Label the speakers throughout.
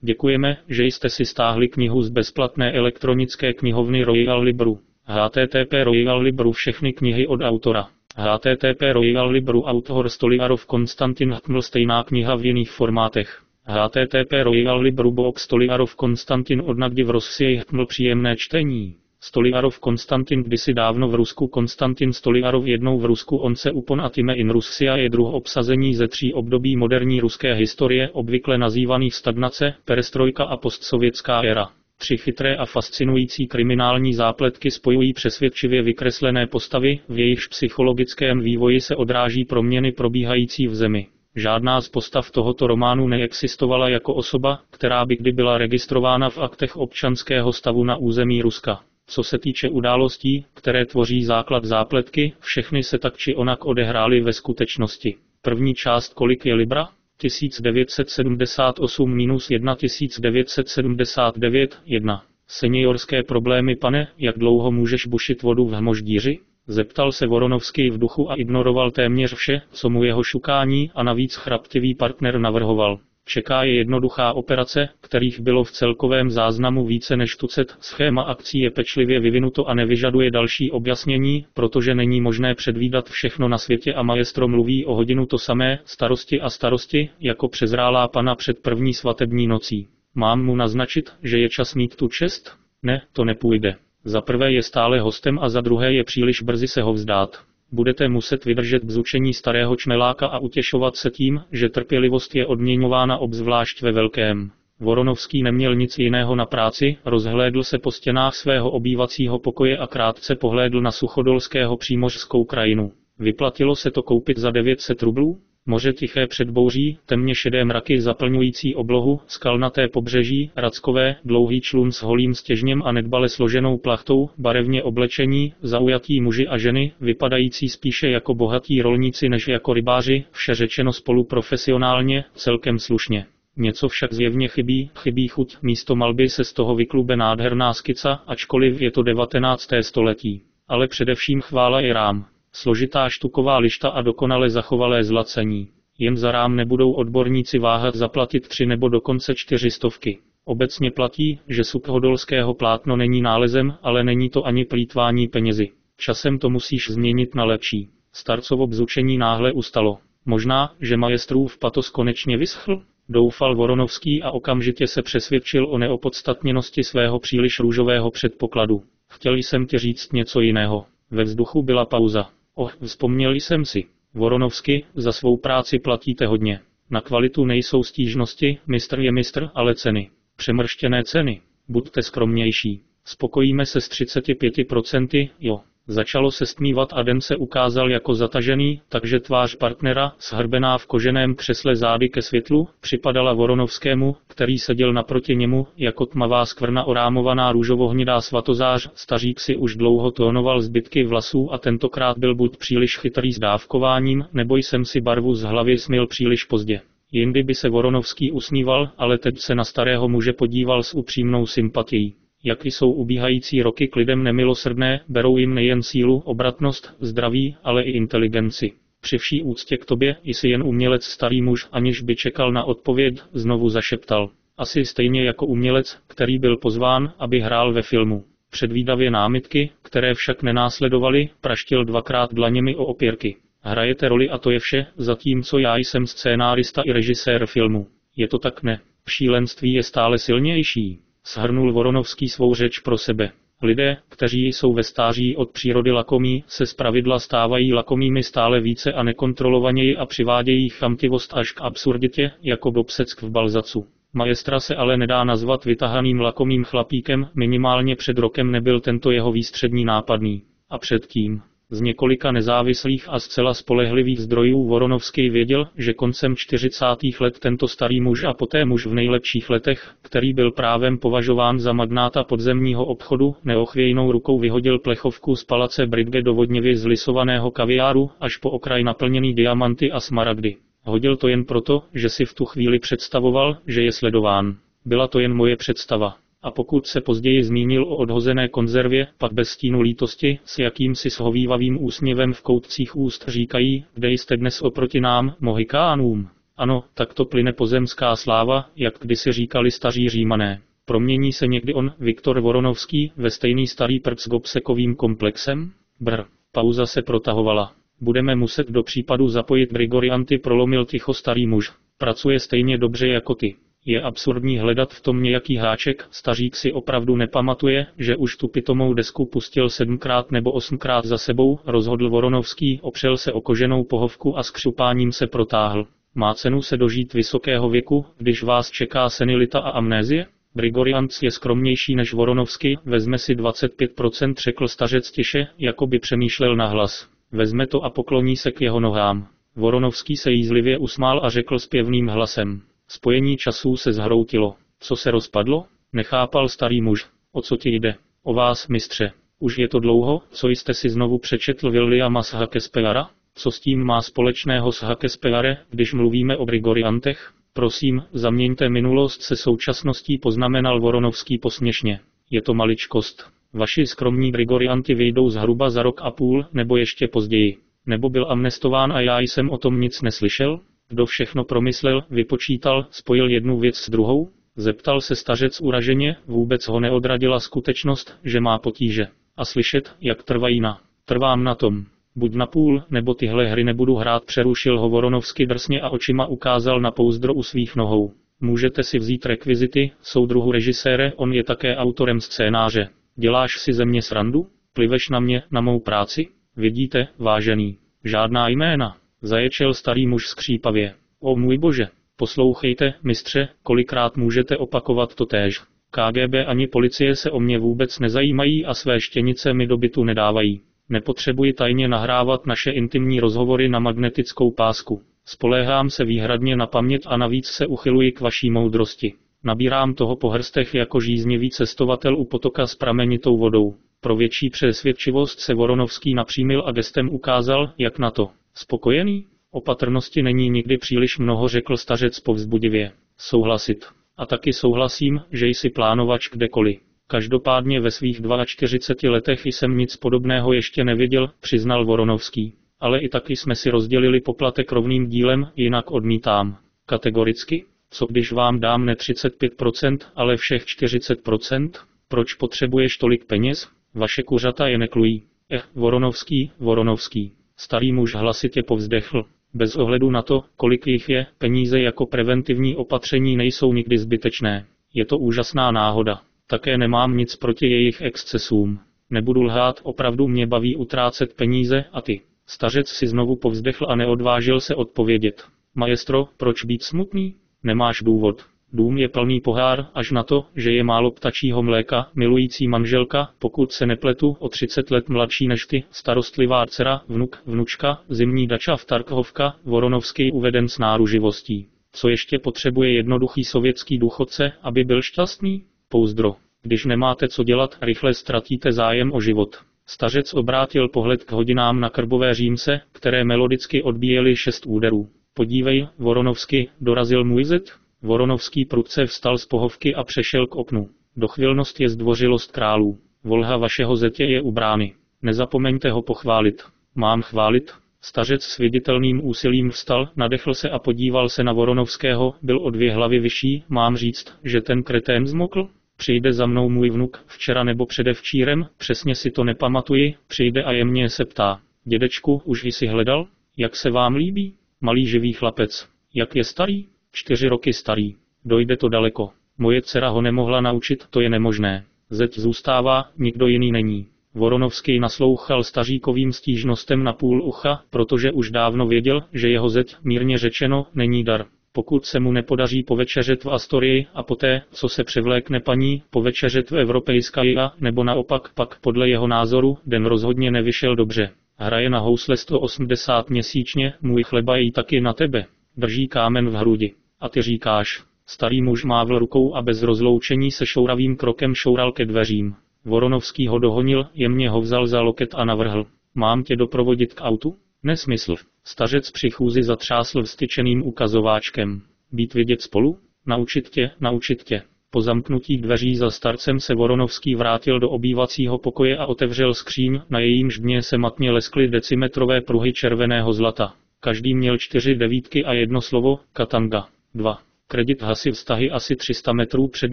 Speaker 1: Děkujeme, že jste si stáhli knihu z bezplatné elektronické knihovny Royal Libru. HTTP Royal Libru všechny knihy od autora. HTTP Royal Libru autor Stoliarov Konstantin Hkml stejná kniha v jiných formátech. HTTP Royal Libru Box Stoliarov Konstantin odnagdy v Rossii Hkml příjemné čtení. Stoliarov Konstantin kdysi dávno v Rusku Konstantin Stoliarov jednou v Rusku on se upon a time in Russia je druh obsazení ze tří období moderní ruské historie obvykle nazývaných stagnace, perestrojka a postsovětská éra. Tři chytré a fascinující kriminální zápletky spojují přesvědčivě vykreslené postavy, v jejichž psychologickém vývoji se odráží proměny probíhající v zemi. Žádná z postav tohoto románu neexistovala jako osoba, která by kdy byla registrována v aktech občanského stavu na území Ruska. Co se týče událostí, které tvoří základ zápletky, všechny se tak či onak odehrály ve skutečnosti. První část kolik je Libra? 1978 minus 1979 1. Seniorské problémy pane, jak dlouho můžeš bušit vodu v hmoždíři? Zeptal se Voronovský v duchu a ignoroval téměř vše, co mu jeho šukání a navíc chraptivý partner navrhoval. Čeká je jednoduchá operace, kterých bylo v celkovém záznamu více než tucet. Schéma akcí je pečlivě vyvinuto a nevyžaduje další objasnění, protože není možné předvídat všechno na světě a majestro mluví o hodinu to samé, starosti a starosti, jako přezrálá pana před první svatební nocí. Mám mu naznačit, že je čas mít tu čest? Ne, to nepůjde. Za prvé je stále hostem a za druhé je příliš brzy se ho vzdát. Budete muset vydržet bzučení starého čmeláka a utěšovat se tím, že trpělivost je odměňována obzvlášť ve velkém. Voronovský neměl nic jiného na práci, rozhlédl se po stěnách svého obývacího pokoje a krátce pohlédl na suchodolského přímořskou krajinu. Vyplatilo se to koupit za 900 rublů? Moře tiché předbouří, temně šedé mraky zaplňující oblohu, skalnaté pobřeží, rackové, dlouhý člun s holým stěžněm a nedbale složenou plachtou, barevně oblečení, zaujatí muži a ženy, vypadající spíše jako bohatí rolníci než jako rybáři, vše řečeno spolu profesionálně, celkem slušně. Něco však zjevně chybí, chybí chuť, místo malby se z toho vyklube nádherná skica, ačkoliv je to 19. století. Ale především chvála i rám. Složitá štuková lišta a dokonale zachovalé zlacení. Jen za rám nebudou odborníci váhat zaplatit tři nebo dokonce čtyři stovky. Obecně platí, že subhodolského plátno není nálezem, ale není to ani plítvání penězi. Časem to musíš změnit na lepší. Starcovo bzučení náhle ustalo. Možná, že majestrův patos konečně vyschl? Doufal Voronovský a okamžitě se přesvědčil o neopodstatněnosti svého příliš růžového předpokladu. Chtěl jsem ti říct něco jiného. Ve vzduchu byla pauza. Oh, vzpomněl jsem si. Voronovsky, za svou práci platíte hodně. Na kvalitu nejsou stížnosti, mistr je mistr, ale ceny. Přemrštěné ceny. Buďte skromnější. Spokojíme se s 35%, jo. Začalo se stmívat a den se ukázal jako zatažený, takže tvář partnera, shrbená v koženém křesle zády ke světlu, připadala Voronovskému, který seděl naproti němu, jako tmavá skvrna orámovaná růžovohnědá svatozář, stařík si už dlouho tónoval zbytky vlasů a tentokrát byl buď příliš chytrý s dávkováním, nebo jsem si barvu z hlavy smil příliš pozdě. Jindy by se Voronovský usmíval, ale teď se na starého muže podíval s upřímnou sympatií. Jak jsou ubíhající roky k lidem nemilosrdné, berou jim nejen sílu, obratnost, zdraví, ale i inteligenci. Při vší úctě k tobě, jsi jen umělec starý muž, aniž by čekal na odpověď, znovu zašeptal. Asi stejně jako umělec, který byl pozván, aby hrál ve filmu. Předvídavě námitky, které však nenásledovaly, praštil dvakrát dlaněmi o opěrky. Hrajete roli a to je vše, zatímco já jsem scénárista i režisér filmu. Je to tak ne. Šílenství je stále silnější. Shrnul Voronovský svou řeč pro sebe. Lidé, kteří jsou ve stáří od přírody lakomí, se zpravidla stávají lakomými stále více a nekontrolovaněji a přivádějí chamtivost až k absurditě, jako bobseck v Balzacu. Majestra se ale nedá nazvat vytahaným lakomým chlapíkem, minimálně před rokem nebyl tento jeho výstřední nápadný. A předtím, z několika nezávislých a zcela spolehlivých zdrojů Voronovský věděl, že koncem 40. let tento starý muž a poté muž v nejlepších letech, který byl právem považován za magnáta podzemního obchodu, neochvějnou rukou vyhodil plechovku z palace Bridge do vodněvě zlisovaného kaviáru, až po okraj naplněný diamanty a smaragdy. Hodil to jen proto, že si v tu chvíli představoval, že je sledován. Byla to jen moje představa. A pokud se později zmínil o odhozené konzervě, pak bez stínu lítosti, s jakýmsi shovívavým úsměvem v koutcích úst říkají, kde jste dnes oproti nám, mohikánům. Ano, tak to plyne pozemská sláva, jak kdysi říkali staří římané. Promění se někdy on, Viktor Voronovský, ve stejný starý prp s Gobsekovým komplexem? Br. Pauza se protahovala. Budeme muset do případu zapojit Grigorianty, prolomil ticho starý muž. Pracuje stejně dobře jako ty. Je absurdní hledat v tom nějaký háček, stařík si opravdu nepamatuje, že už tu pitomou desku pustil sedmkrát nebo osmkrát za sebou, rozhodl Voronovský, opřel se o koženou pohovku a s křupáním se protáhl. Má cenu se dožít vysokého věku, když vás čeká senilita a amnézie? Grigorianc je skromnější než Voronovský, vezme si 25%, řekl stařec tiše, jako by přemýšlel nahlas. Vezme to a pokloní se k jeho nohám. Voronovský se jízlivě usmál a řekl zpěvným hlasem. Spojení časů se zhroutilo. Co se rozpadlo? Nechápal starý muž. O co ti jde? O vás, mistře. Už je to dlouho, co jste si znovu přečetl Williama z Hakespellara? Co s tím má společného s Hakespelare, když mluvíme o Grigoriantech? Prosím, zaměňte minulost se současností, poznamenal Voronovský posměšně. Je to maličkost. Vaši skromní Grigorianty vyjdou zhruba za rok a půl, nebo ještě později. Nebo byl amnestován a já jsem o tom nic neslyšel? Kdo všechno promyslel, vypočítal, spojil jednu věc s druhou? Zeptal se stařec uraženě, vůbec ho neodradila skutečnost, že má potíže. A slyšet, jak trvají na. Trvám na tom. Buď na půl, nebo tyhle hry nebudu hrát, přerušil ho Voronovsky drsně a očima ukázal na pouzdro u svých nohou. Můžete si vzít rekvizity, soudruhu režisére, on je také autorem scénáře. Děláš si ze mě srandu? Pliveš na mě, na mou práci? Vidíte, vážený. Žádná jména. Zaječel starý muž skřípavě. O můj bože, poslouchejte, mistře, kolikrát můžete opakovat to též. KGB ani policie se o mě vůbec nezajímají a své štěnice mi do bytu nedávají. Nepotřebuji tajně nahrávat naše intimní rozhovory na magnetickou pásku. Spoléhám se výhradně na paměť a navíc se uchyluji k vaší moudrosti. Nabírám toho po hrstech jako žíznivý cestovatel u potoka s pramenitou vodou. Pro větší přesvědčivost se Voronovský napřímil a gestem ukázal, jak na to. Spokojený? Opatrnosti není nikdy příliš mnoho, řekl stařec povzbudivě. Souhlasit. A taky souhlasím, že jsi plánovač kdekoliv. Každopádně ve svých 42 letech jsem nic podobného ještě neviděl, přiznal Voronovský. Ale i taky jsme si rozdělili poplatek rovným dílem, jinak odmítám. Kategoricky? Co když vám dám ne 35%, ale všech 40%? Proč potřebuješ tolik peněz? Vaše kuřata je neklují. Eh, Voronovský, Voronovský. Starý muž hlasitě povzdechl. Bez ohledu na to, kolik jich je, peníze jako preventivní opatření nejsou nikdy zbytečné. Je to úžasná náhoda. Také nemám nic proti jejich excesům. Nebudu lhát, opravdu mě baví utrácet peníze a ty. Stařec si znovu povzdechl a neodvážil se odpovědět. Majestro, proč být smutný? Nemáš důvod. Dům je plný pohár, až na to, že je málo ptačího mléka, milující manželka, pokud se nepletu, o 30 let mladší než ty, starostlivá dcera, vnuk, vnučka, zimní dača v Tarkovka, Voronovský uveden s náruživostí. Co ještě potřebuje jednoduchý sovětský důchodce, aby byl šťastný? Pouzdro. Když nemáte co dělat, rychle ztratíte zájem o život. Stařec obrátil pohled k hodinám na krbové římse, které melodicky odbíjely šest úderů. Podívej, Voronovsky, dorazil můj zet? Voronovský prudce vstal z pohovky a přešel k oknu. Dochvilnost je zdvořilost králů. Volha vašeho zetě je u brány. Nezapomeňte ho pochválit. Mám chválit? Stařec s viditelným úsilím vstal, nadechl se a podíval se na Voronovského, byl o dvě hlavy vyšší, mám říct, že ten kretén zmokl? Přijde za mnou můj vnuk, včera nebo předevčírem, přesně si to nepamatuji, přijde a jemně se ptá. Dědečku, už jsi hledal? Jak se vám líbí? Malý živý chlapec. Jak je starý? Čtyři roky starý. Dojde to daleko. Moje dcera ho nemohla naučit, to je nemožné. Zeď zůstává, nikdo jiný není. Voronovský naslouchal staříkovým stížnostem na půl ucha, protože už dávno věděl, že jeho zeď, mírně řečeno, není dar. Pokud se mu nepodaří povečeřet v Astorii a poté, co se převlékne paní, povečeřet v Evropejská nebo naopak pak podle jeho názoru, den rozhodně nevyšel dobře. Hraje na housle 180 měsíčně, můj chleba je taky na tebe. Drží kámen v hrudi. A ty říkáš, starý muž mávl rukou a bez rozloučení se šouravým krokem šoural ke dveřím. Voronovský ho dohonil, jemně ho vzal za loket a navrhl. Mám tě doprovodit k autu? Nesmysl. Stařec při chůzi zatřásl vstyčeným ukazováčkem. Být vidět spolu? Naučit tě, naučit tě. Po zamknutí dveří za starcem se Voronovský vrátil do obývacího pokoje a otevřel skříň, na jejímž dně se matně leskly decimetrové pruhy červeného zlata. Každý měl čtyři devítky a jedno slovo, Katanga. 2. Kredit hasi vztahy asi 300 metrů před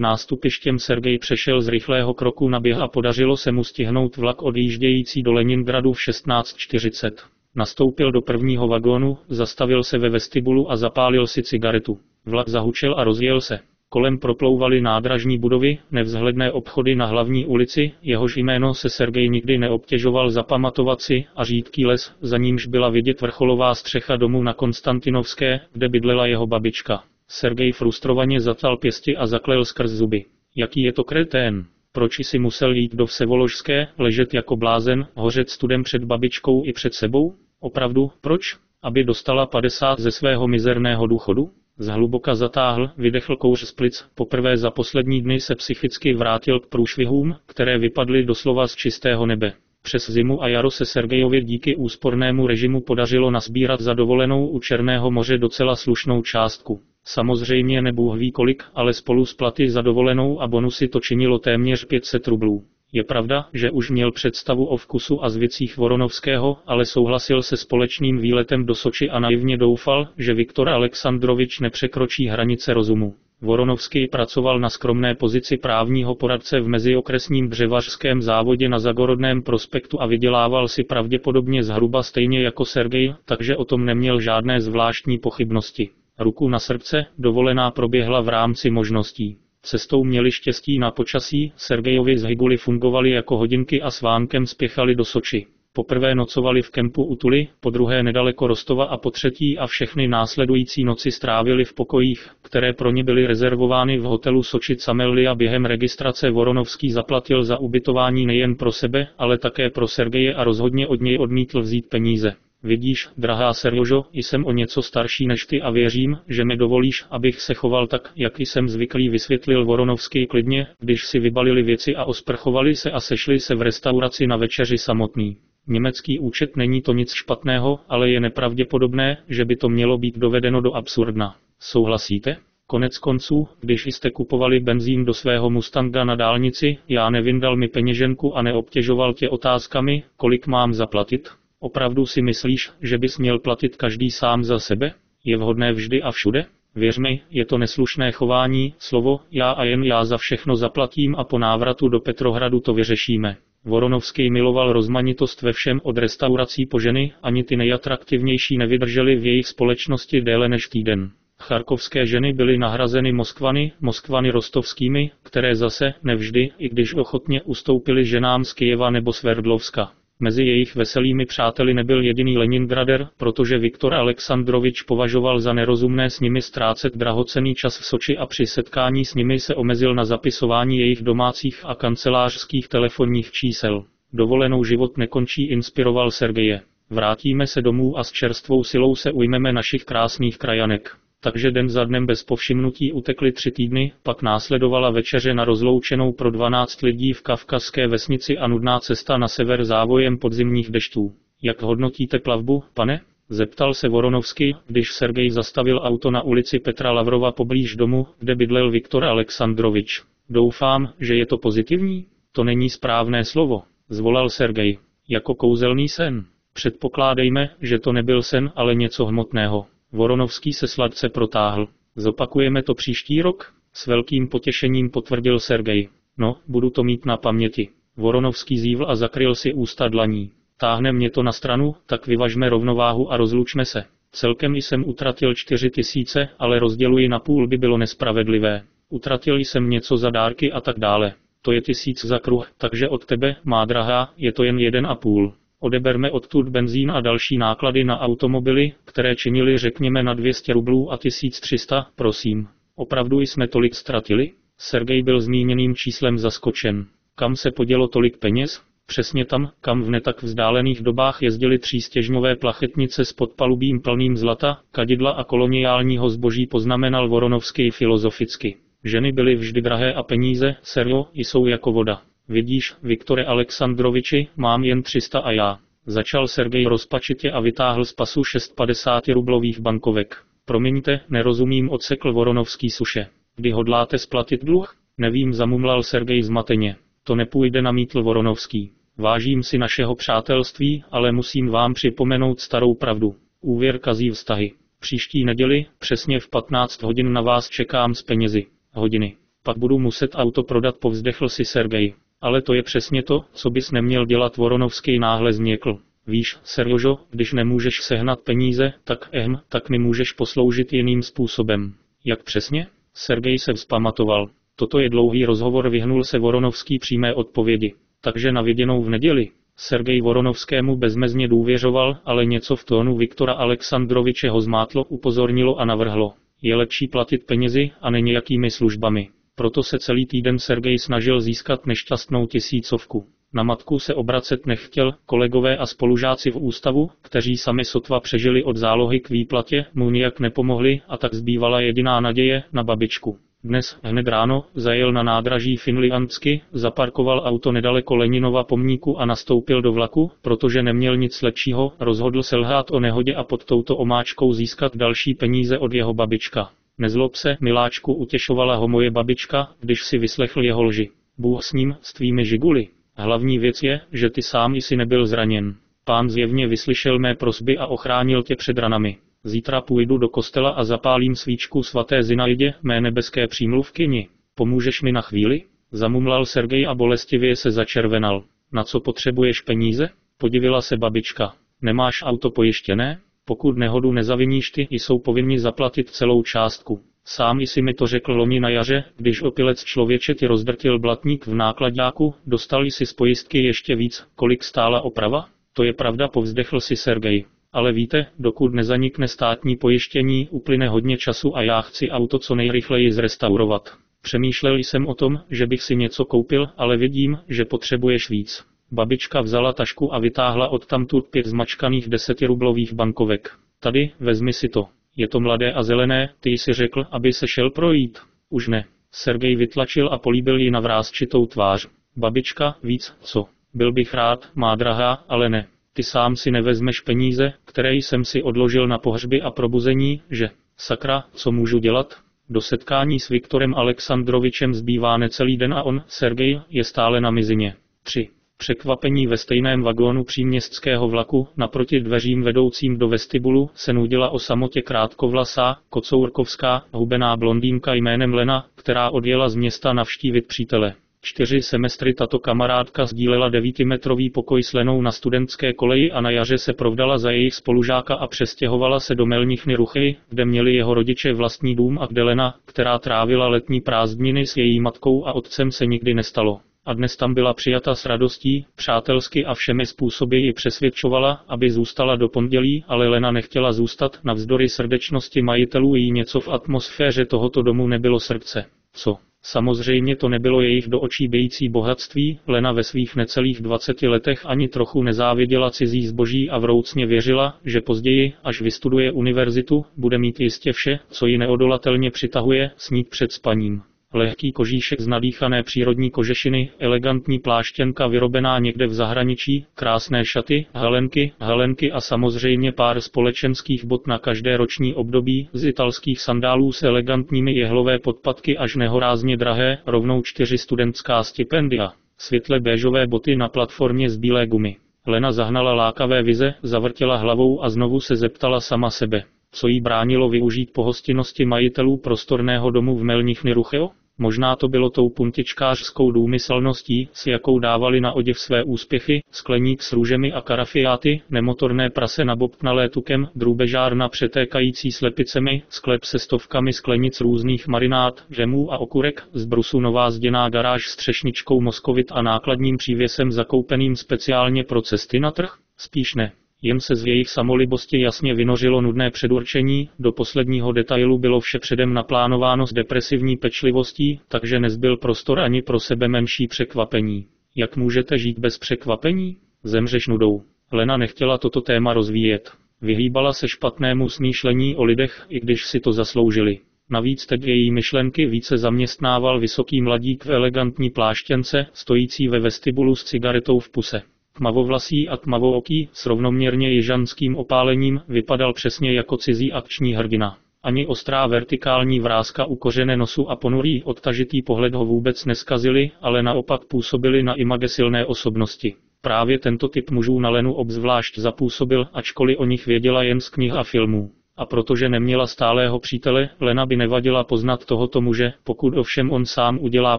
Speaker 1: nástupištěm Sergej přešel z rychlého kroku na běh a podařilo se mu stihnout vlak odjíždějící do Leningradu v 16.40. Nastoupil do prvního vagónu, zastavil se ve vestibulu a zapálil si cigaretu. Vlak zahučel a rozjel se. Kolem proplouvaly nádražní budovy, nevzhledné obchody na hlavní ulici, jehož jméno se Sergej nikdy neobtěžoval zapamatovat si, a řídký les, za nímž byla vidět vrcholová střecha domu na Konstantinovské, kde bydlela jeho babička. Sergej frustrovaně zatal pěsti a zaklel skrz zuby. Jaký je to kretén? Proč si musel jít do Vsevoložské, ležet jako blázen, hořet studem před babičkou i před sebou? Opravdu, proč? Aby dostala 50 ze svého mizerného důchodu? Zhluboka zatáhl, vydechl kouř z plic, poprvé za poslední dny se psychicky vrátil k průšvihům, které vypadly doslova z čistého nebe. Přes zimu a jaro se Sergejovi díky úspornému režimu podařilo nasbírat za dovolenou u Černého moře docela slušnou částku. Samozřejmě nebůh ví kolik, ale spolu s platy za dovolenou a bonusy to činilo téměř 500 rublů. Je pravda, že už měl představu o vkusu a zvicích Voronovského, ale souhlasil se společným výletem do Soči a naivně doufal, že Viktor Aleksandrovič nepřekročí hranice rozumu. Voronovský pracoval na skromné pozici právního poradce v meziokresním dřevařském závodě na Zagorodném prospektu a vydělával si pravděpodobně zhruba stejně jako Sergej, takže o tom neměl žádné zvláštní pochybnosti. Ruku na srdce, dovolená proběhla v rámci možností. Cestou měli štěstí na počasí, Sergejovi z Higuli fungovali jako hodinky a s Vánkem spěchali do Soči. Poprvé nocovali v kempu u Tuli, po druhé nedaleko Rostova a po třetí a všechny následující noci strávili v pokojích, které pro ně byly rezervovány v hotelu Sočit Samelli a během registrace Voronovský zaplatil za ubytování nejen pro sebe, ale také pro Sergeje a rozhodně od něj odmítl vzít peníze. Vidíš, drahá Serjožo, jsem o něco starší než ty a věřím, že mi dovolíš, abych se choval tak, jak jsem zvyklý, vysvětlil Voronovský klidně, když si vybalili věci a osprchovali se a sešli se v restauraci na večeři samotný. Německý účet není to nic špatného, ale je nepravděpodobné, že by to mělo být dovedeno do absurdna. Souhlasíte? Konec konců, když jste kupovali benzín do svého Mustanga na dálnici, já nevyndal mi peněženku a neobtěžoval tě otázkami, kolik mám zaplatit? Opravdu si myslíš, že bys měl platit každý sám za sebe? Je vhodné vždy a všude? Věř mi, je to neslušné chování, slovo, já a jen já za všechno zaplatím a po návratu do Petrohradu to vyřešíme. Voronovský miloval rozmanitost ve všem od restaurací po ženy, ani ty nejatraktivnější nevydržely v jejich společnosti déle než týden. Charkovské ženy byly nahrazeny Moskvany, Moskvany rostovskými, které zase, nevždy, i když ochotně ustoupily ženám z Kyjeva nebo Sverdlovska. Mezi jejich veselými přáteli nebyl jediný Leningrader, protože Viktor Aleksandrovič považoval za nerozumné s nimi ztrácet drahocený čas v Soči a při setkání s nimi se omezil na zapisování jejich domácích a kancelářských telefonních čísel. Dovolenou život nekončí inspiroval Sergeje. Vrátíme se domů a s čerstvou silou se ujmeme našich krásných krajanek takže den za dnem bez povšimnutí utekly tři týdny, pak následovala večeře na rozloučenou pro 12 lidí v kavkazské vesnici a nudná cesta na sever závojem podzimních deštů. Jak hodnotíte plavbu, pane? Zeptal se Voronovsky, když Sergej zastavil auto na ulici Petra Lavrova poblíž domu, kde bydlel Viktor Aleksandrovič. Doufám, že je to pozitivní? To není správné slovo, zvolal Sergej. Jako kouzelný sen. Předpokládejme, že to nebyl sen, ale něco hmotného. Voronovský se sladce protáhl. Zopakujeme to příští rok? S velkým potěšením potvrdil Sergej. No, budu to mít na paměti. Voronovský zívl a zakryl si ústa dlaní. Táhne mě to na stranu, tak vyvažme rovnováhu a rozlučme se. Celkem jsem utratil čtyři tisíce, ale rozděluji na půl by bylo nespravedlivé. Utratil jsem něco za dárky a tak dále. To je tisíc za kruh, takže od tebe, má drahá, je to jen jeden a půl. Odeberme odtud benzín a další náklady na automobily, které činily řekněme na 200 rublů a 1300, prosím. Opravdu jsme tolik ztratili? Sergej byl zmíněným číslem zaskočen. Kam se podělo tolik peněz? Přesně tam, kam v netak vzdálených dobách jezdili třístěžňové plachetnice s podpalubím plným zlata, kadidla a koloniálního zboží poznamenal Voronovský filozoficky. Ženy byly vždy drahé a peníze, serjo, jsou jako voda. Vidíš, Viktore Aleksandroviči, mám jen 300 a já. Začal Sergej rozpačitě a vytáhl z pasu 650 rublových bankovek. Promiňte, nerozumím, odsekl Voronovský suše. Kdy hodláte splatit dluh? Nevím, zamumlal Sergej zmateně. To nepůjde, namítl Voronovský. Vážím si našeho přátelství, ale musím vám připomenout starou pravdu. Úvěr kazí vztahy. Příští neděli, přesně v 15 hodin na vás čekám s penězi. Hodiny. Pak budu muset auto prodat, povzdechl si Sergej. Ale to je přesně to, co bys neměl dělat Voronovský náhle změkl. Víš, Serjožo, když nemůžeš sehnat peníze, tak ehm, tak mi můžeš posloužit jiným způsobem. Jak přesně? Sergej se vzpamatoval. Toto je dlouhý rozhovor, vyhnul se Voronovský přímé odpovědi. Takže na viděnou v neděli. Sergej Voronovskému bezmezně důvěřoval, ale něco v tónu Viktora Alexandroviče ho zmátlo, upozornilo a navrhlo. Je lepší platit penězi a ne nějakými službami. Proto se celý týden Sergej snažil získat nešťastnou tisícovku. Na matku se obracet nechtěl, kolegové a spolužáci v ústavu, kteří sami sotva přežili od zálohy k výplatě, mu nijak nepomohli a tak zbývala jediná naděje na babičku. Dnes, hned ráno, zajel na nádraží Finliansky, zaparkoval auto nedaleko Leninova pomníku a nastoupil do vlaku, protože neměl nic lepšího, rozhodl se lhát o nehodě a pod touto omáčkou získat další peníze od jeho babička. Nezlob se, miláčku, utěšovala ho moje babička, když si vyslechl jeho lži. Bůh s ním, s tvými žiguly. Hlavní věc je, že ty sám jsi nebyl zraněn. Pán zjevně vyslyšel mé prosby a ochránil tě před ranami. Zítra půjdu do kostela a zapálím svíčku svaté Zinajdě, mé nebeské přímluvkyni. Pomůžeš mi na chvíli? Zamumlal Sergej a bolestivě se začervenal. Na co potřebuješ peníze? Podivila se babička. Nemáš auto pojištěné? Pokud nehodu nezaviníš ty, jsou povinni zaplatit celou částku. Sám jsi mi to řekl loni na jaře, když opilec člověče ti rozdrtil blatník v nákladňáku, dostal jsi z pojistky ještě víc, kolik stála oprava? To je pravda, povzdechl si Sergej. Ale víte, dokud nezanikne státní pojištění, uplyne hodně času a já chci auto co nejrychleji zrestaurovat. Přemýšlel jsem o tom, že bych si něco koupil, ale vidím, že potřebuješ víc. Babička vzala tašku a vytáhla odtamtud pět zmačkaných desetirublových bankovek. Tady, vezmi si to. Je to mladé a zelené, ty jsi řekl, aby se šel projít. Už ne. Sergej vytlačil a políbil ji na vrázčitou tvář. Babička, víc, co? Byl bych rád, má drahá, ale ne. Ty sám si nevezmeš peníze, které jsem si odložil na pohřby a probuzení, že? Sakra, co můžu dělat? Do setkání s Viktorem Alexandrovičem zbývá necelý den a on, Sergej, je stále na mizině. 3. Překvapení ve stejném vagónu příměstského vlaku, naproti dveřím vedoucím do vestibulu, se nudila o samotě krátkovlasá, kocourkovská, hubená blondýnka jménem Lena, která odjela z města navštívit přítele. Čtyři semestry tato kamarádka sdílela devítimetrový pokoj s Lenou na studentské koleji a na jaře se provdala za jejich spolužáka a přestěhovala se do Melnichny Ruchy, kde měli jeho rodiče vlastní dům a kde Lena, která trávila letní prázdniny s její matkou a otcem se nikdy nestalo a dnes tam byla přijata s radostí, přátelsky a všemi způsoby ji přesvědčovala, aby zůstala do pondělí, ale Lena nechtěla zůstat, navzdory srdečnosti majitelů jí něco v atmosféře tohoto domu nebylo srdce. Co? Samozřejmě to nebylo jejich do očí bějící bohatství, Lena ve svých necelých 20 letech ani trochu nezáviděla cizí zboží a vroucně věřila, že později, až vystuduje univerzitu, bude mít jistě vše, co ji neodolatelně přitahuje, snít před spaním lehký kožíšek z nadýchané přírodní kožešiny, elegantní pláštěnka vyrobená někde v zahraničí, krásné šaty, helenky, helenky a samozřejmě pár společenských bot na každé roční období, z italských sandálů s elegantními jehlové podpatky až nehorázně drahé, rovnou čtyři studentská stipendia. Světle béžové boty na platformě z bílé gumy. Lena zahnala lákavé vize, zavrtěla hlavou a znovu se zeptala sama sebe co jí bránilo využít pohostinnosti majitelů prostorného domu v Melních Nirucheo? Možná to bylo tou puntičkářskou důmyslností, s jakou dávali na oděv své úspěchy, skleník s růžemi a karafiáty, nemotorné prase nabobtnalé tukem, drůbežárna přetékající slepicemi, sklep se stovkami sklenic různých marinát, žemů a okurek, z brusu nová zděná garáž s třešničkou moskovit a nákladním přívěsem zakoupeným speciálně pro cesty na trh? Spíš ne. Jen se z jejich samolibosti jasně vynořilo nudné předurčení, do posledního detailu bylo vše předem naplánováno s depresivní pečlivostí, takže nezbyl prostor ani pro sebe menší překvapení. Jak můžete žít bez překvapení? Zemřeš nudou. Lena nechtěla toto téma rozvíjet. Vyhýbala se špatnému smýšlení o lidech, i když si to zasloužili. Navíc teď její myšlenky více zaměstnával vysoký mladík v elegantní pláštěnce, stojící ve vestibulu s cigaretou v puse. Tmavovlasý a tmavooký, s rovnoměrně jižanským opálením, vypadal přesně jako cizí akční hrdina. Ani ostrá vertikální vrázka u kořene nosu a ponurý odtažitý pohled ho vůbec neskazili, ale naopak působili na image silné osobnosti. Právě tento typ mužů na Lenu obzvlášť zapůsobil, ačkoliv o nich věděla jen z knih a filmů. A protože neměla stálého přítele, Lena by nevadila poznat tohoto muže, pokud ovšem on sám udělá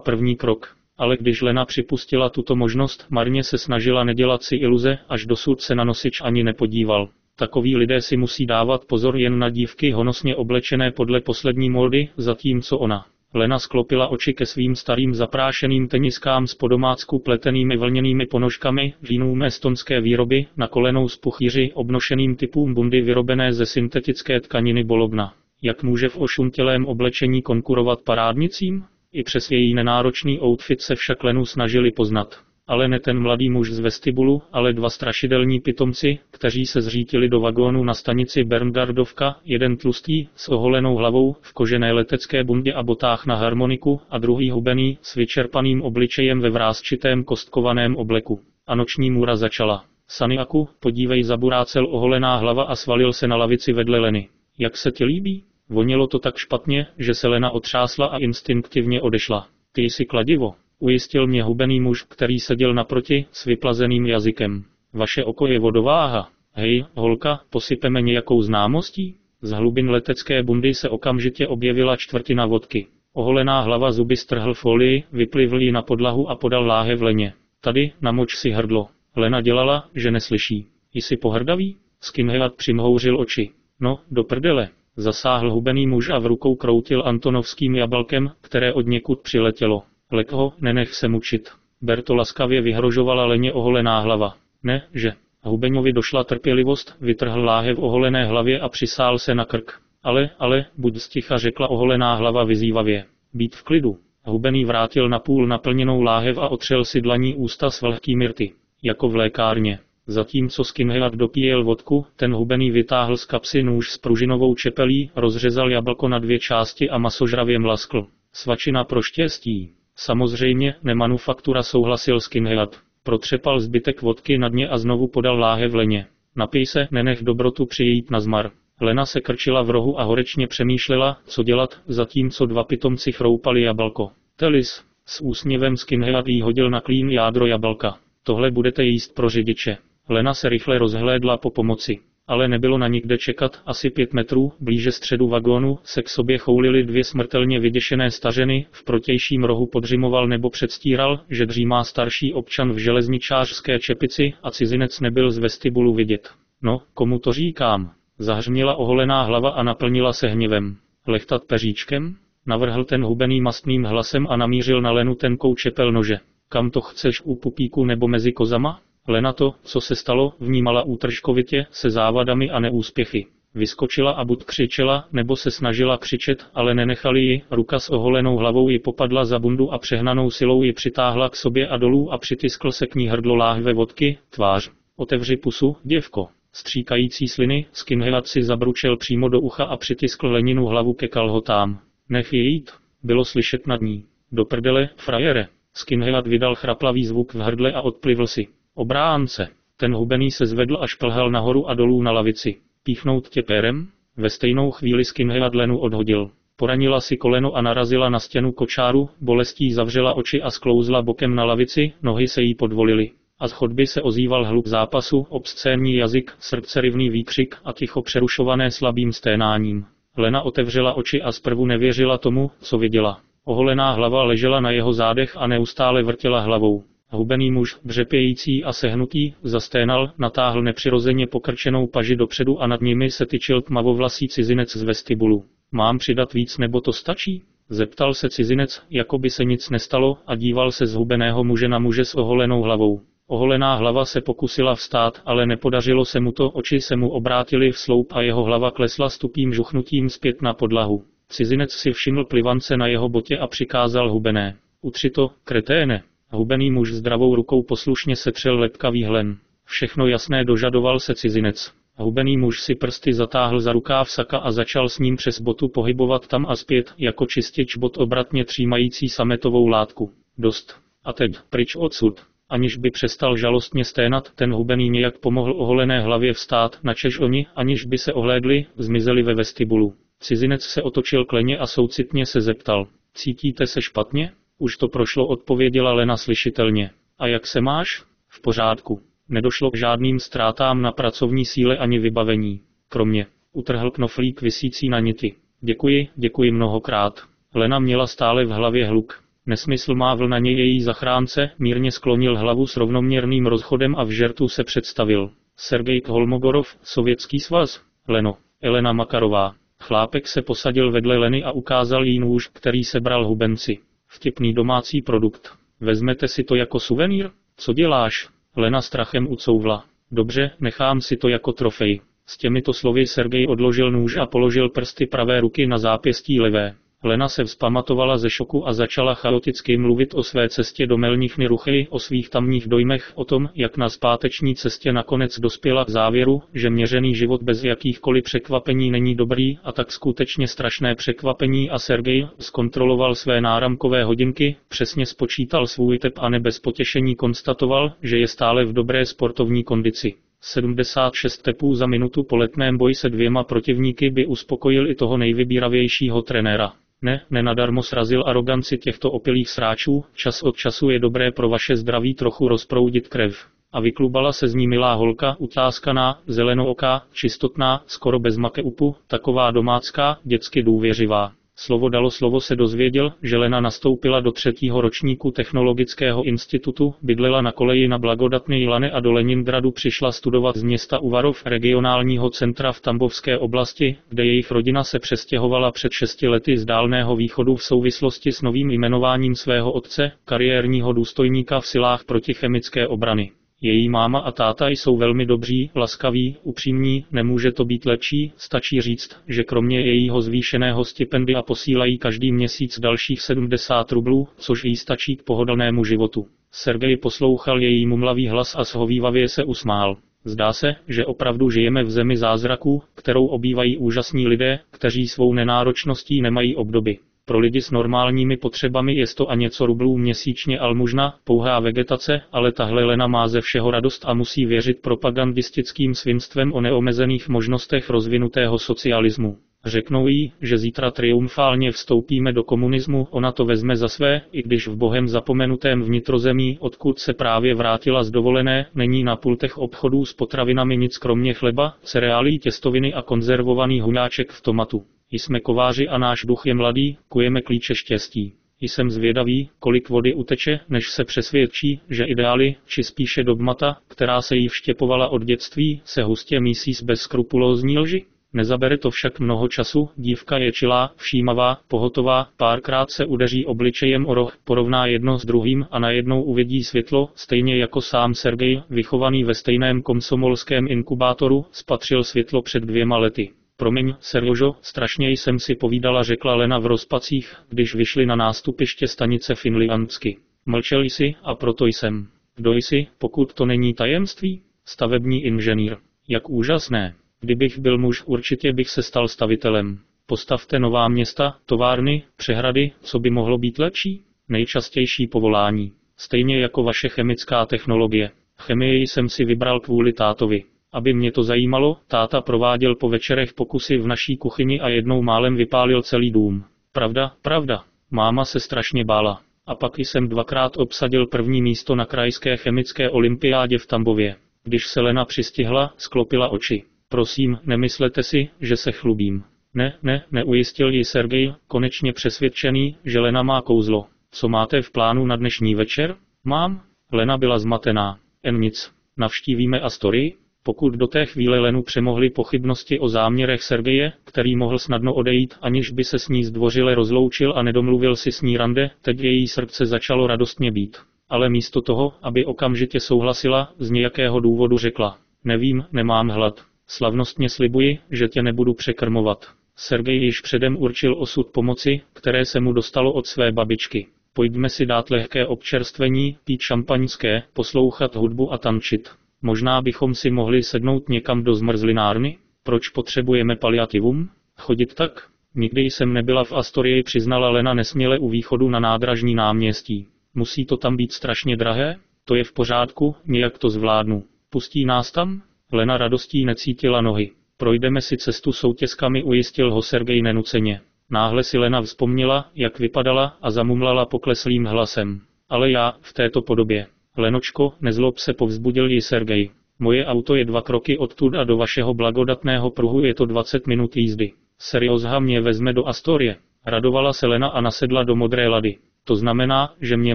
Speaker 1: první krok. Ale když Lena připustila tuto možnost, marně se snažila nedělat si iluze, až dosud se na nosič ani nepodíval. Takoví lidé si musí dávat pozor jen na dívky honosně oblečené podle poslední módy, zatímco ona. Lena sklopila oči ke svým starým zaprášeným teniskám s podomácku pletenými vlněnými ponožkami, vínům estonské výroby, na kolenou z puchýři, obnošeným typům bundy vyrobené ze syntetické tkaniny bologna. Jak může v ošuntělém oblečení konkurovat parádnicím? I přes její nenáročný outfit se však Lenu snažili poznat ale ne ten mladý muž z vestibulu, ale dva strašidelní pitomci, kteří se zřítili do vagónu na stanici Berndardovka, jeden tlustý, s oholenou hlavou, v kožené letecké bundě a botách na harmoniku, a druhý hubený, s vyčerpaným obličejem ve vrázčitém kostkovaném obleku. A noční můra začala. Saniaku, podívej, zaburácel oholená hlava a svalil se na lavici vedle Leny. Jak se ti líbí? Vonilo to tak špatně, že se Lena otřásla a instinktivně odešla. Ty jsi kladivo. Ujistil mě hubený muž, který seděl naproti, s vyplazeným jazykem. Vaše oko je vodováha. Hej, holka, posypeme nějakou známostí? Z hlubin letecké bundy se okamžitě objevila čtvrtina vodky. Oholená hlava zuby strhl folii, vyplivl ji na podlahu a podal láhe v leně. Tady, namoč si hrdlo. Lena dělala, že neslyší. Jsi pohrdavý? Skinhead přimhouřil oči. No, do prdele. Zasáhl hubený muž a v rukou kroutil Antonovským jablkem, které od někud přiletělo. Lek ho, nenech se mučit. Berto laskavě vyhrožovala leně oholená hlava. Ne, že. Hubeňovi došla trpělivost, vytrhl láhev oholené hlavě a přisál se na krk. Ale, ale, buď sticha řekla oholená hlava vyzývavě. Být v klidu. Hubený vrátil na půl naplněnou láhev a otřel si dlaní ústa s vlhký myrty. Jako v lékárně. Zatímco Skinhead dopíjel vodku, ten hubený vytáhl z kapsy nůž s pružinovou čepelí, rozřezal jablko na dvě části a masožravě mlaskl. Svačina pro štěstí. Samozřejmě, nemanufaktura souhlasil Skinhead. Protřepal zbytek vodky na dně a znovu podal láhe v leně. Napij se, nenech dobrotu přijít na zmar. Lena se krčila v rohu a horečně přemýšlela, co dělat, zatímco dva pitomci chroupali jablko. Telis, s úsměvem Skinhead jí hodil na klín jádro jablka. Tohle budete jíst pro řidiče. Lena se rychle rozhlédla po pomoci ale nebylo na nikde čekat, asi pět metrů, blíže středu vagónu, se k sobě choulily dvě smrtelně vyděšené stařeny, v protějším rohu podřimoval nebo předstíral, že dřímá starší občan v železničářské čepici a cizinec nebyl z vestibulu vidět. No, komu to říkám? Zahřměla oholená hlava a naplnila se hněvem. Lechtat peříčkem? Navrhl ten hubený mastným hlasem a namířil na Lenu tenkou čepel nože. Kam to chceš u pupíku nebo mezi kozama? Lena to, co se stalo, vnímala útržkovitě, se závadami a neúspěchy. Vyskočila a buď křičela, nebo se snažila křičet, ale nenechali ji, ruka s oholenou hlavou ji popadla za bundu a přehnanou silou ji přitáhla k sobě a dolů a přitiskl se k ní hrdlo láhve vodky, tvář. Otevři pusu, děvko. Stříkající sliny, skinhead si zabručel přímo do ucha a přitiskl Leninu hlavu ke kalhotám. Nech je jít, bylo slyšet nad ní. Do prdele, frajere. Skinhead vydal chraplavý zvuk v hrdle a odplivl si. Obránce. Ten hubený se zvedl a šplhal nahoru a dolů na lavici. Píchnout tě pérem? Ve stejnou chvíli Skinhead Lenu odhodil. Poranila si koleno a narazila na stěnu kočáru, bolestí zavřela oči a sklouzla bokem na lavici, nohy se jí podvolily. A z chodby se ozýval hluk zápasu, obscénní jazyk, srdcerivný výkřik a ticho přerušované slabým sténáním. Lena otevřela oči a zprvu nevěřila tomu, co viděla. Oholená hlava ležela na jeho zádech a neustále vrtěla hlavou. Hubený muž, břepějící a sehnutý, zasténal, natáhl nepřirozeně pokrčenou paži dopředu a nad nimi se tyčil tmavovlasý cizinec z vestibulu. Mám přidat víc nebo to stačí? Zeptal se cizinec, jako by se nic nestalo, a díval se z hubeného muže na muže s oholenou hlavou. Oholená hlava se pokusila vstát, ale nepodařilo se mu to, oči se mu obrátily v sloup a jeho hlava klesla stupým žuchnutím zpět na podlahu. Cizinec si všiml plivance na jeho botě a přikázal hubené. Utři to, kreténe. Hubený muž zdravou rukou poslušně setřel lepkavý hlen. Všechno jasné dožadoval se cizinec. Hubený muž si prsty zatáhl za rukáv saka a začal s ním přes botu pohybovat tam a zpět, jako čistič bot obratně třímající sametovou látku. Dost. A teď, pryč odsud. Aniž by přestal žalostně sténat, ten hubený nějak pomohl oholené hlavě vstát, načež oni, aniž by se ohlédli, zmizeli ve vestibulu. Cizinec se otočil kleně a soucitně se zeptal. Cítíte se špatně? Už to prošlo, odpověděla Lena slyšitelně. A jak se máš? V pořádku. Nedošlo k žádným ztrátám na pracovní síle ani vybavení. Kromě. Utrhl knoflík vysící na niti. Děkuji, děkuji mnohokrát. Lena měla stále v hlavě hluk. Nesmysl má na něj její zachránce, mírně sklonil hlavu s rovnoměrným rozchodem a v žertu se představil. Sergej Holmogorov, Sovětský svaz. Leno. Elena Makarová. Chlápek se posadil vedle Leny a ukázal jí nůž, který sebral hubenci. Vtipný domácí produkt. Vezmete si to jako suvenýr? Co děláš? Lena strachem ucouvla. Dobře, nechám si to jako trofej. S těmito slovy Sergej odložil nůž a položil prsty pravé ruky na zápěstí levé. Lena se vzpamatovala ze šoku a začala chaoticky mluvit o své cestě do Melnichny Ruchy, o svých tamních dojmech, o tom, jak na zpáteční cestě nakonec dospěla k závěru, že měřený život bez jakýchkoliv překvapení není dobrý a tak skutečně strašné překvapení a Sergej zkontroloval své náramkové hodinky, přesně spočítal svůj tep a ne bez potěšení konstatoval, že je stále v dobré sportovní kondici. 76 tepů za minutu po letném boji se dvěma protivníky by uspokojil i toho nejvybíravějšího trenéra. Ne, nenadarmo srazil aroganci těchto opilých sráčů, čas od času je dobré pro vaše zdraví trochu rozproudit krev. A vyklubala se z ní milá holka, utáskaná, zelenooká, čistotná, skoro bez makeupu, taková domácká, dětsky důvěřivá. Slovo dalo slovo se dozvěděl, že Lena nastoupila do třetího ročníku Technologického institutu, bydlela na koleji na blagodatné Jilane a do Leningradu přišla studovat z města Uvarov regionálního centra v Tambovské oblasti, kde jejich rodina se přestěhovala před šesti lety z dálného východu v souvislosti s novým jmenováním svého otce, kariérního důstojníka v silách protichemické obrany. Její máma a táta jsou velmi dobří, laskaví, upřímní, nemůže to být lepší, stačí říct, že kromě jejího zvýšeného stipendia posílají každý měsíc dalších 70 rublů, což jí stačí k pohodlnému životu. Sergej poslouchal její mumlavý hlas a shovívavě se usmál. Zdá se, že opravdu žijeme v zemi zázraků, kterou obývají úžasní lidé, kteří svou nenáročností nemají obdoby. Pro lidi s normálními potřebami je to a něco rublů měsíčně almužna, pouhá vegetace, ale tahle Lena má ze všeho radost a musí věřit propagandistickým svinstvem o neomezených možnostech rozvinutého socialismu. Řeknou jí, že zítra triumfálně vstoupíme do komunismu, ona to vezme za své, i když v bohem zapomenutém vnitrozemí, odkud se právě vrátila z dovolené, není na pultech obchodů s potravinami nic kromě chleba, cereálí, těstoviny a konzervovaný huňáček v tomatu. Jsme kováři a náš duch je mladý, kujeme klíče štěstí. Jsem zvědavý, kolik vody uteče, než se přesvědčí, že ideály, či spíše dogmata, která se jí vštěpovala od dětství, se hustě mísí s bezskrupulózní lži. Nezabere to však mnoho času, dívka je čilá, všímavá, pohotová, párkrát se udeří obličejem o roh, porovná jedno s druhým a najednou uvidí světlo, stejně jako sám Sergej, vychovaný ve stejném komsomolském inkubátoru, spatřil světlo před dvěma lety. Promiň, Serjožo, strašně jsem si povídala, řekla Lena v rozpacích, když vyšli na nástupiště stanice Finliansky. Mlčel jsi a proto jsem. Kdo jsi, pokud to není tajemství? Stavební inženýr. Jak úžasné. Kdybych byl muž, určitě bych se stal stavitelem. Postavte nová města, továrny, přehrady, co by mohlo být lepší? Nejčastější povolání. Stejně jako vaše chemická technologie. Chemii jsem si vybral kvůli tátovi. Aby mě to zajímalo, táta prováděl po večerech pokusy v naší kuchyni a jednou málem vypálil celý dům. Pravda, pravda. Máma se strašně bála. A pak jsem dvakrát obsadil první místo na krajské chemické olympiádě v Tambově. Když se Lena přistihla, sklopila oči. Prosím, nemyslete si, že se chlubím. Ne, ne, neujistil ji Sergej, konečně přesvědčený, že Lena má kouzlo. Co máte v plánu na dnešní večer? Mám? Lena byla zmatená. En nic. Navštívíme Astorii? Pokud do té chvíle Lenu přemohly pochybnosti o záměrech Sergeje, který mohl snadno odejít, aniž by se s ní zdvořile rozloučil a nedomluvil si s ní rande, teď její srdce začalo radostně být. Ale místo toho, aby okamžitě souhlasila, z nějakého důvodu řekla. Nevím, nemám hlad. Slavnostně slibuji, že tě nebudu překrmovat. Sergej již předem určil osud pomoci, které se mu dostalo od své babičky. Pojďme si dát lehké občerstvení, pít šampaňské, poslouchat hudbu a tančit. Možná bychom si mohli sednout někam do zmrzlinárny? Proč potřebujeme paliativum? Chodit tak? Nikdy jsem nebyla v Astorii, přiznala Lena nesměle u východu na nádražní náměstí. Musí to tam být strašně drahé? To je v pořádku, nějak to zvládnu. Pustí nás tam? Lena radostí necítila nohy. Projdeme si cestu soutězkami, ujistil ho Sergej nenuceně. Náhle si Lena vzpomněla, jak vypadala a zamumlala pokleslým hlasem. Ale já, v této podobě. Lenočko, nezlob se povzbudil i Sergej. Moje auto je dva kroky odtud a do vašeho blagodatného pruhu je to 20 minut jízdy. Seriózha mě vezme do Astorie. Radovala se Lena a nasedla do modré lady. To znamená, že mě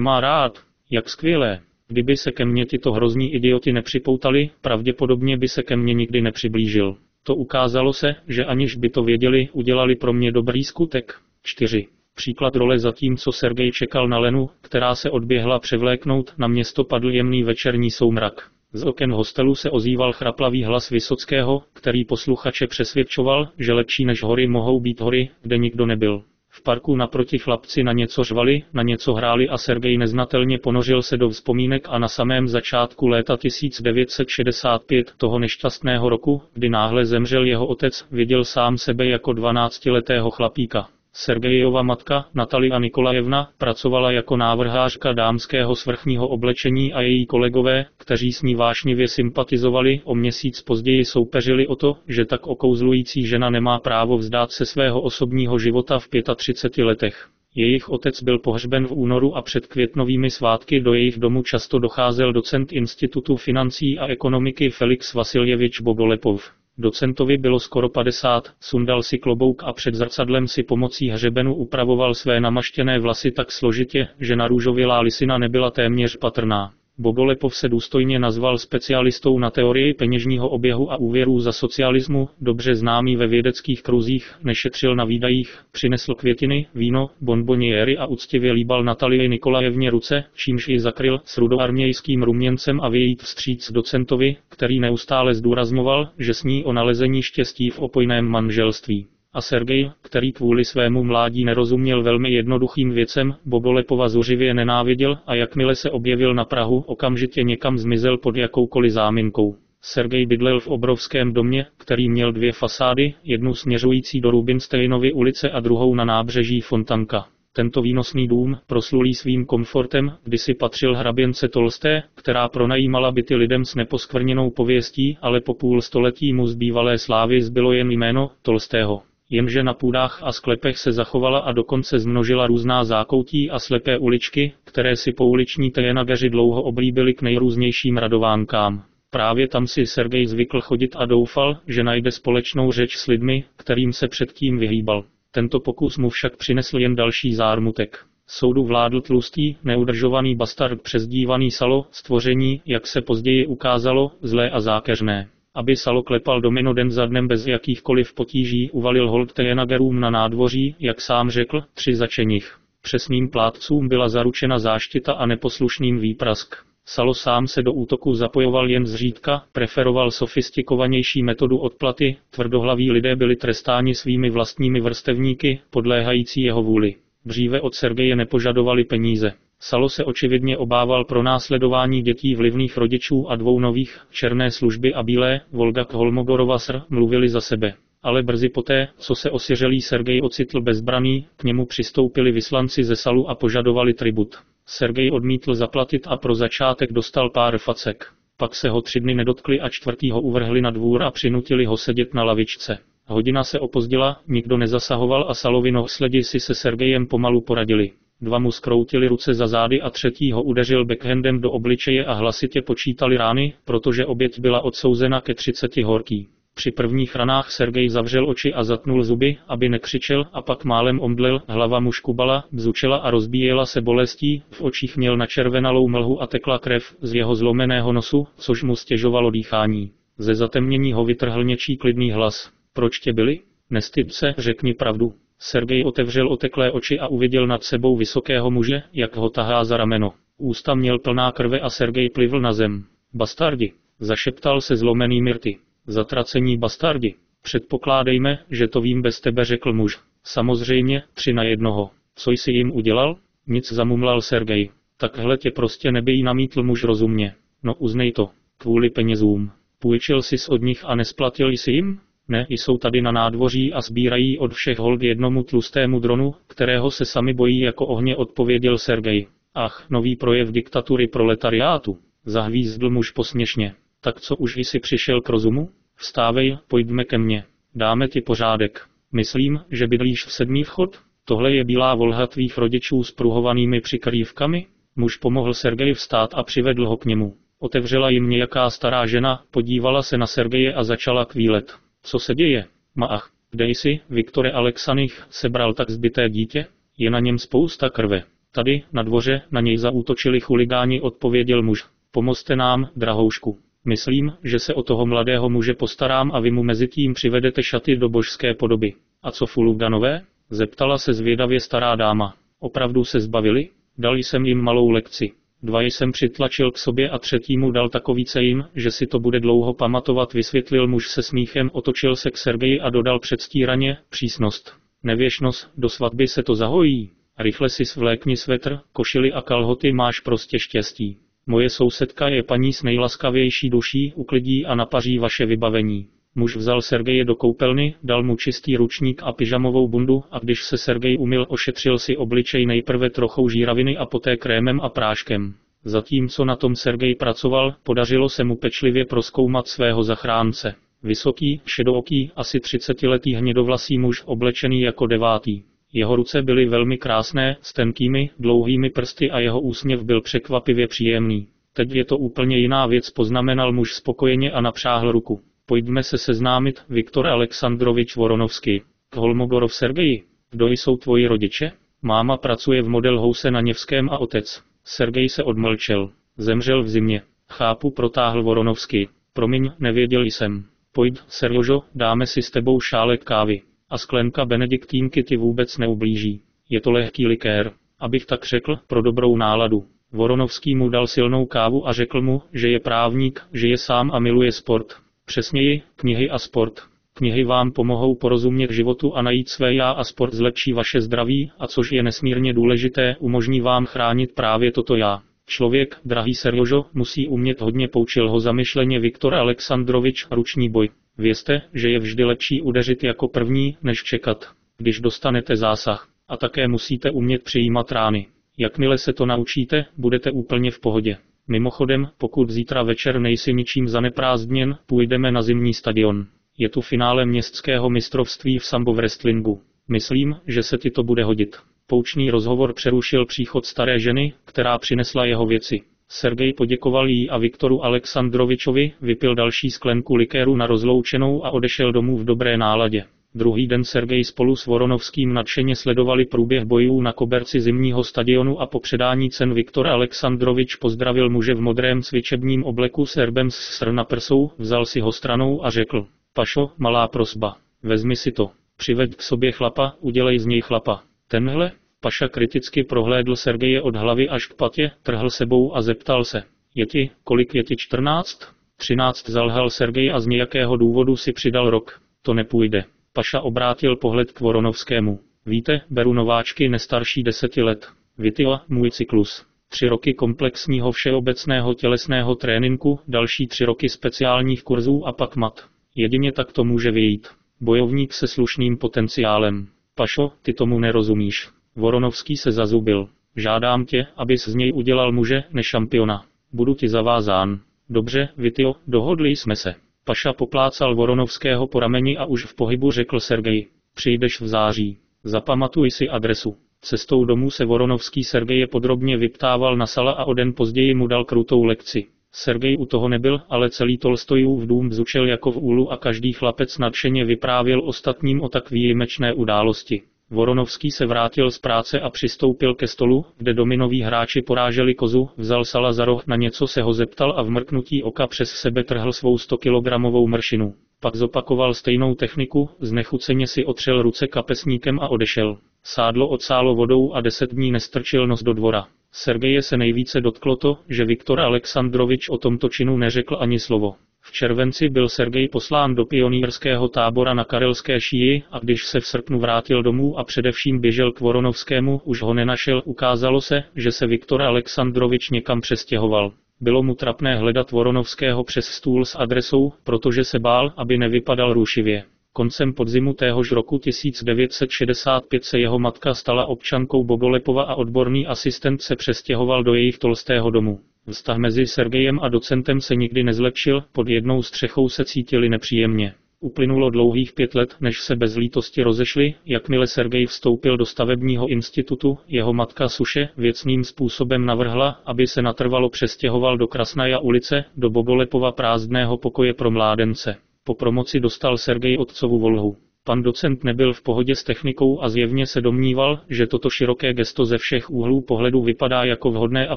Speaker 1: má rád. Jak skvělé. Kdyby se ke mně tyto hrozní idioti nepřipoutali, pravděpodobně by se ke mně nikdy nepřiblížil. To ukázalo se, že aniž by to věděli, udělali pro mě dobrý skutek. 4. Příklad role zatímco Sergej čekal na Lenu, která se odběhla převléknout, na město padl jemný večerní soumrak. Z oken hostelu se ozýval chraplavý hlas Vysockého, který posluchače přesvědčoval, že lepší než hory mohou být hory, kde nikdo nebyl. V parku naproti chlapci na něco řvali, na něco hráli a Sergej neznatelně ponořil se do vzpomínek a na samém začátku léta 1965 toho nešťastného roku, kdy náhle zemřel jeho otec, viděl sám sebe jako 12-letého chlapíka. Sergejova matka, Natalia Nikolajevna, pracovala jako návrhářka dámského svrchního oblečení a její kolegové, kteří s ní vášnivě sympatizovali, o měsíc později soupeřili o to, že tak okouzlující žena nemá právo vzdát se svého osobního života v 35 letech. Jejich otec byl pohřben v únoru a před květnovými svátky do jejich domu často docházel docent Institutu financí a ekonomiky Felix Vasiljevič Bogolepov. Docentovi bylo skoro 50, sundal si klobouk a před zrcadlem si pomocí hřebenu upravoval své namaštěné vlasy tak složitě, že na růžovilá lisina nebyla téměř patrná. Bogolepov se důstojně nazval specialistou na teorii peněžního oběhu a úvěrů za socialismu, dobře známý ve vědeckých kruzích, nešetřil na výdajích, přinesl květiny, víno, bonboniéry a úctivě líbal Natalie Nikolajevně ruce, čímž ji zakryl s rudoarmějským ruměncem a vyjít vstříc docentovi, který neustále zdůrazňoval, že sní o nalezení štěstí v opojném manželství a Sergej, který kvůli svému mládí nerozuměl velmi jednoduchým věcem, Bobolepova zuřivě nenáviděl a jakmile se objevil na Prahu, okamžitě někam zmizel pod jakoukoliv záminkou. Sergej bydlel v obrovském domě, který měl dvě fasády, jednu směřující do Rubinsteinovy ulice a druhou na nábřeží Fontanka. Tento výnosný dům, proslulý svým komfortem, kdysi patřil hraběnce Tolsté, která pronajímala byty lidem s neposkvrněnou pověstí, ale po půl století mu z bývalé slávy zbylo jen jméno Tolstého jenže na půdách a sklepech se zachovala a dokonce zmnožila různá zákoutí a slepé uličky, které si pouliční tejenageři dlouho oblíbili k nejrůznějším radovánkám. Právě tam si Sergej zvykl chodit a doufal, že najde společnou řeč s lidmi, kterým se předtím vyhýbal. Tento pokus mu však přinesl jen další zármutek. Soudu vládl tlustý, neudržovaný bastard přezdívaný Salo, stvoření, jak se později ukázalo, zlé a zákeřné. Aby Salo klepal domino den za dnem bez jakýchkoliv potíží, uvalil hold Tejenagerům na nádvoří, jak sám řekl, tři začeních. Přesným plátcům byla zaručena záštita a neposlušným výprask. Salo sám se do útoku zapojoval jen zřídka, preferoval sofistikovanější metodu odplaty, tvrdohlaví lidé byli trestáni svými vlastními vrstevníky, podléhající jeho vůli. Dříve od Sergeje nepožadovali peníze. Salo se očividně obával pro následování dětí vlivných rodičů a dvou nových, černé služby a bílé, Volga Holmogorova sr, mluvili za sebe. Ale brzy poté, co se osiřelý Sergej ocitl bezbraný, k němu přistoupili vyslanci ze Salu a požadovali tribut. Sergej odmítl zaplatit a pro začátek dostal pár facek. Pak se ho tři dny nedotkli a čtvrtýho uvrhli na dvůr a přinutili ho sedět na lavičce. Hodina se opozdila, nikdo nezasahoval a Salovi nohsledi si se Sergejem pomalu poradili. Dva mu skroutili ruce za zády a třetí ho udeřil backhandem do obličeje a hlasitě počítali rány, protože oběť byla odsouzena ke 30 horký. Při prvních ranách Sergej zavřel oči a zatnul zuby, aby nekřičel a pak málem omdlel, hlava mu škubala, bzučela a rozbíjela se bolestí, v očích měl načervenalou mlhu a tekla krev z jeho zlomeného nosu, což mu stěžovalo dýchání. Ze zatemnění ho vytrhl něčí klidný hlas. Proč tě byli? Nestyd se, řekni pravdu. Sergej otevřel oteklé oči a uviděl nad sebou vysokého muže, jak ho tahá za rameno. Ústa měl plná krve a Sergej plivl na zem. Bastardi, zašeptal se zlomený Mirty. Zatracení bastardi. Předpokládejme, že to vím bez tebe, řekl muž. Samozřejmě, tři na jednoho. Co jsi jim udělal? Nic zamumlal Sergej. Takhle tě prostě nebyjí namítl muž rozumně. No uznej to. Kvůli penězům. Půjčil jsi od nich a nesplatil jsi jim? Ne, jsou tady na nádvoří a sbírají od všech hold jednomu tlustému dronu, kterého se sami bojí jako ohně odpověděl Sergej. Ach, nový projev diktatury proletariátu. Zahvízdl muž posměšně. Tak co už jsi přišel k rozumu? Vstávej, pojďme ke mně. Dáme ti pořádek. Myslím, že bydlíš v sedmý vchod? Tohle je bílá volha tvých rodičů s pruhovanými přikrývkami? Muž pomohl Sergeji vstát a přivedl ho k němu. Otevřela jim nějaká stará žena, podívala se na Sergeje a začala kvílet. Co se děje? Maach, kde jsi, Viktore Alexanich, sebral tak zbyté dítě? Je na něm spousta krve. Tady, na dvoře, na něj zaútočili chuligáni, odpověděl muž. Pomozte nám, drahoušku. Myslím, že se o toho mladého muže postarám a vy mu mezi tím přivedete šaty do božské podoby. A co Fuluganové? Zeptala se zvědavě stará dáma. Opravdu se zbavili? Dal jsem jim malou lekci. Dva jsem přitlačil k sobě a třetímu dal takový cejm, že si to bude dlouho pamatovat, vysvětlil muž se smíchem, otočil se k Sergeji a dodal předstíraně, přísnost. Nevěšnost, do svatby se to zahojí. Rychle si svlékni svetr, košily a kalhoty máš prostě štěstí. Moje sousedka je paní s nejlaskavější duší, uklidí a napaří vaše vybavení. Muž vzal Sergeje do koupelny, dal mu čistý ručník a pyžamovou bundu a když se Sergej umil, ošetřil si obličej nejprve trochou žíraviny a poté krémem a práškem. Zatímco na tom Sergej pracoval, podařilo se mu pečlivě proskoumat svého zachránce. Vysoký, šedooký, asi 30-letý hnědovlasý muž, oblečený jako devátý. Jeho ruce byly velmi krásné, s tenkými, dlouhými prsty a jeho úsměv byl překvapivě příjemný. Teď je to úplně jiná věc, poznamenal muž spokojeně a napřáhl ruku. Pojďme se seznámit, Viktor Aleksandrovič Voronovský. Holmogorov Sergeji, kdo jsou tvoji rodiče? Máma pracuje v model house na Něvském a otec. Sergej se odmlčel. Zemřel v zimě. Chápu, protáhl Voronovský. Promiň, nevěděl jsem. Pojď, Serjožo, dáme si s tebou šálek kávy. A sklenka benediktínky ti vůbec neublíží. Je to lehký likér. Abych tak řekl, pro dobrou náladu. Voronovský mu dal silnou kávu a řekl mu, že je právník, že je sám a miluje sport. Přesněji, knihy a sport. Knihy vám pomohou porozumět životu a najít své já a sport zlepší vaše zdraví, a což je nesmírně důležité, umožní vám chránit právě toto já. Člověk, drahý Serjožo, musí umět hodně poučil ho zamyšleně Viktor Aleksandrovič, ruční boj. Vězte, že je vždy lepší udeřit jako první, než čekat, když dostanete zásah. A také musíte umět přijímat rány. Jakmile se to naučíte, budete úplně v pohodě. Mimochodem, pokud zítra večer nejsi ničím zaneprázdněn, půjdeme na zimní stadion. Je tu finále městského mistrovství v sambo wrestlingu. Myslím, že se ti to bude hodit. Poučný rozhovor přerušil příchod staré ženy, která přinesla jeho věci. Sergej poděkoval jí a Viktoru Aleksandrovičovi, vypil další sklenku likéru na rozloučenou a odešel domů v dobré náladě. Druhý den Sergej spolu s Voronovským nadšeně sledovali průběh bojů na koberci zimního stadionu a po předání cen Viktor Aleksandrovič pozdravil muže v modrém cvičebním obleku s erbem s srna prsou, vzal si ho stranou a řekl, Pašo, malá prosba, vezmi si to, přiveď k sobě chlapa, udělej z něj chlapa. Tenhle, Paša kriticky prohlédl Sergeje od hlavy až k patě, trhl sebou a zeptal se, je ti, kolik je ti 14? 13 zalhal Sergej a z nějakého důvodu si přidal rok, to nepůjde. Paša obrátil pohled k Voronovskému. Víte, beru nováčky nestarší deseti let. Vytila, můj cyklus. Tři roky komplexního všeobecného tělesného tréninku, další tři roky speciálních kurzů a pak mat. Jedině tak to může vyjít. Bojovník se slušným potenciálem. Pašo, ty tomu nerozumíš. Voronovský se zazubil. Žádám tě, abys z něj udělal muže, než šampiona. Budu ti zavázán. Dobře, Vitio, dohodli jsme se. Paša poplácal Voronovského po rameni a už v pohybu řekl Sergej. Přijdeš v září. Zapamatuj si adresu. Cestou domů se Voronovský Sergeje podrobně vyptával na sala a o den později mu dal krutou lekci. Sergej u toho nebyl, ale celý Tolstojův dům bzučel jako v úlu a každý chlapec nadšeně vyprávěl ostatním o tak výjimečné události. Voronovský se vrátil z práce a přistoupil ke stolu, kde dominoví hráči poráželi kozu, vzal Sala za roh, na něco se ho zeptal a v mrknutí oka přes sebe trhl svou 100-kilogramovou mršinu. Pak zopakoval stejnou techniku, znechuceně si otřel ruce kapesníkem a odešel. Sádlo odsálo vodou a deset dní nestrčil nos do dvora. Sergeje se nejvíce dotklo to, že Viktor Aleksandrovič o tomto činu neřekl ani slovo. Červenci byl Sergej poslán do pionýrského tábora na Karelské šíji a když se v srpnu vrátil domů a především běžel k Voronovskému, už ho nenašel, ukázalo se, že se Viktor Aleksandrovič někam přestěhoval. Bylo mu trapné hledat Voronovského přes stůl s adresou, protože se bál, aby nevypadal rušivě. Koncem podzimu téhož roku 1965 se jeho matka stala občankou Bogolepova a odborný asistent se přestěhoval do jejich tolstého domu. Vztah mezi Sergejem a docentem se nikdy nezlepšil, pod jednou střechou se cítili nepříjemně. Uplynulo dlouhých pět let, než se bez lítosti rozešli, jakmile Sergej vstoupil do stavebního institutu, jeho matka Suše věcným způsobem navrhla, aby se natrvalo přestěhoval do Krasnaja ulice, do Bobolepova prázdného pokoje pro mládence. Po promoci dostal Sergej otcovu volhu. Pan docent nebyl v pohodě s technikou a zjevně se domníval, že toto široké gesto ze všech úhlů pohledu vypadá jako vhodné a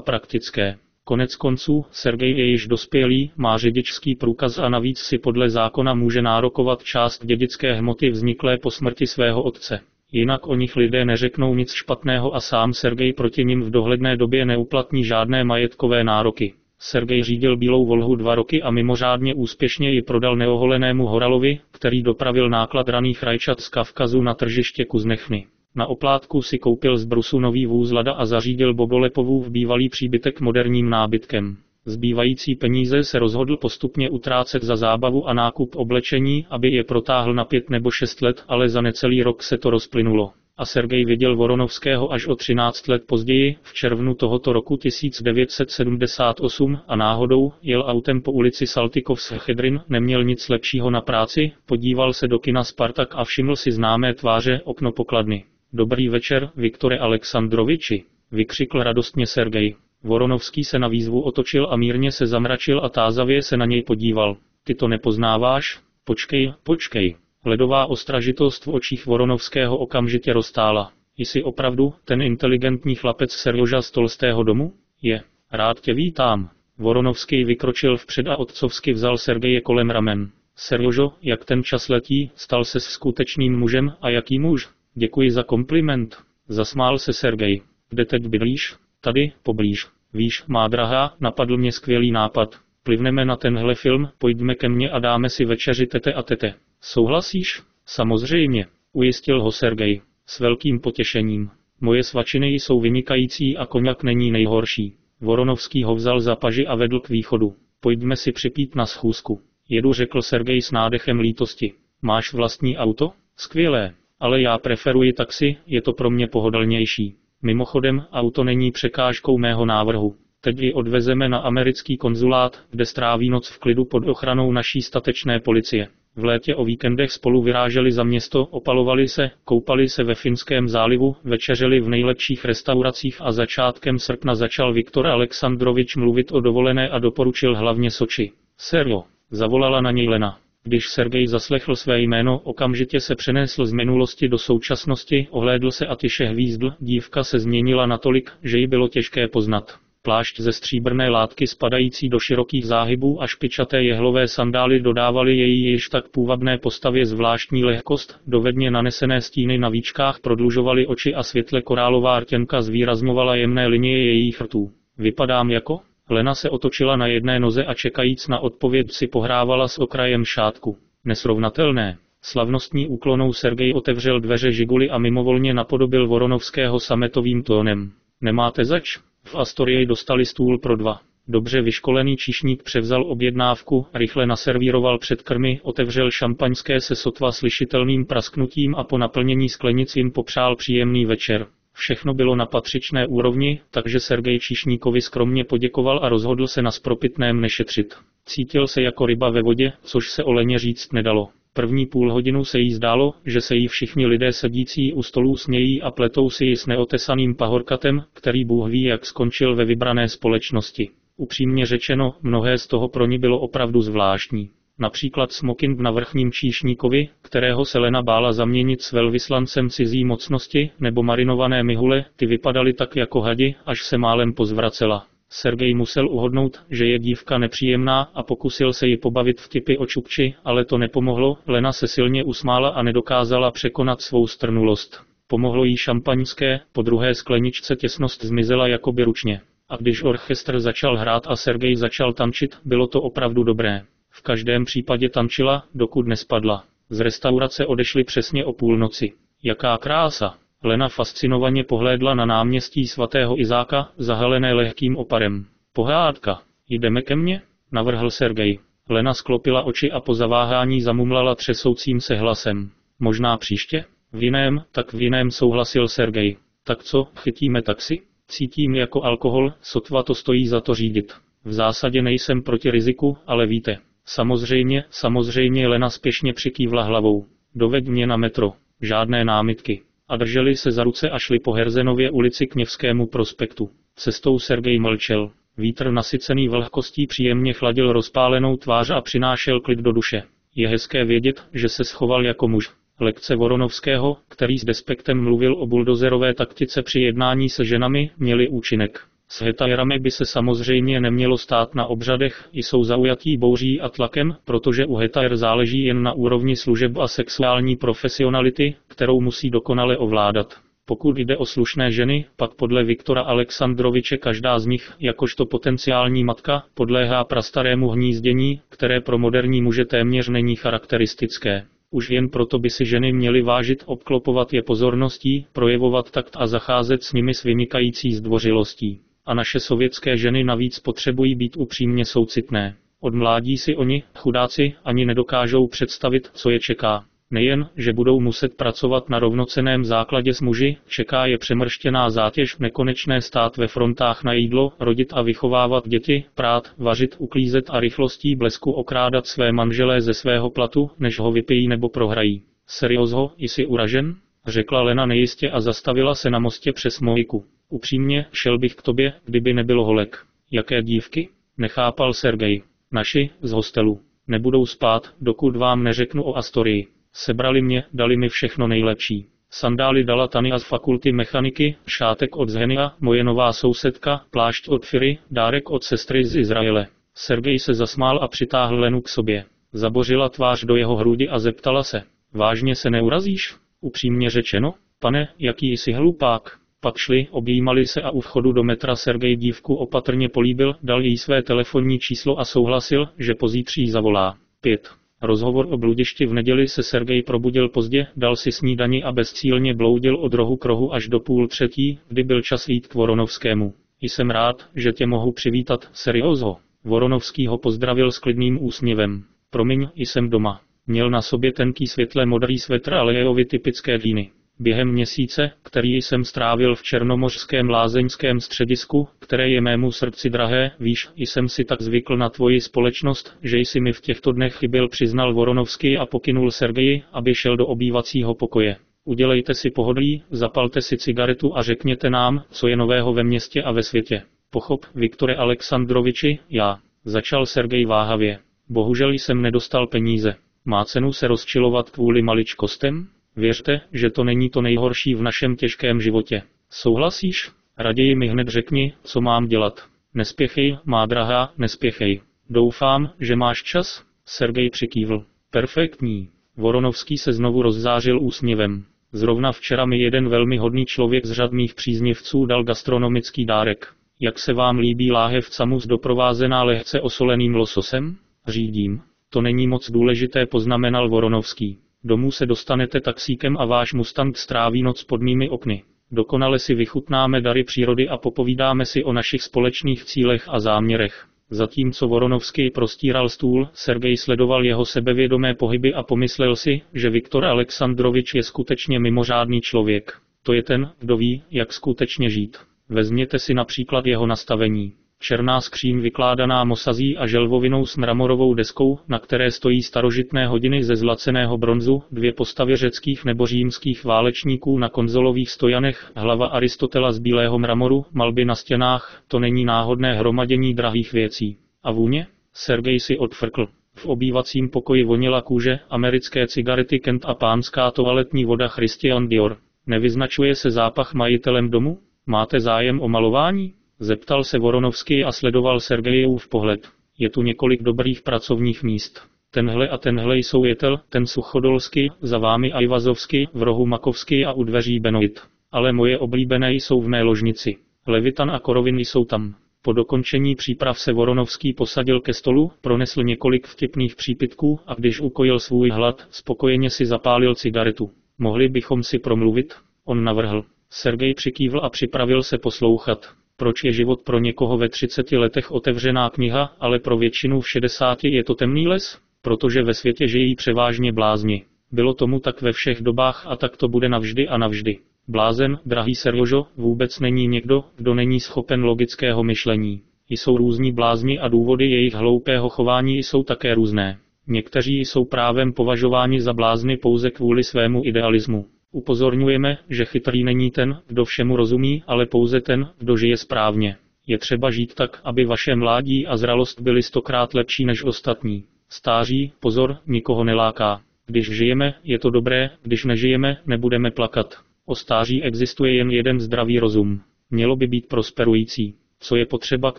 Speaker 1: praktické. Konec konců, Sergej je již dospělý, má řidičský průkaz a navíc si podle zákona může nárokovat část dědické hmoty vzniklé po smrti svého otce. Jinak o nich lidé neřeknou nic špatného a sám Sergej proti nim v dohledné době neuplatní žádné majetkové nároky. Sergej řídil Bílou Volhu dva roky a mimořádně úspěšně ji prodal neoholenému Horalovi, který dopravil náklad raných rajčat z Kavkazu na tržiště Kuznechny. Na oplátku si koupil z Brusu nový vůz Lada a zařídil Bobolepovů v bývalý příbytek moderním nábytkem. Zbývající peníze se rozhodl postupně utrácet za zábavu a nákup oblečení, aby je protáhl na pět nebo šest let, ale za necelý rok se to rozplynulo. A Sergej viděl Voronovského až o 13 let později, v červnu tohoto roku 1978 a náhodou jel autem po ulici Saltykov s Chedrin, neměl nic lepšího na práci, podíval se do kina Spartak a všiml si známé tváře okno pokladny. Dobrý večer, Viktore Alexandroviči, vykřikl radostně Sergej. Voronovský se na výzvu otočil a mírně se zamračil a tázavě se na něj podíval. Ty to nepoznáváš? Počkej, počkej. Ledová ostražitost v očích Voronovského okamžitě roztála. Jsi opravdu ten inteligentní chlapec Serjoža z Tolstého domu? Je. Rád tě vítám. Voronovský vykročil vpřed a otcovsky vzal Sergeje kolem ramen. Serjožo, jak ten čas letí, stal se skutečným mužem a jaký muž? Děkuji za kompliment. Zasmál se Sergej. Kde teď bydlíš? Tady, poblíž. Víš, má drahá, napadl mě skvělý nápad. Plivneme na tenhle film, pojďme ke mně a dáme si večeři tete a tete. Souhlasíš? Samozřejmě, ujistil ho Sergej. S velkým potěšením. Moje svačiny jsou vynikající a koněk není nejhorší. Voronovský ho vzal za paži a vedl k východu. Pojďme si připít na schůzku. Jedu, řekl Sergej s nádechem lítosti. Máš vlastní auto? Skvělé. Ale já preferuji taxi, je to pro mě pohodlnější. Mimochodem, auto není překážkou mého návrhu. Teď ji odvezeme na americký konzulát, kde stráví noc v klidu pod ochranou naší statečné policie. V létě o víkendech spolu vyráželi za město, opalovali se, koupali se ve Finském zálivu, večeřeli v nejlepších restauracích a začátkem srpna začal Viktor Aleksandrovič mluvit o dovolené a doporučil hlavně Soči. Serjo, zavolala na něj Lena. Když Sergej zaslechl své jméno, okamžitě se přenesl z minulosti do současnosti, ohlédl se a tiše hvízdl, dívka se změnila natolik, že ji bylo těžké poznat. Plášť ze stříbrné látky spadající do širokých záhybů a špičaté jehlové sandály dodávaly její již tak půvabné postavě zvláštní lehkost, dovedně nanesené stíny na víčkách prodlužovaly oči a světle korálová rtěnka zvýrazňovala jemné linie jejich rtů. Vypadám jako? Lena se otočila na jedné noze a čekajíc na odpověď si pohrávala s okrajem šátku. Nesrovnatelné. Slavnostní úklonou Sergej otevřel dveře žiguly a mimovolně napodobil Voronovského sametovým tónem. Nemáte zač? V Astorii dostali stůl pro dva. Dobře vyškolený číšník převzal objednávku, rychle naservíroval před krmy, otevřel šampaňské se sotva slyšitelným prasknutím a po naplnění sklenic jim popřál příjemný večer. Všechno bylo na patřičné úrovni, takže Sergej Číšníkovi skromně poděkoval a rozhodl se na spropitném nešetřit. Cítil se jako ryba ve vodě, což se o Leně říct nedalo. První půl hodinu se jí zdálo, že se jí všichni lidé sedící u stolů smějí a pletou si ji s neotesaným pahorkatem, který Bůh ví, jak skončil ve vybrané společnosti. Upřímně řečeno, mnohé z toho pro ní bylo opravdu zvláštní. Například smoking na vrchním číšníkovi, kterého se Lena bála zaměnit s velvyslancem cizí mocnosti, nebo marinované mihule, ty vypadaly tak jako hadi, až se málem pozvracela. Sergej musel uhodnout, že je dívka nepříjemná a pokusil se ji pobavit vtipy o čupči, ale to nepomohlo, Lena se silně usmála a nedokázala překonat svou strnulost. Pomohlo jí šampaňské, po druhé skleničce těsnost zmizela jako by ručně. A když orchestr začal hrát a Sergej začal tančit, bylo to opravdu dobré. V každém případě tančila, dokud nespadla. Z restaurace odešli přesně o půlnoci. Jaká krása! Lena fascinovaně pohlédla na náměstí svatého Izáka, zahalené lehkým oparem. Pohádka. Jdeme ke mně? Navrhl Sergej. Lena sklopila oči a po zaváhání zamumlala třesoucím se hlasem. Možná příště? V jiném, tak v jiném souhlasil Sergej. Tak co, chytíme taxi? Cítím jako alkohol, sotva to stojí za to řídit. V zásadě nejsem proti riziku, ale víte, Samozřejmě, samozřejmě Lena spěšně přikývla hlavou. Doveď mě na metro. Žádné námitky. A drželi se za ruce a šli po Herzenově ulici k Něvskému prospektu. Cestou Sergej mlčel. Vítr nasycený vlhkostí příjemně chladil rozpálenou tvář a přinášel klid do duše. Je hezké vědět, že se schoval jako muž. Lekce Voronovského, který s despektem mluvil o buldozerové taktice při jednání se ženami, měly účinek. S hetajerami by se samozřejmě nemělo stát na obřadech, jsou zaujatí bouří a tlakem, protože u hetajer záleží jen na úrovni služeb a sexuální profesionality, kterou musí dokonale ovládat. Pokud jde o slušné ženy, pak podle Viktora Alexandroviče každá z nich, jakožto potenciální matka, podléhá prastarému hnízdění, které pro moderní muže téměř není charakteristické. Už jen proto by si ženy měly vážit, obklopovat je pozorností, projevovat takt a zacházet s nimi s vynikající zdvořilostí. A naše sovětské ženy navíc potřebují být upřímně soucitné. Od mládí si oni, chudáci, ani nedokážou představit, co je čeká. Nejen, že budou muset pracovat na rovnoceném základě s muži, čeká je přemrštěná zátěž, nekonečné stát ve frontách na jídlo, rodit a vychovávat děti, prát, vařit, uklízet a rychlostí blesku okrádat své manželé ze svého platu, než ho vypijí nebo prohrají. Seriózho, jsi uražen? Řekla Lena nejistě a zastavila se na mostě přes Mojiku. Upřímně, šel bych k tobě, kdyby nebylo holek. Jaké dívky? Nechápal Sergej. Naši, z hostelu. Nebudou spát, dokud vám neřeknu o Astorii. Sebrali mě, dali mi všechno nejlepší. Sandály dala Tania z fakulty mechaniky, šátek od Zhenia, moje nová sousedka, plášť od Firy, dárek od sestry z Izraele. Sergej se zasmál a přitáhl Lenu k sobě. Zabořila tvář do jeho hrudi a zeptala se. Vážně se neurazíš? Upřímně řečeno? Pane, jaký jsi hlupák. Pak šli, objímali se a u vchodu do metra Sergej dívku opatrně políbil, dal jí své telefonní číslo a souhlasil, že pozítří zavolá. 5. Rozhovor o bludišti v neděli se Sergej probudil pozdě, dal si snídani a bezcílně bloudil od rohu k rohu až do půl třetí, kdy byl čas jít k Voronovskému. Jsem rád, že tě mohu přivítat, seriózho. Voronovský ho pozdravil s klidným úsměvem. Promiň, jsem doma. Měl na sobě tenký světle modrý svetr a Lejejovi typické dýny. Během měsíce, který jsem strávil v černomořském lázeňském středisku, které je mému srdci drahé, víš, jsem si tak zvykl na tvoji společnost, že jsi mi v těchto dnech chyběl, přiznal Voronovský a pokynul Sergeji, aby šel do obývacího pokoje. Udělejte si pohodlí, zapalte si cigaretu a řekněte nám, co je nového ve městě a ve světě. Pochop, Viktore Alexandroviči, já. Začal Sergej váhavě. Bohužel jsem nedostal peníze. Má cenu se rozčilovat kvůli maličkostem? Věřte, že to není to nejhorší v našem těžkém životě. Souhlasíš? Raději mi hned řekni, co mám dělat. Nespěchej, má drahá, nespěchej. Doufám, že máš čas? Sergej přikývl. Perfektní. Voronovský se znovu rozzářil úsměvem. Zrovna včera mi jeden velmi hodný člověk z řad mých příznivců dal gastronomický dárek. Jak se vám líbí láhev camus doprovázená lehce osoleným lososem? Řídím. To není moc důležité, poznamenal Voronovský. Domů se dostanete taxíkem a váš Mustang stráví noc pod mými okny. Dokonale si vychutnáme dary přírody a popovídáme si o našich společných cílech a záměrech. Zatímco Voronovský prostíral stůl, Sergej sledoval jeho sebevědomé pohyby a pomyslel si, že Viktor Alexandrovič je skutečně mimořádný člověk. To je ten, kdo ví, jak skutečně žít. Vezměte si například jeho nastavení. Černá skříň vykládaná mosazí a želvovinou s mramorovou deskou, na které stojí starožitné hodiny ze zlaceného bronzu, dvě postavy řeckých nebo římských válečníků na konzolových stojanech, hlava Aristotela z bílého mramoru, malby na stěnách, to není náhodné hromadění drahých věcí. A vůně? Sergej si odfrkl. V obývacím pokoji vonila kůže, americké cigarety Kent a pánská toaletní voda Christian Dior. Nevyznačuje se zápach majitelem domu? Máte zájem o malování? Zeptal se Voronovský a sledoval Sergejův pohled. Je tu několik dobrých pracovních míst. Tenhle a tenhle jsou jetel, ten Suchodolsky, za vámi Ajvazovsky, v rohu Makovsky a u dveří Benoit. Ale moje oblíbené jsou v mé ložnici. Levitan a Korovin jsou tam. Po dokončení příprav se Voronovský posadil ke stolu, pronesl několik vtipných přípitků a když ukojil svůj hlad, spokojeně si zapálil cigaretu. Mohli bychom si promluvit? On navrhl. Sergej přikývl a připravil se poslouchat. Proč je život pro někoho ve 30 letech otevřená kniha, ale pro většinu v 60 je to temný les? Protože ve světě žijí převážně blázni. Bylo tomu tak ve všech dobách a tak to bude navždy a navždy. Blázen, drahý Serjožo, vůbec není někdo, kdo není schopen logického myšlení. Jsou různí blázni a důvody jejich hloupého chování jsou také různé. Někteří jsou právem považováni za blázny pouze kvůli svému idealismu. Upozorňujeme, že chytrý není ten, kdo všemu rozumí, ale pouze ten, kdo žije správně. Je třeba žít tak, aby vaše mládí a zralost byly stokrát lepší než ostatní. Stáří, pozor, nikoho neláká. Když žijeme, je to dobré, když nežijeme, nebudeme plakat. O stáří existuje jen jeden zdravý rozum. Mělo by být prosperující. Co je potřeba k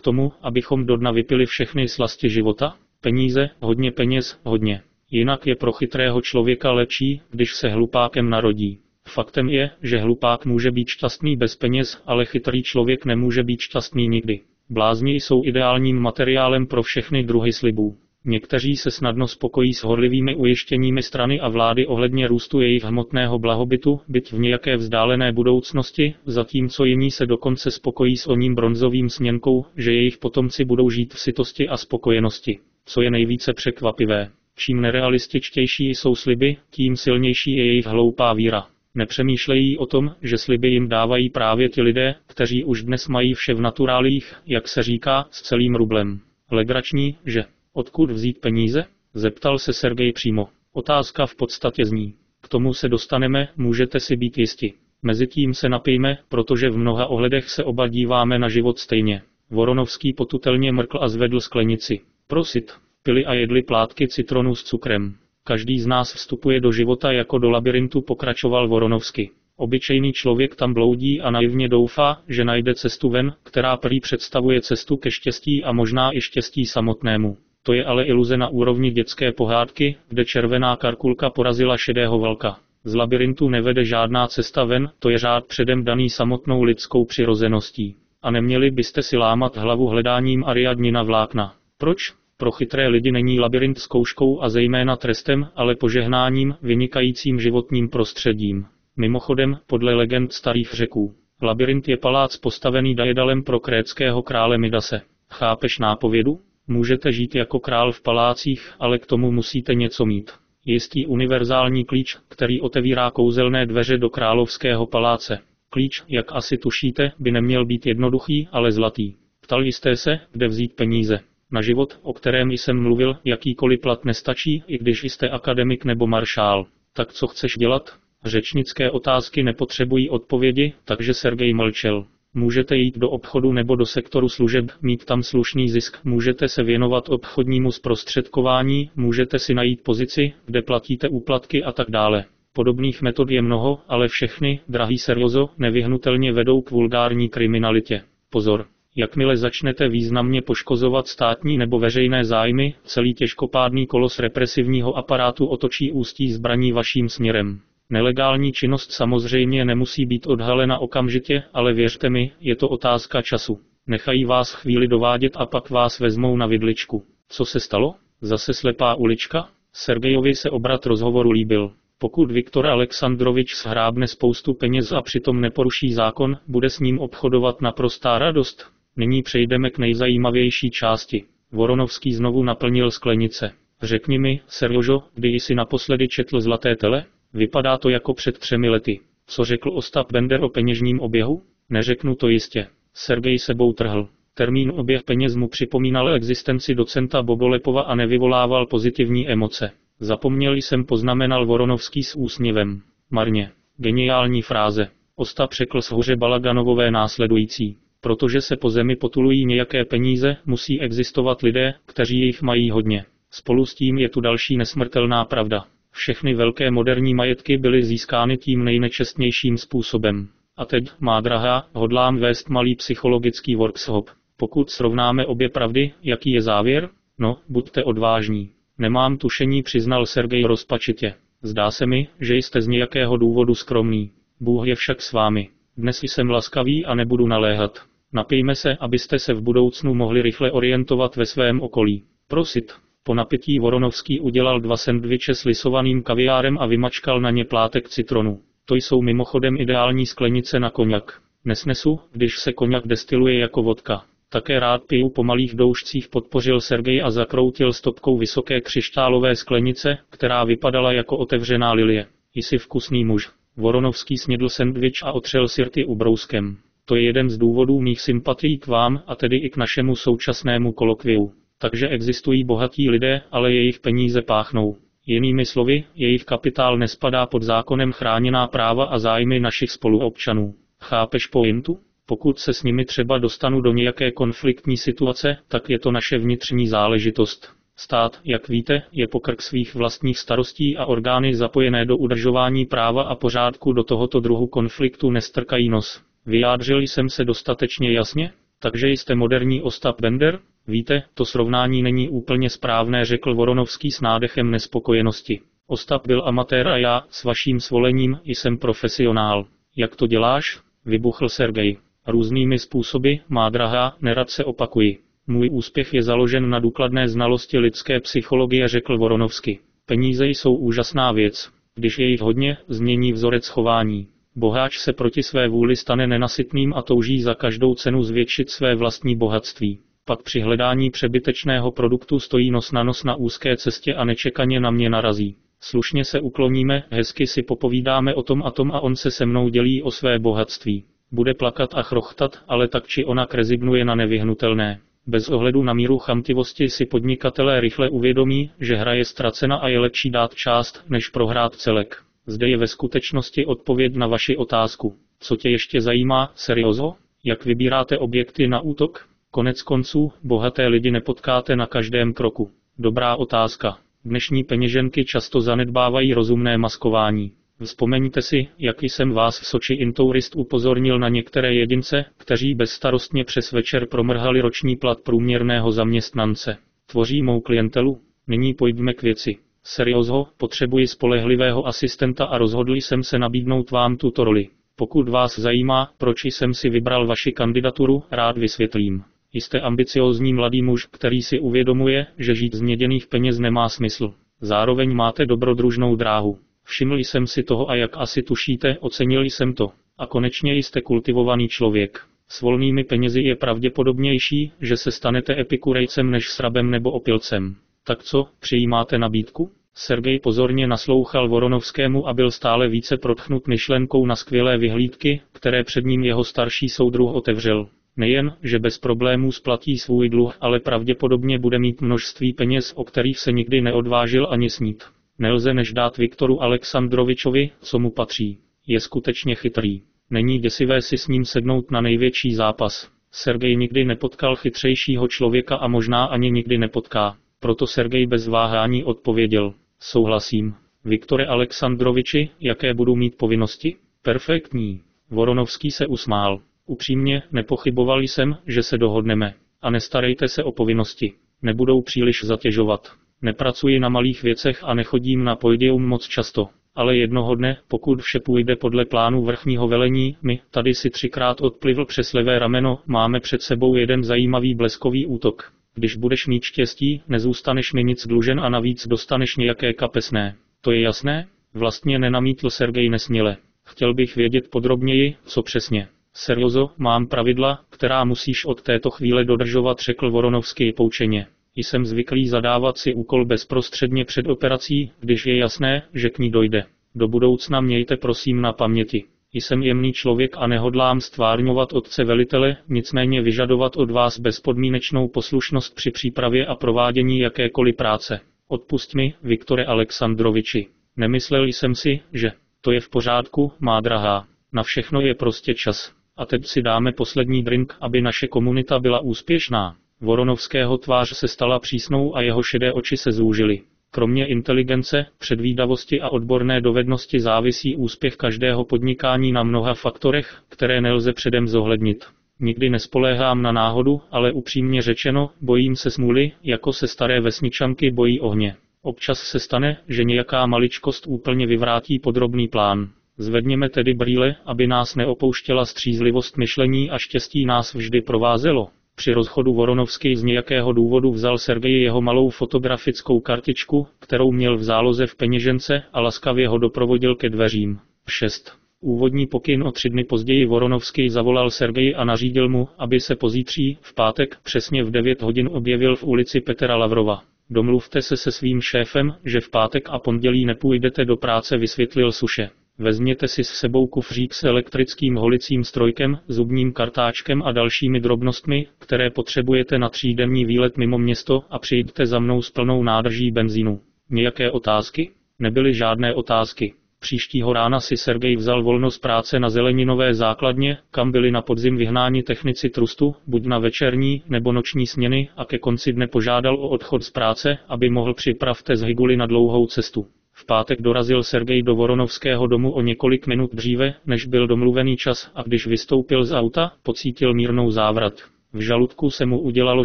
Speaker 1: tomu, abychom do dna vypili všechny slasti života? Peníze, hodně peněz, hodně. Jinak je pro chytrého člověka lepší, když se hlupákem narodí. Faktem je, že hlupák může být šťastný bez peněz, ale chytrý člověk nemůže být šťastný nikdy. Blázni jsou ideálním materiálem pro všechny druhy slibů. Někteří se snadno spokojí s horlivými ujištěními strany a vlády ohledně růstu jejich hmotného blahobytu, byť v nějaké vzdálené budoucnosti, zatímco jiní se dokonce spokojí s oním bronzovým směnkou, že jejich potomci budou žít v sytosti a spokojenosti. Co je nejvíce překvapivé. Čím nerealističtější jsou sliby, tím silnější je jejich hloupá víra. Nepřemýšlejí o tom, že sliby jim dávají právě ti lidé, kteří už dnes mají vše v naturálích, jak se říká, s celým rublem. Legrační, že odkud vzít peníze? Zeptal se Sergej přímo. Otázka v podstatě zní. K tomu se dostaneme, můžete si být jisti. Mezitím se napijme, protože v mnoha ohledech se oba díváme na život stejně. Voronovský potutelně mrkl a zvedl sklenici. Prosit. Pili a jedli plátky citronu s cukrem. Každý z nás vstupuje do života jako do labirintu, pokračoval Voronovsky. Obyčejný člověk tam bloudí a naivně doufá, že najde cestu ven, která prý představuje cestu ke štěstí a možná i štěstí samotnému. To je ale iluze na úrovni dětské pohádky, kde červená karkulka porazila šedého velka. Z labirintu nevede žádná cesta ven, to je řád předem daný samotnou lidskou přirozeností. A neměli byste si lámat hlavu hledáním Ariadnina vlákna. Proč? Pro chytré lidi není labirint zkouškou a zejména trestem, ale požehnáním, vynikajícím životním prostředím. Mimochodem, podle legend starých řeků, labirint je palác postavený Daedalem pro kréckého krále Midase. Chápeš nápovědu? Můžete žít jako král v palácích, ale k tomu musíte něco mít. Jistý univerzální klíč, který otevírá kouzelné dveře do královského paláce. Klíč, jak asi tušíte, by neměl být jednoduchý, ale zlatý. Ptal jste se, kde vzít peníze. Na život, o kterém jsem mluvil, jakýkoliv plat nestačí, i když jste akademik nebo maršál. Tak co chceš dělat? Řečnické otázky nepotřebují odpovědi, takže Sergej mlčel. Můžete jít do obchodu nebo do sektoru služeb, mít tam slušný zisk, můžete se věnovat obchodnímu zprostředkování, můžete si najít pozici, kde platíte úplatky a tak dále. Podobných metod je mnoho, ale všechny, drahý Seriozo, nevyhnutelně vedou k vulgární kriminalitě. Pozor! Jakmile začnete významně poškozovat státní nebo veřejné zájmy, celý těžkopádný kolos represivního aparátu otočí ústí zbraní vaším směrem. Nelegální činnost samozřejmě nemusí být odhalena okamžitě, ale věřte mi, je to otázka času. Nechají vás chvíli dovádět a pak vás vezmou na vidličku. Co se stalo? Zase slepá ulička? Sergejovi se obrat rozhovoru líbil. Pokud Viktor Alexandrovič shrábne spoustu peněz a přitom neporuší zákon, bude s ním obchodovat naprostá radost. Nyní přejdeme k nejzajímavější části. Voronovský znovu naplnil sklenice. Řekni mi, Serjožo, kdy jsi naposledy četl Zlaté tele? Vypadá to jako před třemi lety. Co řekl Ostap Bender o peněžním oběhu? Neřeknu to jistě. Sergej sebou trhl. Termín oběh peněz mu připomínal existenci docenta Bobolepova a nevyvolával pozitivní emoce. Zapomněl jsem poznamenal Voronovský s úsměvem. Marně. Geniální fráze. Ostap řekl shoře Balaganovové následující. Protože se po zemi potulují nějaké peníze, musí existovat lidé, kteří jich mají hodně. Spolu s tím je tu další nesmrtelná pravda. Všechny velké moderní majetky byly získány tím nejnečestnějším způsobem. A teď, má drahá, hodlám vést malý psychologický workshop. Pokud srovnáme obě pravdy, jaký je závěr? No, buďte odvážní. Nemám tušení, přiznal Sergej rozpačitě. Zdá se mi, že jste z nějakého důvodu skromný. Bůh je však s vámi. Dnes jsem laskavý a nebudu naléhat. Napijme se, abyste se v budoucnu mohli rychle orientovat ve svém okolí. Prosit. Po napití Voronovský udělal dva sendviče s lisovaným kaviárem a vymačkal na ně plátek citronu. To jsou mimochodem ideální sklenice na koněk. Nesnesu, když se koněk destiluje jako vodka. Také rád piju po malých doušcích podpořil Sergej a zakroutil stopkou vysoké křišťálové sklenice, která vypadala jako otevřená lilie. Jsi vkusný muž. Voronovský snědl sendvič a otřel sirty ubrouskem. To je jeden z důvodů mých sympatií k vám a tedy i k našemu současnému kolokviu. Takže existují bohatí lidé, ale jejich peníze páchnou. Jinými slovy, jejich kapitál nespadá pod zákonem chráněná práva a zájmy našich spoluobčanů. Chápeš pointu? Pokud se s nimi třeba dostanu do nějaké konfliktní situace, tak je to naše vnitřní záležitost. Stát, jak víte, je pokrk svých vlastních starostí a orgány zapojené do udržování práva a pořádku do tohoto druhu konfliktu nestrkají nos. Vyjádřil jsem se dostatečně jasně? Takže jste moderní Ostap Bender? Víte, to srovnání není úplně správné, řekl Voronovský s nádechem nespokojenosti. Ostap byl amatér a já, s vaším svolením, jsem profesionál. Jak to děláš? Vybuchl Sergej. Různými způsoby, má drahá, nerad se opakuji. Můj úspěch je založen na důkladné znalosti lidské psychologie, řekl Voronovsky. Peníze jsou úžasná věc. Když je jich hodně, změní vzorec chování. Boháč se proti své vůli stane nenasytným a touží za každou cenu zvětšit své vlastní bohatství. Pak při hledání přebytečného produktu stojí nos na nos na úzké cestě a nečekaně na mě narazí. Slušně se ukloníme, hezky si popovídáme o tom a tom a on se se mnou dělí o své bohatství. Bude plakat a chrochtat, ale tak či onak rezignuje na nevyhnutelné. Bez ohledu na míru chamtivosti si podnikatelé rychle uvědomí, že hra je ztracena a je lepší dát část, než prohrát celek. Zde je ve skutečnosti odpověď na vaši otázku. Co tě ještě zajímá, seriozo? Jak vybíráte objekty na útok? Konec konců, bohaté lidi nepotkáte na každém kroku. Dobrá otázka. Dnešní peněženky často zanedbávají rozumné maskování. Vzpomeňte si, jak jsem vás v Soči Intourist upozornil na některé jedince, kteří bezstarostně přes večer promrhali roční plat průměrného zaměstnance. Tvoří mou klientelu? Nyní pojďme k věci. Seriózho, potřebuji spolehlivého asistenta a rozhodl jsem se nabídnout vám tuto roli. Pokud vás zajímá, proč jsem si vybral vaši kandidaturu, rád vysvětlím. Jste ambiciózní mladý muž, který si uvědomuje, že žít z měděných peněz nemá smysl. Zároveň máte dobrodružnou dráhu. Všiml jsem si toho a jak asi tušíte, ocenil jsem to. A konečně jste kultivovaný člověk. S volnými penězi je pravděpodobnější, že se stanete epikurejcem než srabem nebo opilcem. Tak co, přijímáte nabídku? Sergej pozorně naslouchal Voronovskému a byl stále více protchnut myšlenkou na skvělé vyhlídky, které před ním jeho starší soudruh otevřel. Nejen, že bez problémů splatí svůj dluh, ale pravděpodobně bude mít množství peněz, o kterých se nikdy neodvážil ani snít. Nelze než dát Viktoru Alexandrovičovi, co mu patří. Je skutečně chytrý. Není děsivé si s ním sednout na největší zápas. Sergej nikdy nepotkal chytřejšího člověka a možná ani nikdy nepotká. Proto Sergej bez váhání odpověděl. Souhlasím. Viktore Alexandroviči, jaké budu mít povinnosti? Perfektní. Voronovský se usmál. Upřímně, nepochyboval jsem, že se dohodneme. A nestarejte se o povinnosti. Nebudou příliš zatěžovat. Nepracuji na malých věcech a nechodím na pódium moc často. Ale jednoho dne, pokud vše půjde podle plánu vrchního velení, my, tady si třikrát odplivl přes levé rameno, máme před sebou jeden zajímavý bleskový útok. Když budeš mít štěstí, nezůstaneš mi nic dlužen a navíc dostaneš nějaké kapesné. To je jasné? Vlastně nenamítl Sergej nesměle. Chtěl bych vědět podrobněji, co přesně. Seriozo, mám pravidla, která musíš od této chvíle dodržovat, řekl Voronovský poučeně. Jsem zvyklý zadávat si úkol bezprostředně před operací, když je jasné, že k ní dojde. Do budoucna mějte prosím na paměti. Jsem jemný člověk a nehodlám stvárňovat otce velitele, nicméně vyžadovat od vás bezpodmínečnou poslušnost při přípravě a provádění jakékoliv práce. Odpust mi, Viktore Alexandroviči. Nemyslel jsem si, že to je v pořádku, má drahá. Na všechno je prostě čas. A teď si dáme poslední drink, aby naše komunita byla úspěšná. Voronovského tvář se stala přísnou a jeho šedé oči se zúžily. Kromě inteligence, předvídavosti a odborné dovednosti závisí úspěch každého podnikání na mnoha faktorech, které nelze předem zohlednit. Nikdy nespoléhám na náhodu, ale upřímně řečeno, bojím se smůly, jako se staré vesničanky bojí ohně. Občas se stane, že nějaká maličkost úplně vyvrátí podrobný plán. Zvedněme tedy brýle, aby nás neopouštěla střízlivost myšlení a štěstí nás vždy provázelo. Při rozchodu Voronovský z nějakého důvodu vzal Sergeji jeho malou fotografickou kartičku, kterou měl v záloze v peněžence a laskavě ho doprovodil ke dveřím. 6. Úvodní pokyn o tři dny později Voronovský zavolal Sergeji a nařídil mu, aby se pozítří, v pátek, přesně v 9 hodin objevil v ulici Petra Lavrova. Domluvte se se svým šéfem, že v pátek a pondělí nepůjdete do práce, vysvětlil Suše. Vezměte si s sebou kufřík s elektrickým holicím strojkem, zubním kartáčkem a dalšími drobnostmi, které potřebujete na třídenní výlet mimo město a přijďte za mnou s plnou nádrží benzínu. Nějaké otázky? Nebyly žádné otázky. Příštího rána si Sergej vzal volno z práce na zeleninové základně, kam byli na podzim vyhnáni technici trustu, buď na večerní nebo noční směny a ke konci dne požádal o odchod z práce, aby mohl připravte z Higuli na dlouhou cestu. V pátek dorazil Sergej do Voronovského domu o několik minut dříve, než byl domluvený čas a když vystoupil z auta, pocítil mírnou závrat. V žaludku se mu udělalo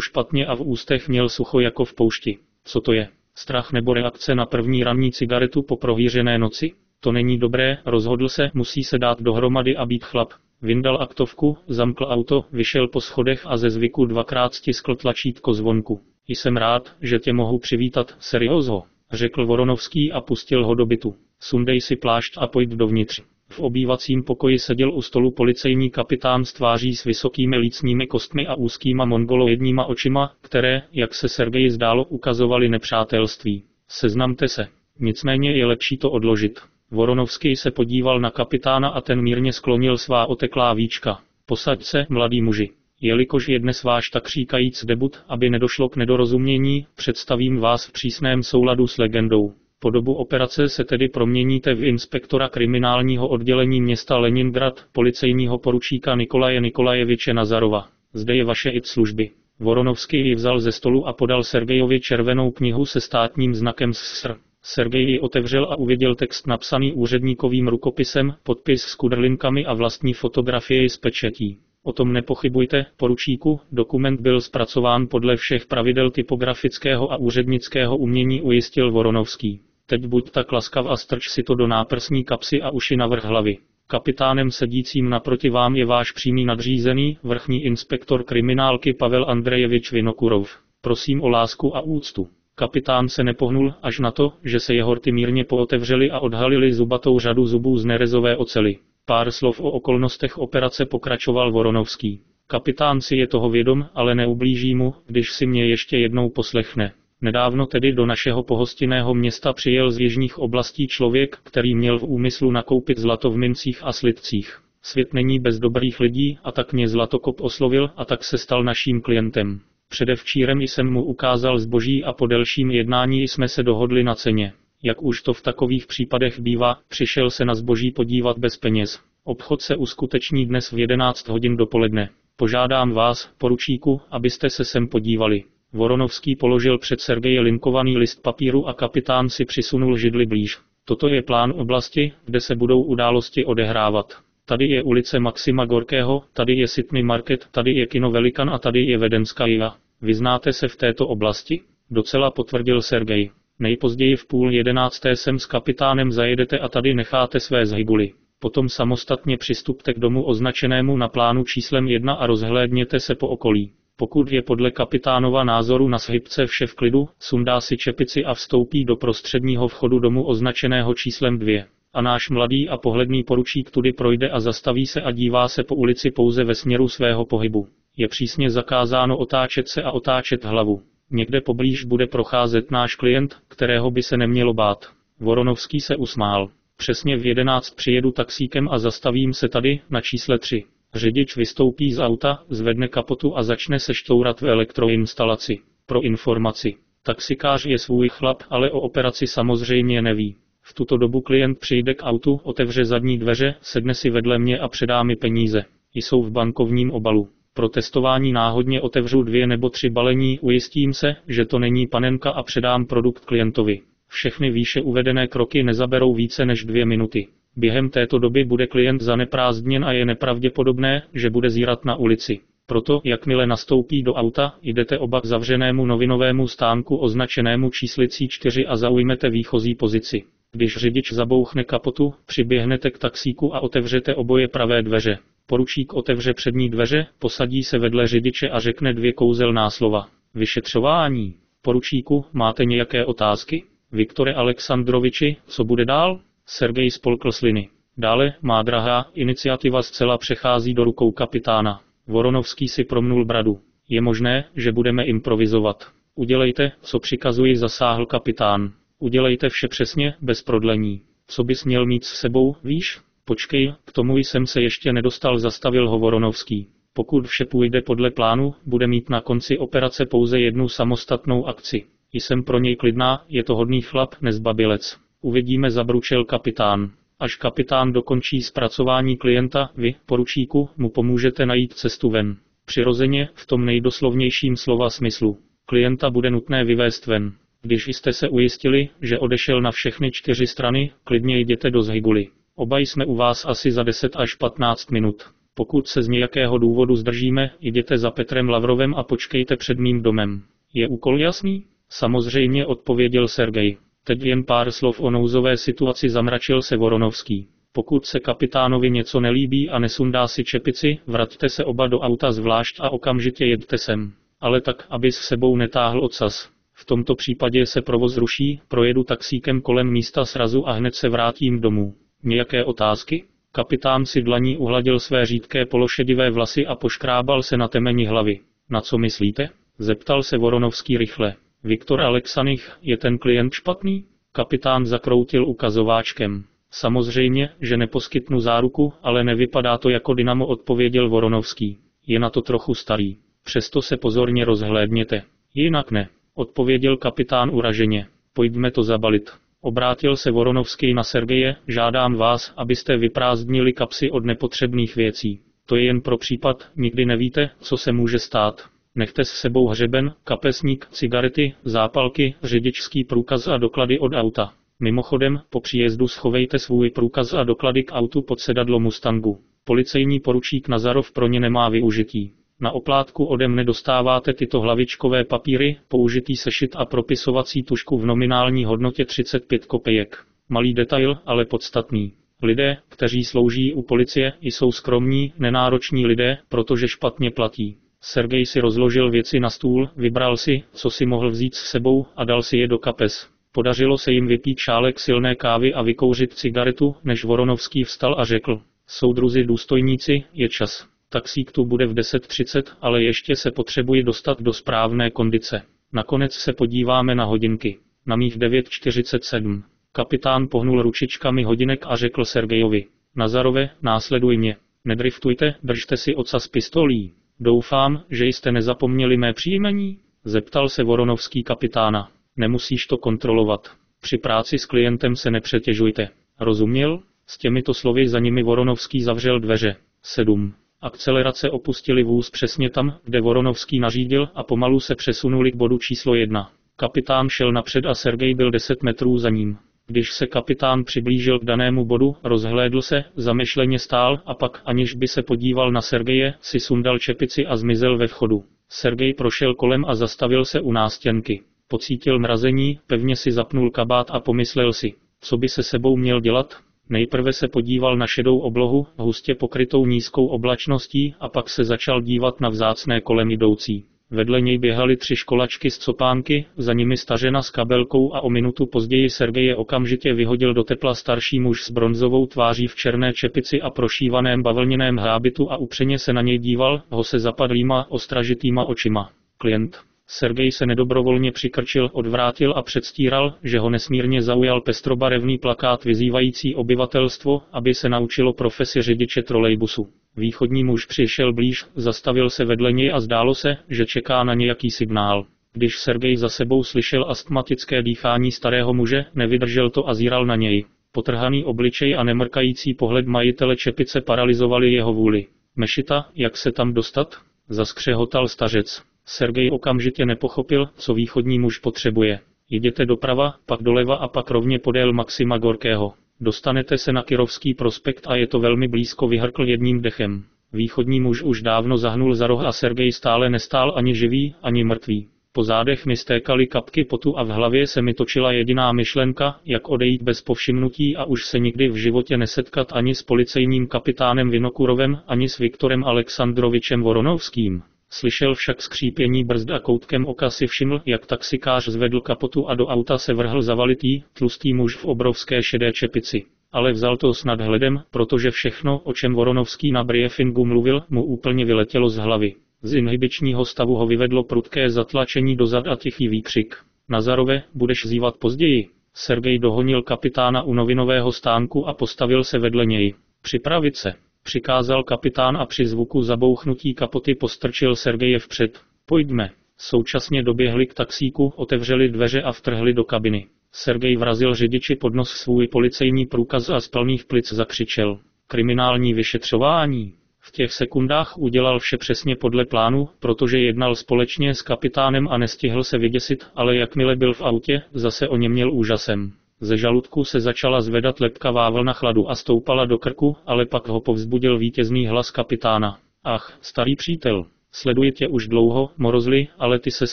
Speaker 1: špatně a v ústech měl sucho jako v poušti. Co to je? Strach nebo reakce na první ranní cigaretu po prohýřené noci? To není dobré, rozhodl se, musí se dát dohromady a být chlap. Vyndal aktovku, zamkl auto, vyšel po schodech a ze zvyku dvakrát stiskl tlačítko zvonku. Jsem rád, že tě mohu přivítat, seriózho, řekl Voronovský a pustil ho do bytu. Sundej si plášť a pojď dovnitř. V obývacím pokoji seděl u stolu policejní kapitán s tváří s vysokými lícními kostmi a úzkýma mongoloidníma očima, které, jak se Sergeji zdálo, ukazovaly nepřátelství. Seznamte se. Nicméně je lepší to odložit. Voronovský se podíval na kapitána a ten mírně sklonil svá oteklá víčka. Posaď se, mladý muži. Jelikož je dnes váš tak říkajíc debut, aby nedošlo k nedorozumění, představím vás v přísném souladu s legendou. Po dobu operace se tedy proměníte v inspektora kriminálního oddělení města Leningrad, policejního poručíka Nikolaje Nikolajeviče Nazarova. Zde je vaše IT služby. Voronovský ji vzal ze stolu a podal Sergejovi červenou knihu se státním znakem SSR. Sergej ji otevřel a uviděl text napsaný úředníkovým rukopisem, podpis s kudrlinkami a vlastní fotografii z pečetí. O tom nepochybujte, poručíku, dokument byl zpracován podle všech pravidel typografického a úřednického umění ujistil Voronovský. Teď buď tak laskav a strč si to do náprsní kapsy a uši na vrch hlavy. Kapitánem sedícím naproti vám je váš přímý nadřízený, vrchní inspektor kriminálky Pavel Andrejevič Vinokurov. Prosím o lásku a úctu. Kapitán se nepohnul až na to, že se jeho rty mírně pootevřely a odhalili zubatou řadu zubů z nerezové ocely. Pár slov o okolnostech operace pokračoval Voronovský. Kapitán si je toho vědom, ale neublíží mu, když si mě ještě jednou poslechne. Nedávno tedy do našeho pohostinného města přijel z jižních oblastí člověk, který měl v úmyslu nakoupit zlato v mincích a slitcích. Svět není bez dobrých lidí a tak mě Zlatokop oslovil a tak se stal naším klientem. Předevčírem jsem mu ukázal zboží a po delším jednání jsme se dohodli na ceně. Jak už to v takových případech bývá, přišel se na zboží podívat bez peněz. Obchod se uskuteční dnes v 11 hodin dopoledne. Požádám vás, poručíku, abyste se sem podívali. Voronovský položil před Sergeje linkovaný list papíru a kapitán si přisunul židli blíž. Toto je plán oblasti, kde se budou události odehrávat. Tady je ulice Maxima Gorkého, tady je Sydney Market, tady je kino Velikan a tady je Vedenská jiva. Vyznáte se v této oblasti? Docela potvrdil Sergej. Nejpozději v půl jedenácté sem s kapitánem zajedete a tady necháte své zhybuly. Potom samostatně přistupte k domu označenému na plánu číslem 1 a rozhlédněte se po okolí. Pokud je podle kapitánova názoru na shybce vše v klidu, sundá si čepici a vstoupí do prostředního vchodu domu označeného číslem 2 a náš mladý a pohledný poručík tudy projde a zastaví se a dívá se po ulici pouze ve směru svého pohybu. Je přísně zakázáno otáčet se a otáčet hlavu. Někde poblíž bude procházet náš klient, kterého by se nemělo bát. Voronovský se usmál. Přesně v jedenáct přijedu taxíkem a zastavím se tady, na čísle 3. Řidič vystoupí z auta, zvedne kapotu a začne se štourat v elektroinstalaci. Pro informaci. Taxikář je svůj chlap, ale o operaci samozřejmě neví. V tuto dobu klient přijde k autu, otevře zadní dveře, sedne si vedle mě a předá mi peníze. Jsou v bankovním obalu. Pro testování náhodně otevřu dvě nebo tři balení, ujistím se, že to není panenka a předám produkt klientovi. Všechny výše uvedené kroky nezaberou více než dvě minuty. Během této doby bude klient zaneprázdněn a je nepravděpodobné, že bude zírat na ulici. Proto, jakmile nastoupí do auta, jdete oba k zavřenému novinovému stánku označenému číslicí 4 a zaujmete výchozí pozici. Když řidič zabouchne kapotu, přiběhnete k taxíku a otevřete oboje pravé dveře. Poručík otevře přední dveře, posadí se vedle řidiče a řekne dvě kouzelná slova. Vyšetřování. Poručíku, máte nějaké otázky? Viktore Alexandroviči, co bude dál? Sergej spolkl sliny. Dále, má drahá, iniciativa zcela přechází do rukou kapitána. Voronovský si promnul bradu. Je možné, že budeme improvizovat. Udělejte, co přikazuji, zasáhl kapitán. Udělejte vše přesně, bez prodlení. Co bys měl mít s sebou, víš? Počkej, k tomu jsem se ještě nedostal, zastavil ho Voronovský. Pokud vše půjde podle plánu, bude mít na konci operace pouze jednu samostatnou akci. Jsem pro něj klidná, je to hodný chlap, nezbabilec. Uvidíme, zabručel kapitán. Až kapitán dokončí zpracování klienta, vy, poručíku, mu pomůžete najít cestu ven. Přirozeně, v tom nejdoslovnějším slova smyslu. Klienta bude nutné vyvést ven. Když jste se ujistili, že odešel na všechny čtyři strany, klidně jděte do Zhiguly. Oba jsme u vás asi za 10 až 15 minut. Pokud se z nějakého důvodu zdržíme, jděte za Petrem Lavrovem a počkejte před mým domem. Je úkol jasný? Samozřejmě odpověděl Sergej. Teď jen pár slov o nouzové situaci zamračil se Voronovský. Pokud se kapitánovi něco nelíbí a nesundá si čepici, vraťte se oba do auta zvlášť a okamžitě jedte sem. Ale tak, aby s sebou netáhl ocas. V tomto případě se provoz ruší, projedu taxíkem kolem místa srazu a hned se vrátím domů. Nějaké otázky? Kapitán si dlaní uhladil své řídké pološedivé vlasy a poškrábal se na temeni hlavy. Na co myslíte? Zeptal se Voronovský rychle. Viktor Alexanich, je ten klient špatný? Kapitán zakroutil ukazováčkem. Samozřejmě, že neposkytnu záruku, ale nevypadá to jako Dynamo, odpověděl Voronovský. Je na to trochu starý. Přesto se pozorně rozhlédněte. Jinak ne, odpověděl kapitán uraženě. Pojďme to zabalit. Obrátil se Voronovský na Sergeje, žádám vás, abyste vyprázdnili kapsy od nepotřebných věcí. To je jen pro případ, nikdy nevíte, co se může stát. Nechte s sebou hřeben, kapesník, cigarety, zápalky, řidičský průkaz a doklady od auta. Mimochodem, po příjezdu schovejte svůj průkaz a doklady k autu pod sedadlo Mustangu. Policejní poručík Nazarov pro ně nemá využití. Na oplátku ode mne dostáváte tyto hlavičkové papíry, použitý sešit a propisovací tušku v nominální hodnotě 35 kopejek. Malý detail, ale podstatný. Lidé, kteří slouží u policie, jsou skromní, nenároční lidé, protože špatně platí. Sergej si rozložil věci na stůl, vybral si, co si mohl vzít s sebou a dal si je do kapes. Podařilo se jim vypít šálek silné kávy a vykouřit cigaretu, než Voronovský vstal a řekl. Soudruzi důstojníci, je čas. Taxík tu bude v 10.30, ale ještě se potřebuji dostat do správné kondice. Nakonec se podíváme na hodinky. Na mých 9.47. Kapitán pohnul ručičkami hodinek a řekl Sergejovi. Nazarove, následuj mě. Nedriftujte, držte si oca s pistolí. Doufám, že jste nezapomněli mé příjmení? Zeptal se Voronovský kapitána. Nemusíš to kontrolovat. Při práci s klientem se nepřetěžujte. Rozuměl? S těmito slovy za nimi Voronovský zavřel dveře. 7. Akcelerace opustili vůz přesně tam, kde Voronovský nařídil a pomalu se přesunuli k bodu číslo 1. Kapitán šel napřed a Sergej byl 10 metrů za ním. Když se kapitán přiblížil k danému bodu, rozhlédl se, zamešleně stál a pak, aniž by se podíval na Sergeje, si sundal čepici a zmizel ve vchodu. Sergej prošel kolem a zastavil se u nástěnky. Pocítil mrazení, pevně si zapnul kabát a pomyslel si, co by se sebou měl dělat, Nejprve se podíval na šedou oblohu, hustě pokrytou nízkou oblačností, a pak se začal dívat na vzácné kolem jdoucí. Vedle něj běhali tři školačky z copánky, za nimi stařena s kabelkou a o minutu později Sergeje okamžitě vyhodil do tepla starší muž s bronzovou tváří v černé čepici a prošívaném bavlněném hábitu a upřeně se na něj díval, ho se zapadlýma, ostražitýma očima. Klient. Sergej se nedobrovolně přikrčil, odvrátil a předstíral, že ho nesmírně zaujal pestrobarevný plakát vyzývající obyvatelstvo, aby se naučilo profesi řidiče trolejbusu. Východní muž přišel blíž, zastavil se vedle něj a zdálo se, že čeká na nějaký signál. Když Sergej za sebou slyšel astmatické dýchání starého muže, nevydržel to a zíral na něj. Potrhaný obličej a nemrkající pohled majitele čepice paralizovali jeho vůli. Mešita, jak se tam dostat? Zaskřehotal stařec. Sergej okamžitě nepochopil, co východní muž potřebuje. Jděte doprava, pak doleva a pak rovně podél Maxima Gorkého. Dostanete se na Kirovský prospekt a je to velmi blízko, vyhrkl jedním dechem. Východní muž už dávno zahnul za roh a Sergej stále nestál ani živý, ani mrtvý. Po zádech mi stékaly kapky potu a v hlavě se mi točila jediná myšlenka, jak odejít bez povšimnutí a už se nikdy v životě nesetkat ani s policejním kapitánem Vinokurovem, ani s Viktorem Alexandrovičem Voronovským. Slyšel však skřípění brzd a koutkem oka si všiml, jak taxikář zvedl kapotu a do auta se vrhl zavalitý, tlustý muž v obrovské šedé čepici. Ale vzal to s nadhledem, protože všechno, o čem Voronovský na briefingu mluvil, mu úplně vyletělo z hlavy. Z inhibičního stavu ho vyvedlo prudké zatlačení dozad a tichý výkřik. Nazarove, budeš zývat později. Sergej dohonil kapitána u novinového stánku a postavil se vedle něj. Připravit se, přikázal kapitán a při zvuku zabouchnutí kapoty postrčil Sergeje vpřed. Pojďme. Současně doběhli k taxíku, otevřeli dveře a vtrhli do kabiny. Sergej vrazil řidiči pod nos svůj policejní průkaz a z plných plic zakřičel. Kriminální vyšetřování. V těch sekundách udělal vše přesně podle plánu, protože jednal společně s kapitánem a nestihl se vyděsit, ale jakmile byl v autě, zase o něm měl úžasem. Ze žaludku se začala zvedat lepkavá vlna chladu a stoupala do krku, ale pak ho povzbudil vítězný hlas kapitána. Ach, starý přítel, sleduji tě už dlouho, morozli, ale ty ses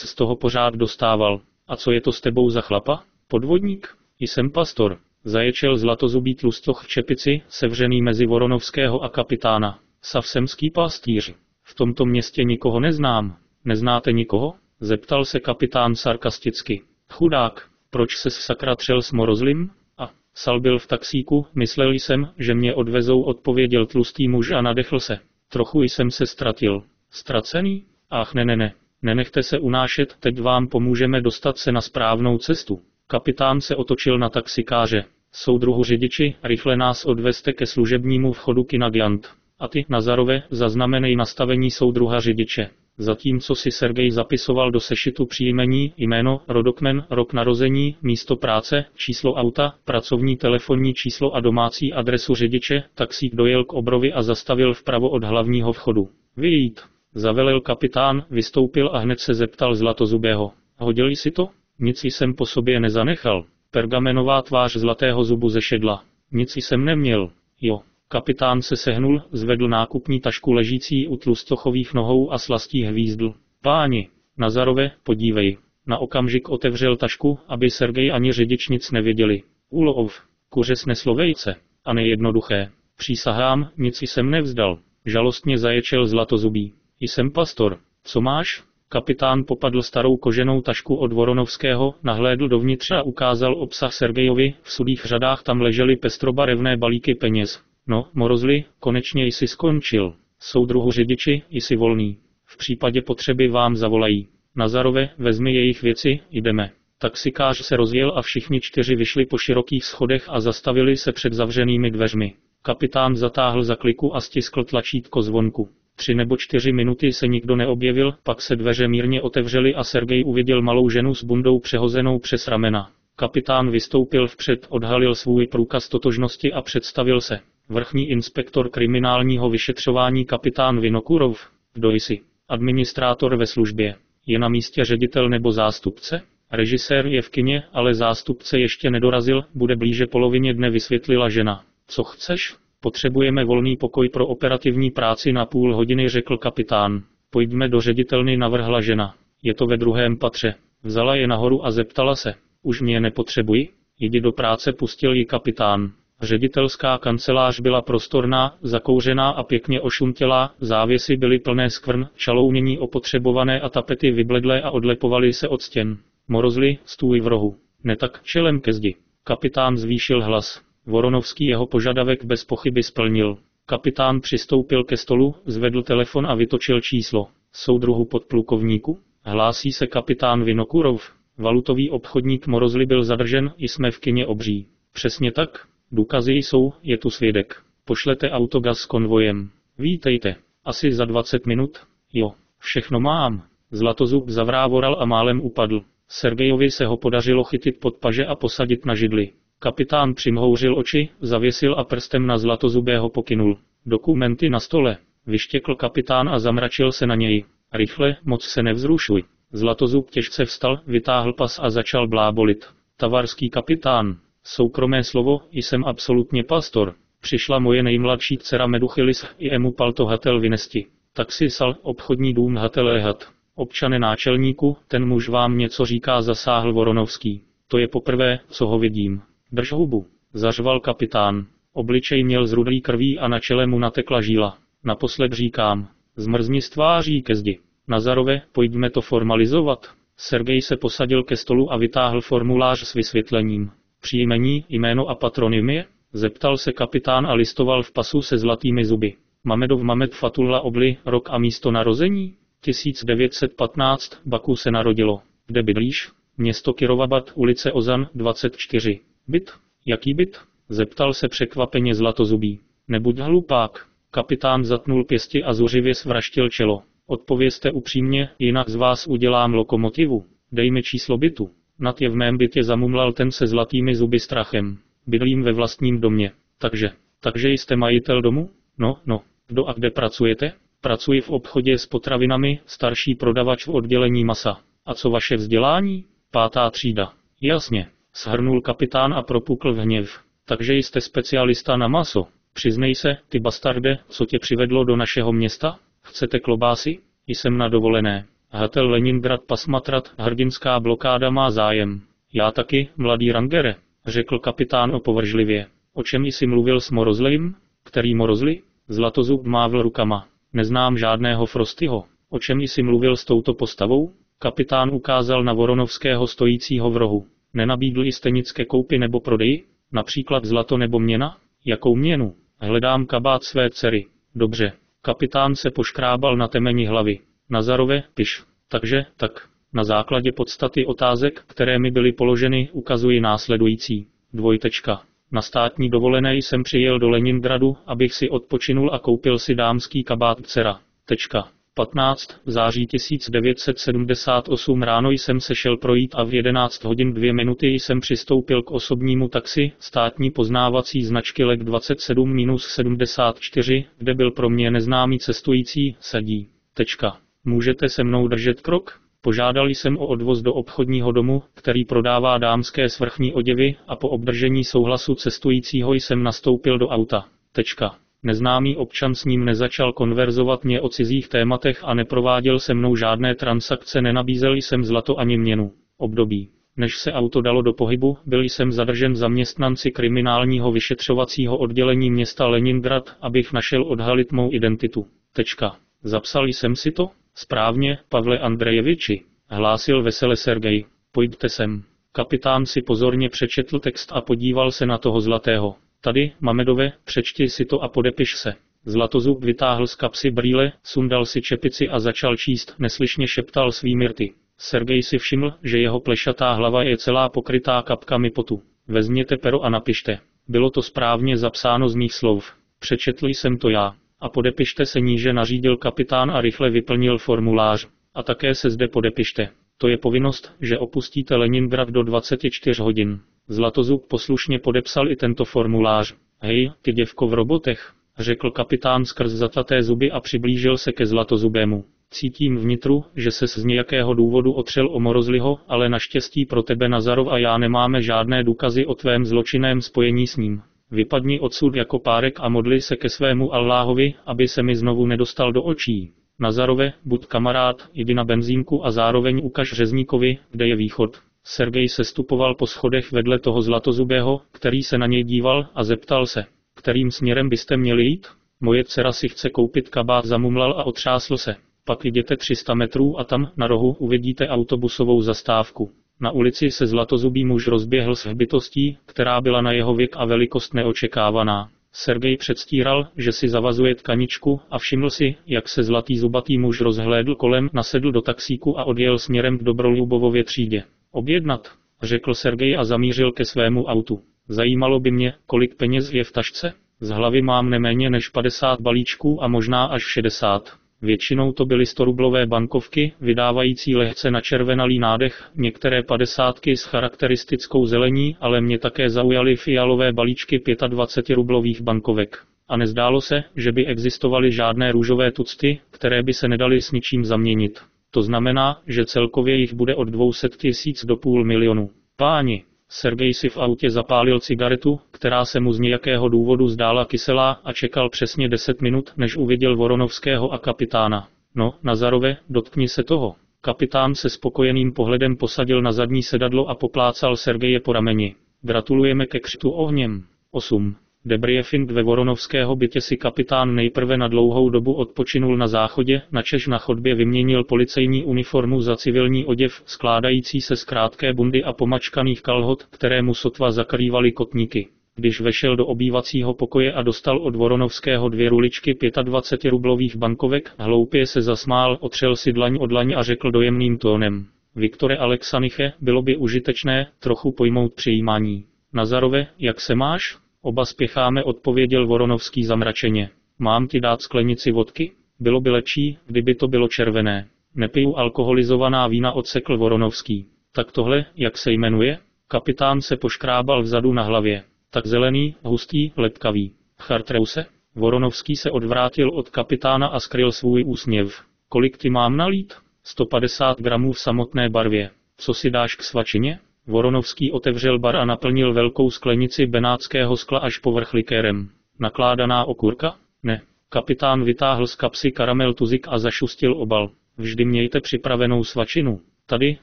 Speaker 1: z toho pořád dostával. A co je to s tebou za chlapa? Podvodník? Jsem pastor. Zaječel zlatozubý tlustoch v čepici, sevřený mezi Voronovského a kapitána. Savsemský pastýř. V tomto městě nikoho neznám. Neznáte nikoho? Zeptal se kapitán sarkasticky. Chudák, proč se sakra třel s morozlim? A, sal byl v taxíku, myslel jsem, že mě odvezou, odpověděl tlustý muž a nadechl se. Trochu jsem se ztratil. Ztracený? Ach ne ne ne. Nenechte se unášet, teď vám pomůžeme dostat se na správnou cestu. Kapitán se otočil na taxikáře. Soudruhu řidiči, rychle nás odveste ke služebnímu vchodu Kinadiant. A ty, Nazarové, zaznamenej nastavení soudruha řidiče. Zatímco si Sergej zapisoval do sešitu příjmení, jméno, rodokmen, rok narození, místo práce, číslo auta, pracovní telefonní číslo a domácí adresu řidiče, taxík dojel k obrovi a zastavil vpravo od hlavního vchodu. Vyjít. Zavelel kapitán, vystoupil a hned se zeptal Zlatozubého. Hodili si to? Nic jsem po sobě nezanechal. Pergamenová tvář zlatého zubu zešedla. Nic jsem neměl. Jo, Kapitán se sehnul, zvedl nákupní tašku ležící u tlustochových nohou a slastí hvízdl. Páni, Nazarové, podívej. Na okamžik otevřel tašku, aby Sergej ani řidič nic nevěděli. Ulov, kuře sneslo vejce. A nejednoduché. Přísahám, nic jsem nevzdal. Žalostně zaječel zlatozubí. Jsem pastor. Co máš? Kapitán popadl starou koženou tašku od Voronovského, nahlédl dovnitř a ukázal obsah Sergejovi, v sudých řadách tam ležely pestrobarevné balíky peněz. No, Morozli, konečně jsi skončil. Soudruhu řidiči, jsi volný. V případě potřeby vám zavolají. Nazarové, vezmi jejich věci, jdeme. Taxikář se rozjel a všichni čtyři vyšli po širokých schodech a zastavili se před zavřenými dveřmi. Kapitán zatáhl za kliku a stiskl tlačítko zvonku. Tři nebo čtyři minuty se nikdo neobjevil, pak se dveře mírně otevřely a Sergej uviděl malou ženu s bundou přehozenou přes ramena. Kapitán vystoupil vpřed, odhalil svůj průkaz totožnosti a představil se. Vrchní inspektor kriminálního vyšetřování kapitán Vinokurov, kdo jsi? Administrátor ve službě. Je na místě ředitel nebo zástupce? Režisér je v kině, ale zástupce ještě nedorazil, bude blíže polovině dne vysvětlila žena. Co chceš? Potřebujeme volný pokoj pro operativní práci na půl hodiny, řekl kapitán. Pojďme do ředitelny, navrhla žena. Je to ve druhém patře. Vzala je nahoru a zeptala se. Už mě nepotřebuji? Jdi do práce, pustil ji kapitán. Ředitelská kancelář byla prostorná, zakouřená a pěkně ošuntělá, závěsy byly plné skvrn, čalounění opotřebované a tapety vybledlé a odlepovaly se od stěn. Morozli, stůj v rohu. Ne tak, čelem ke zdi. Kapitán zvýšil hlas. Voronovský jeho požadavek bez pochyby splnil. Kapitán přistoupil ke stolu, zvedl telefon a vytočil číslo. Soudruhu podplukovníku? Hlásí se kapitán Vinokurov. Valutový obchodník Morozli byl zadržen, jsme v kině obří. Přesně tak, Důkazy jsou, je tu svědek. Pošlete autogaz s konvojem. Vítejte. Asi za 20 minut? Jo, všechno mám. Zlatozub zavrávoral a málem upadl. Sergejovi se ho podařilo chytit pod paže a posadit na židli. Kapitán přimhouřil oči, zavěsil a prstem na zlatozubého pokynul. Dokumenty na stole. Vyštěkl kapitán a zamračil se na něj. Rychle, moc se nevzrušuj. Zlatozub těžce vstal, vytáhl pas a začal blábolit. Tavarský kapitán, Soukromé slovo, jsem absolutně pastor. Přišla moje nejmladší dcera Meduchylis i emu palto hatel vynesti. si sal, obchodní dům hat. Občane náčelníku, ten muž vám něco říká, zasáhl Voronovský. To je poprvé, co ho vidím. Drž hubu, zařval kapitán. Obličej měl zrudlý krví a na čele mu natekla žíla. Naposled říkám, zmrzni z tváří ke zdi. Nazarové, pojďme to formalizovat. Sergej se posadil ke stolu a vytáhl formulář s vysvětlením. Příjmení, jméno a patronymie? Zeptal se kapitán a listoval v pasu se zlatými zuby. Mamedov Mamed Fatullah Obli, rok a místo narození? 1915, Baku se narodilo. Kde bydlíš? Město Kirovabat, ulice Ozan, 24. Byt? Jaký byt? Zeptal se překvapeně Zlatozubý. Nebuď hlupák. Kapitán zatnul pěsti a zuřivě svraštil čelo. Odpovězte upřímně, jinak z vás udělám lokomotivu. Dej mi číslo bytu. Nad je v mém bytě zamumlal ten se zlatými zuby strachem. Bydlím ve vlastním domě. Takže, takže jste majitel domu? No, no. Kdo a kde pracujete? Pracuji v obchodě s potravinami, starší prodavač v oddělení masa. A co vaše vzdělání? Pátá třída. Jasně. Shrnul kapitán a propukl v hněv. Takže jste specialista na maso. Přiznej se, ty bastarde, co tě přivedlo do našeho města? Chcete klobásy? Jsem na dovolené. Hatel Leningrad Pasmatrat, hrdinská blokáda má zájem. Já taky, mladý rangere, řekl kapitán opovržlivě. O čem jsi mluvil s Morozlejm? Který Morozli? Zlatozub mávl rukama. Neznám žádného Frostyho. O čem jsi mluvil s touto postavou? Kapitán ukázal na Voronovského stojícího v rohu. Nenabídl jste nic ke koupi nebo prodeji? Například zlato nebo měna? Jakou měnu? Hledám kabát své dcery. Dobře. Kapitán se poškrábal na temeni hlavy. Nazarové, piš. Takže, tak. Na základě podstaty otázek, které mi byly položeny, ukazuji následující. Dvojtečka. Na státní dovolené jsem přijel do Leningradu, abych si odpočinul a koupil si dámský kabát dcera. Tečka. 15. září 1978 ráno jsem se šel projít a v 11 hodin 2 minuty jsem přistoupil k osobnímu taxi státní poznávací značky LEK 27-74, kde byl pro mě neznámý cestující, sedí. Tečka. Můžete se mnou držet krok? Požádal jsem o odvoz do obchodního domu, který prodává dámské svrchní oděvy a po obdržení souhlasu cestujícího jsem nastoupil do auta. Tečka. Neznámý občan s ním nezačal konverzovat mě o cizích tématech a neprováděl se mnou žádné transakce, nenabízel jsem zlato ani měnu. Období. Než se auto dalo do pohybu, byl jsem zadržen zaměstnanci kriminálního vyšetřovacího oddělení města Leningrad, abych našel odhalit mou identitu. Tečka. Zapsal jsem si to? Správně, Pavle Andrejeviči, hlásil vesele Sergej. Pojďte sem. Kapitán si pozorně přečetl text a podíval se na toho zlatého. Tady, Mamedove, přečti si to a podepiš se. Zlatozub vytáhl z kapsy brýle, sundal si čepici a začal číst, neslyšně šeptal svými rty. Sergej si všiml, že jeho plešatá hlava je celá pokrytá kapkami potu. Vezměte pero a napište. Bylo to správně zapsáno z mých slov. Přečetl jsem to já. A podepište se níže nařídil kapitán a rychle vyplnil formulář. A také se zde podepište. To je povinnost, že opustíte Leningrad do 24 hodin. Zlatozub poslušně podepsal i tento formulář. Hej, ty děvko v robotech, řekl kapitán skrz zataté zuby a přiblížil se ke Zlatozubému. Cítím vnitru, že se z nějakého důvodu otřel o Morozliho, ale naštěstí pro tebe Nazarov a já nemáme žádné důkazy o tvém zločinném spojení s ním. Vypadni odsud jako párek a modli se ke svému Alláhovi, aby se mi znovu nedostal do očí. Nazarove, buď kamarád, jdi na benzínku a zároveň ukaž řezníkovi, kde je východ. Sergej se stupoval po schodech vedle toho zlatozubého, který se na něj díval a zeptal se, kterým směrem byste měli jít? Moje dcera si chce koupit kabát, zamumlal a otřásl se. Pak jděte 300 metrů a tam, na rohu, uvidíte autobusovou zastávku. Na ulici se zlatozubý muž rozběhl s hbitostí, která byla na jeho věk a velikost neočekávaná. Sergej předstíral, že si zavazuje tkaničku a všiml si, jak se zlatý zubatý muž rozhlédl kolem, nasedl do taxíku a odjel směrem k Dobrolubovově třídě. Objednat, řekl Sergej a zamířil ke svému autu. Zajímalo by mě, kolik peněz je v tašce? Z hlavy mám neméně než 50 balíčků a možná až 60. Většinou to byly 100-rublové bankovky, vydávající lehce na červenalý nádech, některé padesátky s charakteristickou zelení, ale mě také zaujaly fialové balíčky 25-rublových bankovek. A nezdálo se, že by existovaly žádné růžové tucty, které by se nedaly s ničím zaměnit. To znamená, že celkově jich bude od 200 tisíc do půl milionu. Páni, Sergej si v autě zapálil cigaretu, která se mu z nějakého důvodu zdála kyselá a čekal přesně 10 minut, než uviděl Voronovského a kapitána. No, Nazarove, dotkni se toho. Kapitán se spokojeným pohledem posadil na zadní sedadlo a poplácal Sergeje po rameni. Gratulujeme ke křtu ohněm. 8. Debriefing ve Voronovského bytě si kapitán nejprve na dlouhou dobu odpočinul na záchodě, načež na chodbě vyměnil policejní uniformu za civilní oděv, skládající se z krátké bundy a pomačkaných kalhot, které mu sotva zakrývaly kotníky. Když vešel do obývacího pokoje a dostal od Voronovského dvě ruličky 25-rublových bankovek, hloupě se zasmál, otřel si dlaň od dlaň a řekl dojemným tónem. Viktore Alexaniche, bylo by užitečné trochu pojmout přijímání. Nazarove, jak se máš? Oba spěcháme, odpověděl Voronovský zamračeně. Mám ti dát sklenici vodky? Bylo by lepší, kdyby to bylo červené. Nepiju alkoholizovaná vína, odsekl Voronovský. Tak tohle, jak se jmenuje? Kapitán se poškrábal vzadu na hlavě. Tak zelený, hustý, lepkavý. Chartreuse? Voronovský se odvrátil od kapitána a skryl svůj úsměv. Kolik ty mám nalít? 150 gramů v samotné barvě. Co si dáš k svačině? Voronovský otevřel bar a naplnil velkou sklenici benátského skla až povrch likérem. Nakládaná okurka? Ne. Kapitán vytáhl z kapsy karamel tuzik a zašustil obal. Vždy mějte připravenou svačinu. Tady,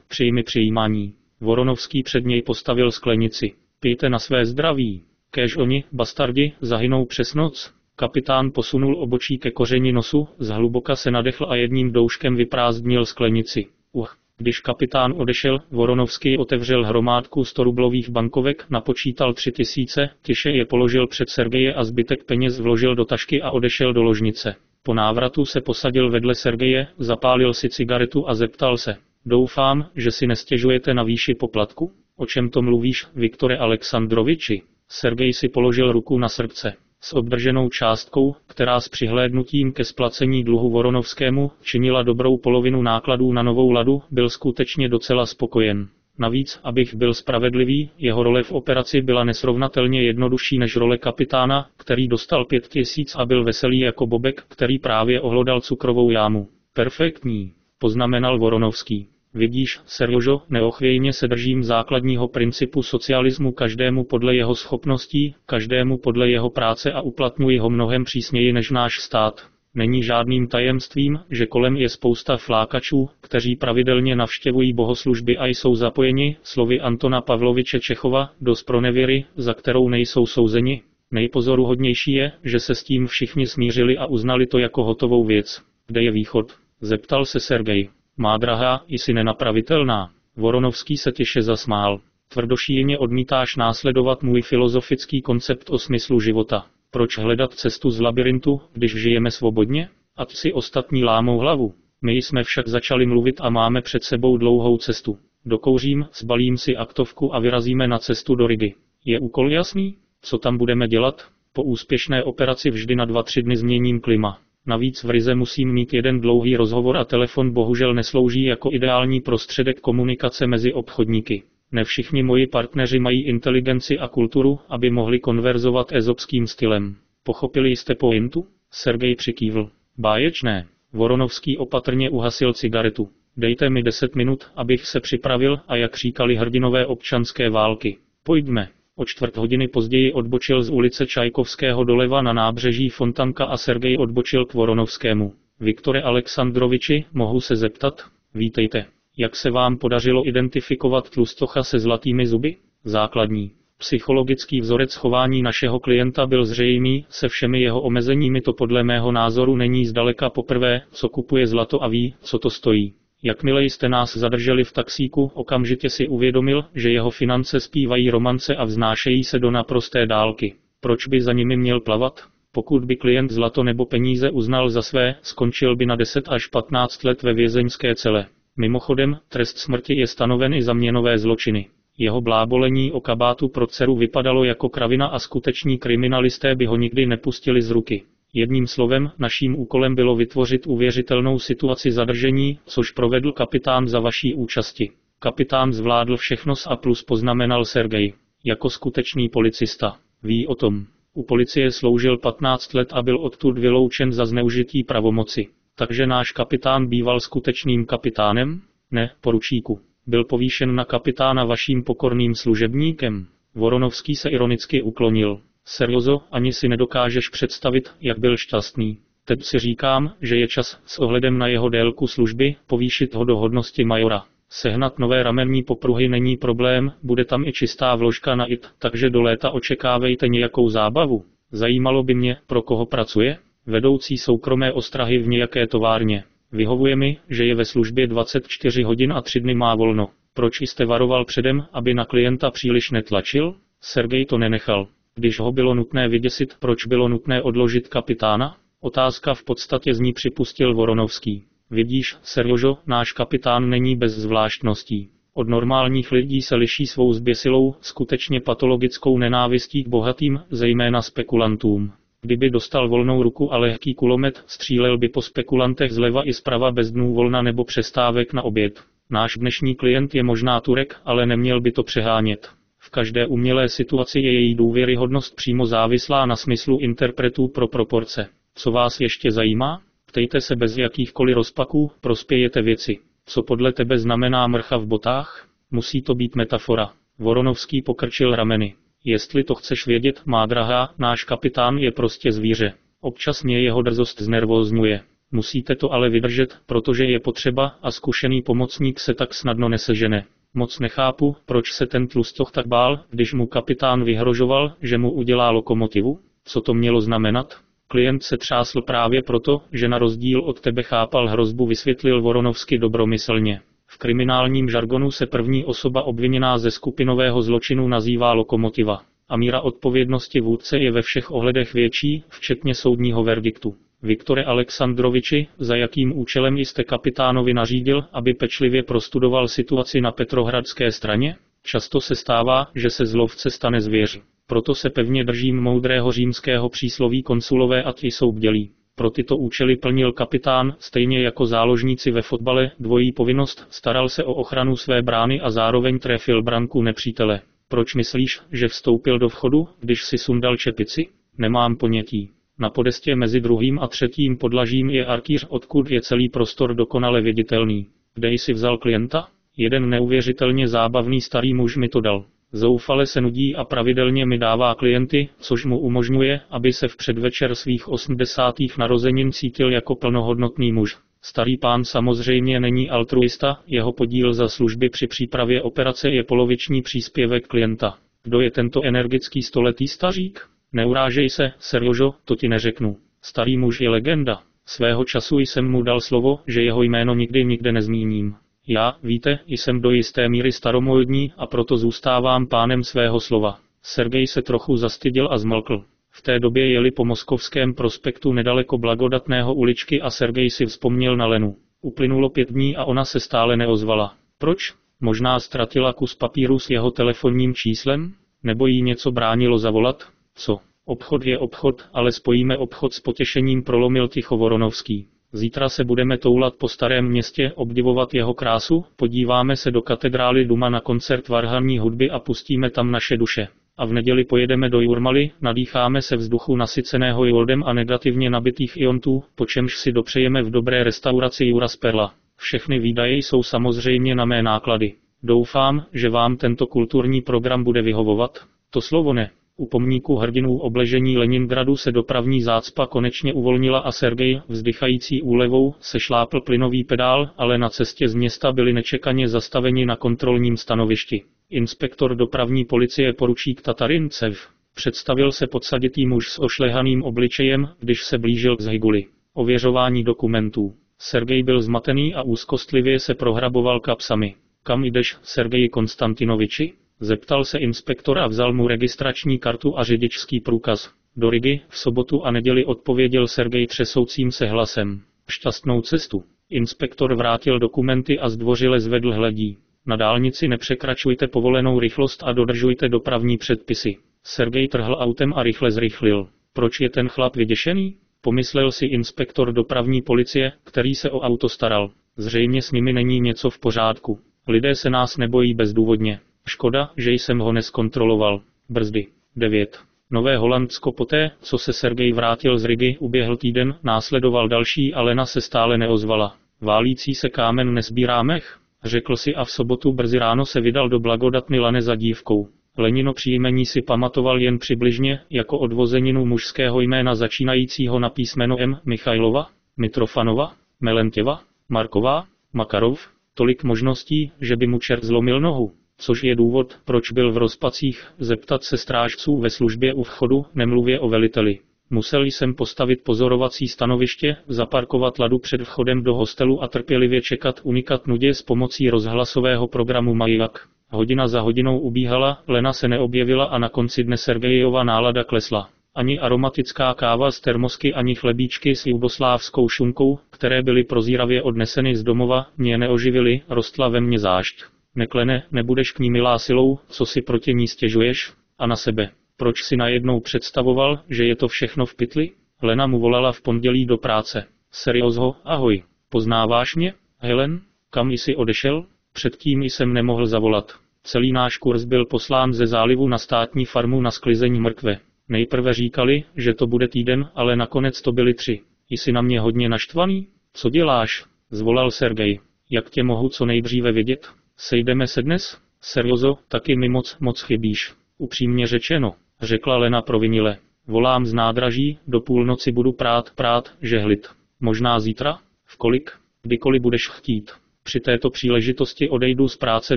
Speaker 1: přijmi přijímání. Voronovský před něj postavil sklenici. Pijte na své zdraví. Kéž oni, bastardi, zahynou přes noc. Kapitán posunul obočí ke kořeni nosu, zhluboka se nadechl a jedním douškem vyprázdnil sklenici. Uh. Když kapitán odešel, Voronovský otevřel hromádku 100 rublových bankovek, napočítal tři tisíce, tiše je položil před Sergeje a zbytek peněz vložil do tašky a odešel do ložnice. Po návratu se posadil vedle Sergeje, zapálil si cigaretu a zeptal se. Doufám, že si nestěžujete na výši poplatku? O čem to mluvíš, Viktore Alexandroviči? Sergej si položil ruku na srdce. S obdrženou částkou, která s přihlédnutím ke splacení dluhu Voronovskému činila dobrou polovinu nákladů na novou ladu, byl skutečně docela spokojen. Navíc, abych byl spravedlivý, jeho role v operaci byla nesrovnatelně jednodušší než role kapitána, který dostal pět tisíc a byl veselý jako Bobek, který právě ohlodal cukrovou jámu. Perfektní, poznamenal Voronovský. Vidíš, Serjožo, neochvějně se držím základního principu socialismu každému podle jeho schopností, každému podle jeho práce a uplatňuji ho mnohem přísněji než náš stát. Není žádným tajemstvím, že kolem je spousta flákačů, kteří pravidelně navštěvují bohoslužby a jsou zapojeni, slovy Antona Pavloviče Čechova, do spronevěry, za kterou nejsou souzeni. Nejpozoruhodnější je, že se s tím všichni smířili a uznali to jako hotovou věc. Kde je východ? Zeptal se Sergej. Má drahá, jsi nenapravitelná. Voronovský se těše zasmál. Tvrdošíjeně odmítáš následovat můj filozofický koncept o smyslu života. Proč hledat cestu z labirintu, když žijeme svobodně? Ať si ostatní lámou hlavu. My jsme však začali mluvit a máme před sebou dlouhou cestu. Dokouřím, zbalím si aktovku a vyrazíme na cestu do Rigi. Je úkol jasný? Co tam budeme dělat? Po úspěšné operaci vždy na dva tři dny změním klima. Navíc v Rize musím mít jeden dlouhý rozhovor a telefon bohužel neslouží jako ideální prostředek komunikace mezi obchodníky. Ne všichni moji partneři mají inteligenci a kulturu, aby mohli konverzovat ezopským stylem. Pochopili jste pointu? Sergej přikývl. Báječné. Voronovský opatrně uhasil cigaretu. Dejte mi deset minut, abych se připravil a jak říkali hrdinové občanské války. Pojďme. O čtvrt hodiny později odbočil z ulice Čajkovského doleva na nábřeží Fontanka a Sergej odbočil k Voronovskému. Viktore Alexandroviči, mohu se zeptat? Vítejte. Jak se vám podařilo identifikovat tlustocha se zlatými zuby? Základní. Psychologický vzorec chování našeho klienta byl zřejmý, se všemi jeho omezeními to podle mého názoru není zdaleka poprvé, co kupuje zlato a ví, co to stojí. Jakmile jste nás zadrželi v taxíku, okamžitě si uvědomil, že jeho finance zpívají romance a vznášejí se do naprosté dálky. Proč by za nimi měl plavat? Pokud by klient zlato nebo peníze uznal za své, skončil by na 10 až 15 let ve vězeňské cele. Mimochodem, trest smrti je stanoven i za měnové zločiny. Jeho blábolení o kabátu pro dceru vypadalo jako kravina a skuteční kriminalisté by ho nikdy nepustili z ruky. Jedním slovem, naším úkolem bylo vytvořit uvěřitelnou situaci zadržení, což provedl kapitán za vaší účasti. Kapitán zvládl všechno s A plus poznamenal Sergej. Jako skutečný policista. Ví o tom. U policie sloužil 15 let a byl odtud vyloučen za zneužití pravomoci. Takže náš kapitán býval skutečným kapitánem? Ne, poručíku. Byl povýšen na kapitána vaším pokorným služebníkem. Voronovský se ironicky uklonil. Seriozo, ani si nedokážeš představit, jak byl šťastný. Teď si říkám, že je čas, s ohledem na jeho délku služby, povýšit ho do hodnosti majora. Sehnat nové ramenní popruhy není problém, bude tam i čistá vložka na IT, takže do léta očekávejte nějakou zábavu. Zajímalo by mě, pro koho pracuje? Vedoucí soukromé ostrahy v nějaké továrně. Vyhovuje mi, že je ve službě 24 hodin a 3 dny má volno. Proč jste varoval předem, aby na klienta příliš netlačil? Sergej to nenechal. Když ho bylo nutné vyděsit, proč bylo nutné odložit kapitána? Otázka v podstatě z ní připustil Voronovský. Vidíš, Serjožo, náš kapitán není bez zvláštností. Od normálních lidí se liší svou zběsilou, skutečně patologickou nenávistí k bohatým, zejména spekulantům. Kdyby dostal volnou ruku a lehký kulomet, střílel by po spekulantech zleva i zprava bez dnů volna nebo přestávek na oběd. Náš dnešní klient je možná Turek, ale neměl by to přehánět. Každé umělé situaci je její důvěryhodnost přímo závislá na smyslu interpretů pro proporce. Co vás ještě zajímá? Ptejte se bez jakýchkoliv rozpaků, prospějete věci. Co podle tebe znamená mrcha v botách? Musí to být metafora. Voronovský pokrčil rameny. Jestli to chceš vědět, má drahá, náš kapitán je prostě zvíře. Občas mě jeho drzost znervózňuje. Musíte to ale vydržet, protože je potřeba a zkušený pomocník se tak snadno nesežene. Moc nechápu, proč se ten tlustoch tak bál, když mu kapitán vyhrožoval, že mu udělá lokomotivu. Co to mělo znamenat? Klient se třásl právě proto, že na rozdíl od tebe chápal hrozbu, vysvětlil Voronovsky dobromyslně. V kriminálním žargonu se první osoba obviněná ze skupinového zločinu nazývá lokomotiva. A míra odpovědnosti vůdce je ve všech ohledech větší, včetně soudního verdiktu. Viktore Alexandroviči, za jakým účelem jste kapitánovi nařídil, aby pečlivě prostudoval situaci na Petrohradské straně? Často se stává, že se zlovce stane zvěř. Proto se pevně držím moudrého římského přísloví konsulové a ty jsou bdělí. Pro tyto účely plnil kapitán, stejně jako záložníci ve fotbale, dvojí povinnost, staral se o ochranu své brány a zároveň trefil branku nepřítele. Proč myslíš, že vstoupil do vchodu, když si sundal čepici? Nemám ponětí. Na podestě mezi druhým a třetím podlažím je arkýř, odkud je celý prostor dokonale viditelný. Kde jsi vzal klienta? Jeden neuvěřitelně zábavný starý muž mi to dal. Zoufale se nudí a pravidelně mi dává klienty, což mu umožňuje, aby se v předvečer svých 80. narozenin cítil jako plnohodnotný muž. Starý pán samozřejmě není altruista, jeho podíl za služby při přípravě operace je poloviční příspěvek klienta. Kdo je tento energický stoletý stařík? Neurážej se, Serjožo, to ti neřeknu. Starý muž je legenda. Svého času jsem mu dal slovo, že jeho jméno nikdy nikde nezmíním. Já, víte, jsem do jisté míry staromódní a proto zůstávám pánem svého slova. Sergej se trochu zastyděl a zmlkl. V té době jeli po Moskovském prospektu nedaleko blagodatného uličky a Sergej si vzpomněl na Lenu. Uplynulo pět dní a ona se stále neozvala. Proč? Možná ztratila kus papíru s jeho telefonním číslem? Nebo jí něco bránilo zavolat? Co? Obchod je obchod, ale spojíme obchod s potěšením prolomil ticho Voronovský. Zítra se budeme toulat po starém městě, obdivovat jeho krásu, podíváme se do katedrály Duma na koncert varhanní hudby a pustíme tam naše duše. A v neděli pojedeme do Jurmaly, nadýcháme se vzduchu nasyceného jodem a negativně nabitých iontů, po čemž si dopřejeme v dobré restauraci Jura Sperla. Všechny výdaje jsou samozřejmě na mé náklady. Doufám, že vám tento kulturní program bude vyhovovat. To slovo ne. U pomníku hrdinů obležení Leningradu se dopravní zácpa konečně uvolnila a Sergej, vzdychající úlevou, se šlápl plynový pedál, ale na cestě z města byli nečekaně zastaveni na kontrolním stanovišti. Inspektor dopravní policie poručík Tatarincev. Představil se podsaditý muž s ošlehaným obličejem, když se blížil k Zhiguli. Ověřování dokumentů. Sergej byl zmatený a úzkostlivě se prohraboval kapsami. Kam jdeš, Sergej Konstantinoviči? Zeptal se inspektor a vzal mu registrační kartu a řidičský průkaz. Do Rigi v sobotu a neděli odpověděl Sergej třesoucím se hlasem. Šťastnou cestu. Inspektor vrátil dokumenty a zdvořile zvedl hledí. Na dálnici nepřekračujte povolenou rychlost a dodržujte dopravní předpisy. Sergej trhl autem a rychle zrychlil. Proč je ten chlap vyděšený? Pomyslel si inspektor dopravní policie, který se o auto staral. Zřejmě s nimi není něco v pořádku. Lidé se nás nebojí bezdůvodně. Škoda, že jsem ho neskontroloval. Brzdy. 9. Nové Holandsko poté, co se Sergej vrátil z Rigi, uběhl týden, následoval další a Lena se stále neozvala. Válící se kámen nezbírá mech? Řekl si a v sobotu brzy ráno se vydal do blagodatny Lane za dívkou. Lenino příjmení si pamatoval jen přibližně, jako odvozeninu mužského jména začínajícího na písmeno M. Michailova, Mitrofanova, Melentěva, Marková, Makarov, tolik možností, že by mu čert zlomil nohu což je důvod, proč byl v rozpacích, zeptat se strážců ve službě u vchodu, nemluvě o veliteli. Musel jsem postavit pozorovací stanoviště, zaparkovat ladu před vchodem do hostelu a trpělivě čekat unikat nudě s pomocí rozhlasového programu Majak. Hodina za hodinou ubíhala, Lena se neobjevila a na konci dne Sergejova nálada klesla. Ani aromatická káva z termosky, ani chlebíčky s jugoslávskou šunkou, které byly prozíravě odneseny z domova, mě neoživily, rostla ve mně zášť. Neklene, nebudeš k ní milá silou, co si proti ní stěžuješ? A na sebe. Proč si najednou představoval, že je to všechno v pytli? Lena mu volala v pondělí do práce. Seriózho, ahoj. Poznáváš mě? Helen? Kam jsi odešel? Předtím jsem nemohl zavolat. Celý náš kurz byl poslán ze zálivu na státní farmu na sklizení mrkve. Nejprve říkali, že to bude týden, ale nakonec to byly tři. Jsi na mě hodně naštvaný? Co děláš? Zvolal Sergej. Jak tě mohu co nejdříve vědět? Sejdeme se dnes? Seriozo, taky mi moc, moc chybíš. Upřímně řečeno, řekla Lena provinile. Volám z nádraží, do půlnoci budu prát, prát, žehlit. Možná zítra? V kolik? Kdykoliv budeš chtít. Při této příležitosti odejdu z práce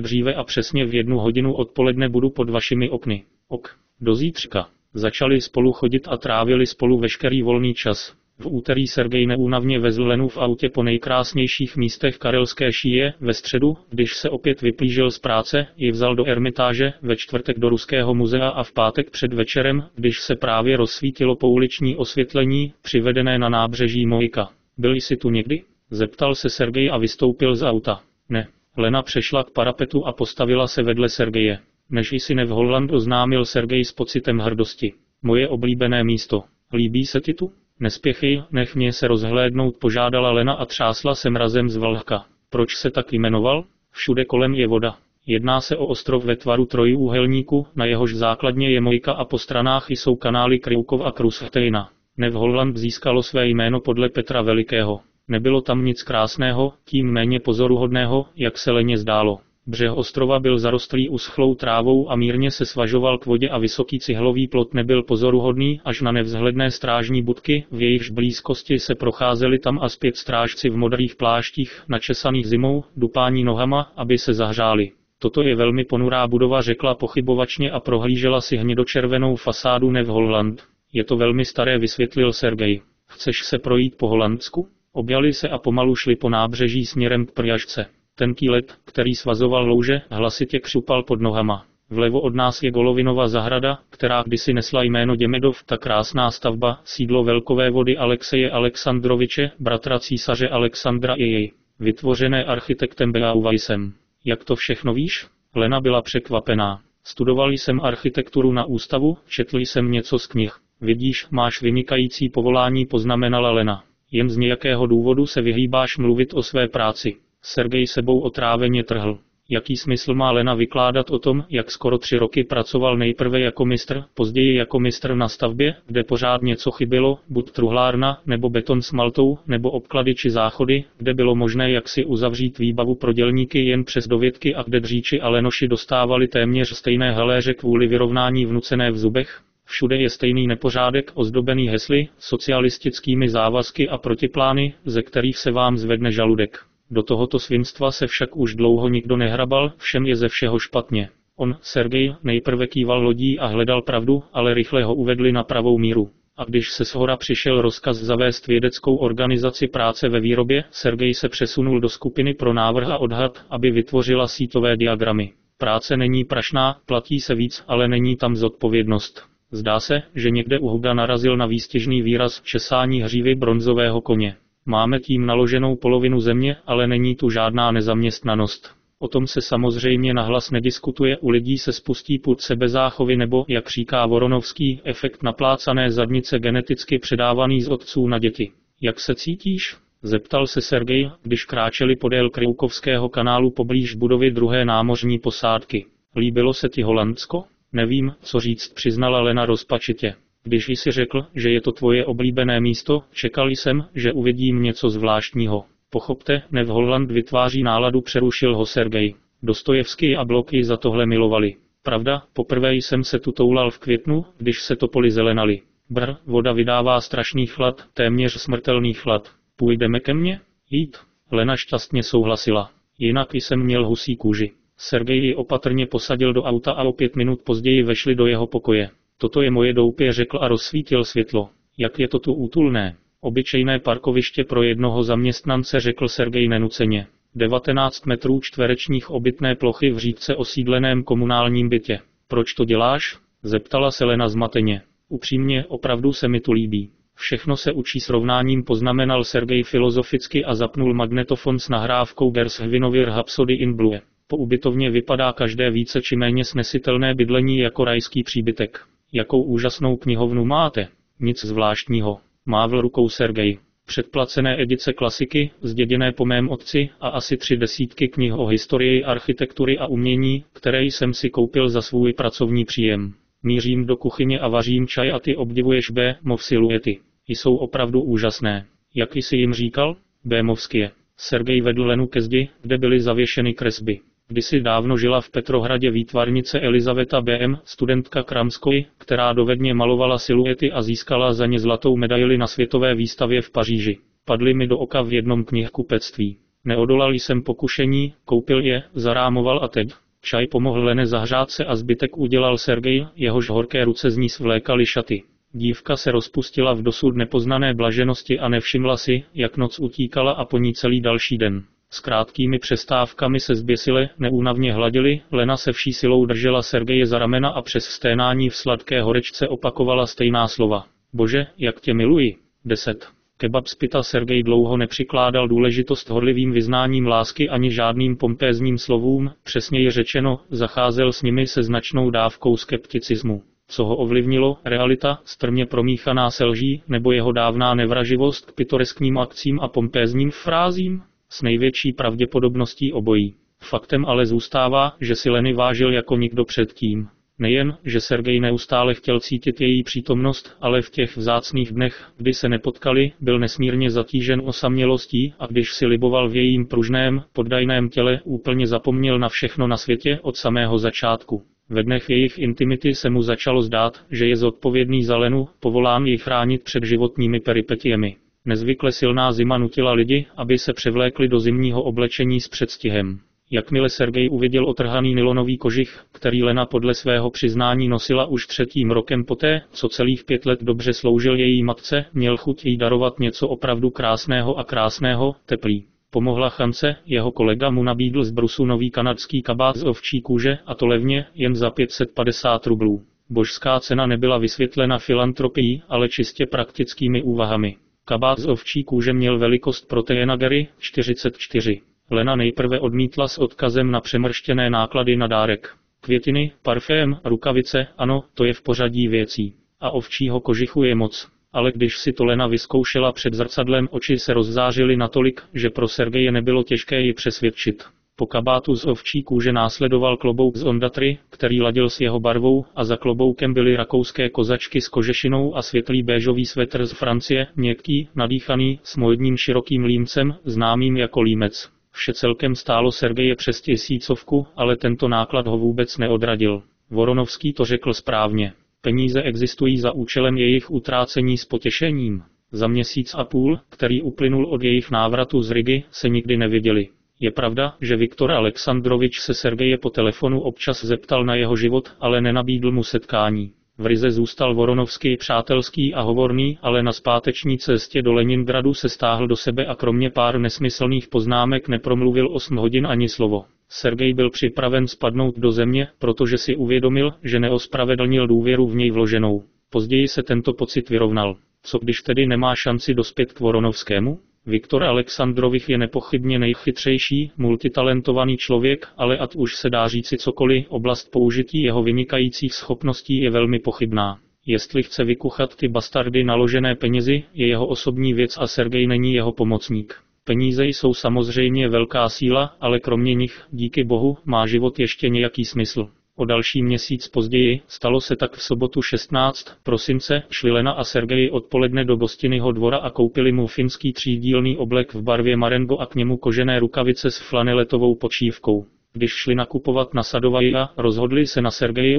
Speaker 1: dříve a přesně v jednu hodinu odpoledne budu pod vašimi okny. Ok. Do zítřka. Začali spolu chodit a trávili spolu veškerý volný čas. V úterý Sergej neúnavně vezl Lenu v autě po nejkrásnějších místech karelské šíje, ve středu, když se opět vyplížil z práce, ji vzal do Ermitáže, ve čtvrtek do Ruského muzea a v pátek před večerem, když se právě rozsvítilo pouliční osvětlení, přivedené na nábřeží Mojka. Byl jsi tu někdy? Zeptal se Sergej a vystoupil z auta. Ne. Lena přešla k parapetu a postavila se vedle Sergeje. Než jsi ne v Holland oznámil Sergej s pocitem hrdosti. Moje oblíbené místo. Líbí se ti tu? Nespěchy, nech mě se rozhlédnout, požádala Lena a třásla se mrazem z Valhka. Proč se tak jmenoval? Všude kolem je voda. Jedná se o ostrov ve tvaru trojúhelníku, na jehož základně je Mojka a po stranách jsou kanály Kriukov a Krushstejna. Nev Holland získalo své jméno podle Petra Velikého. Nebylo tam nic krásného, tím méně pozoruhodného, jak se Leně zdálo. Břeh ostrova byl zarostlý uschlou trávou a mírně se svažoval k vodě a vysoký cihlový plot nebyl pozoruhodný až na nevzhledné strážní budky, v jejichž blízkosti se procházeli tam a zpět strážci v modrých pláštích, načesaných zimou, dupání nohama, aby se zahřáli. Toto je velmi ponurá budova, řekla pochybovačně a prohlížela si hnědočervenou fasádu Nev Holland. Je to velmi staré, vysvětlil Sergej. Chceš se projít po Holandsku? Objali se a pomalu šli po nábřeží směrem k Prjažce. Tenký led, který svazoval louže, hlasitě křupal pod nohama. Vlevo od nás je Golovinova zahrada, která kdysi nesla jméno Děmedov, ta krásná stavba, sídlo velkové vody Alexeje Alexandroviče, bratra císaře Alexandra i jej. Vytvořené architektem Beauvaisem. Jak to všechno víš? Lena byla překvapená. Studoval jsem architekturu na ústavu, četl jsem něco z knih. Vidíš, máš vynikající povolání, poznamenala Lena. Jen z nějakého důvodu se vyhýbáš mluvit o své práci. Sergej sebou otráveně trhl. Jaký smysl má Lena vykládat o tom, jak skoro tři roky pracoval nejprve jako mistr, později jako mistr na stavbě, kde pořád něco chybilo, buď truhlárna, nebo beton s maltou, nebo obklady či záchody, kde bylo možné jaksi uzavřít výbavu pro dělníky jen přes dovědky a kde dříči a lenoši dostávali téměř stejné haléře kvůli vyrovnání vnucené v zubech? Všude je stejný nepořádek ozdobený hesly, socialistickými závazky a protiplány, ze kterých se vám zvedne žaludek. Do tohoto svinstva se však už dlouho nikdo nehrabal, všem je ze všeho špatně. On, Sergej, nejprve kýval lodí a hledal pravdu, ale rychle ho uvedli na pravou míru. A když se shora přišel rozkaz zavést vědeckou organizaci práce ve výrobě, Sergej se přesunul do skupiny pro návrh a odhad, aby vytvořila sítové diagramy. Práce není prašná, platí se víc, ale není tam zodpovědnost. Zdá se, že někde u Huga narazil na výstěžný výraz česání hřívy bronzového koně. Máme tím naloženou polovinu země, ale není tu žádná nezaměstnanost. O tom se samozřejmě nahlas nediskutuje, u lidí se spustí put sebezáchovy nebo, jak říká Voronovský, efekt naplácané zadnice geneticky předávaný z otců na děti. Jak se cítíš? Zeptal se Sergej, když kráčeli podél Kriukovského kanálu poblíž budovy druhé námořní posádky. Líbilo se ti Holandsko? Nevím, co říct, přiznala Lena rozpačitě. Když jsi řekl, že je to tvoje oblíbené místo, čekal jsem, že uvidím něco zvláštního. Pochopte, Nev Holland vytváří náladu, přerušil ho Sergej. Dostojevský a Bloky za tohle milovali. Pravda, poprvé jsem se tu toulal v květnu, když se topoli zelenali. Br, voda vydává strašný chlad, téměř smrtelný chlad. Půjdeme ke mně? Jít. Lena šťastně souhlasila. Jinak jsem měl husí kůži. Sergej ji opatrně posadil do auta a o pět minut později vešli do jeho pokoje. Toto je moje doupě, řekl a rozsvítil světlo. Jak je to tu útulné. Obyčejné parkoviště pro jednoho zaměstnance, řekl Sergej nenuceně. 19 metrů čtverečních obytné plochy v řídce osídleném komunálním bytě. Proč to děláš? Zeptala se Lena zmateně. Upřímně, opravdu se mi tu líbí. Všechno se učí srovnáním poznamenal Sergej filozoficky a zapnul magnetofon s nahrávkou Gers Hvinovir Rhapsody in Blue. Po ubytovně vypadá každé více či méně snesitelné bydlení jako rajský příbytek. Jakou úžasnou knihovnu máte? Nic zvláštního. Mávl rukou Sergej. Předplacené edice klasiky, zděděné po mém otci a asi tři desítky knih o historii architektury a umění, které jsem si koupil za svůj pracovní příjem. Mířím do kuchyně a vařím čaj a ty obdivuješ B. Mov siluety. Jsou opravdu úžasné. Jak jsi jim říkal? Bémovskie. Sergej vedl Lenu ke zdi, kde byly zavěšeny kresby. Kdysi dávno žila v Petrohradě výtvarnice Elizaveta BM, studentka Kramskoji, která dovedně malovala siluety a získala za ně zlatou medaili na světové výstavě v Paříži. Padly mi do oka v jednom knihkupectví. Neodolal jsem pokušení, koupil je, zarámoval a teď. Čaj pomohl Lene zahřát se a zbytek udělal Sergej, jehož horké ruce z ní svlékaly šaty. Dívka se rozpustila v dosud nepoznané blaženosti a nevšimla si, jak noc utíkala a po ní celý další den. S krátkými přestávkami se zběsile, neúnavně hladili, Lena se vší silou držela Sergeje za ramena a přes sténání v sladké horečce opakovala stejná slova. Bože, jak tě miluji. 10. Kebab spita Sergej dlouho nepřikládal důležitost horlivým vyznáním lásky ani žádným pompézním slovům, přesněji řečeno, zacházel s nimi se značnou dávkou skepticismu. Co ho ovlivnilo, realita, strmě promíchaná selží, nebo jeho dávná nevraživost k pitoreskním akcím a pompézním frázím? S největší pravděpodobností obojí. Faktem ale zůstává, že si Leny vážil jako nikdo předtím. Nejen, že Sergej neustále chtěl cítit její přítomnost, ale v těch vzácných dnech, kdy se nepotkali, byl nesmírně zatížen osamělostí a když si liboval v jejím pružném, poddajném těle, úplně zapomněl na všechno na světě od samého začátku. Ve dnech jejich intimity se mu začalo zdát, že je zodpovědný za Lenu, povolán ji chránit před životními peripetiemi. Nezvykle silná zima nutila lidi, aby se převlékli do zimního oblečení s předstihem. Jakmile Sergej uviděl otrhaný nylonový kožich, který Lena podle svého přiznání nosila už třetím rokem poté, co celých pět let dobře sloužil její matce, měl chuť jí darovat něco opravdu krásného a krásného, teplý. Pomohla Chance, jeho kolega mu nabídl z Brusu nový kanadský kabát z ovčí kůže, a to levně, jen za 550 rublů. Božská cena nebyla vysvětlena filantropií, ale čistě praktickými úvahami. Kabát z ovčí kůže měl velikost proteinegery 44. Lena nejprve odmítla s odkazem na přemrštěné náklady na dárek. Květiny, parfém, rukavice, ano, to je v pořadí věcí. A ovčího kožichu je moc. Ale když si to Lena vyzkoušela před zrcadlem, oči se rozzářily natolik, že pro Sergeje nebylo těžké ji přesvědčit. Po kabátu z ovčí kůže následoval klobouk z Ondatry, který ladil s jeho barvou, a za kloboukem byly rakouské kozačky s kožešinou a světlý béžový svetr z Francie, měkký, nadýchaný, s modním širokým límcem, známým jako límec. Vše celkem stálo Sergeje přes tisícovku, ale tento náklad ho vůbec neodradil. Voronovský to řekl správně. Peníze existují za účelem jejich utrácení s potěšením. Za měsíc a půl, který uplynul od jejich návratu z Rigi, se nikdy neviděli. Je pravda, že Viktor Aleksandrovič se Sergeje po telefonu občas zeptal na jeho život, ale nenabídl mu setkání. V Rize zůstal Voronovský přátelský a hovorný, ale na zpáteční cestě do Leningradu se stáhl do sebe a kromě pár nesmyslných poznámek nepromluvil 8 hodin ani slovo. Sergej byl připraven spadnout do země, protože si uvědomil, že neospravedlnil důvěru v něj vloženou. Později se tento pocit vyrovnal. Co když tedy nemá šanci dospět k Voronovskému? Viktor Alexandrovich je nepochybně nejchytřejší, multitalentovaný člověk, ale ať už se dá říci cokoliv, oblast použití jeho vynikajících schopností je velmi pochybná. Jestli chce vykuchat ty bastardy naložené penězi, je jeho osobní věc a Sergej není jeho pomocník. Peníze jsou samozřejmě velká síla, ale kromě nich, díky bohu, má život ještě nějaký smysl. O další měsíc později, stalo se tak v sobotu 16. prosince, šli Lena a Sergej odpoledne do Gostinyho dvora a koupili mu finský třídílný oblek v barvě Marengo a k němu kožené rukavice s flaneletovou počívkou. Když šli nakupovat na Sadovaja, rozhodli se na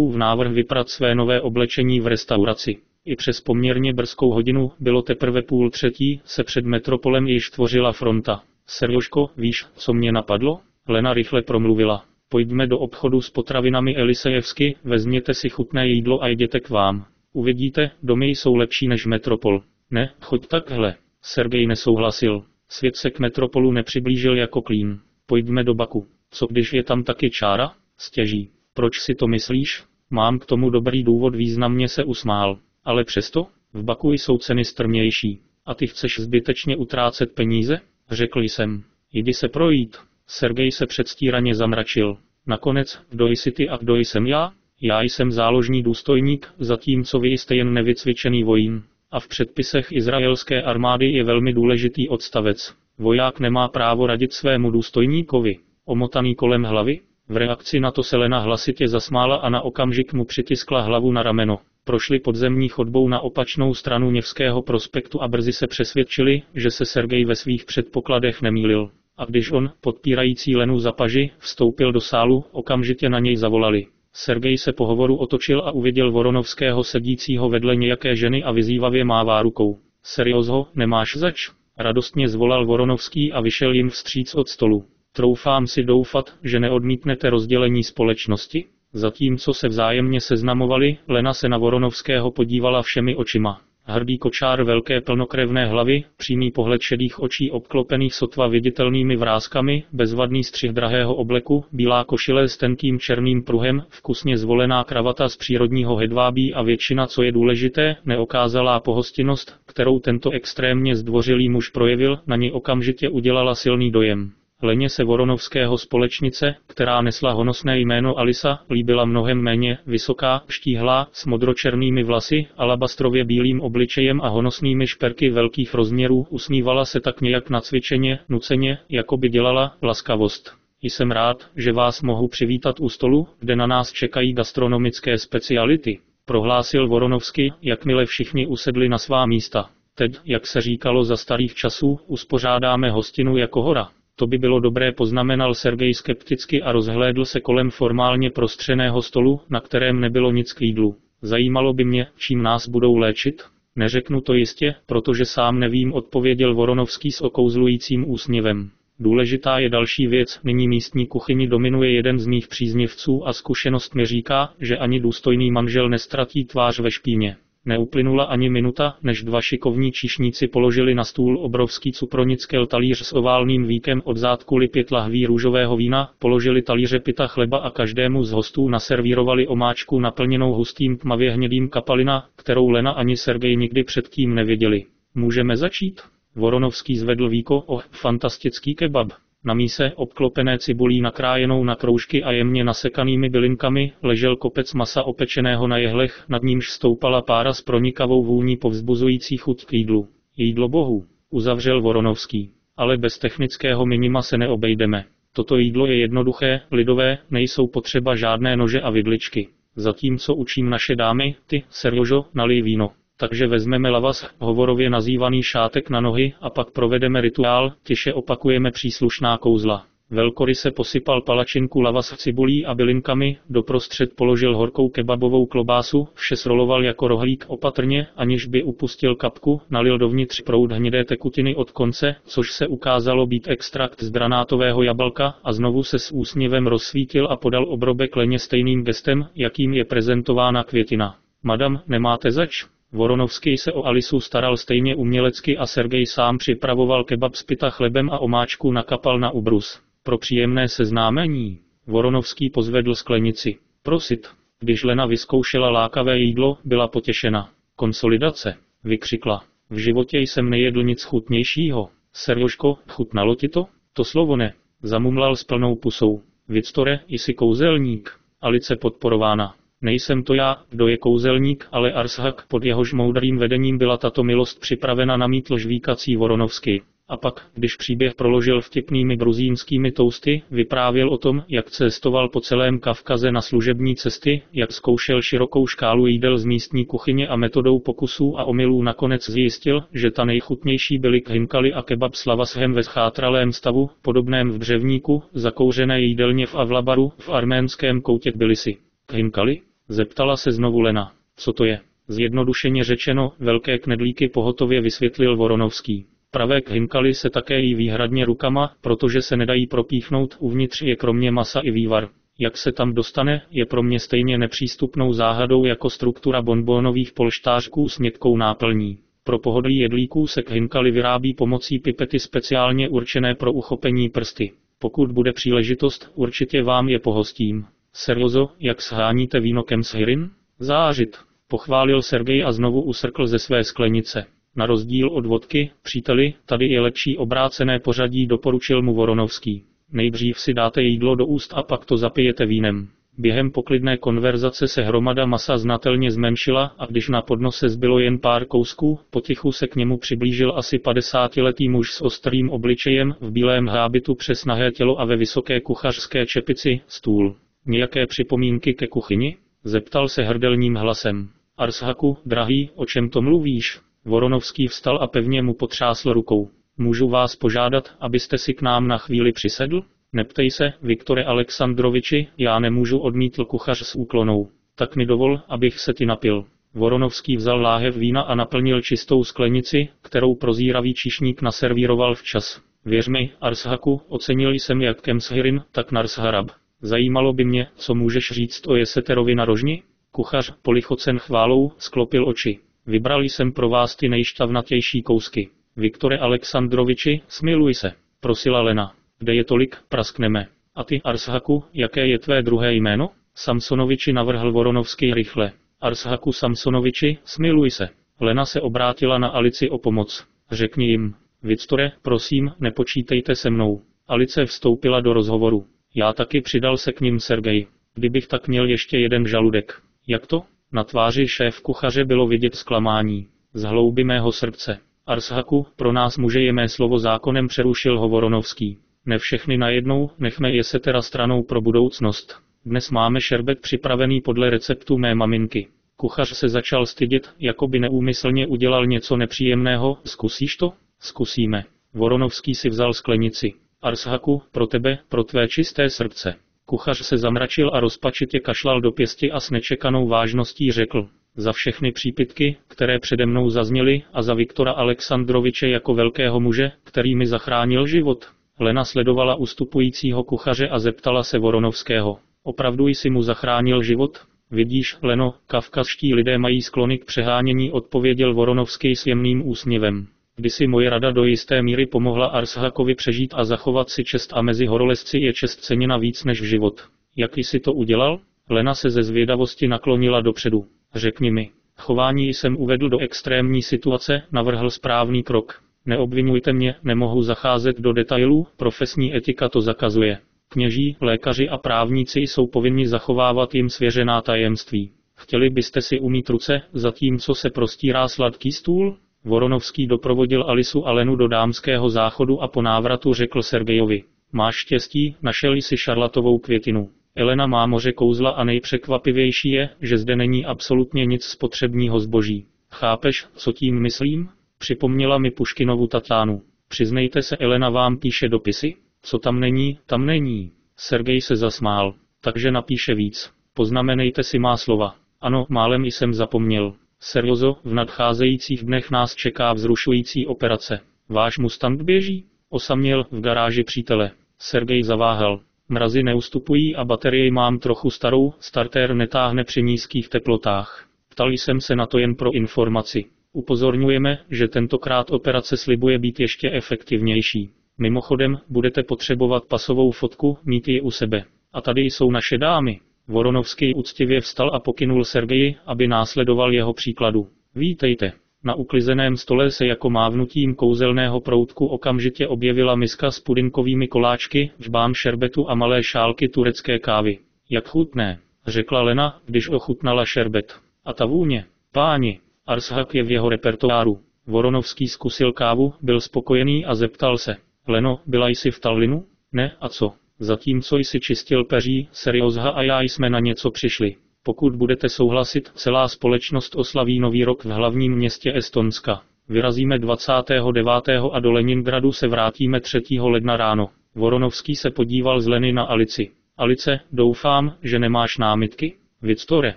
Speaker 1: v návrh vyprat své nové oblečení v restauraci. I přes poměrně brzkou hodinu, bylo teprve půl třetí, se před metropolem již tvořila fronta. Serjoško, víš, co mě napadlo? Lena rychle promluvila. Pojďme do obchodu s potravinami Elisejevsky, vezměte si chutné jídlo a jděte k vám. Uvidíte, domy jsou lepší než metropol. Ne, choď takhle. Sergej nesouhlasil. Svět se k metropolu nepřiblížil jako klín. Pojďme do Baku. Co když je tam taky čára? Stěží. Proč si to myslíš? Mám k tomu dobrý důvod významně se usmál. Ale přesto, v Baku jsou ceny strmější. A ty chceš zbytečně utrácet peníze? Řekl jsem. Jdi se projít. Sergej se předstíraně zamračil. Nakonec, kdo jsi ty a kdo jsem já? Já jsem záložní důstojník, zatímco vy jste jen nevycvičený vojín. A v předpisech izraelské armády je velmi důležitý odstavec. Voják nemá právo radit svému důstojníkovi. Omotaný kolem hlavy? V reakci na to se Lena hlasitě zasmála a na okamžik mu přitiskla hlavu na rameno. Prošli podzemní chodbou na opačnou stranu Něvského prospektu a brzy se přesvědčili, že se Sergej ve svých předpokladech nemýlil. A když on, podpírající Lenu za paži, vstoupil do sálu, okamžitě na něj zavolali. Sergej se po hovoru otočil a uviděl Voronovského sedícího vedle nějaké ženy a vyzývavě mává rukou. Seriózho, nemáš zač? Radostně zvolal Voronovský a vyšel jim vstříc od stolu. Troufám si doufat, že neodmítnete rozdělení společnosti? Zatímco se vzájemně seznamovali, Lena se na Voronovského podívala všemi očima. Hrdý kočár velké plnokrevné hlavy, přímý pohled šedých očí obklopených sotva viditelnými vrázkami, bezvadný střih drahého obleku, bílá košile s tenkým černým pruhem, vkusně zvolená kravata z přírodního hedvábí a většina, co je důležité, neokázalá pohostinnost, kterou tento extrémně zdvořilý muž projevil, na ní okamžitě udělala silný dojem. Leně se Voronovského společnice, která nesla honosné jméno Alisa, líbila mnohem méně, vysoká, štíhlá, s modročernými vlasy, alabastrově bílým obličejem a honosnými šperky velkých rozměrů, usmívala se tak nějak nacvičeně, nuceně, jako by dělala laskavost. Jsem rád, že vás mohu přivítat u stolu, kde na nás čekají gastronomické speciality, prohlásil Voronovsky, jakmile všichni usedli na svá místa. Teď, jak se říkalo za starých časů, uspořádáme hostinu jako hora. To by bylo dobré, poznamenal Sergej skepticky a rozhlédl se kolem formálně prostřeného stolu, na kterém nebylo nic k jídlu. Zajímalo by mě, čím nás budou léčit? Neřeknu to jistě, protože sám nevím, odpověděl Voronovský s okouzlujícím úsměvem. Důležitá je další věc, nyní místní kuchyni dominuje jeden z mých příznivců a zkušenost mi říká, že ani důstojný manžel nestratí tvář ve špíně. Neuplynula ani minuta, než dva šikovní čišníci položili na stůl obrovský cupronický talíř s oválným víkem od zátku pět lahví růžového vína, položili talíře pita chleba a každému z hostů naservírovali omáčku naplněnou hustým tmavě hnědým kapalina, kterou Lena ani Sergej nikdy předtím nevěděli. Můžeme začít? Voronovský zvedl víko, oh, fantastický kebab. Na míse, obklopené cibulí nakrájenou na kroužky a jemně nasekanými bylinkami, ležel kopec masa opečeného na jehlech, nad nímž stoupala pára s pronikavou vůní povzbuzující chuť k jídlu. Jídlo bohu, uzavřel Voronovský. Ale bez technického minima se neobejdeme. Toto jídlo je jednoduché, lidové, nejsou potřeba žádné nože a vidličky. Zatímco učím naše dámy, ty, Serjožo, nalij víno. Takže vezmeme lavas, hovorově nazývaný šátek na nohy, a pak provedeme rituál, tiše opakujeme příslušná kouzla. Velkory se posypal palačinku lavas cibulí a bylinkami, doprostřed položil horkou kebabovou klobásu, vše sroloval jako rohlík opatrně, aniž by upustil kapku, nalil dovnitř proud hnědé tekutiny od konce, což se ukázalo být extrakt z granátového jablka, a znovu se s úsměvem rozsvítil a podal obrobek leně stejným gestem, jakým je prezentována květina. Madam, nemáte zač? Voronovský se o Alisu staral stejně umělecky a Sergej sám připravoval kebab z pita chlebem a omáčku nakapal na ubrus. Pro příjemné seznámení. Voronovský pozvedl sklenici. Prosit. Když Lena vyzkoušela lákavé jídlo, byla potěšena. Konsolidace. Vykřikla. V životě jsem nejedl nic chutnějšího. Serjoško, chutnalo ti to? To slovo ne. Zamumlal s plnou pusou. Victore, jsi kouzelník. Alice podporována. Nejsem to já, kdo je kouzelník, ale Arshak, pod jehož moudrým vedením byla tato milost připravena na mít žvíkací Voronovsky. A pak, když příběh proložil vtipnými gruzínskými tousty, vyprávěl o tom, jak cestoval po celém Kavkaze na služební cesty, jak zkoušel širokou škálu jídel z místní kuchyně a metodou pokusů a omylů nakonec zjistil, že ta nejchutnější byly khinkali a kebab s lavashem ve schátralém stavu, podobném v dřevníku, zakouřené jídelně v Avlabaru, v arménském koutě Tbilisi. Khinkali? Zeptala se znovu Lena. Co to je? Zjednodušeně řečeno, velké knedlíky pohotově vysvětlil Voronovský. Pravé khinkaly se také jí výhradně rukama, protože se nedají propíchnout, uvnitř je kromě masa i vývar. Jak se tam dostane, je pro mě stejně nepřístupnou záhadou jako struktura bonbónových polštářků s měkkou náplní. Pro pohodlí jedlíků se khinkaly vyrábí pomocí pipety speciálně určené pro uchopení prsty. Pokud bude příležitost, určitě vám je pohostím. Seriozo, jak sháníte víno Kemshirin? Zářit. Pochválil Sergej a znovu usrkl ze své sklenice. Na rozdíl od vodky, příteli, tady je lepší obrácené pořadí, doporučil mu Voronovský. Nejdřív si dáte jídlo do úst a pak to zapijete vínem. Během poklidné konverzace se hromada masa znatelně zmenšila a když na podnose zbylo jen pár kousků, potichu se k němu přiblížil asi 50-letý muž s ostrým obličejem, v bílém hábitu přes nahé tělo a ve vysoké kuchařské čepici, stůl. Nějaké připomínky ke kuchyni? Zeptal se hrdelním hlasem. Arshaku, drahý, o čem to mluvíš? Voronovský vstal a pevně mu potřásl rukou. Můžu vás požádat, abyste si k nám na chvíli přisedl? Neptej se, Viktore Alexandroviči, já nemůžu odmítl kuchař s úklonou. Tak mi dovol, abych se ty napil. Voronovský vzal láhev vína a naplnil čistou sklenici, kterou prozíravý čišník naservíroval včas. Věř mi, Arshaku, ocenil jsem jak Kemshirin, tak Narsharab. Zajímalo by mě, co můžeš říct o Jeseterovi na rožni? Kuchař, polichocen chválou, sklopil oči. Vybral jsem pro vás ty nejštavnatější kousky. Viktore Alexandroviči, smiluj se, prosila Lena. Kde je tolik, praskneme. A ty, Arshaku, jaké je tvé druhé jméno? Samsonoviči navrhl Voronovský rychle. Arshaku Samsonoviči, smiluj se. Lena se obrátila na Alici o pomoc. Řekni jim. Viktore, prosím, nepočítejte se mnou. Alice vstoupila do rozhovoru. Já taky přidal se k ním Sergej. Kdybych tak měl ještě jeden žaludek. Jak to? Na tváři šéf kuchaře bylo vidět zklamání. Z hlouby mého srdce. Arshaku, pro nás muže je mé slovo zákonem přerušil ho Voronovský. Ne všechny najednou, nechme je se teda stranou pro budoucnost. Dnes máme šerbet připravený podle receptu mé maminky. Kuchař se začal stydět, jako by neúmyslně udělal něco nepříjemného. Zkusíš to? Zkusíme. Voronovský si vzal sklenici. Arshaku, pro tebe, pro tvé čisté srdce. Kuchař se zamračil a rozpačitě kašlal do pěsti a s nečekanou vážností řekl. Za všechny přípitky, které přede mnou zazněly, a za Viktora Alexandroviče jako velkého muže, který mi zachránil život. Lena sledovala ustupujícího kuchaře a zeptala se Voronovského. Opravdu jsi mu zachránil život? Vidíš, Leno, kavkazští lidé mají sklony k přehánění, odpověděl Voronovský s jemným úsměvem. Kdysi moje rada do jisté míry pomohla Arshakovi přežít a zachovat si čest a mezi horolezci je čest ceněna víc než život. Jak jsi to udělal? Lena se ze zvědavosti naklonila dopředu. Řekni mi. Chování jsem uvedl do extrémní situace, navrhl správný krok. Neobvinujte mě, nemohu zacházet do detailů, profesní etika to zakazuje. Kněží, lékaři a právníci jsou povinni zachovávat jim svěřená tajemství. Chtěli byste si umít ruce, zatímco se prostírá sladký stůl? Voronovský doprovodil Alisu Alenu do dámského záchodu a po návratu řekl Sergejovi. Máš štěstí, našel jsi šarlatovou květinu. Elena má moře kouzla a nejpřekvapivější je, že zde není absolutně nic spotřebního zboží. Chápeš, co tím myslím? Připomněla mi Puškinovu Tatánu. Přiznejte se, Elena vám píše dopisy? Co tam není, tam není. Sergej se zasmál. Takže napíše víc. Poznamenejte si má slova. Ano, málem jsem zapomněl. Seriozo, v nadcházejících dnech nás čeká vzrušující operace. Váš Mustang běží? Osaměl v garáži přítele. Sergej zaváhal. Mrazy neustupují a baterii mám trochu starou, startér netáhne při nízkých teplotách. Ptal jsem se na to jen pro informaci. Upozorňujeme, že tentokrát operace slibuje být ještě efektivnější. Mimochodem, budete potřebovat pasovou fotku, mít ji u sebe. A tady jsou naše dámy. Voronovský úctivě vstal a pokynul Sergeji, aby následoval jeho příkladu. Vítejte. Na uklizeném stole se jako mávnutím kouzelného proutku okamžitě objevila miska s pudinkovými koláčky, žbám šerbetu a malé šálky turecké kávy. Jak chutné, řekla Lena, když ochutnala šerbet. A ta vůně, páni, Arshak je v jeho repertoáru. Voronovský zkusil kávu, byl spokojený a zeptal se. Leno, byla jsi v Tallinu? Ne, a co? Zatímco jsi čistil peří, Seriozha a já jsme na něco přišli. Pokud budete souhlasit, celá společnost oslaví nový rok v hlavním městě Estonska. Vyrazíme 29. a do Leningradu se vrátíme 3. ledna ráno. Voronovský se podíval z Leny na Alici. Alice, doufám, že nemáš námitky? Victore.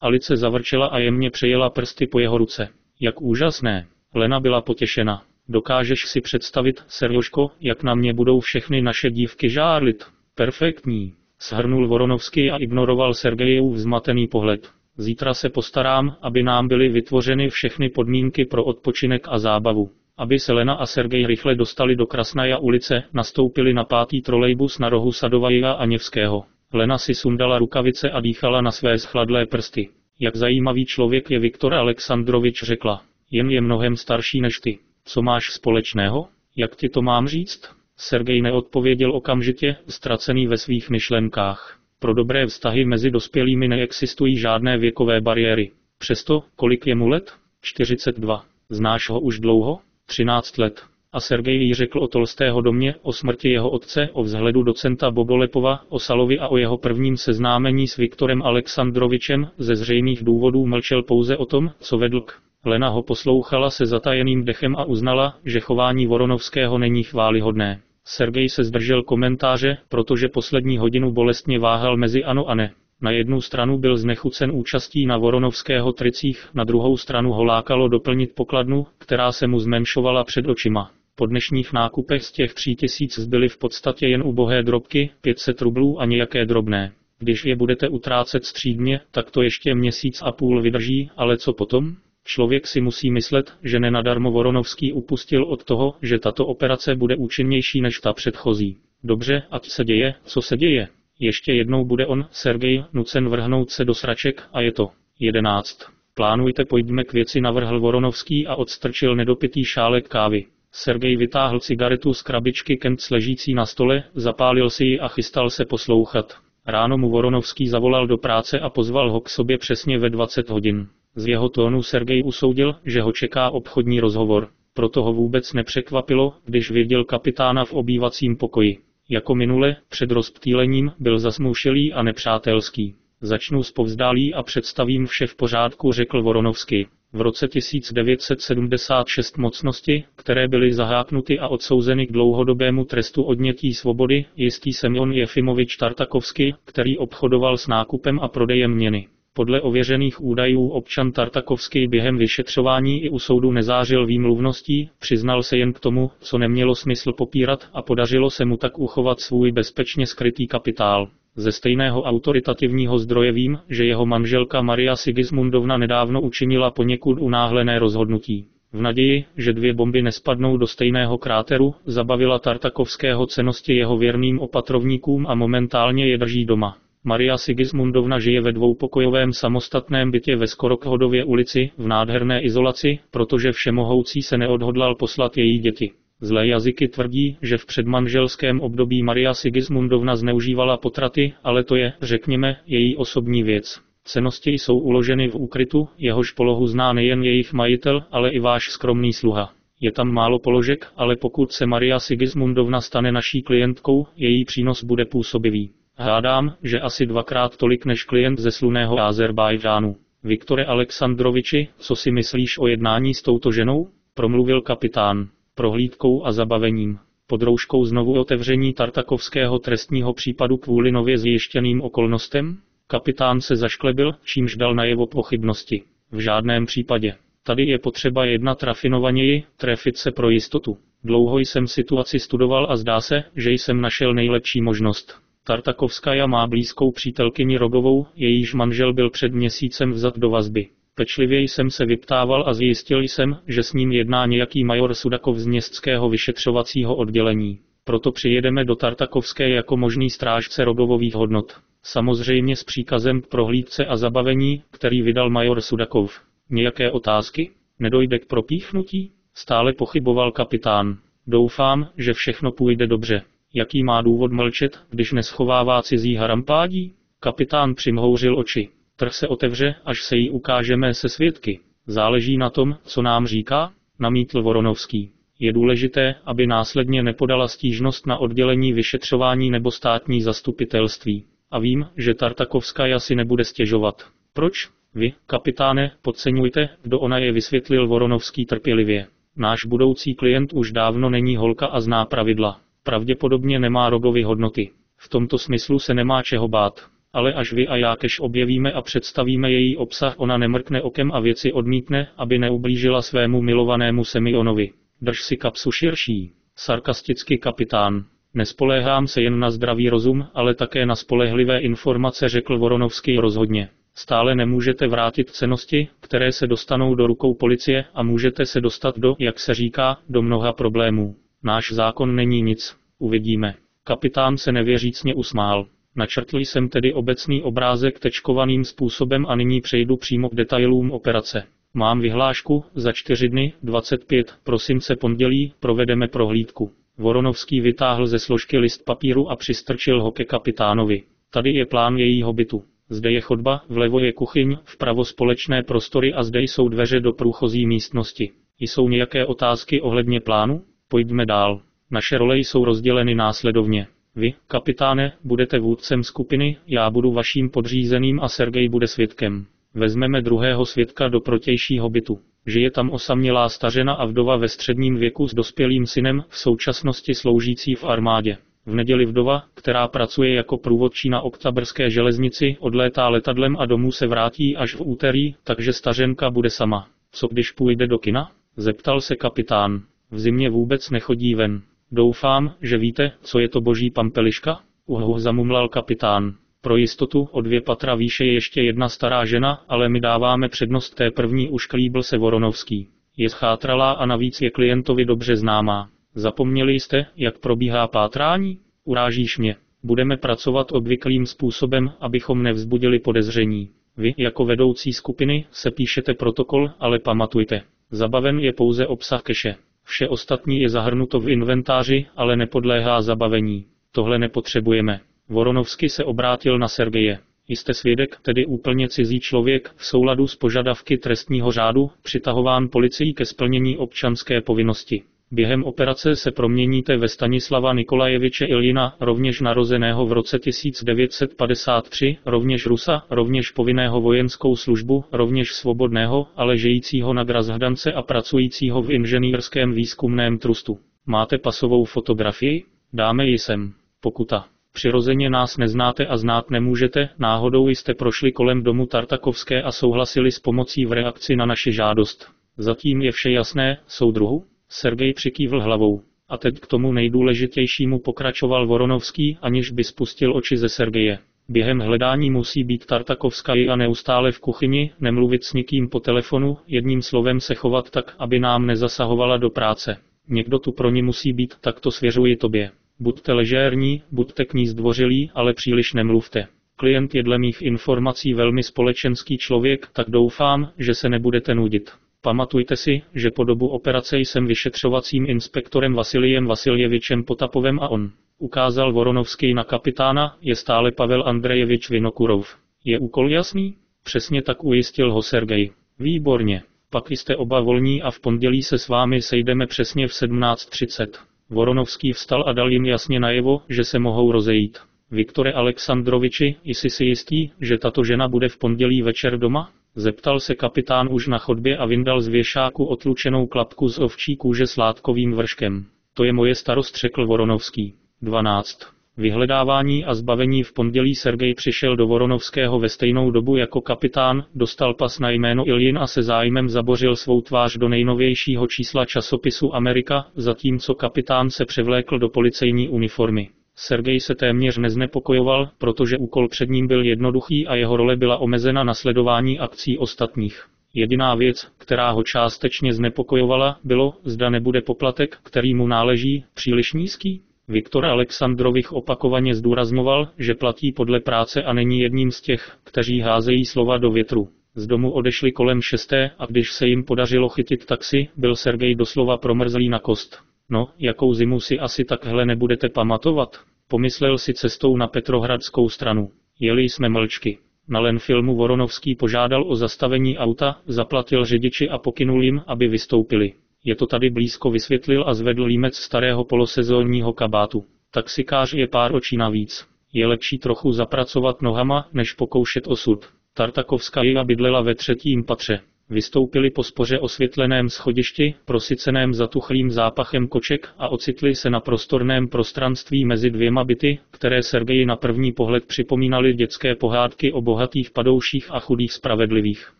Speaker 1: Alice zavrčela a jemně přejela prsty po jeho ruce. Jak úžasné. Lena byla potěšena. Dokážeš si představit, Serjoško, jak na mě budou všechny naše dívky žárlit? Perfektní. Shrnul Voronovský a ignoroval Sergejův vzmatený pohled. Zítra se postarám, aby nám byly vytvořeny všechny podmínky pro odpočinek a zábavu. Aby se Lena a Sergej rychle dostali do Krasnaja ulice, nastoupili na pátý trolejbus na rohu Sadovajiva a Něvského. Lena si sundala rukavice a dýchala na své schladlé prsty. Jak zajímavý člověk je Viktor Aleksandrovič řekla. Jen je mnohem starší než ty. Co máš společného? Jak ti to mám říct? Sergej neodpověděl okamžitě, ztracený ve svých myšlenkách. Pro dobré vztahy mezi dospělými neexistují žádné věkové bariéry. Přesto, kolik je mu let? 42. Znáš ho už dlouho? 13 let. A Sergej jí řekl o Tolstého domě, o smrti jeho otce, o vzhledu docenta Bobolepova, o Salovi a o jeho prvním seznámení s Viktorem Alexandrovičem, ze zřejmých důvodů mlčel pouze o tom, co vedl k. Lena ho poslouchala se zatajeným dechem a uznala, že chování Voronovského není chválihodné. Sergej se zdržel komentáře, protože poslední hodinu bolestně váhal mezi ano a ne. Na jednu stranu byl znechucen účastí na Voronovského tricích, na druhou stranu ho lákalo doplnit pokladnu, která se mu zmenšovala před očima. Po dnešních nákupech z těch tří tisíc zbyly v podstatě jen ubohé drobky, 500 rublů a nějaké drobné. Když je budete utrácet střídně, tak to ještě měsíc a půl vydrží, ale co potom? Člověk si musí myslet, že nenadarmo Voronovský upustil od toho, že tato operace bude účinnější než ta předchozí. Dobře, a co se děje, co se děje? Ještě jednou bude on, Sergej, nucen vrhnout se do sraček a je to. 11. Plánujte, pojďme k věci, navrhl Voronovský a odstrčil nedopitý šálek kávy. Sergej vytáhl cigaretu z krabičky Kent ležící na stole, zapálil si ji a chystal se poslouchat. Ráno mu Voronovský zavolal do práce a pozval ho k sobě přesně ve 20 hodin. Z jeho tónu Sergej usoudil, že ho čeká obchodní rozhovor. Proto ho vůbec nepřekvapilo, když viděl kapitána v obývacím pokoji. Jako minule, před rozptýlením, byl zasmoušelý a nepřátelský. Začnu s povzdálí a představím vše v pořádku, řekl Voronovský. V roce 1976 mocnosti, které byly zaháknuty a odsouzeny k dlouhodobému trestu odnětí svobody, jistý Semyon Jefimovič Tartakovsky, který obchodoval s nákupem a prodejem měny. Podle ověřených údajů občan Tartakovský během vyšetřování i u soudu nezářil výmluvností, přiznal se jen k tomu, co nemělo smysl popírat a podařilo se mu tak uchovat svůj bezpečně skrytý kapitál. Ze stejného autoritativního zdroje vím, že jeho manželka Maria Sigismundovna nedávno učinila poněkud unáhlené rozhodnutí. V naději, že dvě bomby nespadnou do stejného kráteru, zabavila Tartakovského cenosti jeho věrným opatrovníkům a momentálně je drží doma. Maria Sigismundovna žije ve dvoupokojovém samostatném bytě ve Skorokhodově ulici, v nádherné izolaci, protože všemohoucí se neodhodlal poslat její děti. Zlé jazyky tvrdí, že v předmanželském období Maria Sigismundovna zneužívala potraty, ale to je, řekněme, její osobní věc. Cenosti jsou uloženy v úkrytu, jehož polohu zná nejen jejich majitel, ale i váš skromný sluha. Je tam málo položek, ale pokud se Maria Sigismundovna stane naší klientkou, její přínos bude působivý. Hádám, že asi dvakrát tolik než klient ze sluného Azerbajdžánu. Viktore Aleksandroviči, co si myslíš o jednání s touto ženou? Promluvil kapitán. Prohlídkou a zabavením. Pod rouškou znovu otevření Tartakovského trestního případu kvůli nově zjištěným okolnostem? Kapitán se zašklebil, čímž dal najevo pochybnosti. V žádném případě. Tady je potřeba jednat rafinovaněji, trefit se pro jistotu. Dlouho jsem situaci studoval a zdá se, že jsem našel nejlepší možnost. Tartakovskaja má blízkou přítelkyni Rogovou, jejíž manžel byl před měsícem vzat do vazby. Pečlivě jsem se vyptával a zjistil jsem, že s ním jedná nějaký major Sudakov z městského vyšetřovacího oddělení. Proto přijedeme do Tartakovské jako možný strážce rogovových hodnot. Samozřejmě s příkazem k prohlídce a zabavení, který vydal major Sudakov. Nějaké otázky? Nedojde k propíchnutí? Stále pochyboval kapitán. Doufám, že všechno půjde dobře. Jaký má důvod mlčet, když neschovává cizí harampádí? Kapitán přimhouřil oči. Trh se otevře, až se jí ukážeme se svědky. Záleží na tom, co nám říká, namítl Voronovský. Je důležité, aby následně nepodala stížnost na oddělení vyšetřování nebo státní zastupitelství. A vím, že Tartakovská si nebude stěžovat. Proč? Vy, kapitáne, podceňujte, kdo ona je vysvětlil Voronovský trpělivě. Náš budoucí klient už dávno není holka a zná pravidla. Pravděpodobně nemá rogovy hodnoty. V tomto smyslu se nemá čeho bát. Ale až vy a já kež objevíme a představíme její obsah, ona nemrkne okem a věci odmítne, aby neublížila svému milovanému Semionovi. Drž si kapsu širší. Sarkasticky kapitán. Nespoléhám se jen na zdravý rozum, ale také na spolehlivé informace, řekl Voronovský rozhodně. Stále nemůžete vrátit cenosti, které se dostanou do rukou policie a můžete se dostat do, jak se říká, do mnoha problémů. Náš zákon není nic. Uvidíme. Kapitán se nevěřícně usmál. Načrtl jsem tedy obecný obrázek tečkovaným způsobem a nyní přejdu přímo k detailům operace. Mám vyhlášku, za čtyři dny, 25, prosince pondělí, provedeme prohlídku. Voronovský vytáhl ze složky list papíru a přistrčil ho ke kapitánovi. Tady je plán jejího bytu. Zde je chodba, vlevo je kuchyň, vpravo společné prostory a zde jsou dveře do průchozí místnosti. Jsou nějaké otázky ohledně plánu? Pojďme dál. Naše role jsou rozděleny následovně. Vy, kapitáne, budete vůdcem skupiny, já budu vaším podřízeným a Sergej bude svědkem. Vezmeme druhého svědka do protějšího bytu. Žije tam osamělá stařena a vdova ve středním věku s dospělým synem, v současnosti sloužící v armádě. V neděli vdova, která pracuje jako průvodčí na oktabrské železnici, odlétá letadlem a domů se vrátí až v úterý, takže stařenka bude sama. Co když půjde do kina? Zeptal se kapitán. V zimě vůbec nechodí ven. Doufám, že víte, co je to boží pampeliška? Uhu zamumlal kapitán. Pro jistotu o dvě patra výše je ještě jedna stará žena, ale my dáváme přednost té první, už klíbl se Voronovský. Je schátralá a navíc je klientovi dobře známá. Zapomněli jste, jak probíhá pátrání? Urážíš mě. Budeme pracovat obvyklým způsobem, abychom nevzbudili podezření. Vy, jako vedoucí skupiny, se píšete protokol, ale pamatujte. Zabaven je pouze obsah keše. Vše ostatní je zahrnuto v inventáři, ale nepodléhá zabavení. Tohle nepotřebujeme. Voronovsky se obrátil na Sergeje. Jste svědek, tedy úplně cizí člověk, v souladu s požadavky trestního řádu, přitahován policií ke splnění občanské povinnosti. Během operace se proměníte ve Stanislava Nikolajeviče Iljina, rovněž narozeného v roce 1953, rovněž Rusa, rovněž povinného vojenskou službu, rovněž svobodného, ale žijícího na Grazhdance a pracujícího v inženýrském výzkumném trustu. Máte pasovou fotografii? Dáme ji sem. Pokuta. Přirozeně nás neznáte a znát nemůžete, náhodou jste prošli kolem domu Tartakovské a souhlasili s pomocí v reakci na naši žádost. Zatím je vše jasné, soudruhu? Sergej přikývl hlavou. A teď k tomu nejdůležitějšímu pokračoval Voronovský, aniž by spustil oči ze Sergeje. Během hledání musí být Tartakovská a neustále v kuchyni, nemluvit s nikým po telefonu, jedním slovem se chovat tak, aby nám nezasahovala do práce. Někdo tu pro ní musí být, tak to svěřuji tobě. Buďte ležérní, buďte k ní zdvořilí, ale příliš nemluvte. Klient je dle mých informací velmi společenský člověk, tak doufám, že se nebudete nudit. Pamatujte si, že po dobu operace jsem vyšetřovacím inspektorem Vasilijem Vasiljevičem Potapovem a on. Ukázal Voronovský na kapitána, je stále Pavel Andrejevič Vinokurov. Je úkol jasný? Přesně tak ujistil ho Sergej. Výborně. Pak jste oba volní a v pondělí se s vámi sejdeme přesně v 17.30. Voronovský vstal a dal jim jasně najevo, že se mohou rozejít. Viktore Alexandroviči, jsi si jistý, že tato žena bude v pondělí večer doma? Zeptal se kapitán už na chodbě a vyndal z věšáku otlučenou klapku z ovčí kůže s látkovým vrškem. To je moje starost, řekl Voronovský. 12. Vyhledávání a zbavení v pondělí Sergej přišel do Voronovského ve stejnou dobu jako kapitán, dostal pas na jméno Iljin a se zájmem zabořil svou tvář do nejnovějšího čísla časopisu Amerika, zatímco kapitán se převlékl do policejní uniformy. Sergej se téměř neznepokojoval, protože úkol před ním byl jednoduchý a jeho role byla omezena na sledování akcí ostatních. Jediná věc, která ho částečně znepokojovala, bylo, zda nebude poplatek, který mu náleží, příliš nízký. Viktor Alexandrovich opakovaně zdůrazňoval, že platí podle práce a není jedním z těch, kteří házejí slova do větru. Z domu odešli kolem šesté a když se jim podařilo chytit taxi, byl Sergej doslova promrzlý na kost. No, jakou zimu si asi takhle nebudete pamatovat? Pomyslel si cestou na Petrohradskou stranu. Jeli jsme mlčky. Na len filmu Voronovský požádal o zastavení auta, zaplatil řidiči a pokynul jim, aby vystoupili. Je to tady blízko vysvětlil a zvedl límec starého polosezónního kabátu. Taxikář je pár očí navíc. Je lepší trochu zapracovat nohama, než pokoušet osud. Tartakovská bydlela ve třetím patře. Vystoupili po spoře osvětleném schodišti, prosyceném zatuchlým zápachem koček a ocitli se na prostorném prostranství mezi dvěma byty, které Sergeji na první pohled připomínaly dětské pohádky o bohatých padouších a chudých spravedlivých.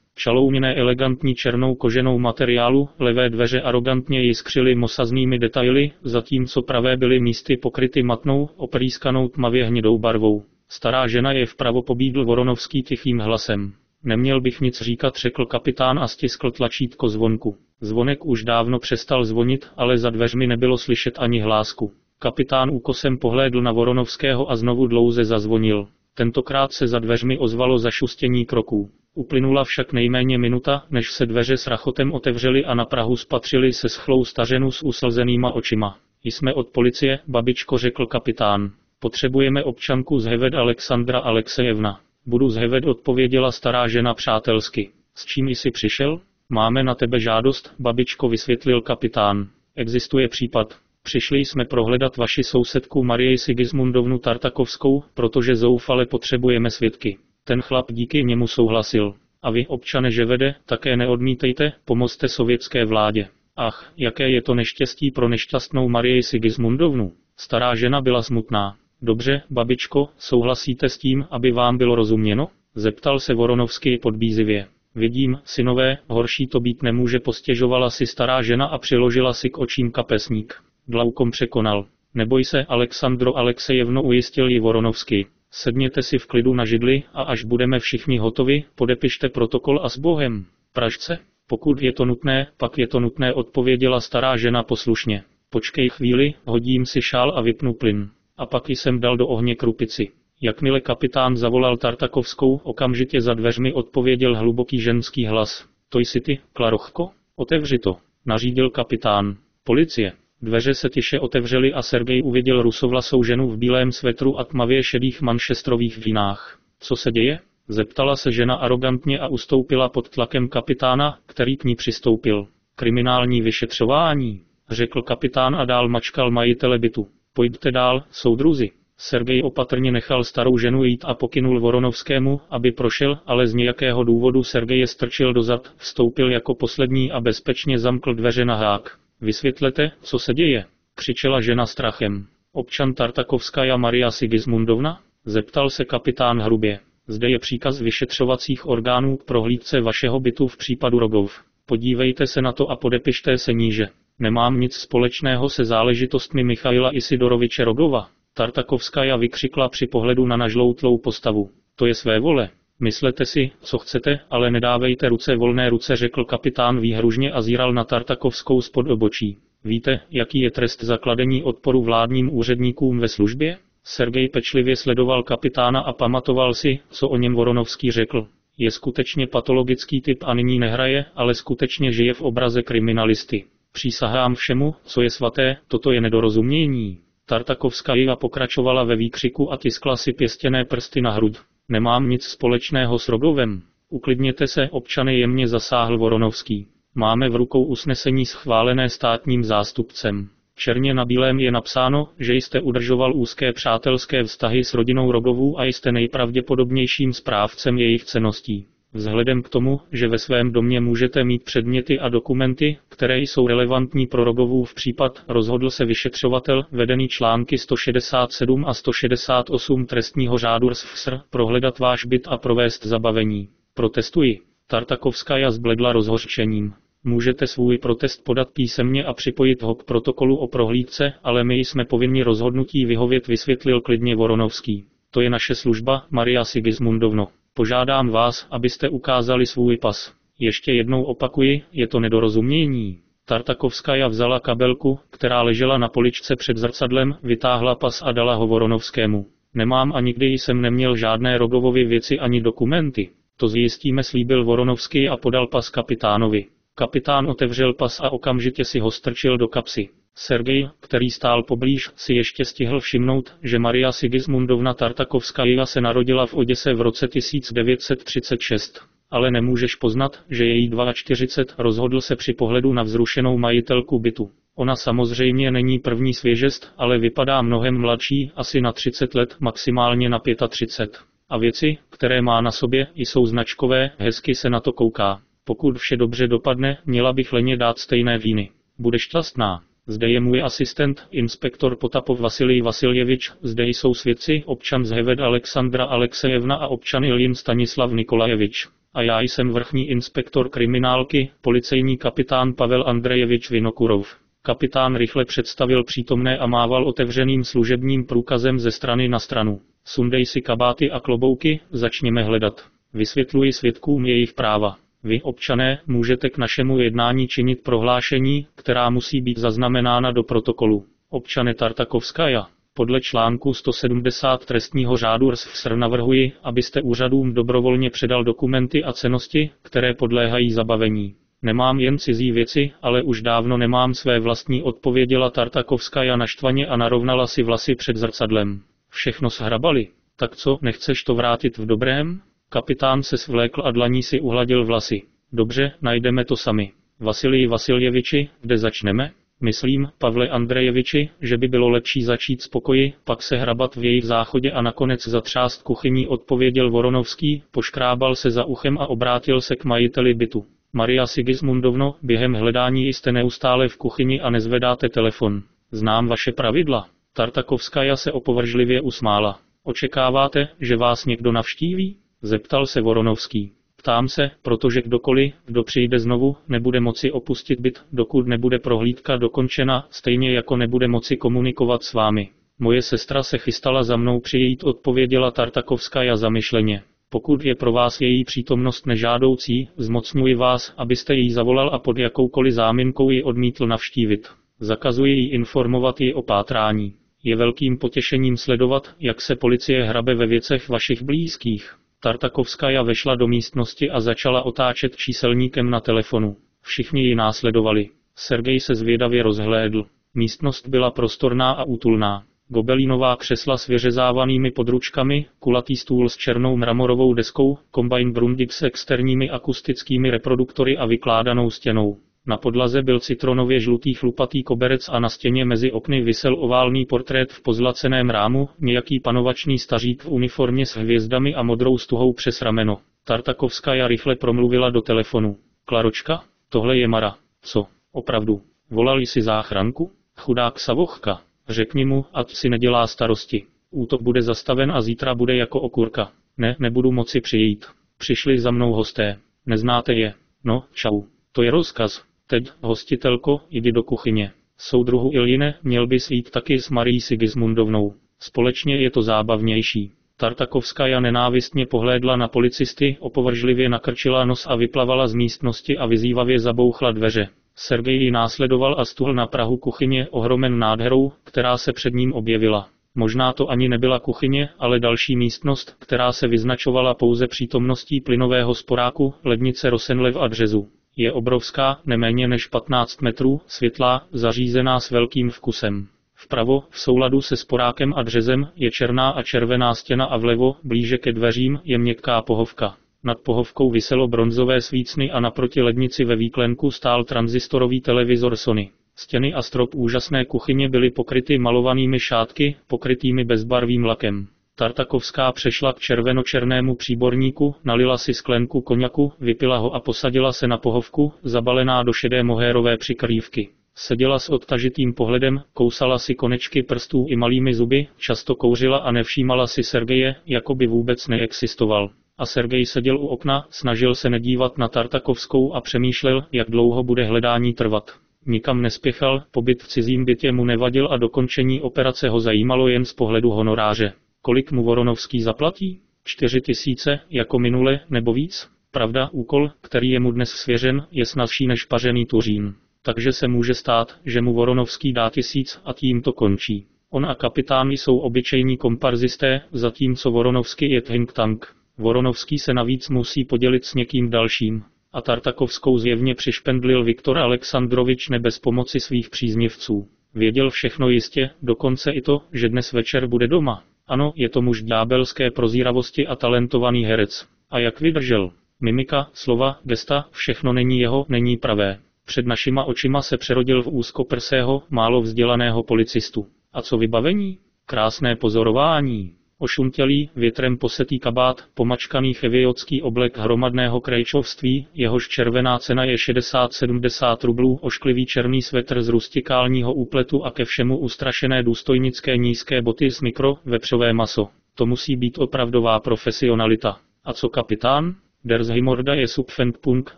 Speaker 1: Šalouněné elegantní černou koženou materiálu, levé dveře arrogantně jiskřily mosaznými detaily, zatímco pravé byly místy pokryty matnou, oprýskanou tmavě hnědou barvou. Stará žena je vpravo pobídl Voronovský tichým hlasem. Neměl bych nic říkat, řekl kapitán a stiskl tlačítko zvonku. Zvonek už dávno přestal zvonit, ale za dveřmi nebylo slyšet ani hlásku. Kapitán úkosem pohlédl na Voronovského a znovu dlouze zazvonil. Tentokrát se za dveřmi ozvalo zašustění kroků. Uplynula však nejméně minuta, než se dveře s rachotem otevřely a na Prahu spatřili se schlou stařenu s uslzenýma očima. Jsme od policie, babičko řekl kapitán. Potřebujeme občanku z Heved Alexandra Alexejevna. Budu z Heved odpověděla stará žena přátelsky. S čím jsi přišel? Máme na tebe žádost, babičko vysvětlil kapitán. Existuje případ. Přišli jsme prohledat vaši sousedku Marii Sigismundovnu Tartakovskou, protože zoufale potřebujeme svědky. Ten chlap díky němu souhlasil. A vy, občane Ževede, také neodmítejte, pomozte sovětské vládě. Ach, jaké je to neštěstí pro nešťastnou Marii Sigismundovnu. Stará žena byla smutná. Dobře, babičko, souhlasíte s tím, aby vám bylo rozuměno? Zeptal se Voronovský podbízivě. Vidím, synové, horší to být nemůže, postěžovala si stará žena a přiložila si k očím kapesník. Glaukom překonal. Neboj se, Alexandro Alexejevno ujistil ji Voronovský. Sedněte si v klidu na židli a až budeme všichni hotovi, podepište protokol a s Bohem. Pražce? Pokud je to nutné, pak je to nutné, odpověděla stará žena poslušně. Počkej chvíli, hodím si šál a vypnu plyn. A pak jsem dal do ohně krupici. Jakmile kapitán zavolal Tartakovskou, okamžitě za dveřmi odpověděl hluboký ženský hlas. To jsi ty, Klarochko? Otevři to, nařídil kapitán. Policie. Dveře se tiše otevřely a Sergej uviděl rusovlasou ženu v bílém svetru a tmavě šedých manšestrových vínách. Co se děje? Zeptala se žena arrogantně a ustoupila pod tlakem kapitána, který k ní přistoupil. Kriminální vyšetřování, řekl kapitán a dál mačkal majitele bytu. Pojďte dál, soudruzi. Sergej opatrně nechal starou ženu jít a pokynul Voronovskému, aby prošel, ale z nějakého důvodu Sergeje strčil dozad, vstoupil jako poslední a bezpečně zamkl dveře na hák. Vysvětlete, co se děje, křičela žena strachem. Občan Tartakovská Maria Sigismundovna? Zeptal se kapitán hrubě. Zde je příkaz vyšetřovacích orgánů k prohlídce vašeho bytu v případu Rogov. Podívejte se na to a podepište se níže. Nemám nic společného se záležitostmi Michaila Isidoroviče Rogova. Tartakovská vykřikla při pohledu na nažloutlou postavu. To je své vole. Myslete si, co chcete, ale nedávejte ruce volné ruce, řekl kapitán výhružně a zíral na Tartakovskou spod obočí. Víte, jaký je trest zakladení odporu vládním úředníkům ve službě? Sergej pečlivě sledoval kapitána a pamatoval si, co o něm Voronovský řekl. Je skutečně patologický typ a nyní nehraje, ale skutečně žije v obraze kriminalisty. Přísahám všemu, co je svaté, toto je nedorozumění. Tartakovská a pokračovala ve výkřiku a tiskla si pěstěné prsty na hrud. Nemám nic společného s Rogovem. Uklidněte se, občany jemně zasáhl Voronovský. Máme v rukou usnesení schválené státním zástupcem. Černě na bílém je napsáno, že jste udržoval úzké přátelské vztahy s rodinou Rogovů a jste nejpravděpodobnějším správcem jejich ceností. Vzhledem k tomu, že ve svém domě můžete mít předměty a dokumenty, které jsou relevantní pro Rogovův případ, rozhodl se vyšetřovatel, vedený články 167 a 168 trestního řádu RSFSR, prohledat váš byt a provést zabavení. Protestuji. Tartakovská zbledla rozhořčením. Můžete svůj protest podat písemně a připojit ho k protokolu o prohlídce, ale my jsme povinni rozhodnutí vyhovět, vysvětlil klidně Voronovský. To je naše služba, Maria Sigismundovno. Požádám vás, abyste ukázali svůj pas. Ještě jednou opakuji, je to nedorozumění. Tartakovská vzala kabelku, která ležela na poličce před zrcadlem, vytáhla pas a dala ho Voronovskému. Nemám a nikdy jsem neměl žádné Rogovovy věci ani dokumenty. To zjistíme slíbil Voronovský a podal pas kapitánovi. Kapitán otevřel pas a okamžitě si ho strčil do kapsy. Sergej, který stál poblíž, si ještě stihl všimnout, že Maria Sigismundovna Tartakovská se narodila v Oděse v roce 1936. Ale nemůžeš poznat, že její 42 rozhodl se při pohledu na vzrušenou majitelku bytu. Ona samozřejmě není první svěžest, ale vypadá mnohem mladší, asi na 30 let, maximálně na 35. A věci, které má na sobě, jsou značkové, hezky se na to kouká. Pokud vše dobře dopadne, měla bych Leně dát stejné víny. Bude šťastná. Zde je můj asistent, inspektor Potapov Vasilij Vasiljevič, zde jsou svědci, občan z Heved Alexandra Alexejevna a občan Iljin Stanislav Nikolajevič. A já jsem vrchní inspektor kriminálky, policejní kapitán Pavel Andrejevič Vinokurov. Kapitán rychle představil přítomné a mával otevřeným služebním průkazem ze strany na stranu. Sundej si kabáty a klobouky, začněme hledat. Vysvětluji svědkům jejich práva. Vy, občané, můžete k našemu jednání činit prohlášení, která musí být zaznamenána do protokolu. Občane Tartakovskaja, podle článku 170 trestního řádu RSFSR navrhuji, abyste úřadům dobrovolně předal dokumenty a cenosti, které podléhají zabavení. Nemám jen cizí věci, ale už dávno nemám své vlastní, odpověděla Tartakovskaja naštvaně a narovnala si vlasy před zrcadlem. Všechno shrabali. Tak co, nechceš to vrátit v dobrém? Kapitán se svlékl a dlaní si uhladil vlasy. Dobře, najdeme to sami. Vasilii Vasiljeviči, kde začneme? Myslím, Pavle Andrejeviči, že by bylo lepší začít s pokoji, pak se hrabat v jejich záchodě a nakonec zatřást kuchyní, odpověděl Voronovský, poškrábal se za uchem a obrátil se k majiteli bytu. Maria Sigismundovno, během hledání jste neustále v kuchyni a nezvedáte telefon. Znám vaše pravidla. Tartakovskaja se opovržlivě usmála. Očekáváte, že vás někdo navštíví? Zeptal se Voronovský. Ptám se, protože kdokoliv, kdo přijde znovu, nebude moci opustit byt, dokud nebude prohlídka dokončena, stejně jako nebude moci komunikovat s vámi. Moje sestra se chystala za mnou přijít, odpověděla Tartakovská zamyšleně. Pokud je pro vás její přítomnost nežádoucí, zmocňuji vás, abyste jí zavolal a pod jakoukoliv záminkou ji odmítl navštívit. Zakazuji jí informovat ji o pátrání. Je velkým potěšením sledovat, jak se policie hrabe ve věcech vašich blízkých. Tartakovskaja vešla do místnosti a začala otáčet číselníkem na telefonu. Všichni ji následovali. Sergej se zvědavě rozhlédl. Místnost byla prostorná a útulná. Gobelínová křesla s vyřezávanými područkami, kulatý stůl s černou mramorovou deskou, kombajn Brundip s externími akustickými reproduktory a vykládanou stěnou. Na podlaze byl citronově žlutý chlupatý koberec a na stěně mezi okny visel oválný portrét v pozlaceném rámu, nějaký panovačný stařík v uniformě s hvězdami a modrou stuhou přes rameno. Tartakovská rychle promluvila do telefonu. Klaročka, tohle je Mara. Co, opravdu? Volali si záchranku? Chudák Savochka. Řekni mu, ať si nedělá starosti. Útok bude zastaven a zítra bude jako okurka. Ne, nebudu moci přijít. Přišli za mnou hosté. Neznáte je. No, čau. To je rozkaz. Teď, hostitelko, jdi do kuchyně. Soudruhu Iljine, měl bys jít taky s Marí Sigismundovnou. Společně je to zábavnější. Tartakovská nenávistně pohlédla na policisty, opovržlivě nakrčila nos a vyplavala z místnosti a vyzývavě zabouchla dveře. Sergej ji následoval a stuhl na prahu kuchyně ohromen nádherou, která se před ním objevila. Možná to ani nebyla kuchyně, ale další místnost, která se vyznačovala pouze přítomností plynového sporáku, lednice Rosenlev a dřezu. Je obrovská, neméně než 15 metrů, světlá, zařízená s velkým vkusem. Vpravo, v souladu se sporákem a dřezem, je černá a červená stěna a vlevo, blíže ke dveřím, je měkká pohovka. Nad pohovkou vyselo bronzové svícny a naproti lednici ve výklenku stál transistorový televizor Sony. Stěny a strop úžasné kuchyně byly pokryty malovanými šátky, pokrytými bezbarvým lakem. Tartakovská přešla k červenočernému příborníku, nalila si sklenku koněku, vypila ho a posadila se na pohovku, zabalená do šedé mohérové přikrývky. Seděla s odtažitým pohledem, kousala si konečky prstů i malými zuby, často kouřila a nevšímala si Sergeje, jako by vůbec neexistoval. A Sergej seděl u okna, snažil se nedívat na Tartakovskou a přemýšlel, jak dlouho bude hledání trvat. Nikam nespěchal, pobyt v cizím bytě mu nevadil a dokončení operace ho zajímalo jen z pohledu honoráře. Kolik mu Voronovský zaplatí? Čtyři tisíce, jako minule, nebo víc? Pravda, úkol, který je mu dnes svěřen, je snazší než pařený tuřín. Takže se může stát, že mu Voronovský dá tisíc a tím to končí. On a kapitán jsou obyčejní komparzisté, zatímco Voronovský je think tank. Voronovský se navíc musí podělit s někým dalším. A Tartakovskou zjevně přišpendlil Viktor Aleksandrovič ne bez pomoci svých příznivců. Věděl všechno jistě, dokonce i to, že dnes večer bude doma. Ano, je to muž ďábelské prozíravosti a talentovaný herec. A jak vydržel? Mimika, slova, gesta, všechno není jeho, není pravé. Před našima očima se přerodil v úzkoprsého, málo vzdělaného policistu. A co vybavení? Krásné pozorování. Ošuntělý, větrem posetý kabát, pomačkaný cheviotský oblek hromadného krajčovství, jehož červená cena je 60-70 rublů, ošklivý černý svetr z rustikálního úpletu a ke všemu ustrašené důstojnické nízké boty z mikro, vepřové maso. To musí být opravdová profesionalita. A co kapitán? Der Zhimorda je subfendpunk,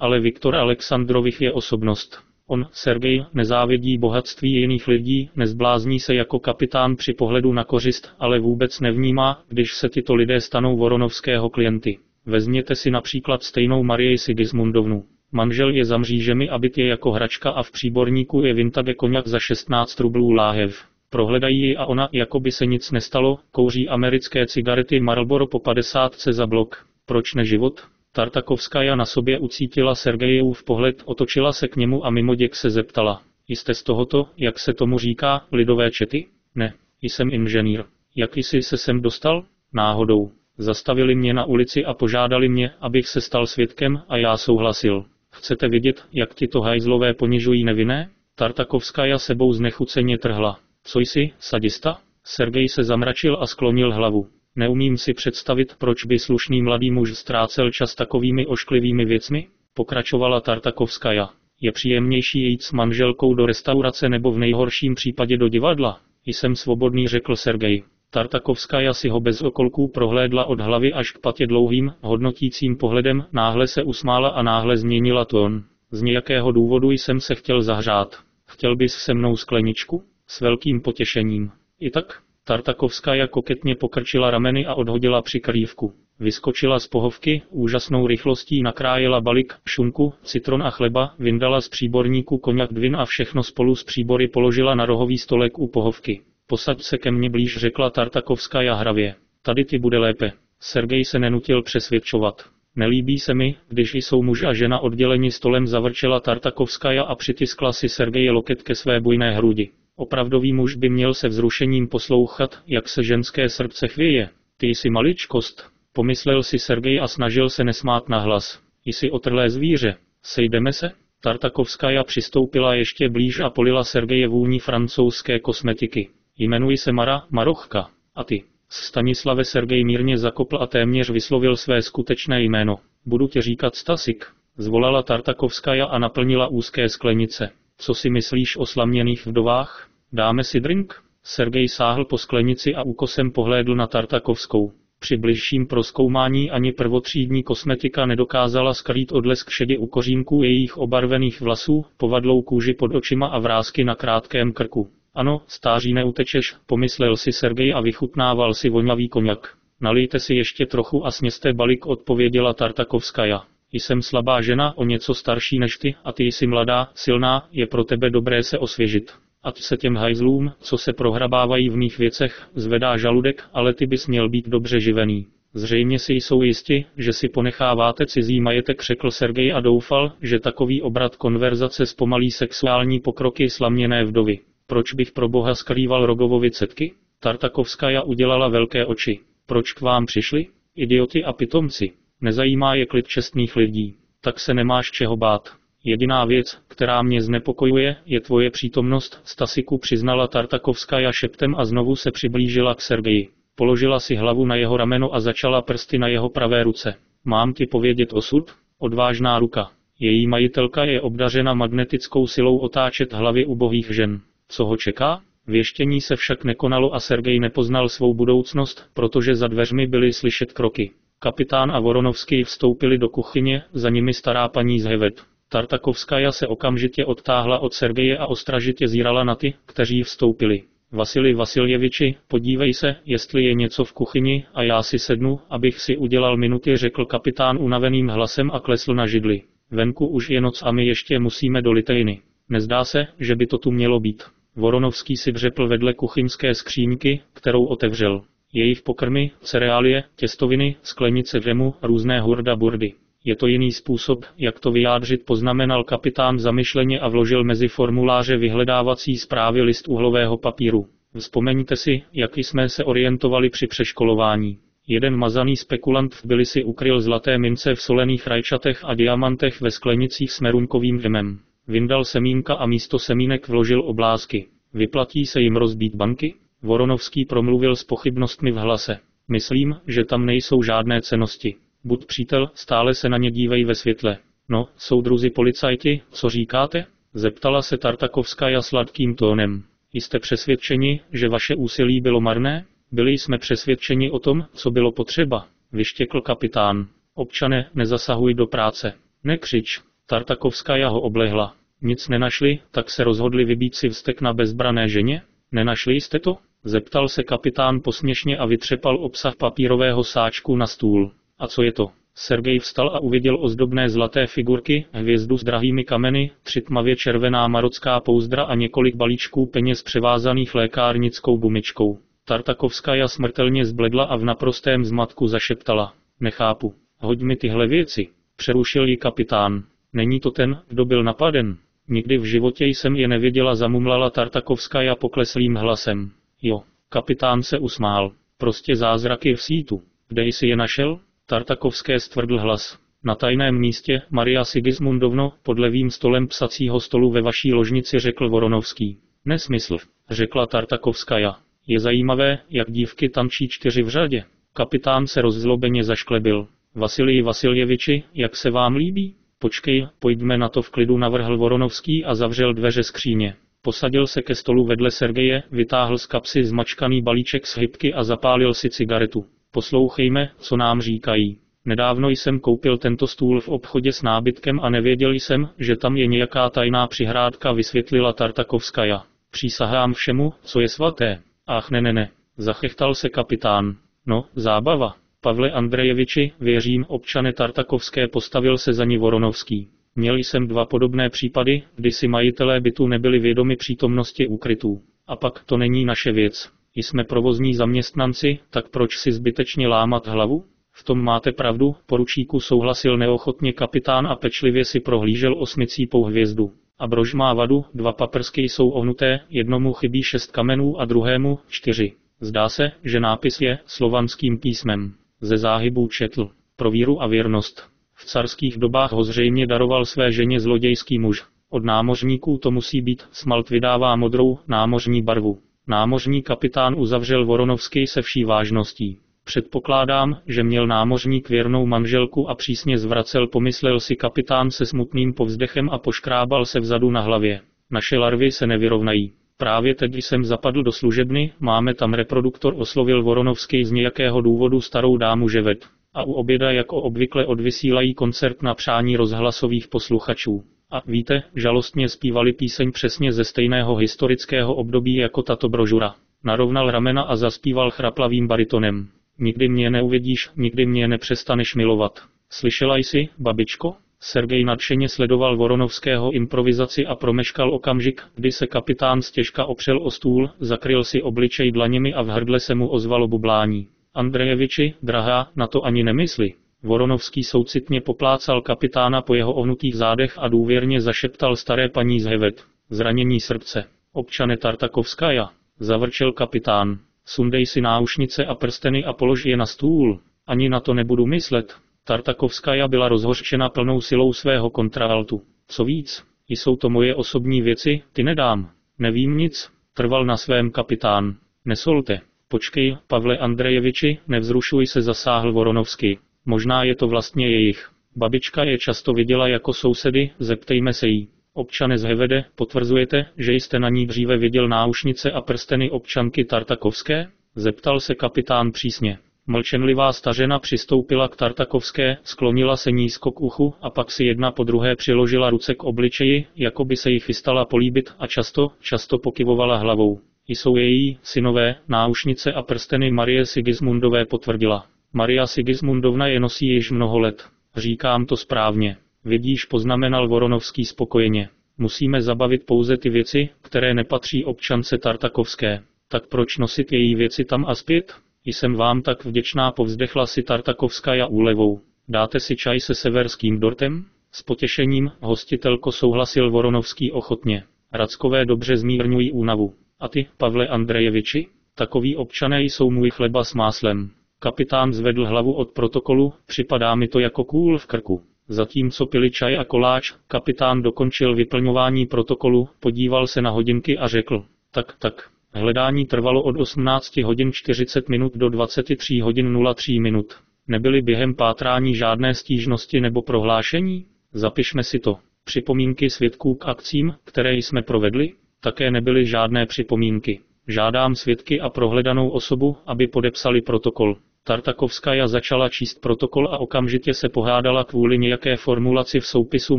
Speaker 1: ale Viktor Alexandrovich je osobnost. On, Sergej, nezávidí bohatství jiných lidí, nezblázní se jako kapitán při pohledu na kořist, ale vůbec nevnímá, když se tyto lidé stanou voronovského klienty. Vezměte si například stejnou Marii Sigismundovnu. Manžel je za mřížemi a byt je jako hračka a v příborníku je vintage koněk za 16 rublů láhev. Prohledají ji a ona, jako by se nic nestalo, kouří americké cigarety Marlboro po 50 za blok. Proč ne život? Tartakovská na sobě ucítila Sergejův pohled, otočila se k němu a mimoděk se zeptala. Jste z tohoto, jak se tomu říká, lidové čety? Ne, jsem inženýr. Jak jsi se sem dostal? Náhodou. Zastavili mě na ulici a požádali mě, abych se stal svědkem a já souhlasil. Chcete vidět, jak tyto hajzlové ponižují nevinné? Tartakovská sebou znechuceně trhla. Co jsi, sadista? Sergej se zamračil a sklonil hlavu. Neumím si představit, proč by slušný mladý muž ztrácel čas takovými ošklivými věcmi, pokračovala Tartakovskaja. Je příjemnější jít s manželkou do restaurace nebo v nejhorším případě do divadla. Jsem svobodný, řekl Sergej. Tartakovskaja si ho bez okolků prohlédla od hlavy až k patě dlouhým, hodnotícím pohledem, náhle se usmála a náhle změnila tón. Z nějakého důvodu jsem se chtěl zahřát. Chtěl bys se mnou skleničku? S velkým potěšením. I tak, Tartakovská koketně pokrčila rameny a odhodila přikrývku. Vyskočila z pohovky, úžasnou rychlostí nakrájela balík, šunku, citron a chleba, vyndala z příborníku koněk dvin a všechno spolu s příbory položila na rohový stolek u pohovky. Posaď se ke mně blíž, řekla Tartakovská hravě. Tady ti bude lépe. Sergej se nenutil přesvědčovat. Nelíbí se mi, když jsou muž a žena odděleni stolem zavrčela Tartakovská a přitiskla si Sergeje loket ke své bujné hrudi. Opravdový muž by měl se vzrušením poslouchat, jak se ženské srdce chvěje. Ty jsi maličkost, pomyslel si Sergej a snažil se nesmát na hlas. Jsi otrlé zvíře. Sejdeme se? Tartakovská přistoupila ještě blíž a polila Sergeje vůní francouzské kosmetiky. Jmenuji se Mara, Marochka. A ty? Stanislave Sergej mírně zakopl a téměř vyslovil své skutečné jméno. Budu tě říkat Stasik. Zvolala Tartakovská a naplnila úzké sklenice. Co si myslíš o slaměných vdovách? Dáme si drink? Sergej sáhl po sklenici a úkosem pohlédl na Tartakovskou. Při bližším proskoumání ani prvotřídní kosmetika nedokázala skrýt odlesk šedě u kořínků jejich obarvených vlasů, povadlou kůži pod očima a vrázky na krátkém krku. Ano, stáří neutečeš, pomyslel si Sergej a vychutnával si vonavý koněk. Nalijte si ještě trochu a sněste balík, odpověděla Tartakovskaja. Jsem slabá žena, o něco starší než ty, a ty jsi mladá, silná, je pro tebe dobré se osvěžit. A ty se těm hajzlům, co se prohrabávají v mých věcech, zvedá žaludek, ale ty bys měl být dobře živený. Zřejmě si jsou jisti, že si ponecháváte cizí majetek, řekl Sergej a doufal, že takový obrat konverzace zpomalí sexuální pokroky slaměné vdovy. Proč bych pro boha skrýval rogovovi cetky? Tartakovská udělala velké oči. Proč k vám přišli? Idioti a pitomci. Nezajímá je klid čestných lidí. Tak se nemáš čeho bát. Jediná věc, která mě znepokojuje, je tvoje přítomnost, Stasiku přiznala Tartakovská šeptem a znovu se přiblížila k Sergeji. Položila si hlavu na jeho rameno a začala prsty na jeho pravé ruce. Mám ti povědět osud? Odvážná ruka. Její majitelka je obdařena magnetickou silou otáčet hlavy ubohých žen. Co ho čeká? Věštění se však nekonalo a Sergej nepoznal svou budoucnost, protože za dveřmi byly slyšet kroky. Kapitán a Voronovský vstoupili do kuchyně, za nimi stará paní Zhevet. Tartakovská se okamžitě odtáhla od Sergeje a ostražitě zírala na ty, kteří vstoupili. Vasily Vasiljeviči, podívej se, jestli je něco v kuchyni, a já si sednu, abych si udělal minuty, řekl kapitán unaveným hlasem a klesl na židli. Venku už je noc a my ještě musíme do Litejny. Nezdá se, že by to tu mělo být. Voronovský si dřepl vedle kuchyňské skříňky, kterou otevřel. Jejich pokrmy, cereálie, těstoviny, sklenice dřemu, různé hurda burdy. Je to jiný způsob, jak to vyjádřit, poznamenal kapitán zamyšleně a vložil mezi formuláře vyhledávací zprávy list uhlového papíru. Vzpomeňte si, jak jsme se orientovali při přeškolování. Jeden mazaný spekulant v si ukryl zlaté mince v solených rajčatech a diamantech ve sklenicích s merunkovým dřemem. Vyndal semínka a místo semínek vložil oblásky. Vyplatí se jim rozbít banky? Voronovský promluvil s pochybnostmi v hlase. Myslím, že tam nejsou žádné cenosti. Buď přítel, stále se na ně dívej ve světle. No, soudruzi policajti, co říkáte? Zeptala se Tartakovská sladkým tónem. Jste přesvědčeni, že vaše úsilí bylo marné? Byli jsme přesvědčeni o tom, co bylo potřeba, vyštěkl kapitán. Občane, nezasahuj do práce. Nekřič. Tartakovská ho oblehla. Nic nenašli, tak se rozhodli vybít si vztek na bezbrané ženě? Nenašli jste to? Zeptal se kapitán posměšně a vytřepal obsah papírového sáčku na stůl. A co je to? Sergej vstal a uviděl ozdobné zlaté figurky, hvězdu s drahými kameny, tři tmavě červená marocká pouzdra a několik balíčků peněz převázaných lékárnickou. Tartakovská smrtelně zbledla a v naprostém zmatku zašeptala. Nechápu. Hoď mi tyhle věci. Přerušil ji kapitán. Není to ten, kdo byl napaden. Nikdy v životě jsem je nevěděla, zamumlala Tartakovská pokleslým hlasem. Jo, kapitán se usmál. Prostě zázraky v sítu. Kde jsi je našel? Tartakovské stvrdl hlas. Na tajném místě, Maria Sigismundovno, pod levým stolem psacího stolu ve vaší ložnici řekl Voronovský. Nesmysl, řekla Tartakovskaja. Je zajímavé, jak dívky tančí čtyři v řadě. Kapitán se rozzlobeně zašklebil. Vasilij Vasiljeviči, jak se vám líbí? Počkej, pojďme na to v klidu navrhl Voronovský a zavřel dveře skříně. Posadil se ke stolu vedle Sergeje, vytáhl z kapsy zmačkaný balíček s hybky a zapálil si cigaretu. Poslouchejme, co nám říkají. Nedávno jsem koupil tento stůl v obchodě s nábytkem a nevěděl jsem, že tam je nějaká tajná přihrádka, vysvětlila Tartakovskaja. Přísahám všemu, co je svaté. Ach ne ne ne, zachechtal se kapitán. No, zábava. Pavle Andrejeviči, věřím, občane Tartakovské postavil se za ní Voronovský. Měl jsem dva podobné případy, kdy si majitelé bytu nebyli vědomi přítomnosti úkrytů. A pak to není naše věc. Jsme provozní zaměstnanci, tak proč si zbytečně lámat hlavu? V tom máte pravdu, poručíku souhlasil neochotně kapitán a pečlivě si prohlížel osmicípou hvězdu. A brož má vadu, dva paprsky jsou ohnuté, jednomu chybí šest kamenů a druhému čtyři. Zdá se, že nápis je slovanským písmem. Ze záhybů četl. Pro víru a věrnost. V carských dobách ho zřejmě daroval své ženě zlodějský muž. Od námořníků to musí být, smalt vydává modrou, námořní barvu. Námořní kapitán uzavřel Voronovský se vší vážností. Předpokládám, že měl námořník věrnou manželku a přísně zvracel, pomyslel si kapitán se smutným povzdechem a poškrábal se vzadu na hlavě. Naše larvy se nevyrovnají. Právě teď jsem zapadl do služebny, máme tam reproduktor, oslovil Voronovský z nějakého důvodu starou dámu Ževet. A u oběda jako obvykle odvysílají koncert na přání rozhlasových posluchačů. A víte, žalostně zpívali píseň přesně ze stejného historického období jako tato brožura. Narovnal ramena a zaspíval chraplavým baritonem. Nikdy mě neuvidíš, nikdy mě nepřestaneš milovat. Slyšela jsi, babičko? Sergej nadšeně sledoval Voronovského improvizaci a promeškal okamžik, kdy se kapitán stěžka opřel o stůl, zakryl si obličej dlaněmi a v hrdle se mu ozvalo bublání. Andrejeviči, drahá, na to ani nemysli. Voronovský soucitně poplácal kapitána po jeho ohnutých zádech a důvěrně zašeptal staré paní z Hevet. Zranění srdce. Občane Tartakovskaja. Zavrčel kapitán. Sundej si náušnice a prsteny a polož je na stůl. Ani na to nebudu myslet. Tartakovskaja byla rozhořčena plnou silou svého kontraaltu. Co víc, jsou to moje osobní věci, ty nedám. Nevím nic, trval na svém kapitán. Nesolte. Počkej, Pavle Andrejeviči, nevzrušuj se zasáhl Voronovský. Možná je to vlastně jejich. Babička je často viděla jako sousedy, zeptejme se jí. Občane z Hevede, potvrzujete, že jste na ní dříve viděl náušnice a prsteny občanky Tartakovské? Zeptal se kapitán přísně. Mlčenlivá stařena přistoupila k Tartakovské, sklonila se nízko k uchu a pak si jedna po druhé přiložila ruce k obličeji, jako by se jí chystala políbit a často, často pokyvovala hlavou. Jsou její synové, náušnice a prsteny Marie Sigismundové potvrdila. Maria Sigismundovna je nosí již mnoho let. Říkám to správně. Vidíš, poznamenal Voronovský spokojeně. Musíme zabavit pouze ty věci, které nepatří občance Tartakovské. Tak proč nosit její věci tam a zpět? Jsem vám tak vděčná, povzdechla si Tartakovská úlevou. Dáte si čaj se severským dortem? S potěšením, hostitelko souhlasil Voronovský ochotně. Rackové dobře zmírňují únavu. A ty, Pavle Andrejeviči? Takoví občané jsou můj chleba s máslem. Kapitán zvedl hlavu od protokolu, připadá mi to jako kůl v krku. Zatímco pili čaj a koláč, kapitán dokončil vyplňování protokolu, podíval se na hodinky a řekl, tak, tak, hledání trvalo od 18 hodin 40 minut do 23 hodin 03 minut. Nebyly během pátrání žádné stížnosti nebo prohlášení? Zapišme si to. Připomínky svědků k akcím, které jsme provedli? Také nebyly žádné připomínky. Žádám svědky a prohledanou osobu, aby podepsali protokol. Tartakovská začala číst protokol a okamžitě se pohádala kvůli nějaké formulaci v soupisu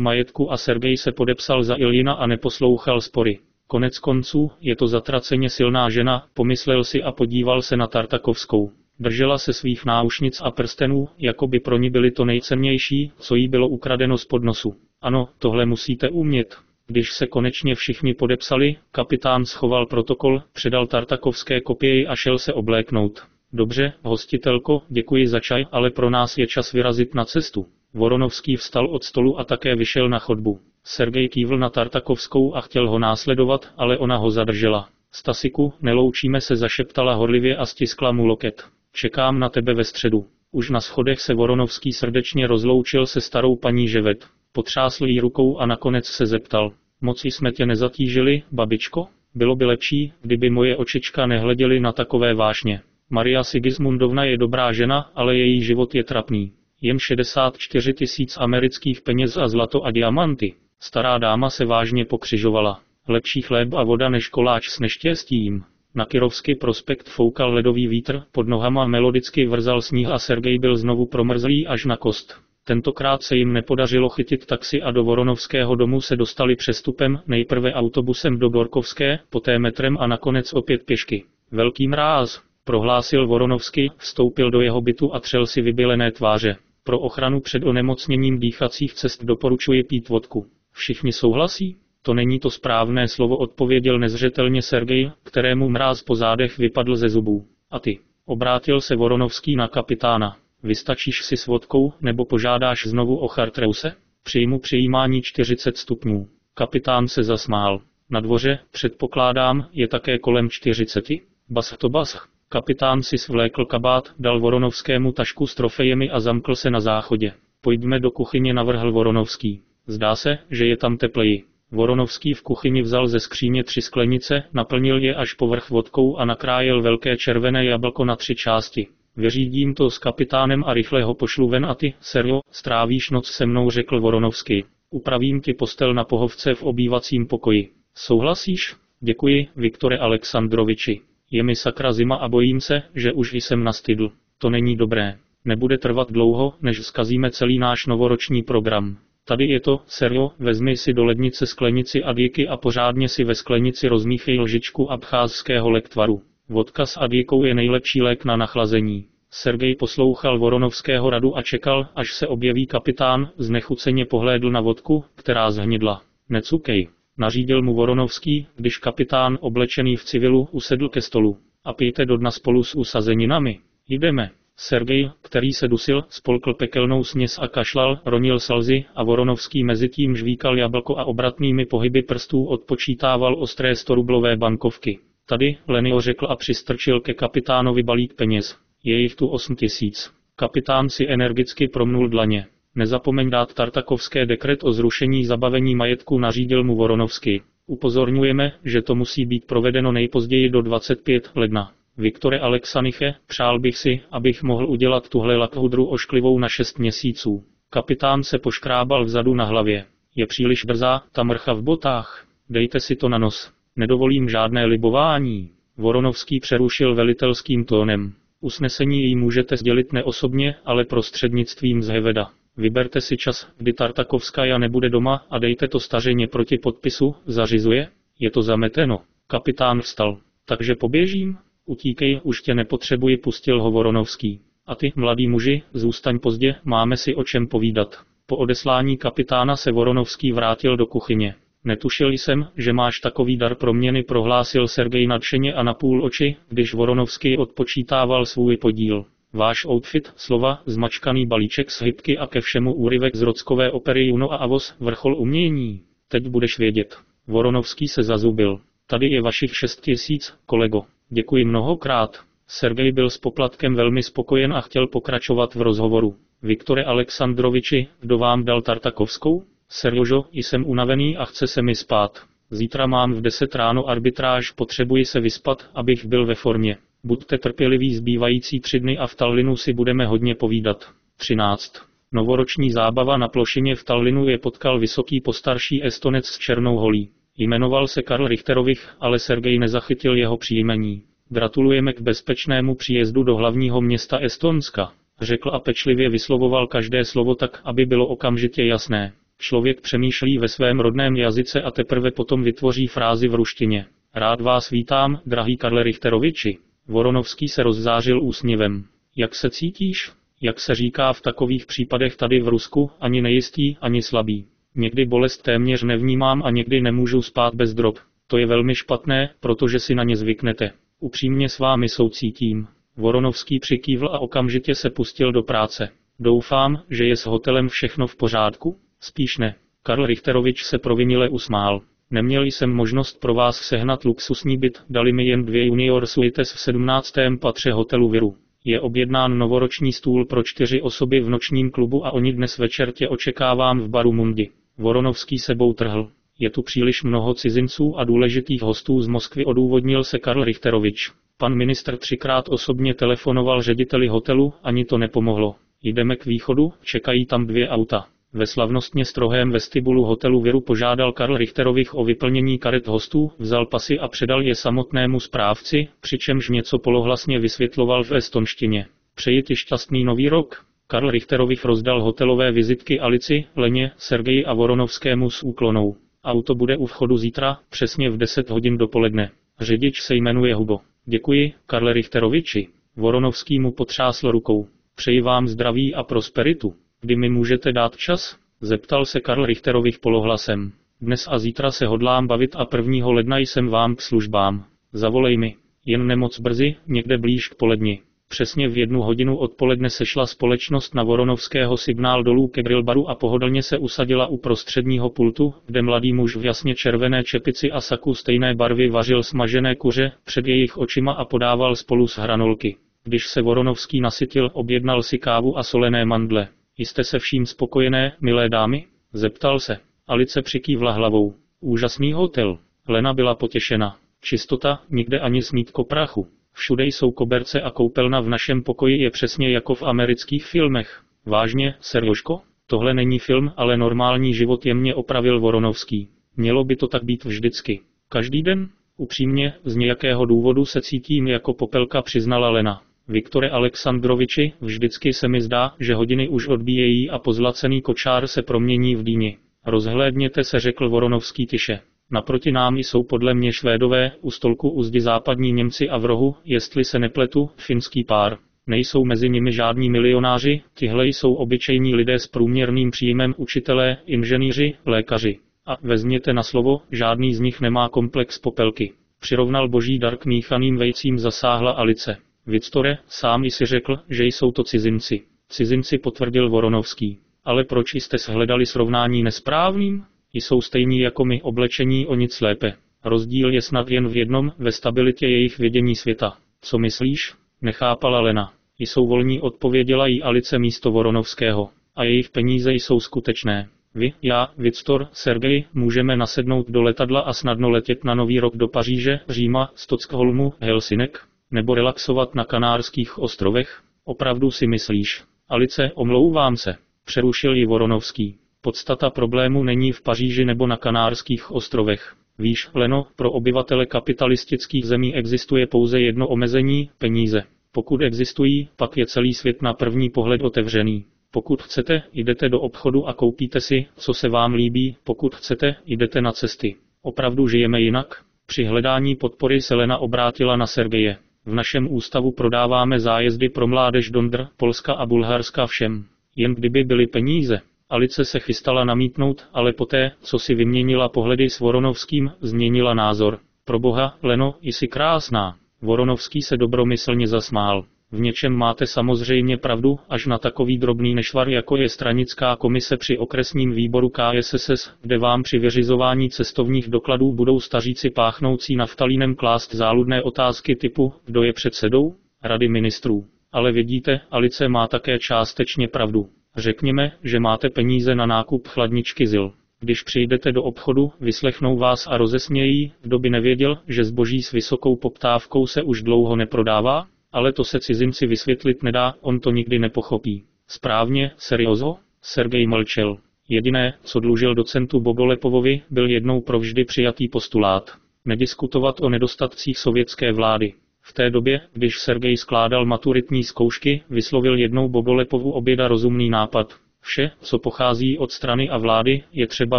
Speaker 1: majetku a Sergej se podepsal za Iljina a neposlouchal spory. Konec konců, je to zatraceně silná žena, pomyslel si a podíval se na Tartakovskou. Držela se svých náušnic a prstenů, jako by pro ní byly to nejcennější, co jí bylo ukradeno z podnosu. Ano, tohle musíte umět. Když se konečně všichni podepsali, kapitán schoval protokol, předal Tartakovské kopii a šel se obléknout. Dobře, hostitelko, děkuji za čaj, ale pro nás je čas vyrazit na cestu. Voronovský vstal od stolu a také vyšel na chodbu. Sergej kývl na Tartakovskou a chtěl ho následovat, ale ona ho zadržela. Stasiku, neloučíme se zašeptala horlivě a stiskla mu loket. Čekám na tebe ve středu. Už na schodech se Voronovský srdečně rozloučil se starou paní Ževet. Potřásl jí rukou a nakonec se zeptal. Moc jsme tě nezatížili, babičko? Bylo by lepší, kdyby moje očička nehleděly na takové vášně. Maria Sigismundovna je dobrá žena, ale její život je trapný. Jen 64 tisíc amerických peněz a zlato a diamanty. Stará dáma se vážně pokřižovala. Lepší chléb a voda než koláč s neštěstím. Na Kirovský prospekt foukal ledový vítr, pod nohama melodicky vrzal sníh a Sergej byl znovu promrzlý až na kost. Tentokrát se jim nepodařilo chytit taxi a do Voronovského domu se dostali přestupem, nejprve autobusem do Gorkovské, poté metrem a nakonec opět pěšky. Velký mráz, prohlásil Voronovský, vstoupil do jeho bytu a třel si vybilené tváře. Pro ochranu před onemocněním dýchacích cest doporučuji pít vodku. Všichni souhlasí? To není to správné slovo, odpověděl nezřetelně Sergej, kterému mráz po zádech vypadl ze zubů. A ty? Obrátil se Voronovský na kapitána. Vystačíš si s vodkou, nebo požádáš znovu o chartreuse? Přijmu přijímání 40 stupňů. Kapitán se zasmál. Na dvoře, předpokládám, je také kolem 40. Bas to bas. Kapitán si svlékl kabát, dal Voronovskému tašku s trofejemi a zamkl se na záchodě. Pojďme do kuchyně, navrhl Voronovský. Zdá se, že je tam tepleji. Voronovský v kuchyni vzal ze skříně tři sklenice, naplnil je až povrch vodkou a nakrájel velké červené jablko na tři části. Vyřídím to s kapitánem a rychle ho pošlu ven a ty, Serjo, strávíš noc se mnou, řekl Voronovský. Upravím ti postel na pohovce v obývacím pokoji. Souhlasíš? Děkuji, Viktore Alexandroviči. Je mi sakra zima a bojím se, že už jsem nastydl. To není dobré. Nebude trvat dlouho, než zkazíme celý náš novoroční program. Tady je to, Serjo, vezmi si do lednice sklenici adíky a pořádně si ve sklenici rozmíchej lžičku abcházského lektvaru. Vodka s adíkou je nejlepší lék na nachlazení. Sergej poslouchal Voronovského radu a čekal, až se objeví kapitán, znechuceně pohlédl na vodku, která zhnidla. Necukej, nařídil mu Voronovský, když kapitán oblečený v civilu usedl ke stolu. A pijte do dna spolu s usazeninami. Jdeme. Sergej, který se dusil, spolkl pekelnou směs a kašlal, ronil slzy a Voronovský mezi tím žvíkal jablko a obratnými pohyby prstů odpočítával ostré storublové bankovky. Tady, Lenio řekl a přistrčil ke kapitánovi balík peněz. Je jich tu 8 tisíc. Kapitán si energicky promnul dlaně. Nezapomeň dát Tartakovské dekret o zrušení zabavení majetku nařídil mu Voronovský. Upozorňujeme, že to musí být provedeno nejpozději do 25 ledna. Viktore Alexaniche, přál bych si, abych mohl udělat tuhle lakhudru ošklivou na 6 měsíců. Kapitán se poškrábal vzadu na hlavě. Je příliš brzá, ta mrcha v botách. Dejte si to na nos. Nedovolím žádné libování. Voronovský přerušil velitelským tónem. Usnesení jí můžete sdělit neosobně, ale prostřednictvím zheveda. Vyberte si čas, kdy Tartakovská nebude doma a dejte to stařeně proti podpisu, zařizuje? Je to zameteno. Kapitán vstal. Takže poběžím? Utíkej, už tě nepotřebuji, pustil ho Voronovský. A ty, mladý muži, zůstaň pozdě, máme si o čem povídat. Po odeslání kapitána se Voronovský vrátil do kuchyně. Netušil jsem, že máš takový dar proměny, prohlásil Sergej nadšeně a na půl oči, když Voronovský odpočítával svůj podíl. Váš outfit, slova, zmačkaný balíček z hybky a ke všemu úryvek z rockové opery Juno a Avos, vrchol umění. Teď budeš vědět. Voronovský se zazubil. Tady je vašich šest tisíc, kolego. Děkuji mnohokrát. Sergej byl s poplatkem velmi spokojen a chtěl pokračovat v rozhovoru. Viktore Alexandroviči, kdo vám dal Tartakovskou? Serjožo, jsem unavený a chce se mi spát. Zítra mám v 10 ráno arbitráž, potřebuji se vyspat, abych byl ve formě. Buďte trpěliví zbývající tři dny a v Tallinu si budeme hodně povídat. 13. Novoroční zábava na plošině v Tallinu je potkal vysoký postarší estonec s černou holí. Jmenoval se Karl Richterovich, ale Sergej nezachytil jeho příjmení. Gratulujeme k bezpečnému příjezdu do hlavního města Estonska, řekl a pečlivě vyslovoval každé slovo tak, aby bylo okamžitě jasné. Člověk přemýšlí ve svém rodném jazyce a teprve potom vytvoří frázi v ruštině. Rád vás vítám, drahý Karle Richteroviči. Voronovský se rozzářil úsměvem. Jak se cítíš? Jak se říká v takových případech tady v Rusku, ani nejistý, ani slabý. Někdy bolest téměř nevnímám a někdy nemůžu spát bez drob. To je velmi špatné, protože si na ně zvyknete. Upřímně s vámi soucítím. Voronovský přikývl a okamžitě se pustil do práce. Doufám, že je s hotelem všechno v pořádku? Spíš ne. Karl Richterovič se provinile usmál. Neměl jsem možnost pro vás sehnat luxusní byt, dali mi jen dvě junior suites v 17. patře hotelu Viru. Je objednán novoroční stůl pro čtyři osoby v nočním klubu a oni dnes večer tě očekávám v baru Mundi. Voronovský sebou trhl. Je tu příliš mnoho cizinců a důležitých hostů z Moskvy odůvodnil se Karl Richterovič. Pan ministr třikrát osobně telefonoval řediteli hotelu, ani to nepomohlo. Jdeme k východu, čekají tam dvě auta. Ve slavnostně strohém vestibulu hotelu Věru požádal Karl Richterovich o vyplnění karet hostů, vzal pasy a předal je samotnému správci, přičemž něco polohlasně vysvětloval v estonštině. Přeji ti šťastný nový rok. Karl Richterovich rozdal hotelové vizitky Alici, Leně, Sergeji a Voronovskému s úklonou. Auto bude u vchodu zítra, přesně v 10 hodin dopoledne. Řidič se jmenuje Hubo. Děkuji, Karle Richteroviči. Voronovský mu potřásl rukou. Přeji vám zdraví a prosperitu. Kdy mi můžete dát čas? Zeptal se Karl Richterových polohlasem. Dnes a zítra se hodlám bavit a 1. ledna jsem vám k službám. Zavolej mi. Jen nemoc brzy, někde blíž k poledni. Přesně v jednu hodinu odpoledne sešla společnost na Voronovského signál dolů ke grillbaru a pohodlně se usadila u prostředního pultu, kde mladý muž v jasně červené čepici a saku stejné barvy vařil smažené kuře před jejich očima a podával spolu s hranolky. Když se Voronovský nasytil, objednal si kávu a solené mandle. Jste se vším spokojené, milé dámy? Zeptal se. Alice přikývla hlavou. Úžasný hotel. Lena byla potěšena. Čistota, nikde ani smítko prachu. Všude jsou koberce a koupelna v našem pokoji je přesně jako v amerických filmech. Vážně, Serjoško? Tohle není film, ale normální život jemně opravil Voronovský. Mělo by to tak být vždycky. Každý den? Upřímně, z nějakého důvodu se cítím jako popelka přiznala Lena. Viktore Alexandroviči, vždycky se mi zdá, že hodiny už odbíjejí a pozlacený kočár se promění v dýni. Rozhlédněte se řekl Voronovský tiše. Naproti nám jsou podle mě Švédové, u stolku u západní Němci a v rohu, jestli se nepletu, finský pár. Nejsou mezi nimi žádní milionáři, tihle jsou obyčejní lidé s průměrným příjmem učitelé, inženýři, lékaři. A vezměte na slovo, žádný z nich nemá komplex popelky. Přirovnal boží dar k míchaným vejcím zasáhla Alice. Victore, sám si řekl, že jsou to cizinci. Cizinci potvrdil Voronovský. Ale proč jste shledali srovnání nesprávným? Jsou stejní jako my oblečení o nic lépe. Rozdíl je snad jen v jednom, ve stabilitě jejich vědění světa. Co myslíš? Nechápala Lena. Jsou volní odpověděla jí Alice místo Voronovského. A jejich peníze jsou skutečné. Vy, já, Victor, Sergej, můžeme nasednout do letadla a snadno letět na Nový rok do Paříže, Říma, Stockholmu, Helsinek, nebo relaxovat na Kanárských ostrovech? Opravdu si myslíš? Alice, omlouvám se. Přerušil ji Voronovský. Podstata problému není v Paříži nebo na Kanárských ostrovech. Víš, Leno, pro obyvatele kapitalistických zemí existuje pouze jedno omezení – peníze. Pokud existují, pak je celý svět na první pohled otevřený. Pokud chcete, jdete do obchodu a koupíte si, co se vám líbí, pokud chcete, jdete na cesty. Opravdu žijeme jinak? Při hledání podpory se Lena obrátila na Sergeje. V našem ústavu prodáváme zájezdy pro mládež Dondr, Polska a Bulharska všem. Jen kdyby byly peníze. Alice se chystala namítnout, ale poté, co si vyměnila pohledy s Voronovským, změnila názor. Pro boha, Leno, jsi krásná. Voronovský se dobromyslně zasmál. V něčem máte samozřejmě pravdu, až na takový drobný nešvar jako je stranická komise při okresním výboru KSSS, kde vám při vyřizování cestovních dokladů budou staříci páchnoucí naftalínem klást záludné otázky typu, kdo je předsedou? Rady ministrů. Ale vidíte, Alice má také částečně pravdu. Řekněme, že máte peníze na nákup chladničky ZIL. Když přijdete do obchodu, vyslechnou vás a rozesmějí, kdo by nevěděl, že zboží s vysokou poptávkou se už dlouho neprodává? Ale to se cizinci vysvětlit nedá, on to nikdy nepochopí. Správně, seriozo? Sergej mlčel. Jediné, co dlužil docentu Bogolepovovi, byl jednou provždy přijatý postulát. Nediskutovat o nedostatcích sovětské vlády. V té době, když Sergej skládal maturitní zkoušky, vyslovil jednou Bogolepovu oběda rozumný nápad. Vše, co pochází od strany a vlády, je třeba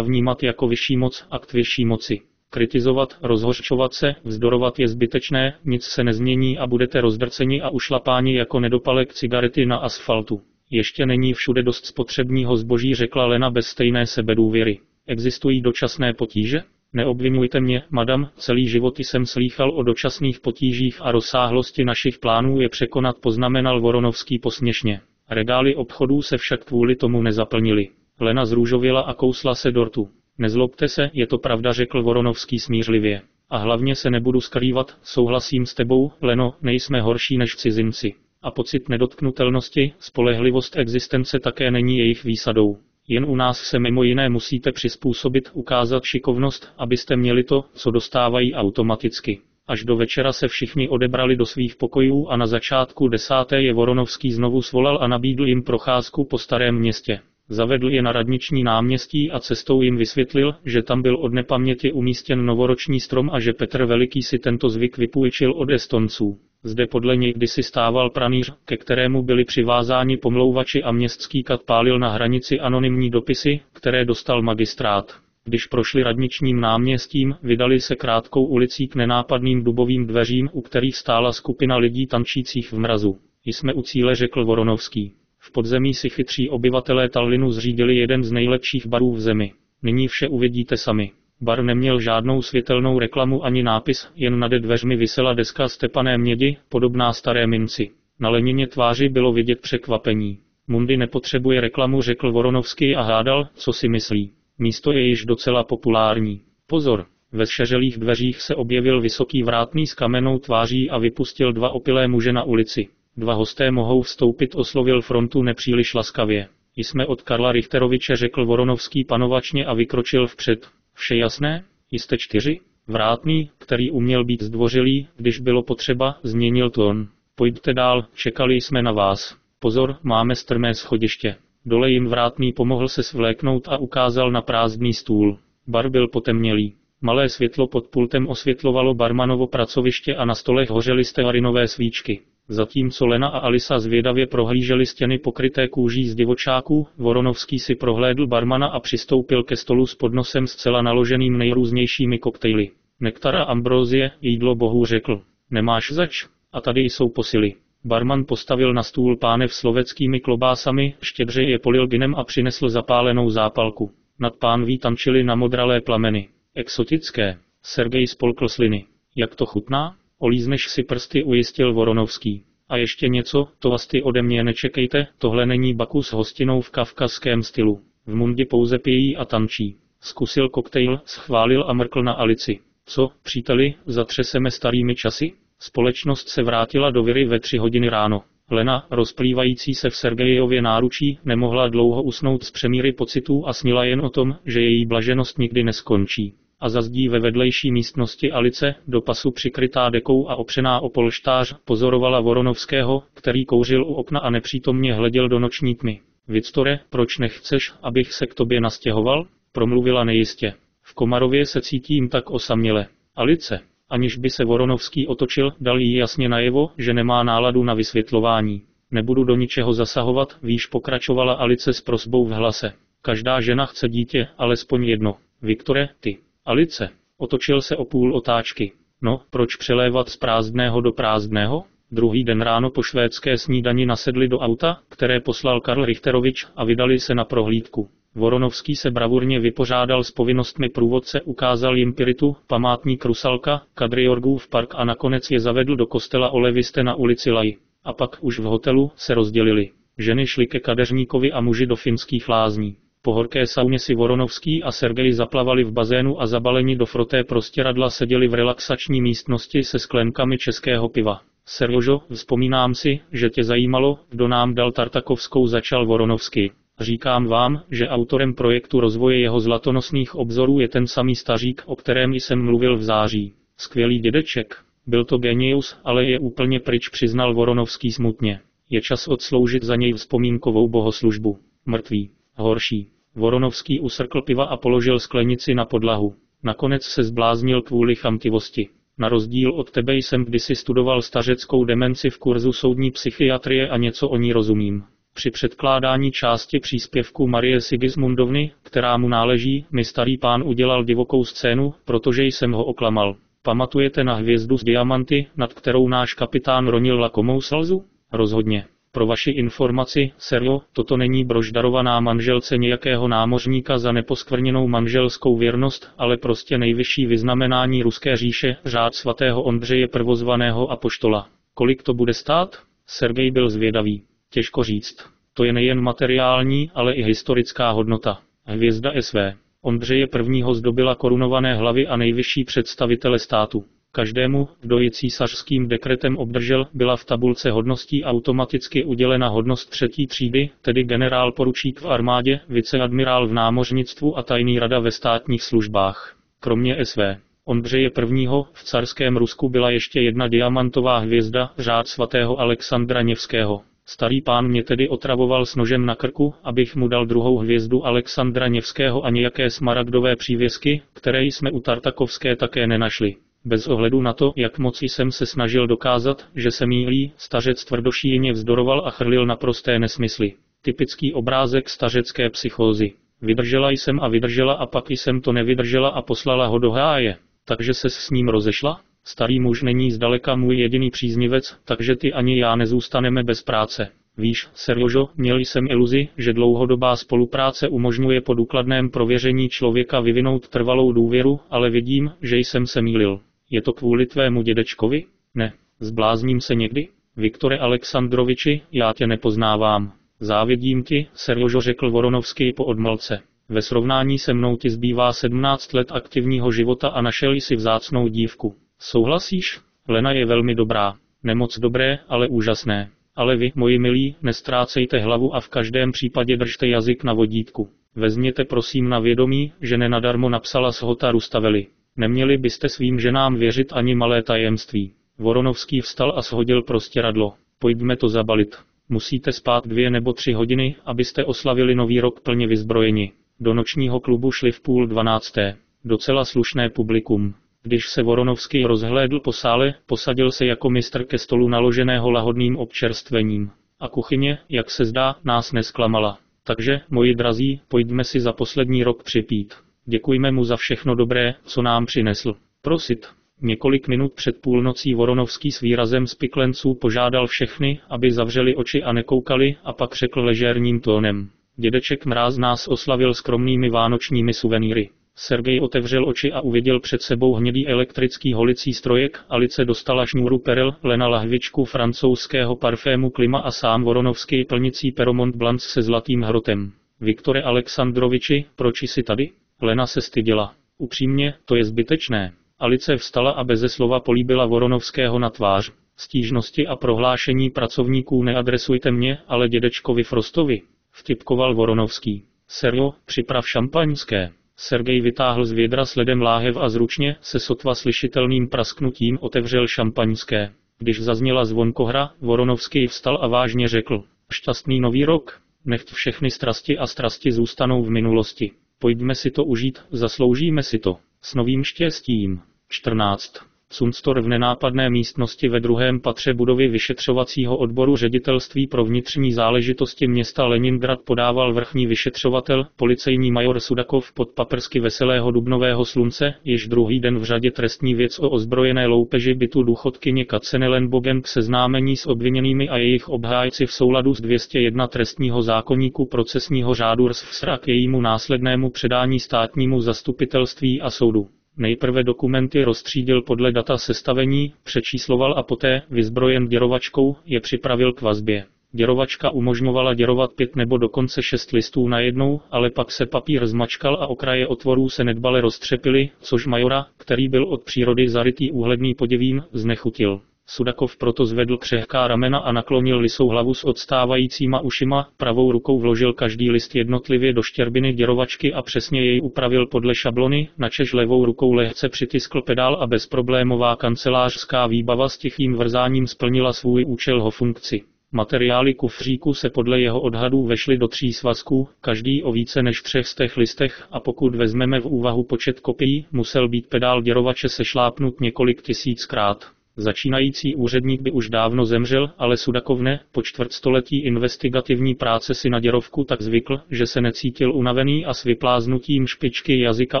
Speaker 1: vnímat jako vyšší moc, akt vyšší moci. Kritizovat, rozhořčovat se, vzdorovat je zbytečné, nic se nezmění a budete rozdrceni a ušlapáni jako nedopalek cigarety na asfaltu. Ještě není všude dost spotřebního zboží, řekla Lena bez stejné sebedůvěry. Existují dočasné potíže? Neobvinujte mě, madam, celý život jsem slýchal o dočasných potížích a rozsáhlosti našich plánů je překonat, poznamenal Voronovský posměšně. Regály obchodů se však kvůli tomu nezaplnily. Lena zrůžovila a kousla se dortu. Nezlobte se, je to pravda, řekl Voronovský smířlivě. A hlavně se nebudu skrývat, souhlasím s tebou, Leno, nejsme horší než cizinci. A pocit nedotknutelnosti, spolehlivost existence také není jejich výsadou. Jen u nás se mimo jiné musíte přizpůsobit, ukázat šikovnost, abyste měli to, co dostávají automaticky. Až do večera se všichni odebrali do svých pokojů a na začátku desáté je Voronovský znovu svolal a nabídl jim procházku po starém městě. Zavedl je na radniční náměstí a cestou jim vysvětlil, že tam byl od nepaměti umístěn novoroční strom a že Petr Veliký si tento zvyk vypůjčil od Estonců. Zde podle něj kdysi stával pranýř, ke kterému byli přivázáni pomlouvači a městský kat pálil na hranici anonymní dopisy, které dostal magistrát. Když prošli radničním náměstím, vydali se krátkou ulicí k nenápadným dubovým dveřím, u kterých stála skupina lidí tančících v mrazu. Jsme u cíle, řekl Voronovský. V podzemí si chytří obyvatelé Tallinu zřídili jeden z nejlepších barů v zemi. Nyní vše uvidíte sami. Bar neměl žádnou světelnou reklamu ani nápis, jen nade dveřmi vysela deska Stepané mědi, podobná staré minci. Na Lenině tváři bylo vidět překvapení. Mundy nepotřebuje reklamu, řekl Voronovský a hádal, co si myslí. Místo je již docela populární. Pozor, ve šeřelých dveřích se objevil vysoký vrátný s kamenou tváří a vypustil dva opilé muže na ulici. Dva hosté mohou vstoupit, oslovil frontu nepříliš laskavě. Jsme od Karla Richteroviče, řekl Voronovský panovačně a vykročil vpřed. Vše jasné? Jste čtyři? Vrátný, který uměl být zdvořilý, když bylo potřeba, změnil tón. Pojďte dál, čekali jsme na vás. Pozor, máme strmé schodiště. Dole jim vrátný pomohl se svléknout a ukázal na prázdný stůl. Bar byl potemnělý. Malé světlo pod pultem osvětlovalo barmanovo pracoviště a na stolech hořely stearinové svíčky. Zatímco Lena a Alisa zvědavě prohlíželi stěny pokryté kůží z divočáků, Voronovský si prohlédl barmana a přistoupil ke stolu s podnosem zcela naloženým nejrůznějšími koktejly. Nektar a ambrozie, jídlo bohu řekl. Nemáš zač? A tady jsou posily. Barman postavil na stůl pánev sloveckými klobásami, štědře je polil ginem a přinesl zapálenou zápalku. Nad pánví tančili na modralé plameny. Exotické. Sergej spolkl sliny. Jak to chutná? Olízneš si prsty, ujistil Voronovský. A ještě něco, to asi ode mě nečekejte, tohle není baku s hostinou v kavkazském stylu. V mundě pouze pijí a tančí. Zkusil koktejl, schválil a mrkl na Alici. Co, příteli, zatřeseme starými časy? Společnost se vrátila do Viry ve tři hodiny ráno. Lena, rozplývající se v Sergejově náručí, nemohla dlouho usnout z přemíry pocitů a snila jen o tom, že její blaženost nikdy neskončí a za zdí ve vedlejší místnosti Alice, do pasu přikrytá dekou a opřená o polštář, pozorovala Voronovského, který kouřil u okna a nepřítomně hleděl do noční tmy. Victore, proč nechceš, abych se k tobě nastěhoval? Promluvila nejistě. V Komarově se cítím tak osaměle. Alice, aniž by se Voronovský otočil, dal jí jasně najevo, že nemá náladu na vysvětlování. Nebudu do ničeho zasahovat, výš pokračovala Alice s prosbou v hlase. Každá žena chce dítě, alespoň jedno. Viktore, ty. Alice. Otočil se o půl otáčky. No, proč přelévat z prázdného do prázdného? Druhý den ráno po švédské snídani nasedli do auta, které poslal Karl Richterovič a vydali se na prohlídku. Voronovský se bravurně vypořádal s povinnostmi průvodce, ukázal jim Piritu, památník Rusalka, Kadriorgův park a nakonec je zavedl do kostela Oleviste na ulici Laj. A pak už v hotelu se rozdělili. Ženy šly ke kadeřníkovi a muži do finských lázní. Po horké sauně si Voronovský a Sergej zaplavali v bazénu a zabaleni do froté prostěradla seděli v relaxační místnosti se sklenkami českého piva. Serjožo, vzpomínám si, že tě zajímalo, kdo nám dal Tartakovskou začal Voronovský. Říkám vám, že autorem projektu rozvoje jeho zlatonosných obzorů je ten samý stařík, o kterém jsem mluvil v září. Skvělý dědeček. Byl to genius, ale je úplně pryč, přiznal Voronovský smutně. Je čas odsloužit za něj vzpomínkovou bohoslužbu. Mrtvý. Horší. Voronovský usrkl piva a položil sklenici na podlahu. Nakonec se zbláznil kvůli chamtivosti. Na rozdíl od tebe jsem kdysi studoval stařeckou demenci v kurzu soudní psychiatrie a něco o ní rozumím. Při předkládání části příspěvku Marie Sigismundovny, která mu náleží, mi starý pán udělal divokou scénu, protože jsem ho oklamal. Pamatujete na hvězdu z diamanty, nad kterou náš kapitán ronil lakomou slzu? Rozhodně. Pro vaši informaci, Serjo, toto není brož darovaná manželce nějakého námořníka za neposkvrněnou manželskou věrnost, ale prostě nejvyšší vyznamenání ruské říše, řád svatého Ondřeje prvozvaného apoštola. Kolik to bude stát? Sergej byl zvědavý. Těžko říct. To je nejen materiální, ale i historická hodnota. Hvězda SV. Ondřeje prvního zdobila korunované hlavy a nejvyšší představitele státu. Každému, kdo ji císařským dekretem obdržel, byla v tabulce hodností automaticky udělena hodnost třetí třídy, tedy generál poručík v armádě, viceadmirál v námořnictvu a tajný rada ve státních službách. Kromě SV. Ondřeje I. v carském Rusku byla ještě jedna diamantová hvězda, řád svatého Alexandra Něvského. Starý pán mě tedy otravoval s nožem na krku, abych mu dal druhou hvězdu Alexandra Něvského a nějaké smaragdové přívěsky, které jsme u Tartakovské také nenašli. Bez ohledu na to, jak moc jsem se snažil dokázat, že se mílí, stařec tvrdošíjeně vzdoroval a chrlil naprosté nesmysly. Typický obrázek stařecké psychózy. Vydržela jsem a vydržela a pak jsem to nevydržela a poslala ho do háje. Takže se s ním rozešla? Starý muž není zdaleka můj jediný příznivec, takže ty ani já nezůstaneme bez práce. Víš, Serjožo, měl jsem iluzi, že dlouhodobá spolupráce umožňuje po důkladném prověření člověka vyvinout trvalou důvěru, ale vidím, že jsem se mýlil. Je to kvůli tvému dědečkovi? Ne. Zblázním se někdy? Viktore Alexandroviči, já tě nepoznávám. Závědím ti, Serjožo řekl Voronovský po odmalce. Ve srovnání se mnou ti zbývá 17 let aktivního života a našel jsi vzácnou dívku. Souhlasíš? Lena je velmi dobrá. Nemoc dobré, ale úžasné. Ale vy, moji milí, nestrácejte hlavu a v každém případě držte jazyk na vodítku. Vezměte prosím na vědomí, že nenadarmo napsala Shota Rustaveli. Neměli byste svým ženám věřit ani malé tajemství. Voronovský vstal a shodil prostěradlo. Pojďme to zabalit. Musíte spát dvě nebo tři hodiny, abyste oslavili nový rok plně vyzbrojeni. Do nočního klubu šli v půl dvanácté. Docela slušné publikum. Když se Voronovský rozhlédl po sále, posadil se jako mistr ke stolu naloženého lahodným občerstvením. A kuchyně, jak se zdá, nás nesklamala. Takže, moji drazí, pojďme si za poslední rok připít. Děkujme mu za všechno dobré, co nám přinesl. Prosit. Několik minut před půlnocí Voronovský s výrazem spiklenců požádal všechny, aby zavřeli oči a nekoukali, a pak řekl ležérním tónem. Dědeček Mráz nás oslavil skromnými vánočními suvenýry. Sergej otevřel oči a uviděl před sebou hnědý elektrický holicí strojek, Alice dostala šňůru perel, Lena lahvičku francouzského parfému Klima a sám Voronovský plnicí Peromont Blanc se zlatým hrotem. Viktore Alexandroviči, proč jsi tady? Lena se styděla. Upřímně, to je zbytečné. Alice vstala a beze slova políbila Voronovského na tvář. Stížnosti a prohlášení pracovníků neadresujte mě, ale dědečkovi Frostovi. Vtipkoval Voronovský. Serjo, připrav šampaňské. Sergej vytáhl z vědra sledem láhev a zručně, se sotva slyšitelným prasknutím otevřel šampaňské. Když zazněla zvonkohra, Voronovský vstal a vážně řekl. Šťastný nový rok. Nechť všechny strasti a strasti zůstanou v minulosti. Pojďme si to užít, zasloužíme si to. S novým štěstím. 14. Sunstor v nenápadné místnosti ve druhém patře budovy vyšetřovacího odboru ředitelství pro vnitřní záležitosti města Leningrad podával vrchní vyšetřovatel, policejní major Sudakov pod paprsky veselého dubnového slunce, jež druhý den v řadě trestní věc o ozbrojené loupeži bytu důchodkyně Kacenelen Bogen k seznámení s obviněnými a jejich obhájci v souladu s 201 trestního zákoníku procesního řádu RSFSR a k jejímu následnému předání státnímu zastupitelství a soudu. Nejprve dokumenty rozstřídil podle data sestavení, přečísloval a poté, vyzbrojen děrovačkou, je připravil k vazbě. Děrovačka umožňovala děrovat pět nebo dokonce šest listů najednou, ale pak se papír zmačkal a okraje otvorů se nedbale roztřepily, což majora, který byl od přírody zarytý úhledný poděvín, znechutil. Sudakov proto zvedl křehká ramena a naklonil lisou hlavu s odstávajícíma ušima, pravou rukou vložil každý list jednotlivě do štěrbiny děrovačky a přesně jej upravil podle šablony, načež levou rukou lehce přitiskl pedál a bezproblémová kancelářská výbava s tichým vrzáním splnila svůj účel ho funkci. Materiály kufříku se podle jeho odhadů vešly do tří svazků, každý o více než třech stech listech a pokud vezmeme v úvahu počet kopií, musel být pedál děrovače sešlápnut několik tisíckrát. Začínající úředník by už dávno zemřel, ale Sudakov ne, po čtvrtstoletí investigativní práce si na děrovku tak zvykl, že se necítil unavený a s vypláznutím špičky jazyka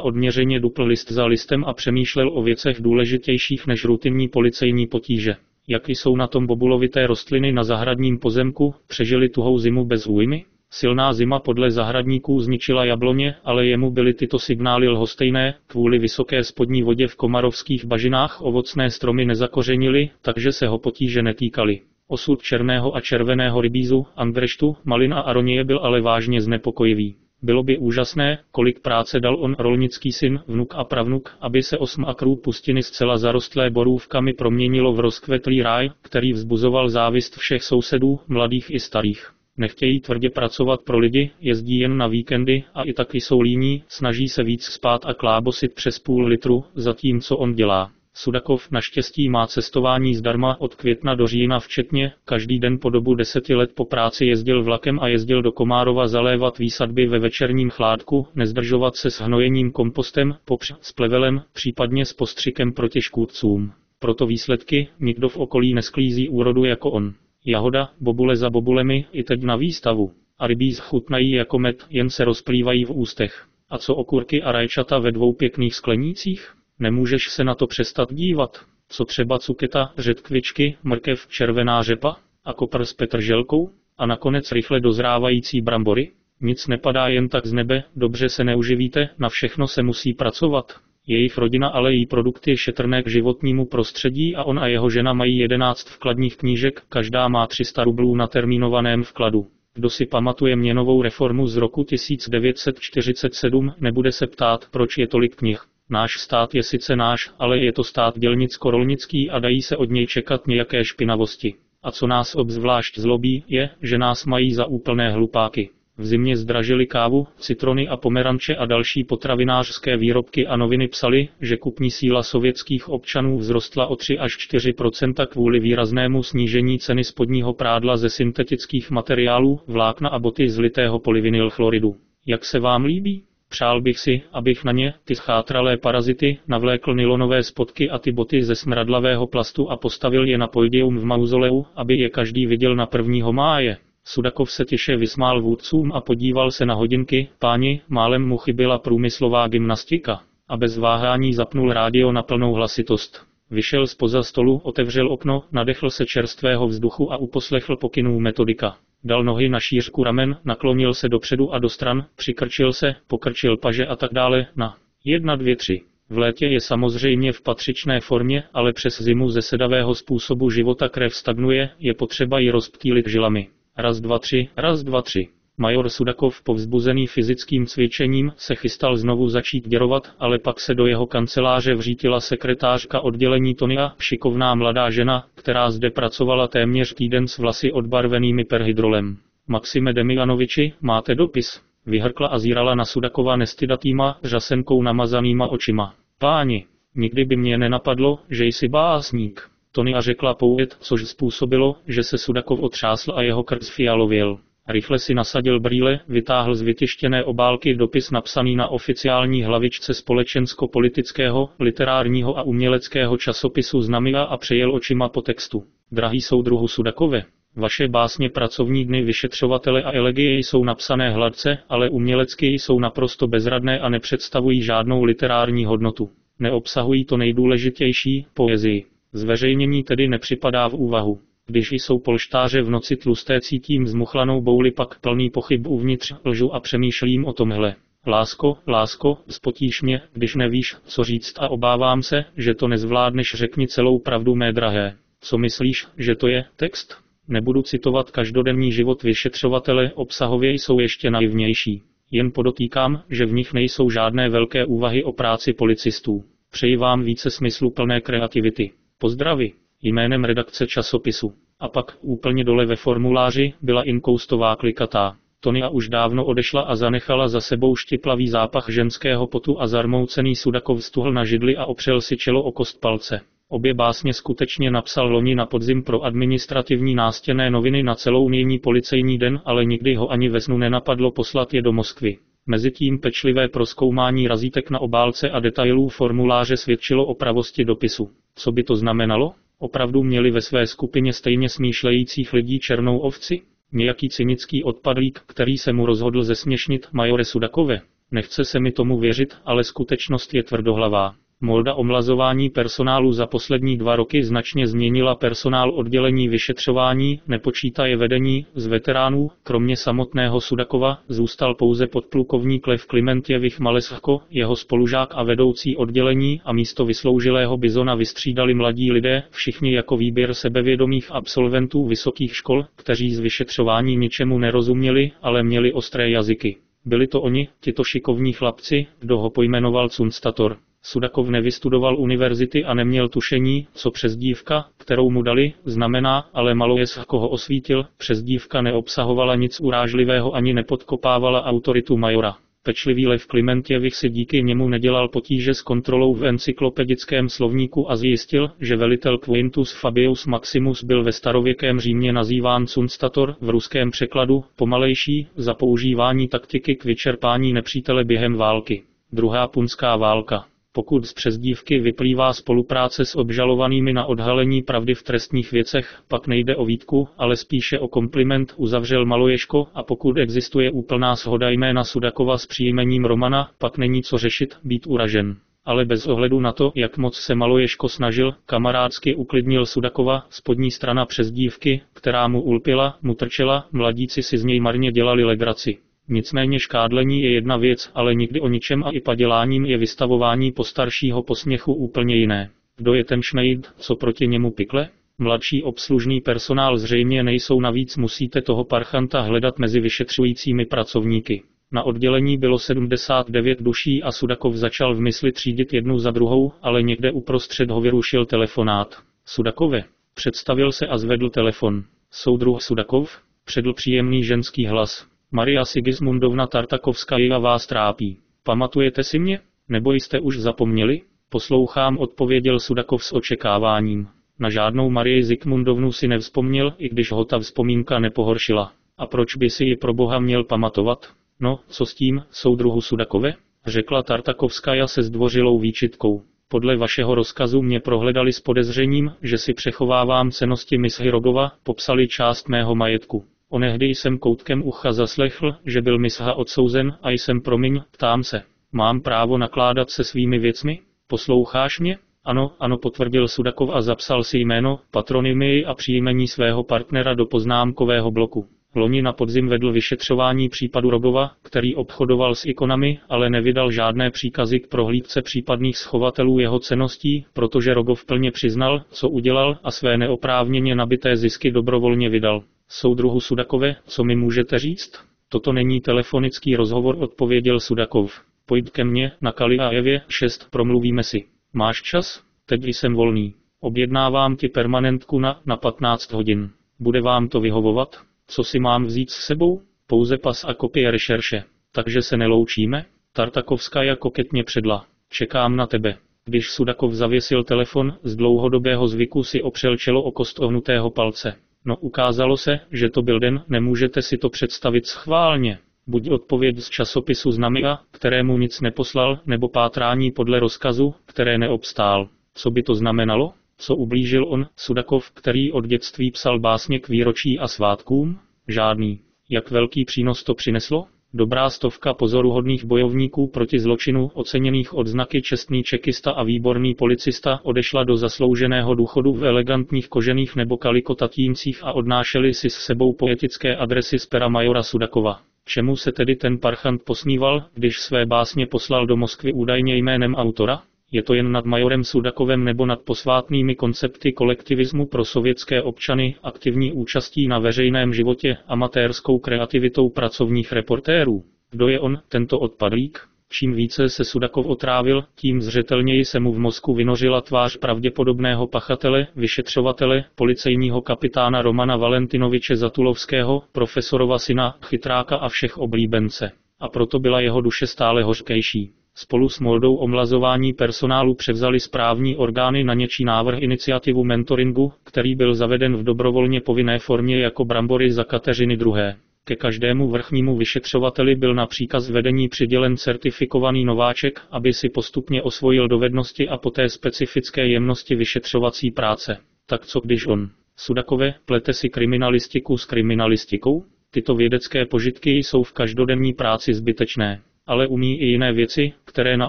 Speaker 1: odměřeně dupl list za listem a přemýšlel o věcech důležitějších než rutinní policejní potíže. Jak jsou na tom bobulovité rostliny na zahradním pozemku, přežili tuhou zimu bez újmy? Silná zima podle zahradníků zničila jabloně, ale jemu byly tyto signály lhostejné, kvůli vysoké spodní vodě v komarovských bažinách ovocné stromy nezakořenily, takže se ho potíže netýkaly. Osud černého a červeného rybízu, angreštu, malin a aronie byl ale vážně znepokojivý. Bylo by úžasné, kolik práce dal on rolnický syn, vnuk a pravnuk, aby se osm akrů pustiny zcela zarostlé borůvkami proměnilo v rozkvetlý ráj, který vzbuzoval závist všech sousedů, mladých i starých. Nechtějí tvrdě pracovat pro lidi, jezdí jen na víkendy a i taky jsou líní, snaží se víc spát a klábosit přes půl litru, zatímco on dělá. Sudakov naštěstí má cestování zdarma od května do října včetně, každý den po dobu deseti let po práci jezdil vlakem a jezdil do Komárova zalévat výsadby ve večerním chládku, nezdržovat se s hnojením kompostem, popř, s plevelem, případně s postřikem proti škůdcům. Proto výsledky, nikdo v okolí nesklízí úrodu jako on. Jahoda, bobule za bobulemi, i teď na výstavu. A rybí chutnají jako med, jen se rozplývají v ústech. A co okurky a rajčata ve dvou pěkných sklenících? Nemůžeš se na to přestat dívat. Co třeba cuketa, řetkvičky, mrkev, červená řepa? A kopr s petrželkou? A nakonec rychle dozrávající brambory? Nic nepadá jen tak z nebe, dobře se neuživíte, na všechno se musí pracovat. Jejich rodina ale jí produkty je šetrné k životnímu prostředí a on a jeho žena mají 11 vkladních knížek, každá má 300 rublů na termínovaném vkladu. Kdo si pamatuje měnovou reformu z roku 1947, nebude se ptát, proč je tolik knih. Náš stát je sice náš, ale je to stát dělnicko-rolnický a dají se od něj čekat nějaké špinavosti. A co nás obzvlášť zlobí, je, že nás mají za úplné hlupáky. V zimě zdražili kávu, citrony a pomeranče a další potravinářské výrobky a noviny psali, že kupní síla sovětských občanů vzrostla o 3 až 4% kvůli výraznému snížení ceny spodního prádla ze syntetických materiálů, vlákna a boty z litého polyvinylchloridu. Jak se vám líbí? Přál bych si, abych na ně, ty schátralé parazity, navlékl nylonové spotky a ty boty ze smradlavého plastu a postavil je na pojdium v mauzoleu, aby je každý viděl na 1. máje. Sudakov se těše vysmál vůdcům a podíval se na hodinky, páni, málem mu chyběla průmyslová gymnastika. A bez váhání zapnul rádio na plnou hlasitost. Vyšel spoza stolu, otevřel okno, nadechl se čerstvého vzduchu a uposlechl pokynů metodika. Dal nohy na šířku ramen, naklonil se dopředu a do stran, přikrčil se, pokrčil paže a tak dále, na jedna, dvě, tři. V létě je samozřejmě v patřičné formě, ale přes zimu ze sedavého způsobu života krev stagnuje, je potřeba ji rozptýlit žilami. Raz, dva, tři, raz, dva, tři. Major Sudakov, povzbuzený fyzickým cvičením, se chystal znovu začít děrovat, ale pak se do jeho kanceláře vřítila sekretářka oddělení Tonia, šikovná mladá žena, která zde pracovala téměř týden s vlasy odbarvenými perhydrolem. Maxime Demianoviči, máte dopis? Vyhrkla a zírala na Sudakova nestydatýma, řasenkou namazanýma očima. Páni, nikdy by mě nenapadlo, že jsi básník. Tonia řekla pouvět, což způsobilo, že se Sudakov otřásl a jeho krk fialověl. Rychle si nasadil brýle, vytáhl z vytištěné obálky dopis napsaný na oficiální hlavičce společensko-politického, literárního a uměleckého časopisu Znamia a přejel očima po textu. Drahý soudruhu Sudakove, vaše básně pracovní dny vyšetřovatele a elegie jsou napsané hladce, ale umělecky jsou naprosto bezradné a nepředstavují žádnou literární hodnotu. Neobsahují to nejdůležitější, poezii. Zveřejnění tedy nepřipadá v úvahu. Když jsou polštáře v noci tlusté cítím zmuchlanou bouli pak plný pochyb uvnitř, lžu a přemýšlím o tomhle. Lásko, lásko, spotíš mě, když nevíš, co říct a obávám se, že to nezvládneš řekni celou pravdu mé drahé. Co myslíš, že to je, text? Nebudu citovat každodenní život vyšetřovatele, obsahově jsou ještě naivnější. Jen podotýkám, že v nich nejsou žádné velké úvahy o práci policistů. Přeji vám více smyslu plné kreativity. Pozdraví jménem redakce časopisu. A pak, úplně dole ve formuláři, byla inkoustová klikatá. Tonia už dávno odešla a zanechala za sebou štiplavý zápach ženského potu a zarmoucený Sudakov stuhl na židli a opřel si čelo o kost palce. Obě básně skutečně napsal loni na podzim pro administrativní nástěné noviny na celou unijní policejní den, ale nikdy ho ani ve snu nenapadlo poslat je do Moskvy. Mezitím pečlivé proskoumání razítek na obálce a detailů formuláře svědčilo o pravosti dopisu. Co by to znamenalo? Opravdu měli ve své skupině stejně smýšlejících lidí černou ovci? Nějaký cynický odpadlík, který se mu rozhodl zesměšnit majore Sudakove. Nechce se mi tomu věřit, ale skutečnost je tvrdohlavá. Molda omlazování personálu za poslední dva roky značně změnila personál oddělení vyšetřování, nepočítaje vedení, z veteránů, kromě samotného Sudakova, zůstal pouze podplukovník Lev Klimentjevich Maleshko, jeho spolužák a vedoucí oddělení a místo vysloužilého bizona vystřídali mladí lidé, všichni jako výběr sebevědomých absolventů vysokých škol, kteří z vyšetřování ničemu nerozuměli, ale měli ostré jazyky. Byli to oni, tito šikovní chlapci, kdo ho pojmenoval Cunstator. Sudakov nevystudoval univerzity a neměl tušení, co přezdívka, kterou mu dali, znamená, ale Malojes koho osvítil, přezdívka neobsahovala nic urážlivého ani nepodkopávala autoritu majora. Pečlivý Lev Klimentjevich si díky němu nedělal potíže s kontrolou v encyklopedickém slovníku a zjistil, že velitel Quintus Fabius Maximus byl ve starověkém Římě nazýván Cunstator, v ruském překladu, pomalejší, za používání taktiky k vyčerpání nepřítele během války. Druhá punská válka. Pokud z přezdívky vyplývá spolupráce s obžalovanými na odhalení pravdy v trestních věcech, pak nejde o výtku, ale spíše o kompliment, uzavřel Maloješko, a pokud existuje úplná shoda jména Sudakova s příjmením Romana, pak není co řešit, být uražen. Ale bez ohledu na to, jak moc se Maloješko snažil, kamarádsky uklidnil Sudakova, spodní strana přezdívky, která mu ulpila, mu trčela, mladíci si z něj marně dělali legraci. Nicméně škádlení je jedna věc, ale nikdy o ničem a i paděláním je vystavování postaršího posměchu úplně jiné. Kdo je ten šmejd, co proti němu pikle? Mladší obslužný personál zřejmě nejsou navíc musíte toho parchanta hledat mezi vyšetřujícími pracovníky. Na oddělení bylo 79 duší a Sudakov začal v mysli třídit jednu za druhou, ale někde uprostřed ho vyrušil telefonát. Sudakove. Představil se a zvedl telefon. Soudruh Sudakov? Předl příjemný ženský hlas. Maria Sigismundovna Tartakovská vás trápí. Pamatujete si mě? Nebo jste už zapomněli? Poslouchám, odpověděl Sudakov s očekáváním. Na žádnou Marii Zikmundovnu si nevzpomněl, i když ho ta vzpomínka nepohoršila. A proč by si ji pro boha měl pamatovat? No, co s tím, soudruhu Sudakove? Řekla Tartakovská se zdvořilou výčitkou. Podle vašeho rozkazu mě prohledali s podezřením, že si přechovávám cenosti mishy Rogova, popsali část mého majetku. Onehdy jsem koutkem ucha zaslechl, že byl Misha odsouzen a jsem promiň, ptám se. Mám právo nakládat se svými věcmi? Posloucháš mě? Ano, ano, potvrdil Sudakov a zapsal si jméno, patronymii a příjmení svého partnera do poznámkového bloku. Loni na podzim vedl vyšetřování případu Rogova, který obchodoval s ikonami, ale nevydal žádné příkazy k prohlídce případných schovatelů jeho ceností, protože Rogov plně přiznal, co udělal a své neoprávněně nabité zisky dobrovolně vydal. Soudruhu Sudakove, co mi můžete říct? Toto není telefonický rozhovor, odpověděl Sudakov. Pojď ke mně, na Kali a Evě, 6, promluvíme si. Máš čas? Teď jsem volný. Objednávám ti permanentku na, na 15 hodin. Bude vám to vyhovovat? Co si mám vzít s sebou? Pouze pas a kopie rešerše. Takže se neloučíme? Tartakovská jako ketně předla. Čekám na tebe. Když Sudakov zavěsil telefon, z dlouhodobého zvyku si opřel čelo o kost ohnutého palce. No ukázalo se, že to byl den, nemůžete si to představit schválně. Buď odpověď z časopisu Znamia, kterému nic neposlal, nebo pátrání podle rozkazu, které neobstál. Co by to znamenalo? Co ublížil on, Sudakov, který od dětství psal básně k výročí a svátkům? Žádný. Jak velký přínos to přineslo? Dobrá stovka pozoruhodných bojovníků proti zločinu, oceněných odznaky čestný čekista a výborný policista, odešla do zaslouženého důchodu v elegantních kožených nebo kalikotatíncích a odnášeli si s sebou poetické adresy z pera majora Sudakova. Čemu se tedy ten parchant posmíval, když své básně poslal do Moskvy údajně jménem autora? Je to jen nad majorem Sudakovem nebo nad posvátnými koncepty kolektivismu pro sovětské občany, aktivní účastí na veřejném životě, amatérskou kreativitou pracovních reportérů? Kdo je on, tento odpadlík? Čím více se Sudakov otrávil, tím zřetelněji se mu v mozku vynořila tvář pravděpodobného pachatele, vyšetřovatele, policejního kapitána Romana Valentinoviče Zatulovského, profesorova syna, chytráka a všech oblíbence. A proto byla jeho duše stále hořkejší. Spolu s moldou omlazování personálu převzali správní orgány na něčí návrh iniciativu mentoringu, který byl zaveden v dobrovolně povinné formě jako brambory za Kateřiny II. Ke každému vrchnímu vyšetřovateli byl na příkaz vedení přidělen certifikovaný nováček, aby si postupně osvojil dovednosti a poté specifické jemnosti vyšetřovací práce. Tak co když on? Sudakové, plete si kriminalistiku s kriminalistikou? Tyto vědecké požitky jsou v každodenní práci zbytečné, ale umí i jiné věci, které na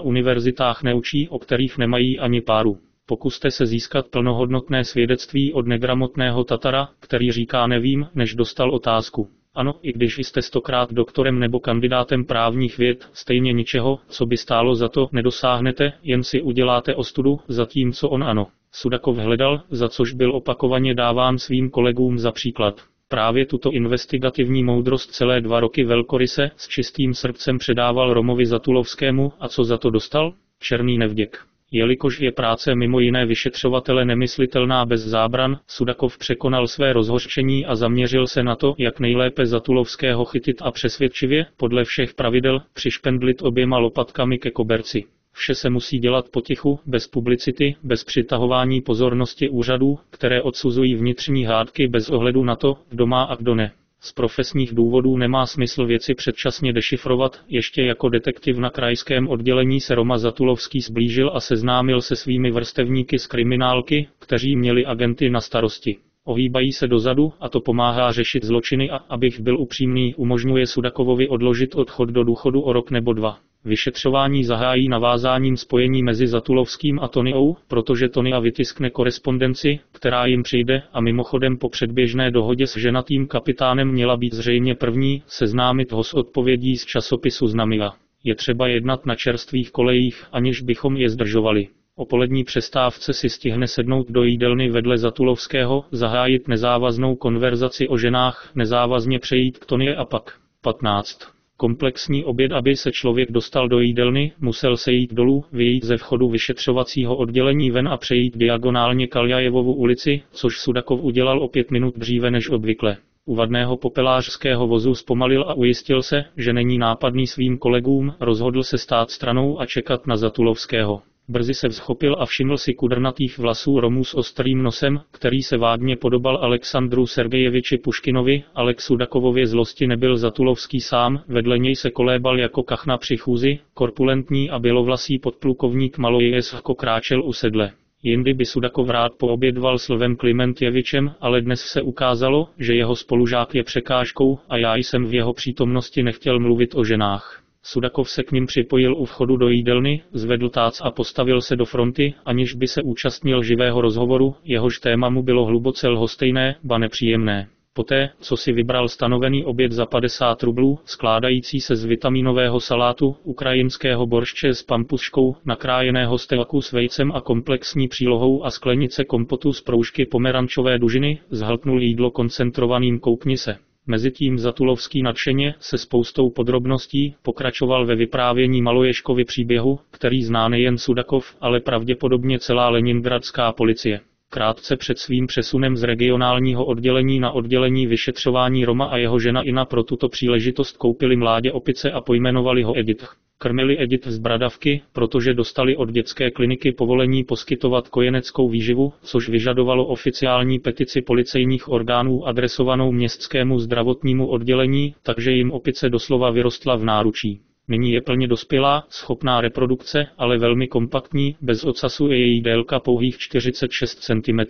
Speaker 1: univerzitách neučí, o kterých nemají ani páru. Pokuste se získat plnohodnotné svědectví od negramotného Tatara, který říká nevím, než dostal otázku. Ano, i když jste stokrát doktorem nebo kandidátem právních věd, stejně ničeho, co by stálo za to, nedosáhnete, jen si uděláte ostudu, zatímco on ano. Sudakov hledal, za což byl opakovaně dáván svým kolegům za příklad. Právě tuto investigativní moudrost celé dva roky velkoryse s čistým srdcem předával Romovi Zatulovskému a co za to dostal? Černý nevděk. Jelikož je práce mimo jiné vyšetřovatele nemyslitelná bez zábran, Sudakov překonal své rozhořčení a zaměřil se na to, jak nejlépe Zatulovského chytit a přesvědčivě, podle všech pravidel, přišpendlit oběma lopatkami ke koberci. Vše se musí dělat potichu, bez publicity, bez přitahování pozornosti úřadů, které odsuzují vnitřní hádky bez ohledu na to, kdo má a kdo ne. Z profesních důvodů nemá smysl věci předčasně dešifrovat, ještě jako detektiv na krajském oddělení se Roma Zatulovský zblížil a seznámil se svými vrstevníky z kriminálky, kteří měli agenty na starosti. Ohýbají se dozadu a to pomáhá řešit zločiny a, abych byl upřímný, umožňuje Sudakovovi odložit odchod do důchodu o rok nebo dva. Vyšetřování zahájí navázáním spojení mezi Zatulovským a Tonyou, protože Tonya vytiskne korespondenci, která jim přijde a mimochodem po předběžné dohodě s ženatým kapitánem měla být zřejmě první seznámit ho s odpovědí z časopisu Znamila. Je třeba jednat na čerstvých kolejích, aniž bychom je zdržovali. O polední přestávce si stihne sednout do jídelny vedle Zatulovského, zahájit nezávaznou konverzaci o ženách, nezávazně přejít k Tonie a pak 15. Komplexní oběd, aby se člověk dostal do jídelny, musel se jít dolů, vyjít ze vchodu vyšetřovacího oddělení ven a přejít diagonálně Kaljajevovu ulici, což Sudakov udělal o pět minut dříve než obvykle. U vadného popelářského vozu zpomalil a ujistil se, že není nápadný svým kolegům, rozhodl se stát stranou a čekat na Zatulovského. Brzy se vzchopil a všiml si kudrnatých vlasů Romů s ostrým nosem, který se vádně podobal Alexandru Sergejeviči Puškinovi, Alexu Dakovově zlosti nebyl Zatulovský sám, vedle něj se kolébal jako kachna při chůzi, korpulentní a bělovlasý podplukovník Malojejesko kráčel u sedle. Jindy by Sudakov rád poobědval s Lvem Klimentjevičem, ale dnes se ukázalo, že jeho spolužák je překážkou a já jsem v jeho přítomnosti nechtěl mluvit o ženách. Sudakov se k ním připojil u vchodu do jídelny, zvedl tác a postavil se do fronty, aniž by se účastnil živého rozhovoru, jehož téma mu bylo hluboce lhostejné, ba nepříjemné. Poté, co si vybral stanovený oběd za 50 rublů, skládající se z vitaminového salátu, ukrajinského borště s pampuškou, nakrájeného stelku s vejcem a komplexní přílohou a sklenice kompotu z proužky pomerančové dužiny, zhltnul jídlo koncentrovaným koukni se. Mezitím Zatulovský nadšeně se spoustou podrobností pokračoval ve vyprávění Maloješkovi příběhu, který zná nejen Sudakov, ale pravděpodobně celá leningradská policie. Krátce před svým přesunem z regionálního oddělení na oddělení vyšetřování Roma a jeho žena Ina pro tuto příležitost koupili mládě opice a pojmenovali ho Edith. Krmili Edith z bradavky, protože dostali od dětské kliniky povolení poskytovat kojeneckou výživu, což vyžadovalo oficiální petici policejních orgánů adresovanou městskému zdravotnímu oddělení, takže jim opice doslova vyrostla v náručí. Nyní je plně dospělá, schopná reprodukce, ale velmi kompaktní, bez ocasu je její délka pouhých 46 cm.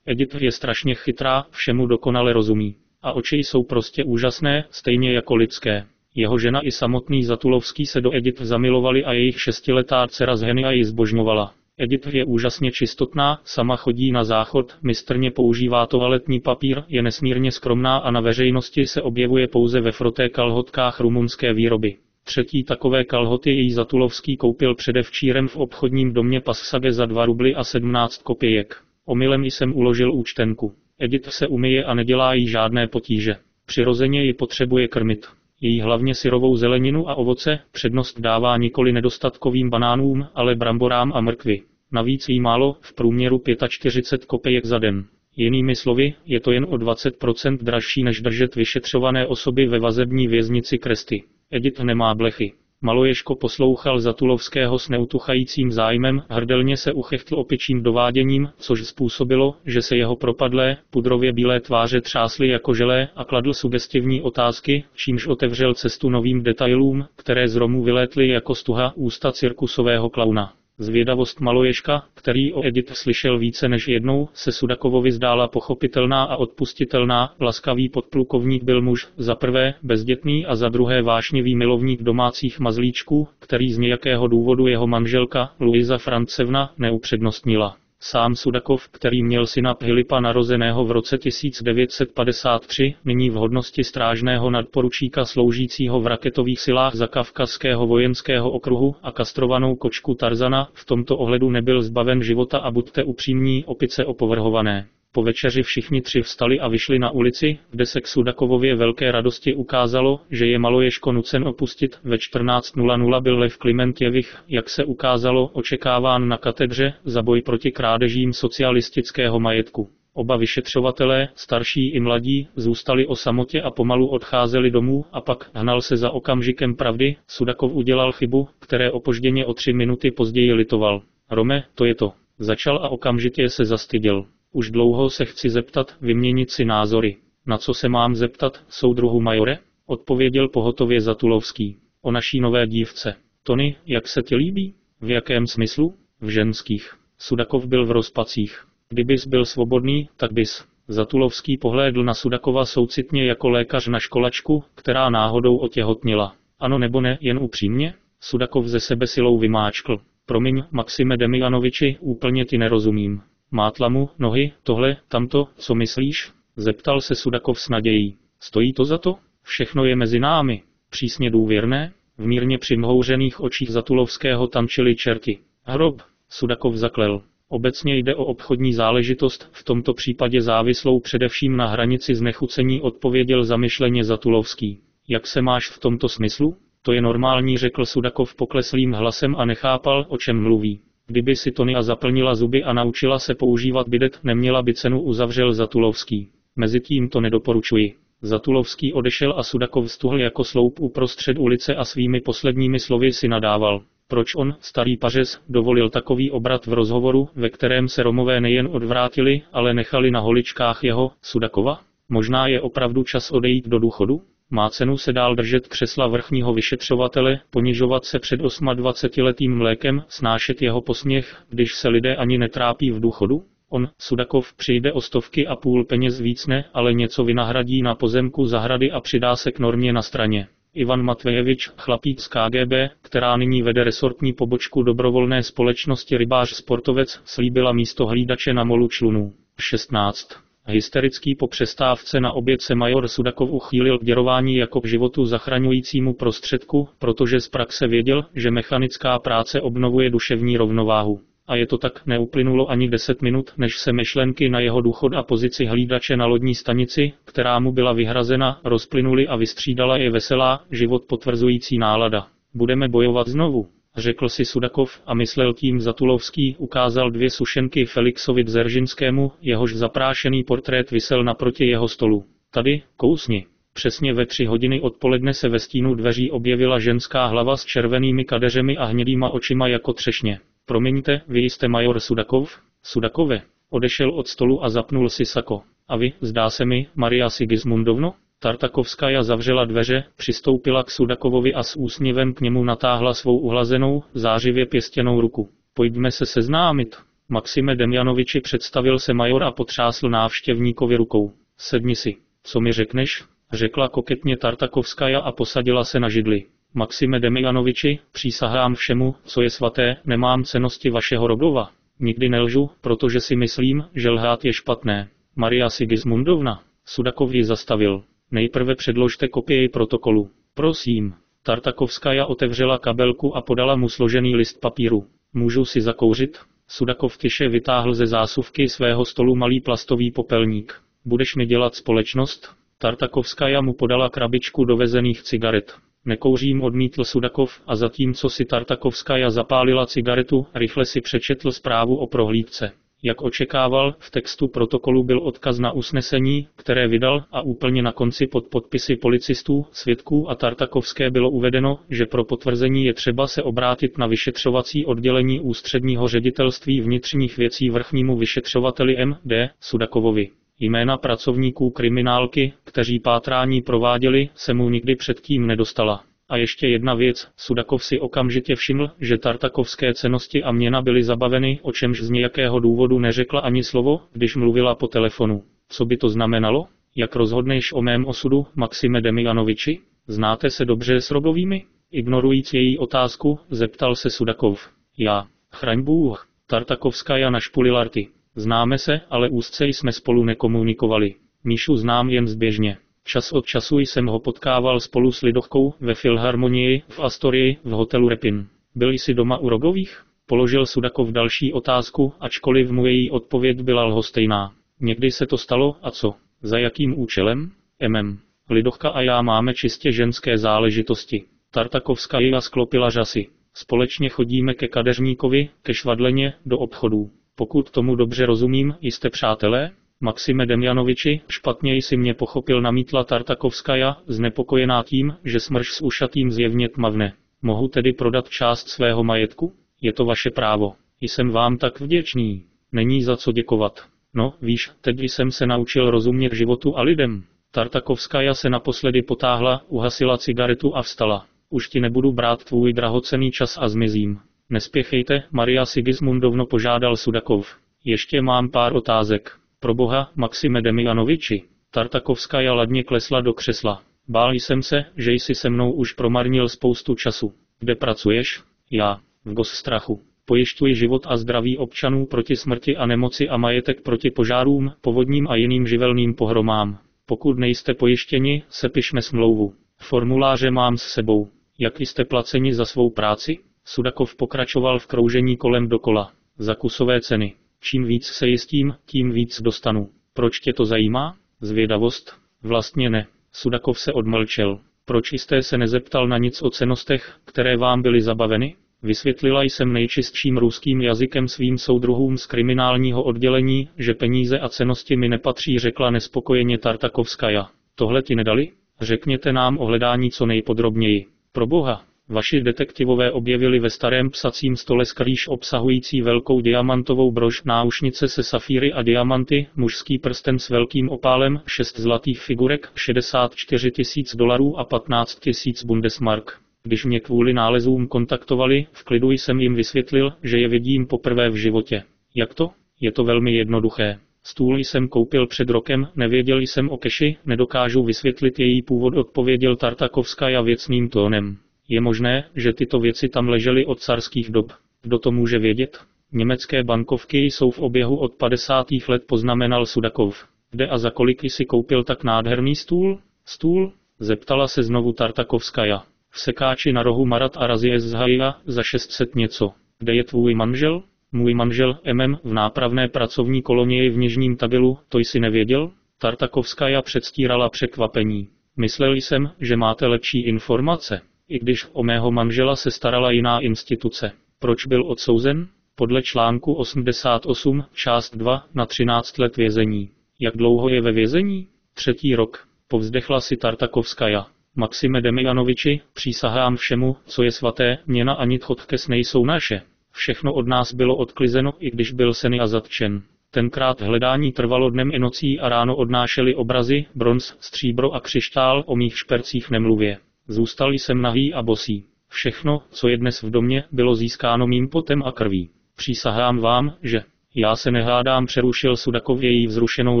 Speaker 1: Edith je strašně chytrá, všemu dokonale rozumí. A oči jsou prostě úžasné, stejně jako lidské. Jeho žena i samotný Zatulovský se do Edith zamilovali a jejich šestiletá dcera Zhenia ji zbožňovala. Edith je úžasně čistotná, sama chodí na záchod, mistrně používá toaletní papír, je nesmírně skromná a na veřejnosti se objevuje pouze ve froté kalhotkách rumunské výroby. Třetí takové kalhoty její Zatulovský koupil předevčírem v obchodním domě Passage za 2 rubly a 17 kopějek. Omylem jsem uložil účtenku. Edith se umyje a nedělá jí žádné potíže. Přirozeně ji potřebuje krmit. Její hlavně syrovou zeleninu a ovoce přednost dává nikoli nedostatkovým banánům, ale bramborám a mrkvi. Navíc jí málo, v průměru 45 kopejek za den. Jinými slovy, je to jen o 20% dražší než držet vyšetřované osoby ve vazební věznici Kresty. Edith nemá blechy. Maloješko poslouchal Zatulovského s neutuchajícím zájmem, hrdelně se uchechtl opičím dováděním, což způsobilo, že se jeho propadlé, pudrově bílé tváře třásly jako želé a kladl sugestivní otázky, čímž otevřel cestu novým detailům, které z Romu vylétly jako stuha ústa cirkusového klauna. Zvědavost Maloježka, který o Edith slyšel více než jednou, se Sudakovovi zdála pochopitelná a odpustitelná. Laskavý podplukovník byl muž, za prvé bezdětný a za druhé vášnivý milovník domácích mazlíčků, který z nějakého důvodu jeho manželka, Luisa Francevna, neupřednostnila. Sám Sudakov, který měl syna Filipa narozeného v roce 1953, nyní v hodnosti strážného nadporučíka sloužícího v raketových silách za Kavkazského vojenského okruhu a kastrovanou kočku Tarzana, v tomto ohledu nebyl zbaven života a buďte upřímní, opice opovrhované. Po večeři všichni tři vstali a vyšli na ulici, kde se k Sudakovově velké radosti ukázalo, že je Maloješko nucen opustit. Ve 14.00 byl Lev Klimentjevich, jak se ukázalo, očekáván na katedře za boj proti krádežím socialistického majetku. Oba vyšetřovatelé, starší i mladí, zůstali o samotě a pomalu odcházeli domů a pak hnal se za okamžikem pravdy, Sudakov udělal chybu, které opožděně o tři minuty později litoval. Rome, to je to. Začal a okamžitě se zastyděl. Už dlouho se chci zeptat, vyměnit si názory. Na co se mám zeptat, soudruhu majore? Odpověděl pohotově Zatulovský. O naší nové dívce. Tony, jak se ti líbí? V jakém smyslu? V ženských. Sudakov byl v rozpacích. Kdybys byl svobodný, tak bys. Zatulovský pohlédl na Sudakova soucitně jako lékař na školačku, která náhodou otěhotnila. Ano nebo ne, jen upřímně? Sudakov ze sebe silou vymáčkl. Promiň, Maxime Demianoviči, úplně ti nerozumím. Mátla mu, nohy, tohle, tamto, co myslíš? Zeptal se Sudakov s nadějí. Stojí to za to? Všechno je mezi námi. Přísně důvěrné? V mírně přimhouřených očích Zatulovského tančili čerti. Hrob, Sudakov zaklel. Obecně jde o obchodní záležitost, v tomto případě závislou především na hranici znechucení odpověděl zamyšleně Zatulovský. Jak se máš v tomto smyslu? To je normální, řekl Sudakov pokleslým hlasem a nechápal, o čem mluví. Kdyby si Tonia zaplnila zuby a naučila se používat bidet, neměla by cenu uzavřel Zatulovský. Mezitím to nedoporučuji. Zatulovský odešel a Sudakov stuhl jako sloup uprostřed ulice a svými posledními slovy si nadával. Proč on, starý pařez, dovolil takový obrat v rozhovoru, ve kterém se Romové nejen odvrátili, ale nechali na holičkách jeho, Sudakova? Možná je opravdu čas odejít do důchodu? Má cenu se dál držet křesla vrchního vyšetřovatele, ponižovat se před 28-letým mlékem, snášet jeho posměch, když se lidé ani netrápí v důchodu? On, Sudakov, přijde o stovky a půl peněz víc ne, ale něco vynahradí na pozemku zahrady a přidá se k normě na straně. Ivan Matvejevič, chlapík z KGB, která nyní vede resortní pobočku dobrovolné společnosti Rybář Sportovec, slíbila místo hlídače na molu člunů. 16. Hysterický po přestávce na oběd se major Sudakov uchýlil k děrování jako k životu zachraňujícímu prostředku, protože z praxe věděl, že mechanická práce obnovuje duševní rovnováhu. A je to tak, neuplynulo ani deset minut, než se myšlenky na jeho důchod a pozici hlídače na lodní stanici, která mu byla vyhrazena, rozplynuly a vystřídala je veselá, život potvrzující nálada. Budeme bojovat znovu řekl si Sudakov a myslel tím Zatulovský, ukázal dvě sušenky Felixovi Dzeržinském, jehož zaprášený portrét visel naproti jeho stolu. Tady, kousni. Přesně ve tři hodiny odpoledne se ve stínu dveří objevila ženská hlava s červenými kadeřemi a hnědýma očima jako třešně. Promiňte, vy jste major Sudakov? Sudakove. Odešel od stolu a zapnul si sako. A vy, zdá se mi, Maria Sigismundovno? Tartakovskaja zavřela dveře, přistoupila k Sudakovovi a s úsměvem k němu natáhla svou uhlazenou, zářivě pěstěnou ruku. Pojďme se seznámit. Maxime Demjanoviči představil se major a potřásl návštěvníkovi rukou. Sedni si. Co mi řekneš? Řekla koketně Tartakovskaja a posadila se na židli. Maxime Demjanoviči, přísahám všemu, co je svaté, nemám cenosti vašeho rodova. Nikdy nelžu, protože si myslím, že lhát je špatné. Maria Sigismundovna. Sudakov ji zastavil. Nejprve předložte kopii protokolu. Prosím. Tartakovskaja otevřela kabelku a podala mu složený list papíru. Můžu si zakouřit? Sudakov tiše vytáhl ze zásuvky svého stolu malý plastový popelník. Budeš mi dělat společnost? Tartakovskaja mu podala krabičku dovezených cigaret. Nekouřím odmítl Sudakov a zatímco si Tartakovskaja zapálila cigaretu, rychle si přečetl zprávu o prohlídce. Jak očekával, v textu protokolu byl odkaz na usnesení, které vydal a úplně na konci pod podpisy policistů, svědků a Tartakovské bylo uvedeno, že pro potvrzení je třeba se obrátit na vyšetřovací oddělení ústředního ředitelství vnitřních věcí vrchnímu vyšetřovateli M.D. Sudakovovi. Jména pracovníků kriminálky, kteří pátrání prováděli, se mu nikdy předtím nedostala. A ještě jedna věc, Sudakov si okamžitě všiml, že tartakovské cenosti a měna byly zabaveny, o čemž z nějakého důvodu neřekla ani slovo, když mluvila po telefonu. Co by to znamenalo? Jak rozhodneš o mém osudu, Maxime Demianoviči? Znáte se dobře s Robovými? Ignorujíc její otázku, zeptal se Sudakov. Já. Chraň Bůh. Tartakovská na špulilarty. Známe se, ale úzce jsme spolu nekomunikovali. Míšu znám jen zběžně. Čas od času jsem ho potkával spolu s Lidovkou ve Filharmonii v Astorii v hotelu Repin. Byl jsi doma u Rogových? Položil Sudakov další otázku, ačkoliv mu její odpověď byla lhostejná. Někdy se to stalo a co? Za jakým účelem? MM. Lidovka a já máme čistě ženské záležitosti. Tartakovská a sklopila řasy. Společně chodíme ke kadeřníkovi, ke švadleně, do obchodů. Pokud tomu dobře rozumím, jste přátelé? Maxime Demjanoviči, špatně si mě pochopil namítla Tartakovskaja, znepokojená tím, že smrš s ušatým zjevně tmavne. Mohu tedy prodat část svého majetku? Je to vaše právo. Jsem vám tak vděčný. Není za co děkovat. No, víš, teď jsem se naučil rozumět životu a lidem. Tartakovskaja se naposledy potáhla, uhasila cigaretu a vstala. Už ti nebudu brát tvůj drahocený čas a zmizím. Nespěchejte, Maria Sigismundovno požádal Sudakov. Ještě mám pár otázek. Pro boha, Maxime Demianoviči. Tartakovská ladně klesla do křesla. Bál jsem se, že jsi se mnou už promarnil spoustu času. Kde pracuješ? Já. V gos strachu. Pojišťuji život a zdraví občanů proti smrti a nemoci a majetek proti požárům, povodním a jiným živelným pohromám. Pokud nejste pojištěni, sepišme smlouvu. Formuláře mám s sebou. Jak jste placeni za svou práci? Sudakov pokračoval v kroužení kolem dokola. Za kusové ceny. Čím víc se jistím, tím víc dostanu. Proč tě to zajímá? Zvědavost? Vlastně ne. Sudakov se odmlčel. Proč jste se nezeptal na nic o cenostech, které vám byly zabaveny? Vysvětlila jsem nejčistším ruským jazykem svým soudruhům z kriminálního oddělení, že peníze a cenosti mi nepatří, řekla nespokojeně Tartakovskaja. Tohle ti nedali? Řekněte nám o hledání co nejpodrobněji. Pro boha, Vaši detektivové objevili ve starém psacím stole skrýž obsahující velkou diamantovou brož, náušnice se safíry a diamanty, mužský prsten s velkým opálem, 6 zlatých figurek, 64 tisíc dolarů a 15 tisíc bundesmark. Když mě kvůli nálezům kontaktovali, v klidu jsem jim vysvětlil, že je vidím poprvé v životě. Jak to? Je to velmi jednoduché. Stůl jsem koupil před rokem, nevěděl jsem o keši, nedokážu vysvětlit její původ, odpověděl Tartakovská věcným tónem. Je možné, že tyto věci tam ležely od carských dob. Kdo to může vědět? Německé bankovky jsou v oběhu od 50. let poznamenal Sudakov. Kde a za kolik si koupil tak nádherný stůl? Stůl? Zeptala se znovu Tartakovskaja. V sekáči na rohu Marat a Razie z Haja za 600 něco. Kde je tvůj manžel? Můj manžel, MM, v nápravné pracovní kolonii v Nižním Tabilu, to jsi nevěděl? Tartakovskaja předstírala překvapení. Myslel jsem, že máte lepší informace i když o mého manžela se starala jiná instituce. Proč byl odsouzen? Podle článku 88, část 2, na 13 let vězení. Jak dlouho je ve vězení? Třetí rok. Povzdechla si Tartakovskaja. Maxime Demianoviči, přísahám všemu, co je svaté, měna ani tchotkes nejsou naše. Všechno od nás bylo odklizeno, i když byl Seny a zatčen. Tenkrát hledání trvalo dnem i nocí a ráno odnášeli obrazy, bronz, stříbro a křištál, o mých špercích nemluvě. Zůstal jsem nahý a bosý. Všechno, co je dnes v domě, bylo získáno mým potem a krví. Přísahám vám, že já se nehádám, přerušil Sudakov její vzrušenou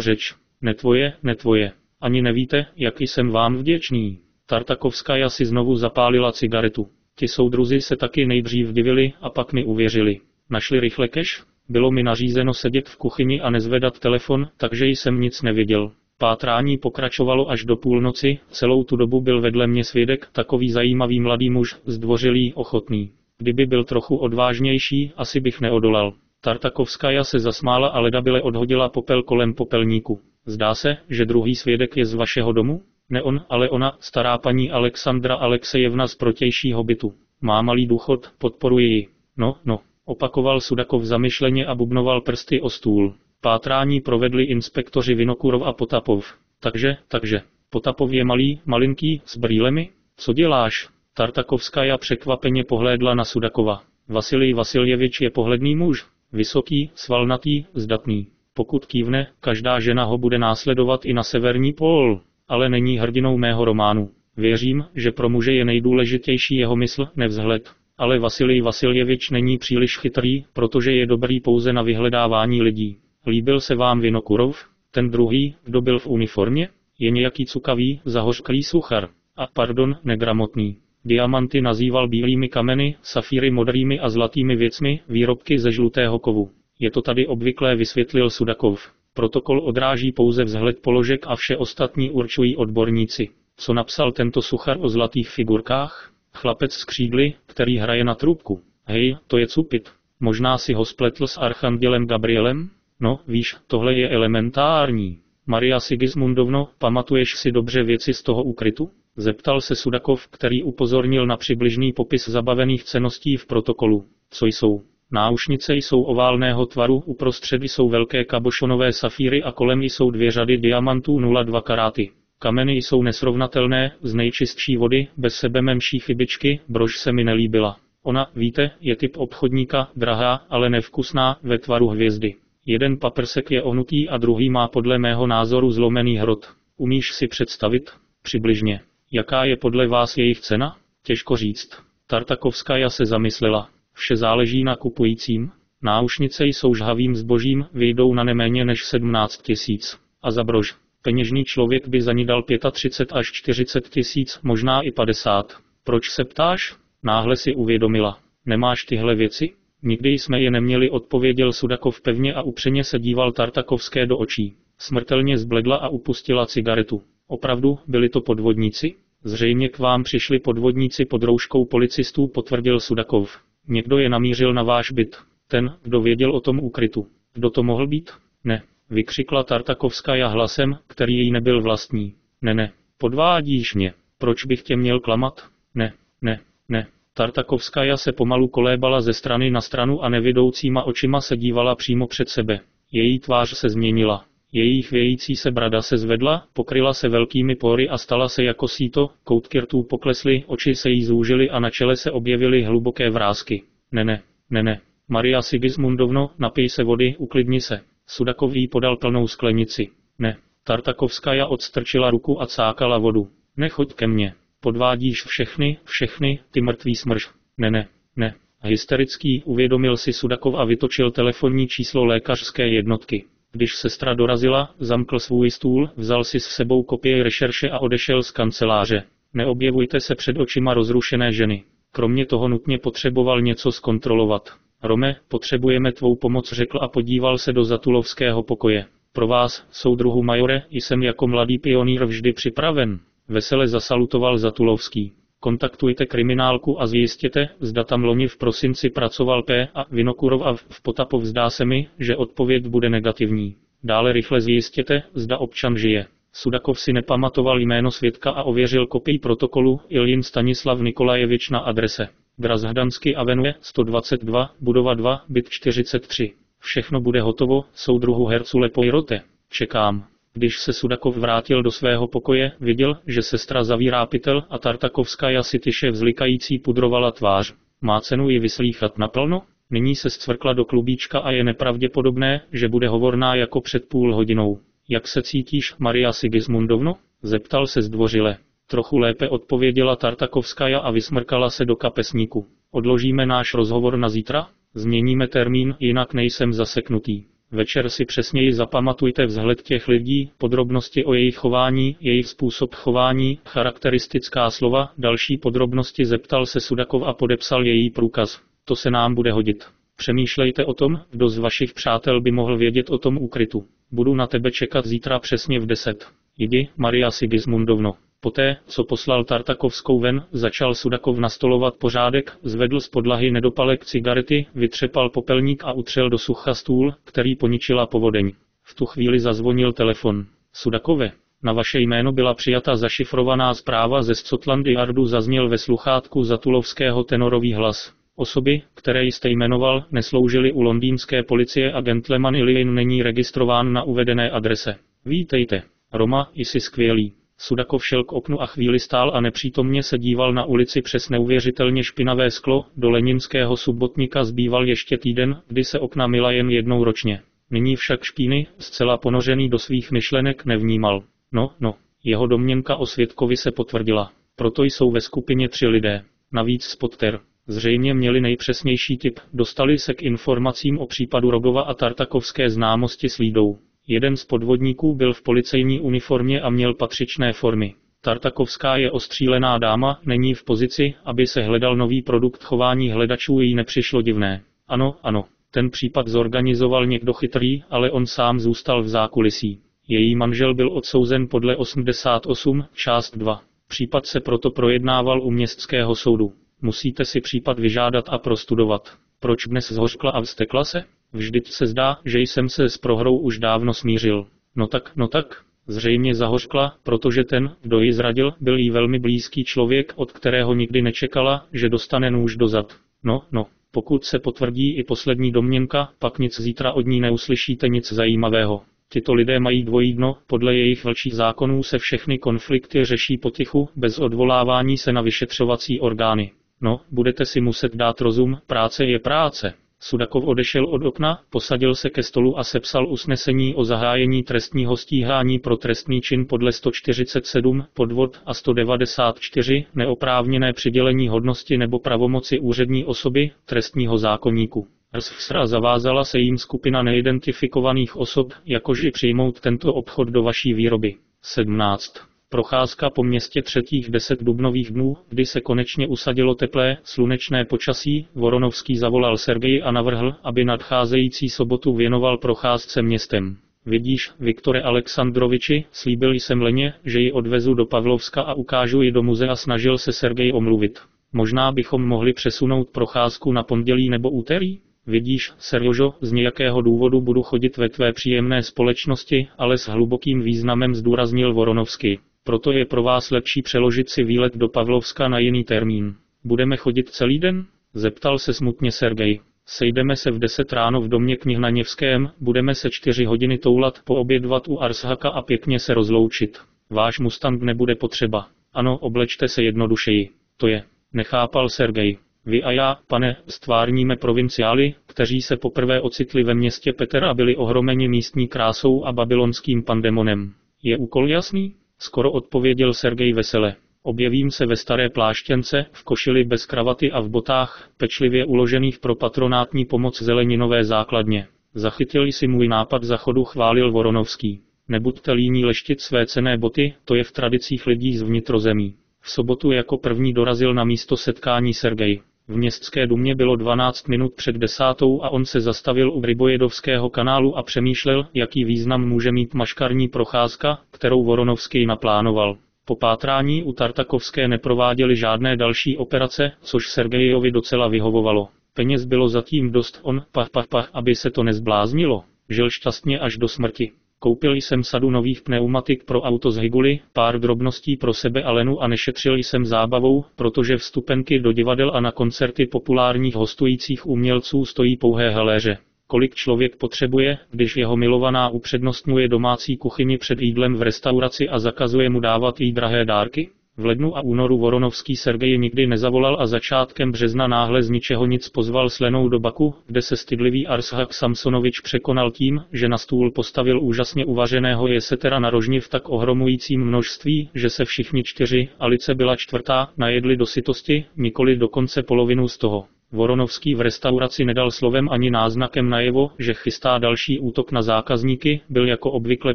Speaker 1: řeč. Netvoje, netvoje. Ani nevíte, jaký jsem vám vděčný. Tartakovská si znovu zapálila cigaretu. Ti soudruzi se taky nejdřív divili a pak mi uvěřili. Našli rychle keš? Bylo mi nařízeno sedět v kuchyni a nezvedat telefon, takže jsem nic nevěděl. Pátrání pokračovalo až do půlnoci, celou tu dobu byl vedle mě svědek, takový zajímavý mladý muž, zdvořilý, ochotný. Kdyby byl trochu odvážnější, asi bych neodolal. Tartakovská se zasmála a ledabile odhodila popel kolem popelníku. Zdá se, že druhý svědek je z vašeho domu? Ne on, ale ona, stará paní Alexandra Alexejevna z protějšího bytu. Má malý důchod, podporuji ji. No, no, opakoval Sudakov zamyšleně a bubnoval prsty o stůl. Pátrání provedli inspektoři Vinokurov a Potapov. Takže, takže, Potapov je malý, malinký, s brýlemi? Co děláš? Tartakovská překvapeně pohlédla na Sudakova. Vasilij Vasiljevič je pohledný muž. Vysoký, svalnatý, zdatný. Pokud kývne, každá žena ho bude následovat i na severní pól. Ale není hrdinou mého románu. Věřím, že pro muže je nejdůležitější jeho mysl, nevzhled. Ale Vasilij Vasiljevič není příliš chytrý, protože je dobrý pouze na vyhledávání lidí. Líbil se vám Vinokurov? Ten druhý, kdo byl v uniformě? Je nějaký cukavý, zahořklý suchar. A pardon, negramotný. Diamanty nazýval bílými kameny, safíry modrými a zlatými věcmi, výrobky ze žlutého kovu. Je to tady obvyklé vysvětlil Sudakov. Protokol odráží pouze vzhled položek a vše ostatní určují odborníci. Co napsal tento suchar o zlatých figurkách? Chlapec z křídly, který hraje na trubku. Hej, to je cupit. Možná si ho spletl s archandělem Gabrielem? No, víš, tohle je elementární. Maria Sigismundovno, pamatuješ si dobře věci z toho úkrytu? Zeptal se Sudakov, který upozornil na přibližný popis zabavených ceností v protokolu. Co jsou? Náušnice jsou oválného tvaru, uprostřed jsou velké kabošonové safíry a kolem jsou dvě řady diamantů 0,2 karáty. Kameny jsou nesrovnatelné, z nejčistší vody, bez sebe menší chybičky, brož se mi nelíbila. Ona, víte, je typ obchodníka, drahá, ale nevkusná, ve tvaru hvězdy. Jeden paprsek je ohnutý a druhý má podle mého názoru zlomený hrot. Umíš si představit? Přibližně. Jaká je podle vás jejich cena? Těžko říct. Tartakovská se zamyslela. Vše záleží na kupujícím. Náušnice jsou žhavým zbožím, vyjdou na neméně než 17 tisíc. A za brož. Peněžný člověk by za ní dal 35 až 40 tisíc, možná i 50. Proč se ptáš? Náhle si uvědomila. Nemáš tyhle věci? Nikdy jsme je neměli, odpověděl Sudakov pevně a upřeně se díval Tartakovské do očí. Smrtelně zbledla a upustila cigaretu. Opravdu, byli to podvodníci? Zřejmě k vám přišli podvodníci pod rouškou policistů, potvrdil Sudakov. Někdo je namířil na váš byt. Ten, kdo věděl o tom úkrytu. Kdo to mohl být? Ne, vykřikla Tartakovská hlasem, který jí nebyl vlastní. Ne, ne, podvádíš mě. Proč bych tě měl klamat? Ne, ne, ne. Tartakovská se pomalu kolébala ze strany na stranu a nevidoucíma očima se dívala přímo před sebe. Její tvář se změnila. Její chvějící se brada se zvedla, pokryla se velkými pory a stala se jako síto, koutky rtů poklesly, oči se jí zúžily a na čele se objevily hluboké vrázky. Ne, ne, ne, ne. Maria Sigismundovno, napij se vody, uklidni se. Sudakov jí podal plnou sklenici. Ne. Tartakovská odstrčila ruku a cákala vodu. Nechoď ke mně. Podvádíš všechny, všechny, ty mrtvý smrš. Ne, ne, ne. Hysterický uvědomil si Sudakov a vytočil telefonní číslo lékařské jednotky. Když sestra dorazila, zamkl svůj stůl, vzal si s sebou kopie rešerše a odešel z kanceláře. Neobjevujte se před očima rozrušené ženy. Kromě toho nutně potřeboval něco zkontrolovat. Rome, potřebujeme tvou pomoc, řekl a podíval se do Zatulovského pokoje. Pro vás, soudruhu majore, jsem jako mladý pionýr vždy připraven. Vesele zasalutoval Zatulovský. Kontaktujte kriminálku a zjistěte, zda tam loni v prosinci pracoval P. a Vinokurov a v Potapov zdá se mi, že odpověď bude negativní. Dále rychle zjistěte, zda občan žije. Sudakov si nepamatoval jméno svědka a ověřil kopii protokolu Iljin Stanislav Nikolajevič na adrese Drazhdansky Avenue 122, budova 2, byt 43. Všechno bude hotovo, soudruhu Hercule Pojrote. Čekám. Když se Sudakov vrátil do svého pokoje, viděl, že sestra zavírá pytel a Tartakovská si tyše vzlikající pudrovala tvář. Má cenu ji vyslíchat naplno? Nyní se zcvrkla do klubíčka a je nepravděpodobné, že bude hovorná jako před půl hodinou. Jak se cítíš, Maria Sigismundovno? Zeptal se zdvořile. Trochu lépe odpověděla Tartakovská a vysmrkala se do kapesníku. Odložíme náš rozhovor na zítra? Změníme termín, jinak nejsem zaseknutý. Večer si přesněji zapamatujte vzhled těch lidí, podrobnosti o jejich chování, jejich způsob chování, charakteristická slova, další podrobnosti zeptal se Sudakov a podepsal její průkaz. To se nám bude hodit. Přemýšlejte o tom, kdo z vašich přátel by mohl vědět o tom úkrytu. Budu na tebe čekat zítra přesně v 10. Jdi, Maria Sigismundovno. Poté, co poslal Tartakovskou ven, začal Sudakov nastolovat pořádek, zvedl z podlahy nedopalek cigarety, vytřepal popelník a utřel do sucha stůl, který poničila povodeň. V tu chvíli zazvonil telefon. Sudakove, na vaše jméno byla přijata zašifrovaná zpráva ze Scotland Yardu zazněl ve sluchátku Zatulovského tenorový hlas. Osoby, které jste jmenoval, nesloužily u londýnské policie a gentleman Ilian není registrován na uvedené adrese. Vítejte. Roma, jsi skvělý. Sudakov šel k oknu a chvíli stál a nepřítomně se díval na ulici přes neuvěřitelně špinavé sklo, do leninského subotníka zbýval ještě týden, kdy se okna mila jen jednou ročně. Nyní však špíny, zcela ponořený do svých myšlenek, nevnímal. No, no, jeho domněnka o svědkovi se potvrdila. Proto jsou ve skupině tři lidé. Navíc Spotter. Zřejmě měli nejpřesnější typ, dostali se k informacím o případu Rogova a Tartakovské známosti s Lídou. Jeden z podvodníků byl v policejní uniformě a měl patřičné formy. Tartakovská je ostřílená dáma, není v pozici, aby se hledal nový produkt chování hledačů jí nepřišlo divné. Ano, ano, ten případ zorganizoval někdo chytrý, ale on sám zůstal v zákulisí. Její manžel byl odsouzen podle 88, část 2. Případ se proto projednával u městského soudu. Musíte si případ vyžádat a prostudovat. Proč dnes zhořkla a vztekla se? Vždyť se zdá, že jsem se s prohrou už dávno smířil. No tak, no tak, zřejmě zahořkla, protože ten, kdo ji zradil, byl jí velmi blízký člověk, od kterého nikdy nečekala, že dostane nůž dozad. No, no, pokud se potvrdí i poslední domněnka, pak nic zítra od ní neuslyšíte nic zajímavého. Tyto lidé mají dvojí dno, podle jejich vlčích zákonů se všechny konflikty řeší potichu, bez odvolávání se na vyšetřovací orgány. No, budete si muset dát rozum, práce je práce. Sudakov odešel od okna, posadil se ke stolu a sepsal usnesení o zahájení trestního stíhání pro trestný čin podle 147 podvod a 194 neoprávněné přidělení hodnosti nebo pravomoci úřední osoby trestního zákonníku. RSFSRA zavázala se jim skupina neidentifikovaných osob, jakož i přijmout tento obchod do vaší výroby. 17. Procházka po městě třetích deset dubnových dnů, kdy se konečně usadilo teplé, slunečné počasí, Voronovský zavolal Sergeji a navrhl, aby nadcházející sobotu věnoval procházce městem. Vidíš, Viktore Alexandroviči, slíbil jsem Leně, že ji odvezu do Pavlovska a ukážu ji do muzea snažil se Sergej omluvit. Možná bychom mohli přesunout procházku na pondělí nebo úterý? Vidíš, Serjožo, z nějakého důvodu budu chodit ve tvé příjemné společnosti, ale s hlubokým významem zdůraznil Voronovsky. Proto je pro vás lepší přeložit si výlet do Pavlovska na jiný termín. Budeme chodit celý den? Zeptal se smutně Sergej. Sejdeme se v 10 ráno v domě knih na Něvském, budeme se čtyři hodiny toulat, poobědvat u Arshaka a pěkně se rozloučit. Váš Mustang nebude potřeba. Ano, oblečte se jednodušeji. To je. Nechápal Sergej. Vy a já, pane, stvárníme provinciály, kteří se poprvé ocitli ve městě Petr a byli ohromeni místní krásou a babylonským pandemonem. Je úkol jasný? Skoro odpověděl Sergej vesele. Objevím se ve staré pláštěnce, v košili bez kravaty a v botách, pečlivě uložených pro patronátní pomoc zeleninové základně. Zachytil si můj nápad za chodu chválil Voronovský. Nebuďte líní leštit své cené boty, to je v tradicích lidí z vnitrozemí. V sobotu jako první dorazil na místo setkání Sergej. V městské dumě bylo 12 minut před desátou a on se zastavil u Rybojedovského kanálu a přemýšlel, jaký význam může mít maškarní procházka, kterou Voronovský naplánoval. Po pátrání u Tartakovské neprováděli žádné další operace, což Sergejovi docela vyhovovalo. Peněz bylo zatím dost on, pach, pach, pach, aby se to nezbláznilo. Žil šťastně až do smrti. Koupil jsem sadu nových pneumatik pro auto z Higuly, pár drobností pro sebe a Lenu a nešetřil jsem zábavou, protože vstupenky do divadel a na koncerty populárních hostujících umělců stojí pouhé haléře. Kolik člověk potřebuje, když jeho milovaná upřednostňuje domácí kuchyni před jídlem v restauraci a zakazuje mu dávat jí drahé dárky? V lednu a únoru Voronovský Sergej nikdy nezavolal a začátkem března náhle z ničeho nic pozval Slenou do Baku, kde se stydlivý Arshak Samsonovič překonal tím, že na stůl postavil úžasně uvařeného jesetera na rožni v tak ohromujícím množství, že se všichni čtyři, Alice byla čtvrtá, najedli do sytosti, nikoli dokonce polovinu z toho. Voronovský v restauraci nedal slovem ani náznakem najevo, že chystá další útok na zákazníky, byl jako obvykle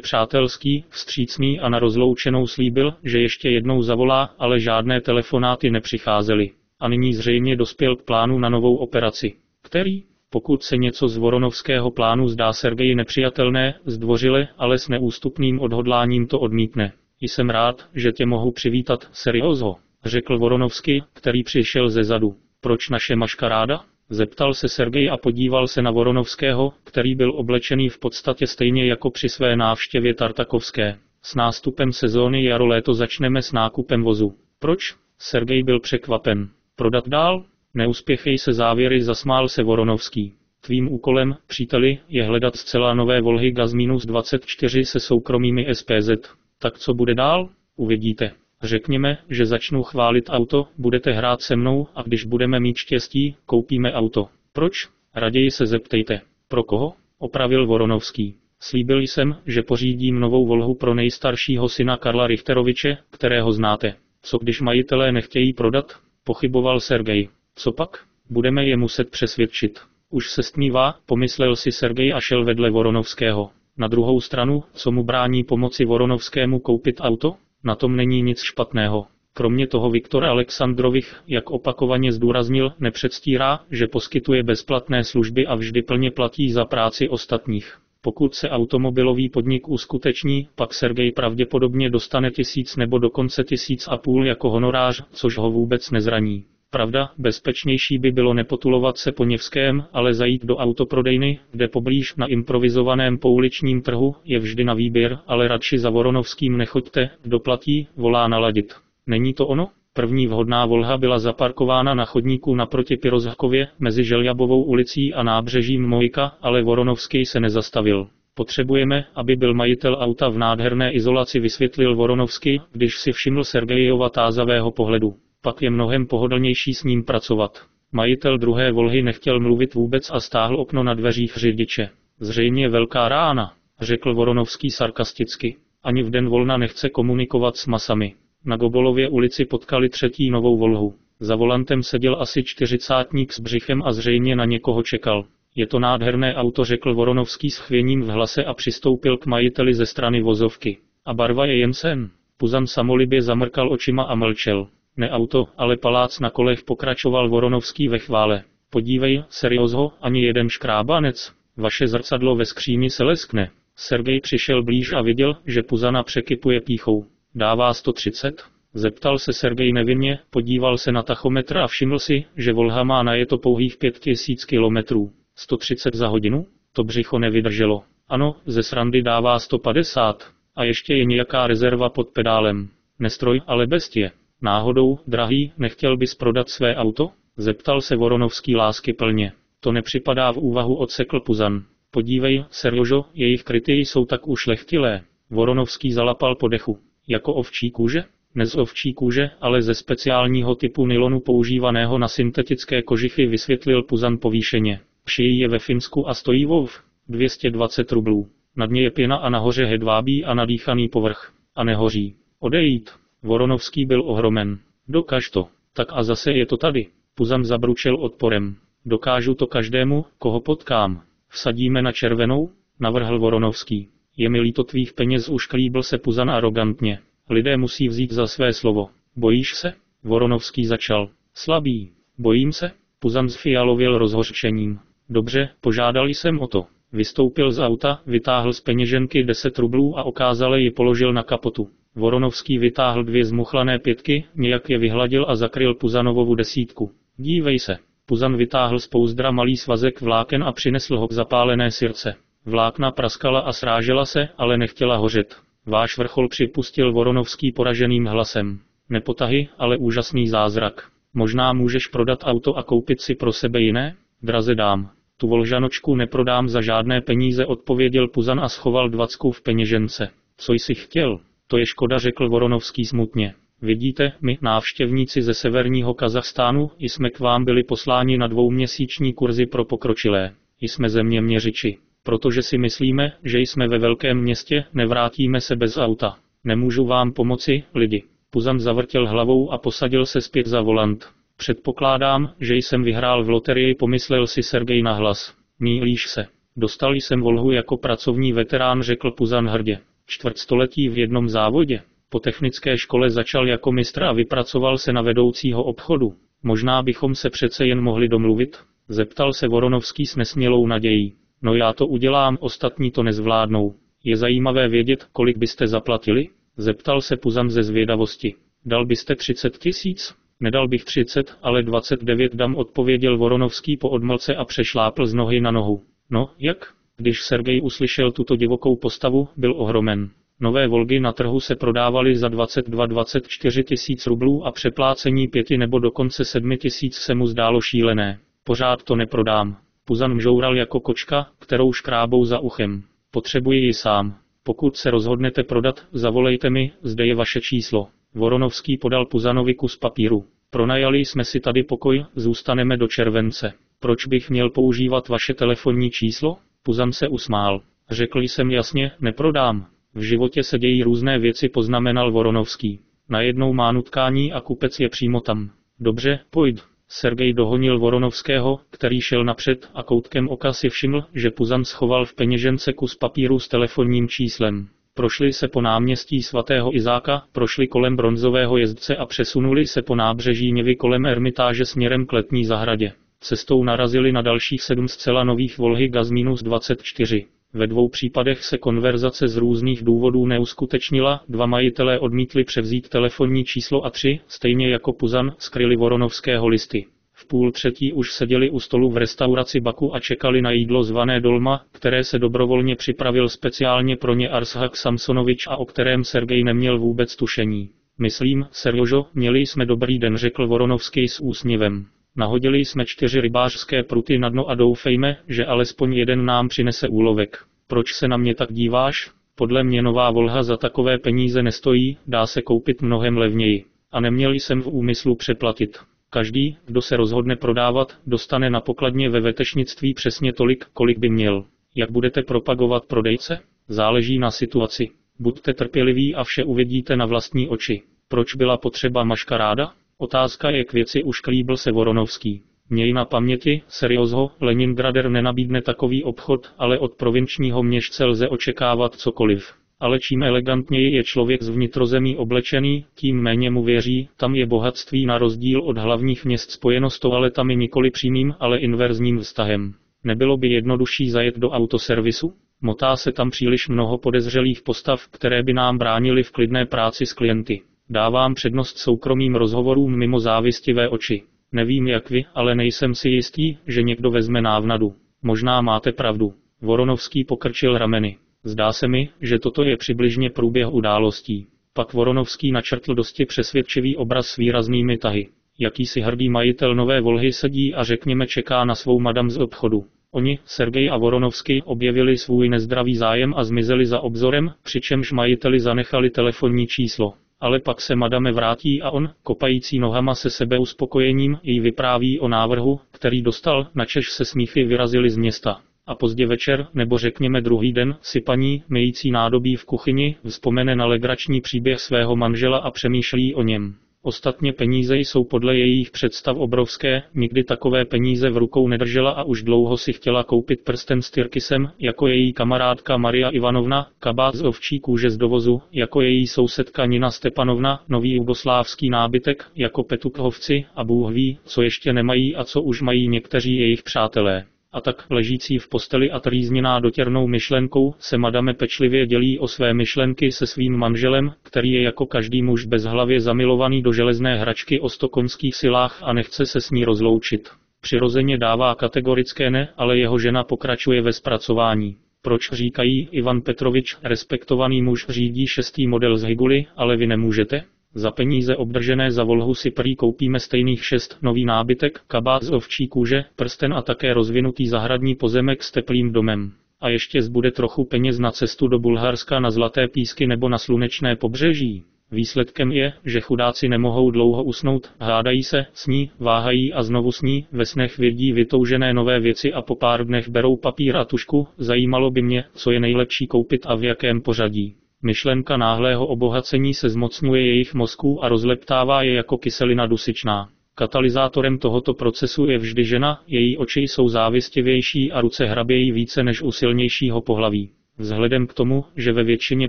Speaker 1: přátelský, vstřícný a na rozloučenou slíbil, že ještě jednou zavolá, ale žádné telefonáty nepřicházely. A nyní zřejmě dospěl k plánu na novou operaci. Který? Pokud se něco z Voronovského plánu zdá Sergeji nepřijatelné, zdvořile, ale s neústupným odhodláním to odmítne. Jsem rád, že tě mohu přivítat, seriózho, řekl Voronovský, který přišel ze zadu. Proč naše maškaráda? Zeptal se Sergej a podíval se na Voronovského, který byl oblečený v podstatě stejně jako při své návštěvě Tartakovské. S nástupem sezóny jaro-léto začneme s nákupem vozu. Proč? Sergej byl překvapen. Prodat dál? Neuspěchej se závěry, zasmál se Voronovský. Tvým úkolem, příteli, je hledat zcela nové Volhy Gaz-24 se soukromými SPZ. Tak co bude dál? Uvidíte. Řekněme, že začnu chválit auto, budete hrát se mnou a když budeme mít štěstí, koupíme auto. Proč? Raději se zeptejte. Pro koho? Opravil Voronovský. Slíbil jsem, že pořídím novou Volhu pro nejstaršího syna Karla Richteroviče, kterého znáte. Co když majitelé nechtějí prodat? Pochyboval Sergej. Co pak? Budeme je muset přesvědčit. Už se stmívá, pomyslel si Sergej a šel vedle Voronovského. Na druhou stranu, co mu brání pomoci Voronovskému koupit auto? Na tom není nic špatného. Kromě toho Viktor Alexandrovich, jak opakovaně zdůraznil, nepředstírá, že poskytuje bezplatné služby a vždy plně platí za práci ostatních. Pokud se automobilový podnik uskuteční, pak Sergej pravděpodobně dostane tisíc nebo dokonce tisíc a půl jako honorář, což ho vůbec nezraní. Pravda, bezpečnější by bylo nepotulovat se po Něvském, ale zajít do autoprodejny, kde poblíž na improvizovaném pouličním trhu je vždy na výběr, ale radši za Voronovským nechoďte, kdo platí, volá naladit. Není to ono? První vhodná Volha byla zaparkována na chodníku naproti Pirozhkově, mezi Željabovou ulicí a nábřežím Mojka, ale Voronovský se nezastavil. Potřebujeme, aby byl majitel auta v nádherné izolaci vysvětlil Voronovsky, když si všiml Sergejova tázavého pohledu. Pak je mnohem pohodlnější s ním pracovat. Majitel druhé Volhy nechtěl mluvit vůbec a stáhl okno na dveřích řidiče. Zřejmě velká rána, řekl Voronovský sarkasticky. Ani v den volna nechce komunikovat s masami. Na Gobolově ulici potkali třetí novou Volhu. Za volantem seděl asi čtyřicátník s břichem a zřejmě na někoho čekal. Je to nádherné auto, řekl Voronovský s chvěním v hlase a přistoupil k majiteli ze strany vozovky. A barva je jen sen. Puzan samolibě zamrkal očima a mlčel. Ne auto, ale palác na kolech pokračoval Voronovský ve chvále. Podívej, seriózho, ani jeden škrábanec. Vaše zrcadlo ve skříni se leskne. Sergej přišel blíž a viděl, že Puzana překypuje píchou. Dává 130? Zeptal se Sergej nevinně, podíval se na tachometr a všiml si, že Volha má na je to pouhých 5000 kilometrů. 130 za hodinu? To břicho nevydrželo. Ano, ze srandy dává 150. A ještě je nějaká rezerva pod pedálem. Nestroj, ale bestie. Náhodou, drahý, nechtěl bys prodat své auto? Zeptal se Voronovský lásky plně. To nepřipadá v úvahu odsekl Puzan. Podívej, Serjožo, jejich kryty jsou tak ušlechtilé. Voronovský zalapal po dechu. Jako ovčí kůže? Ne z ovčí kůže, ale ze speciálního typu nylonu používaného na syntetické kožichy vysvětlil Puzan povýšeně. Šijí je ve Finsku a stojí vov. 220 rublů. Na dně je pěna a nahoře hedvábí a nadýchaný povrch. A nehoří. Odejít. Voronovský byl ohromen. Dokaž to. Tak a zase je to tady. Puzan zabručel odporem. Dokážu to každému, koho potkám. Vsadíme na červenou? Navrhl Voronovský. Je mi líto tvých peněz, už klíbil se Puzan arrogantně. Lidé musí vzít za své slovo. Bojíš se? Voronovský začal. Slabý. Bojím se? Puzan zfialověl rozhořčením. Dobře, požádal jsem o to. Vystoupil z auta, vytáhl z peněženky 10 rublů a okázale ji položil na kapotu. Voronovský vytáhl dvě zmuchlané pětky, nějak je vyhladil a zakryl Puzanovovu desítku. Dívej se. Puzan vytáhl z pouzdra malý svazek vláken a přinesl ho k zapálené sirce. Vlákna praskala a srážela se, ale nechtěla hořet. Váš vrchol připustil Voronovský poraženým hlasem. Nepotahy, ale úžasný zázrak. Možná můžeš prodat auto a koupit si pro sebe jiné? Draze dám. Tu volžanočku neprodám za žádné peníze, odpověděl Puzan a schoval dvacku v peněžence. Co jsi chtěl? To je škoda, řekl Voronovský smutně. Vidíte, my, návštěvníci ze severního Kazachstánu, jsme k vám byli posláni na dvouměsíční kurzy pro pokročilé. Jsme země měřiči. Protože si myslíme, že jsme ve velkém městě, nevrátíme se bez auta. Nemůžu vám pomoci, lidi. Puzan zavrtěl hlavou a posadil se zpět za volant. Předpokládám, že jsem vyhrál v loterii, pomyslel si Sergej na hlas. Mílíš se. Dostal jsem volhu jako pracovní veterán, řekl Puzan hrdě. Čtvrtstoletí v jednom závodě. Po technické škole začal jako mistr a vypracoval se na vedoucího obchodu. Možná bychom se přece jen mohli domluvit? Zeptal se Voronovský s nesmělou nadějí. No já to udělám, ostatní to nezvládnou. Je zajímavé vědět, kolik byste zaplatili? Zeptal se Puzan ze zvědavosti. Dal byste 30 tisíc? Nedal bych 30, ale 29 dam odpověděl Voronovský po odmlce a přešlápl z nohy na nohu. No, jak? Když Sergej uslyšel tuto divokou postavu, byl ohromen. Nové Volgy na trhu se prodávaly za 22-24 tisíc rublů a přeplácení pěti nebo dokonce sedmi tisíc se mu zdálo šílené. Pořád to neprodám. Puzan mžoural jako kočka, kterou škrábou za uchem. Potřebuji ji sám. Pokud se rozhodnete prodat, zavolejte mi, zde je vaše číslo. Voronovský podal Puzanovi kus papíru. Pronajali jsme si tady pokoj, zůstaneme do července. Proč bych měl používat vaše telefonní číslo? Puzan se usmál. Řekl jsem jasně, neprodám. V životě se dějí různé věci, poznamenal Voronovský. Najednou má nutkání a kupec je přímo tam. Dobře, pojď. Sergej dohonil Voronovského, který šel napřed a koutkem oka si všiml, že Puzan schoval v peněžence kus papíru s telefonním číslem. Prošli se po náměstí svatého Izáka, prošli kolem bronzového jezdce a přesunuli se po nábřeží Něvy kolem ermitáže směrem k letní zahradě. Cestou narazili na dalších sedm zcela nových Volhy Gaz-24. Ve dvou případech se konverzace z různých důvodů neuskutečnila, dva majitelé odmítli převzít telefonní číslo a tři, stejně jako Puzan, skryli Voronovského listy. V půl třetí už seděli u stolu v restauraci Baku a čekali na jídlo zvané Dolma, které se dobrovolně připravil speciálně pro ně Arshak Samsonovič a o kterém Sergej neměl vůbec tušení. Myslím, Serjožo, měli jsme dobrý den, řekl Voronovský s úsměvem. Nahodili jsme čtyři rybářské pruty na dno a doufejme, že alespoň jeden nám přinese úlovek. Proč se na mě tak díváš? Podle mě nová volha za takové peníze nestojí, dá se koupit mnohem levněji. A neměl jsem v úmyslu přeplatit. Každý, kdo se rozhodne prodávat, dostane na pokladně ve vetešnictví přesně tolik, kolik by měl. Jak budete propagovat prodejce? Záleží na situaci. Buďte trpěliví a vše uvidíte na vlastní oči. Proč byla potřeba maškaráda? Otázka je k věci už klíbil se Voronovský. Měj na paměti, seriózho, Leningrader nenabídne takový obchod, ale od provinčního měšce lze očekávat cokoliv. Ale čím elegantněji je člověk z vnitrozemí oblečený, tím méně mu věří, tam je bohatství na rozdíl od hlavních měst spojeno s toaletami nikoli přímým, ale inverzním vztahem. Nebylo by jednodušší zajet do autoservisu? Motá se tam příliš mnoho podezřelých postav, které by nám bránili v klidné práci s klienty. Dávám přednost soukromým rozhovorům mimo závistivé oči. Nevím jak vy, ale nejsem si jistý, že někdo vezme návnadu. Možná máte pravdu. Voronovský pokrčil rameny. Zdá se mi, že toto je přibližně průběh událostí. Pak Voronovský načrtl dosti přesvědčivý obraz s výraznými tahy. Jakýsi hrdý majitel nové Volhy sedí a řekněme čeká na svou madam z obchodu. Oni, Sergej a Voronovský, objevili svůj nezdravý zájem a zmizeli za obzorem, přičemž majiteli zanechali telefonní číslo ale pak se madame vrátí a on, kopající nohama se sebe uspokojením, jí vypráví o návrhu, který dostal, načež se smíchy vyrazili z města. A pozdě večer, nebo řekněme druhý den, si paní, myjící nádobí v kuchyni, vzpomene na legrační příběh svého manžela a přemýšlí o něm. Ostatně peníze jsou podle jejich představ obrovské, nikdy takové peníze v rukou nedržela a už dlouho si chtěla koupit prsten s Tyrkisem, jako její kamarádka Maria Ivanovna, kabát z ovčí kůže z dovozu, jako její sousedka Nina Stepanovna, nový jugoslávský nábytek, jako petukhovci a Bůh ví, co ještě nemají a co už mají někteří jejich přátelé a tak, ležící v posteli a trýzněná dotěrnou myšlenkou, se madame pečlivě dělí o své myšlenky se svým manželem, který je jako každý muž bezhlavě zamilovaný do železné hračky o stokonských silách a nechce se s ní rozloučit. Přirozeně dává kategorické ne, ale jeho žena pokračuje ve zpracování. Proč říkají Ivan Petrovič, respektovaný muž řídí šestý model z Higuly, ale vy nemůžete? Za peníze obdržené za volhu si prý koupíme stejných šest nový nábytek, kabát z ovčí kůže, prsten a také rozvinutý zahradní pozemek s teplým domem. A ještě zbude trochu peněz na cestu do Bulharska na zlaté písky nebo na slunečné pobřeží. Výsledkem je, že chudáci nemohou dlouho usnout, hádají se, sní, váhají a znovu sní, ve snech vědí vytoužené nové věci a po pár dnech berou papír a tušku, zajímalo by mě, co je nejlepší koupit a v jakém pořadí. Myšlenka náhlého obohacení se zmocňuje jejich mozků a rozleptává je jako kyselina dusičná. Katalyzátorem tohoto procesu je vždy žena, její oči jsou závistivější a ruce hrabějí více než u silnějšího pohlaví. Vzhledem k tomu, že ve většině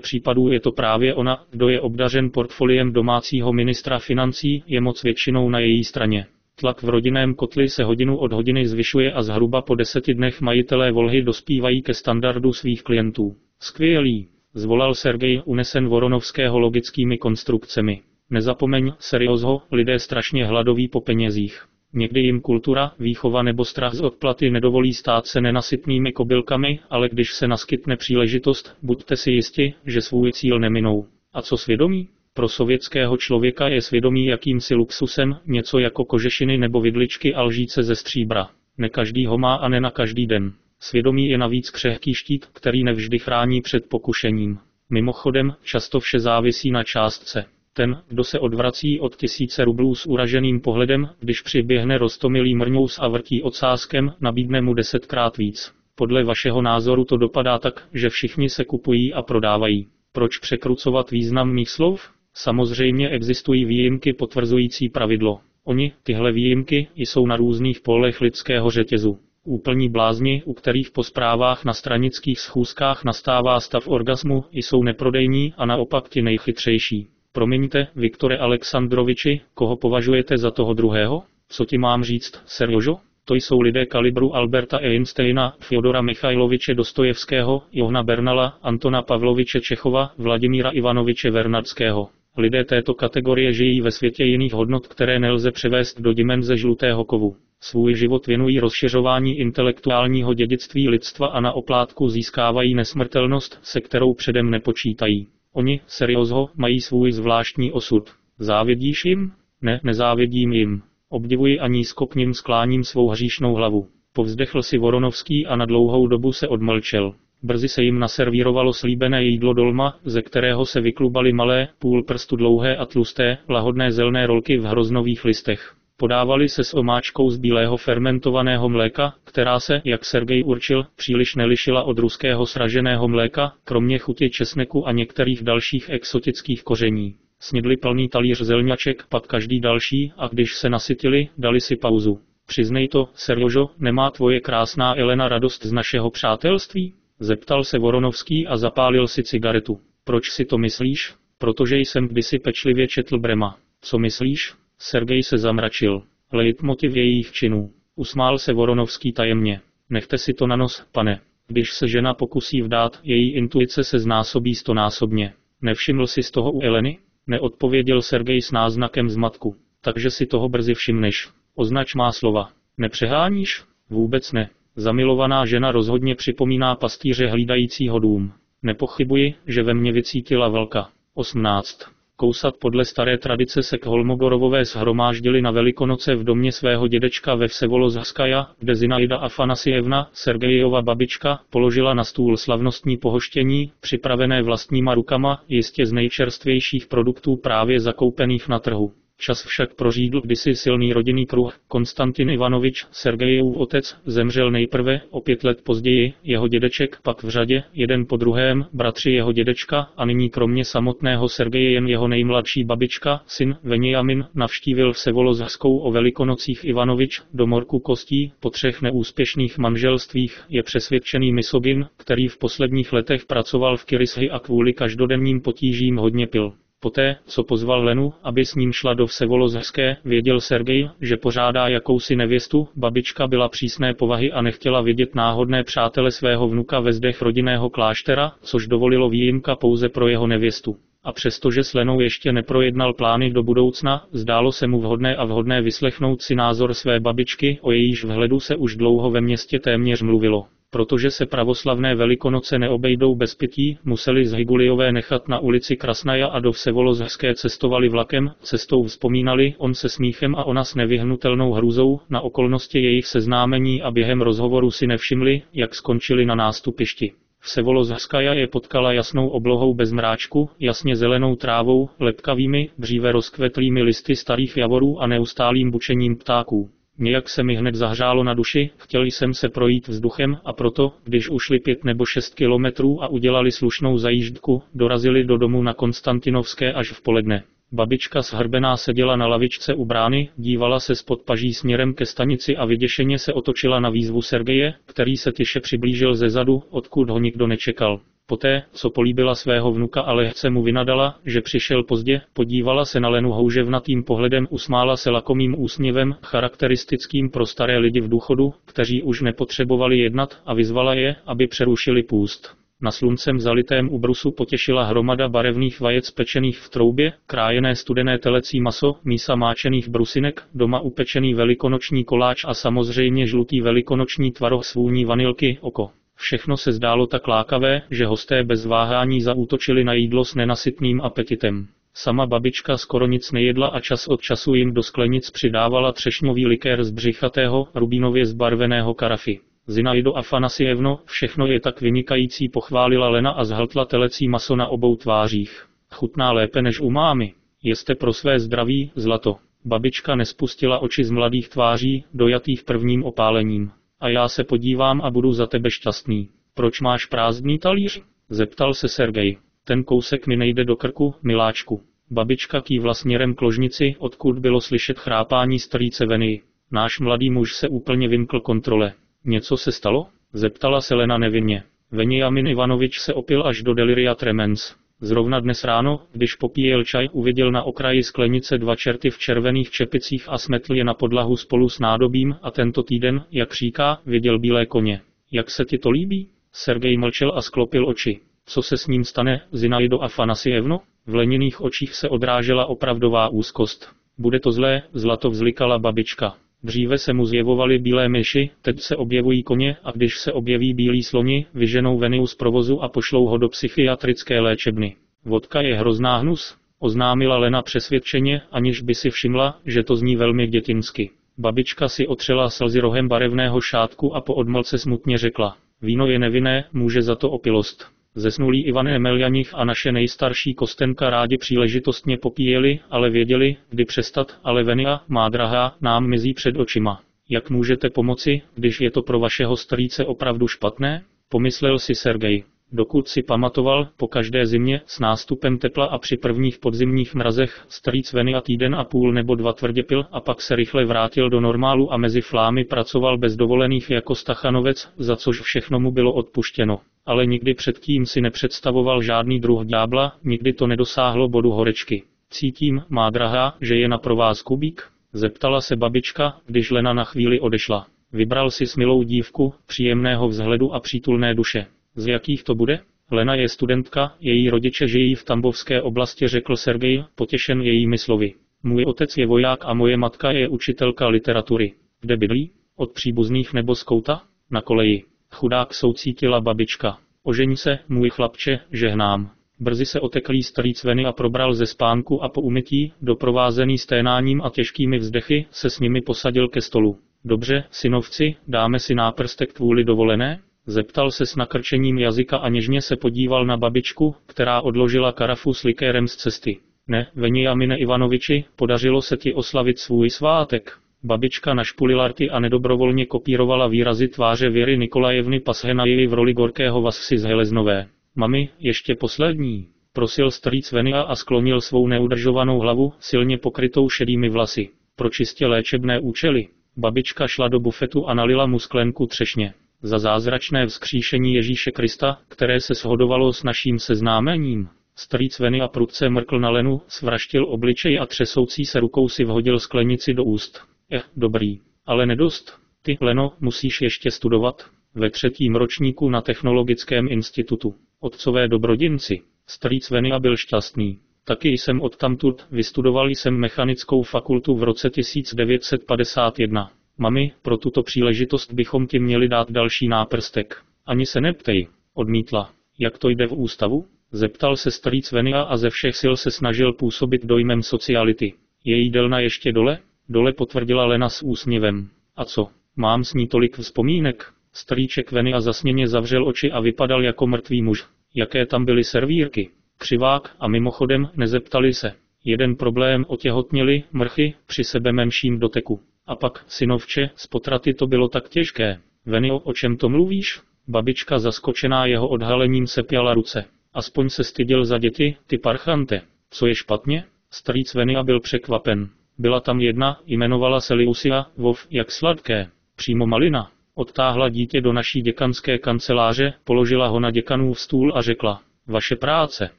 Speaker 1: případů je to právě ona, kdo je obdařen portfoliem domácího ministra financí, je moc většinou na její straně. Tlak v rodinném kotli se hodinu od hodiny zvyšuje a zhruba po deseti dnech majitelé volhy dospívají ke standardu svých klientů. Skvělý zvolal Sergej unesen Voronovského logickými konstrukcemi. Nezapomeň, seriózho, lidé strašně hladoví po penězích. Někdy jim kultura, výchova nebo strach z odplaty nedovolí stát se nenasytnými kobylkami, ale když se naskytne příležitost, buďte si jisti, že svůj cíl neminou. A co svědomí? Pro sovětského člověka je svědomí jakýmsi luxusem, něco jako kožešiny nebo vidličky a lžíce ze stříbra. Ne každý ho má a ne na každý den. Svědomí je navíc křehký štít, který nevždy chrání před pokušením. Mimochodem, často vše závisí na částce. Ten, kdo se odvrací od tisíce rublů s uraženým pohledem, když přiběhne rostomilý mrňous a vrtí ocáskem, nabídne mu desetkrát víc. Podle vašeho názoru to dopadá tak, že všichni se kupují a prodávají. Proč překrucovat význam mých slov? Samozřejmě existují výjimky potvrzující pravidlo. Oni, tyhle výjimky, jsou na různých polech lidského řetězu. Úplní blázni, u kterých po zprávách na stranických schůzkách nastává stav orgasmu, jsou neprodejní a naopak ti nejchytřejší. Promiňte, Viktore Alexandroviči, koho považujete za toho druhého? Co ti mám říct, Serjožo? To jsou lidé kalibru Alberta Einsteina, Fyodora Michailoviče Dostojevského, Johna Bernala, Antona Pavloviče Čechova, Vladimíra Ivanoviče Vernadského. Lidé této kategorie žijí ve světě jiných hodnot, které nelze převést do dimenze žlutého kovu. Svůj život věnují rozšiřování intelektuálního dědictví lidstva a na oplátku získávají nesmrtelnost, se kterou předem nepočítají. Oni, seriózho, mají svůj zvláštní osud. Závědíš jim? Ne, nezávědím jim. Obdivuji a nízko k ním skláním svou hříšnou hlavu. Povzdechl si Voronovský a na dlouhou dobu se odmlčel. Brzy se jim naservírovalo slíbené jídlo dolma, ze kterého se vyklubaly malé, půl prstu dlouhé a tlusté, lahodné zelné rolky v hroznových listech. Podávali se s omáčkou z bílého fermentovaného mléka, která se, jak Sergej určil, příliš nelišila od ruského sraženého mléka, kromě chutě česneku a některých dalších exotických koření. Snědli plný talíř zelňaček, pak každý další, a když se nasytili, dali si pauzu. Přiznej to, Serjožo, nemá tvoje krásná Elena radost z našeho přátelství? Zeptal se Voronovský a zapálil si cigaretu. Proč si to myslíš? Protože jsem kdysi pečlivě četl Brema. Co myslíš? Sergej se zamračil. Leitmotiv jejich činů. Usmál se Voronovský tajemně. Nechte si to na nos, pane. Když se žena pokusí vdát, její intuice se znásobí stonásobně. Nevšiml si z toho u Eleny? Neodpověděl Sergej s náznakem zmatku. Takže si toho brzy všimneš. Označ má slova. Nepřeháníš? Vůbec ne. Zamilovaná žena rozhodně připomíná pastýře hlídajícího dům. Nepochybuji, že ve mně vycítila velka. 18. Kousat podle staré tradice se k Holmogorovové shromáždili na Velikonoce v domě svého dědečka ve Vsevolozhskaja, kde Zinaida Afanasievna, Sergejova babička, položila na stůl slavnostní pohoštění, připravené vlastníma rukama, jistě z nejčerstvějších produktů právě zakoupených na trhu. Čas však prořídl kdysi silný rodinný kruh. Konstantin Ivanovič, Sergejův otec, zemřel nejprve, o pět let později, jeho dědeček, pak v řadě, jeden po druhém, bratři jeho dědečka a nyní kromě samotného Sergeje jen jeho nejmladší babička, syn Veniamin, navštívil Sevolozhskou o velikonocích Ivanovič, do morku kostí, po třech neúspěšných manželstvích, je přesvědčený misogin, který v posledních letech pracoval v Kirishy a kvůli každodenním potížím hodně pil. Poté, co pozval Lenu, aby s ním šla do Vsevolozhské, věděl Sergej, že pořádá jakousi nevěstu, babička byla přísné povahy a nechtěla vidět náhodné přátele svého vnuka ve zdech rodinného kláštera, což dovolilo výjimka pouze pro jeho nevěstu. A přestože s Lenou ještě neprojednal plány do budoucna, zdálo se mu vhodné a vhodné vyslechnout si názor své babičky, o jejíž vhledu se už dlouho ve městě téměř mluvilo. Protože se pravoslavné velikonoce neobejdou bez pití, museli z Higuliové nechat na ulici Krasnaja a do Vsevolozhské cestovali vlakem, cestou vzpomínali, on se smíchem a ona s nevyhnutelnou hrůzou, na okolnosti jejich seznámení a během rozhovoru si nevšimli, jak skončili na nástupišti. Vsevolozhskaja je potkala jasnou oblohou bez mráčku, jasně zelenou trávou, lepkavými, dříve rozkvetlými listy starých javorů a neustálým bučením ptáků. Nějak se mi hned zahřálo na duši, chtěl jsem se projít vzduchem a proto, když ušli pět nebo šest kilometrů a udělali slušnou zajíždku, dorazili do domu na Konstantinovské až v poledne. Babička shrbená seděla na lavičce u brány, dívala se spod paží směrem ke stanici a vyděšeně se otočila na výzvu Sergeje, který se tiše přiblížil ze zadu, odkud ho nikdo nečekal. Poté, co políbila svého vnuka a lehce mu vynadala, že přišel pozdě, podívala se na Lenu houževnatým pohledem, usmála se lakomým úsměvem, charakteristickým pro staré lidi v důchodu, kteří už nepotřebovali jednat, a vyzvala je, aby přerušili půst. Na sluncem zalitém ubrusu potěšila hromada barevných vajec pečených v troubě, krájené studené telecí maso, mísa máčených brusinek, doma upečený velikonoční koláč a samozřejmě žlutý velikonoční tvaroh s vůní vanilky, oko. Všechno se zdálo tak lákavé, že hosté bez váhání zaútočili na jídlo s nenasytným apetitem. Sama babička skoro nic nejedla a čas od času jim do sklenic přidávala třešňový likér z břichatého, rubínově zbarveného karafy. Zinaido Afanasievno, všechno je tak vynikající pochválila Lena a zhltla telecí maso na obou tvářích. Chutná lépe než u mámy. Jeste pro své zdraví, zlato. Babička nespustila oči z mladých tváří, dojatých prvním opálením. A já se podívám a budu za tebe šťastný. Proč máš prázdný talíř? Zeptal se Sergej. Ten kousek mi nejde do krku, miláčku. Babička kývla směrem k ložnici, odkud bylo slyšet chrápání strýce Veny. Náš mladý muž se úplně vymkl kontrole. Něco se stalo? Zeptala se Lena nevinně. Veniamin Ivanovič se opil až do deliria tremens. Zrovna dnes ráno, když popíjel čaj, uviděl na okraji sklenice dva čerty v červených čepicích a smetl je na podlahu spolu s nádobím a tento týden, jak říká, viděl bílé koně. Jak se ti to líbí? Sergej mlčel a sklopil oči. Co se s ním stane, Zinaido Afanasievno? V leniných očích se odrážela opravdová úzkost. Bude to zlé, zlato vzlikala babička. Dříve se mu zjevovaly bílé myši, teď se objevují koně a když se objeví bílí sloni, vyženou Veniu z provozu a pošlou ho do psychiatrické léčebny. Vodka je hrozná hnus, oznámila Lena přesvědčeně, aniž by si všimla, že to zní velmi dětinsky. Babička si otřela slzy rohem barevného šátku a po odmlce smutně řekla. Víno je nevinné, může za to opilost. Zesnulý Ivan Emeljanich a naše nejstarší kostenka rádi příležitostně popíjeli, ale věděli, kdy přestat, ale Venia, má drahá, nám mizí před očima. Jak můžete pomoci, když je to pro vašeho strýce opravdu špatné? Pomyslel si Sergej. Dokud si pamatoval, po každé zimě, s nástupem tepla a při prvních podzimních mrazech, strýc Venia týden a půl nebo dva tvrdě pil a pak se rychle vrátil do normálu a mezi flámy pracoval bez dovolených jako stachanovec, za což všechno mu bylo odpuštěno ale nikdy předtím si nepředstavoval žádný druh ďábla, nikdy to nedosáhlo bodu horečky. Cítím, má drahá, že je na provázku kubík? Zeptala se babička, když Lena na chvíli odešla. Vybral si smilou dívku, příjemného vzhledu a přítulné duše. Z jakých to bude? Lena je studentka, její rodiče žijí v Tambovské oblasti, řekl Sergej, potěšen jejími slovy. Můj otec je voják a moje matka je učitelka literatury. Kde bydlí? Od příbuzných nebo z kouta? Na koleji. Chudák soucítila babička. Ožeň se, můj chlapče, žehnám. Brzy se oteklý starý cveny a probral ze spánku a po umytí, doprovázený sténáním a těžkými vzdechy, se s nimi posadil ke stolu. Dobře, synovci, dáme si náprstek kvůli dovolené? Zeptal se s nakrčením jazyka a něžně se podíval na babičku, která odložila karafu s likérem z cesty. Ne, Veniamine Ivanoviči, podařilo se ti oslavit svůj svátek. Babička našpulila rty a nedobrovolně kopírovala výrazy tváře Věry Nikolajevny Pashenajevi v roli Gorkého Vasy z Heleznové. Mami, ještě poslední. Prosil strýc Venia a sklonil svou neudržovanou hlavu, silně pokrytou šedými vlasy. Pro čistě léčebné účely. Babička šla do bufetu a nalila mu sklenku třešně. Za zázračné vzkříšení Ježíše Krista, které se shodovalo s naším seznámením. Strýc Venia prudce mrkl na Lenu, svraštil obličej a třesoucí se rukou si vhodil sklenici do úst. Je, dobrý, ale nedost. Ty, Leno, musíš ještě studovat. Ve třetím ročníku na Technologickém institutu. Otcové dobrodinci. Strýc Venia byl šťastný. Taky jsem odtamtud, vystudoval jsem mechanickou fakultu v roce 1951. Mami, pro tuto příležitost bychom ti měli dát další náprstek. Ani se neptej, odmítla. Jak to jde v ústavu? Zeptal se strýc Venia a ze všech sil se snažil působit dojmem sociality. Je jídelna ještě dole? Dole potvrdila Lena s úsměvem. A co? Mám s ní tolik vzpomínek. Strýček Veny a zasněně zavřel oči a vypadal jako mrtvý muž. Jaké tam byly servírky? Křivák a mimochodem nezeptali se. Jeden problém otěhotněli, mrchy, při sebe menším doteku. A pak, synovče, z potraty to bylo tak těžké. Venio, o čem to mluvíš? Babička zaskočená jeho odhalením se pěla ruce. Aspoň se styděl za děti, ty parchante. Co je špatně? Strýc Venia byl překvapen. Byla tam jedna, jmenovala se Liusia, vov, jak sladké. Přímo malina. Odtáhla dítě do naší děkanské kanceláře, položila ho na děkanův stůl a řekla, vaše práce.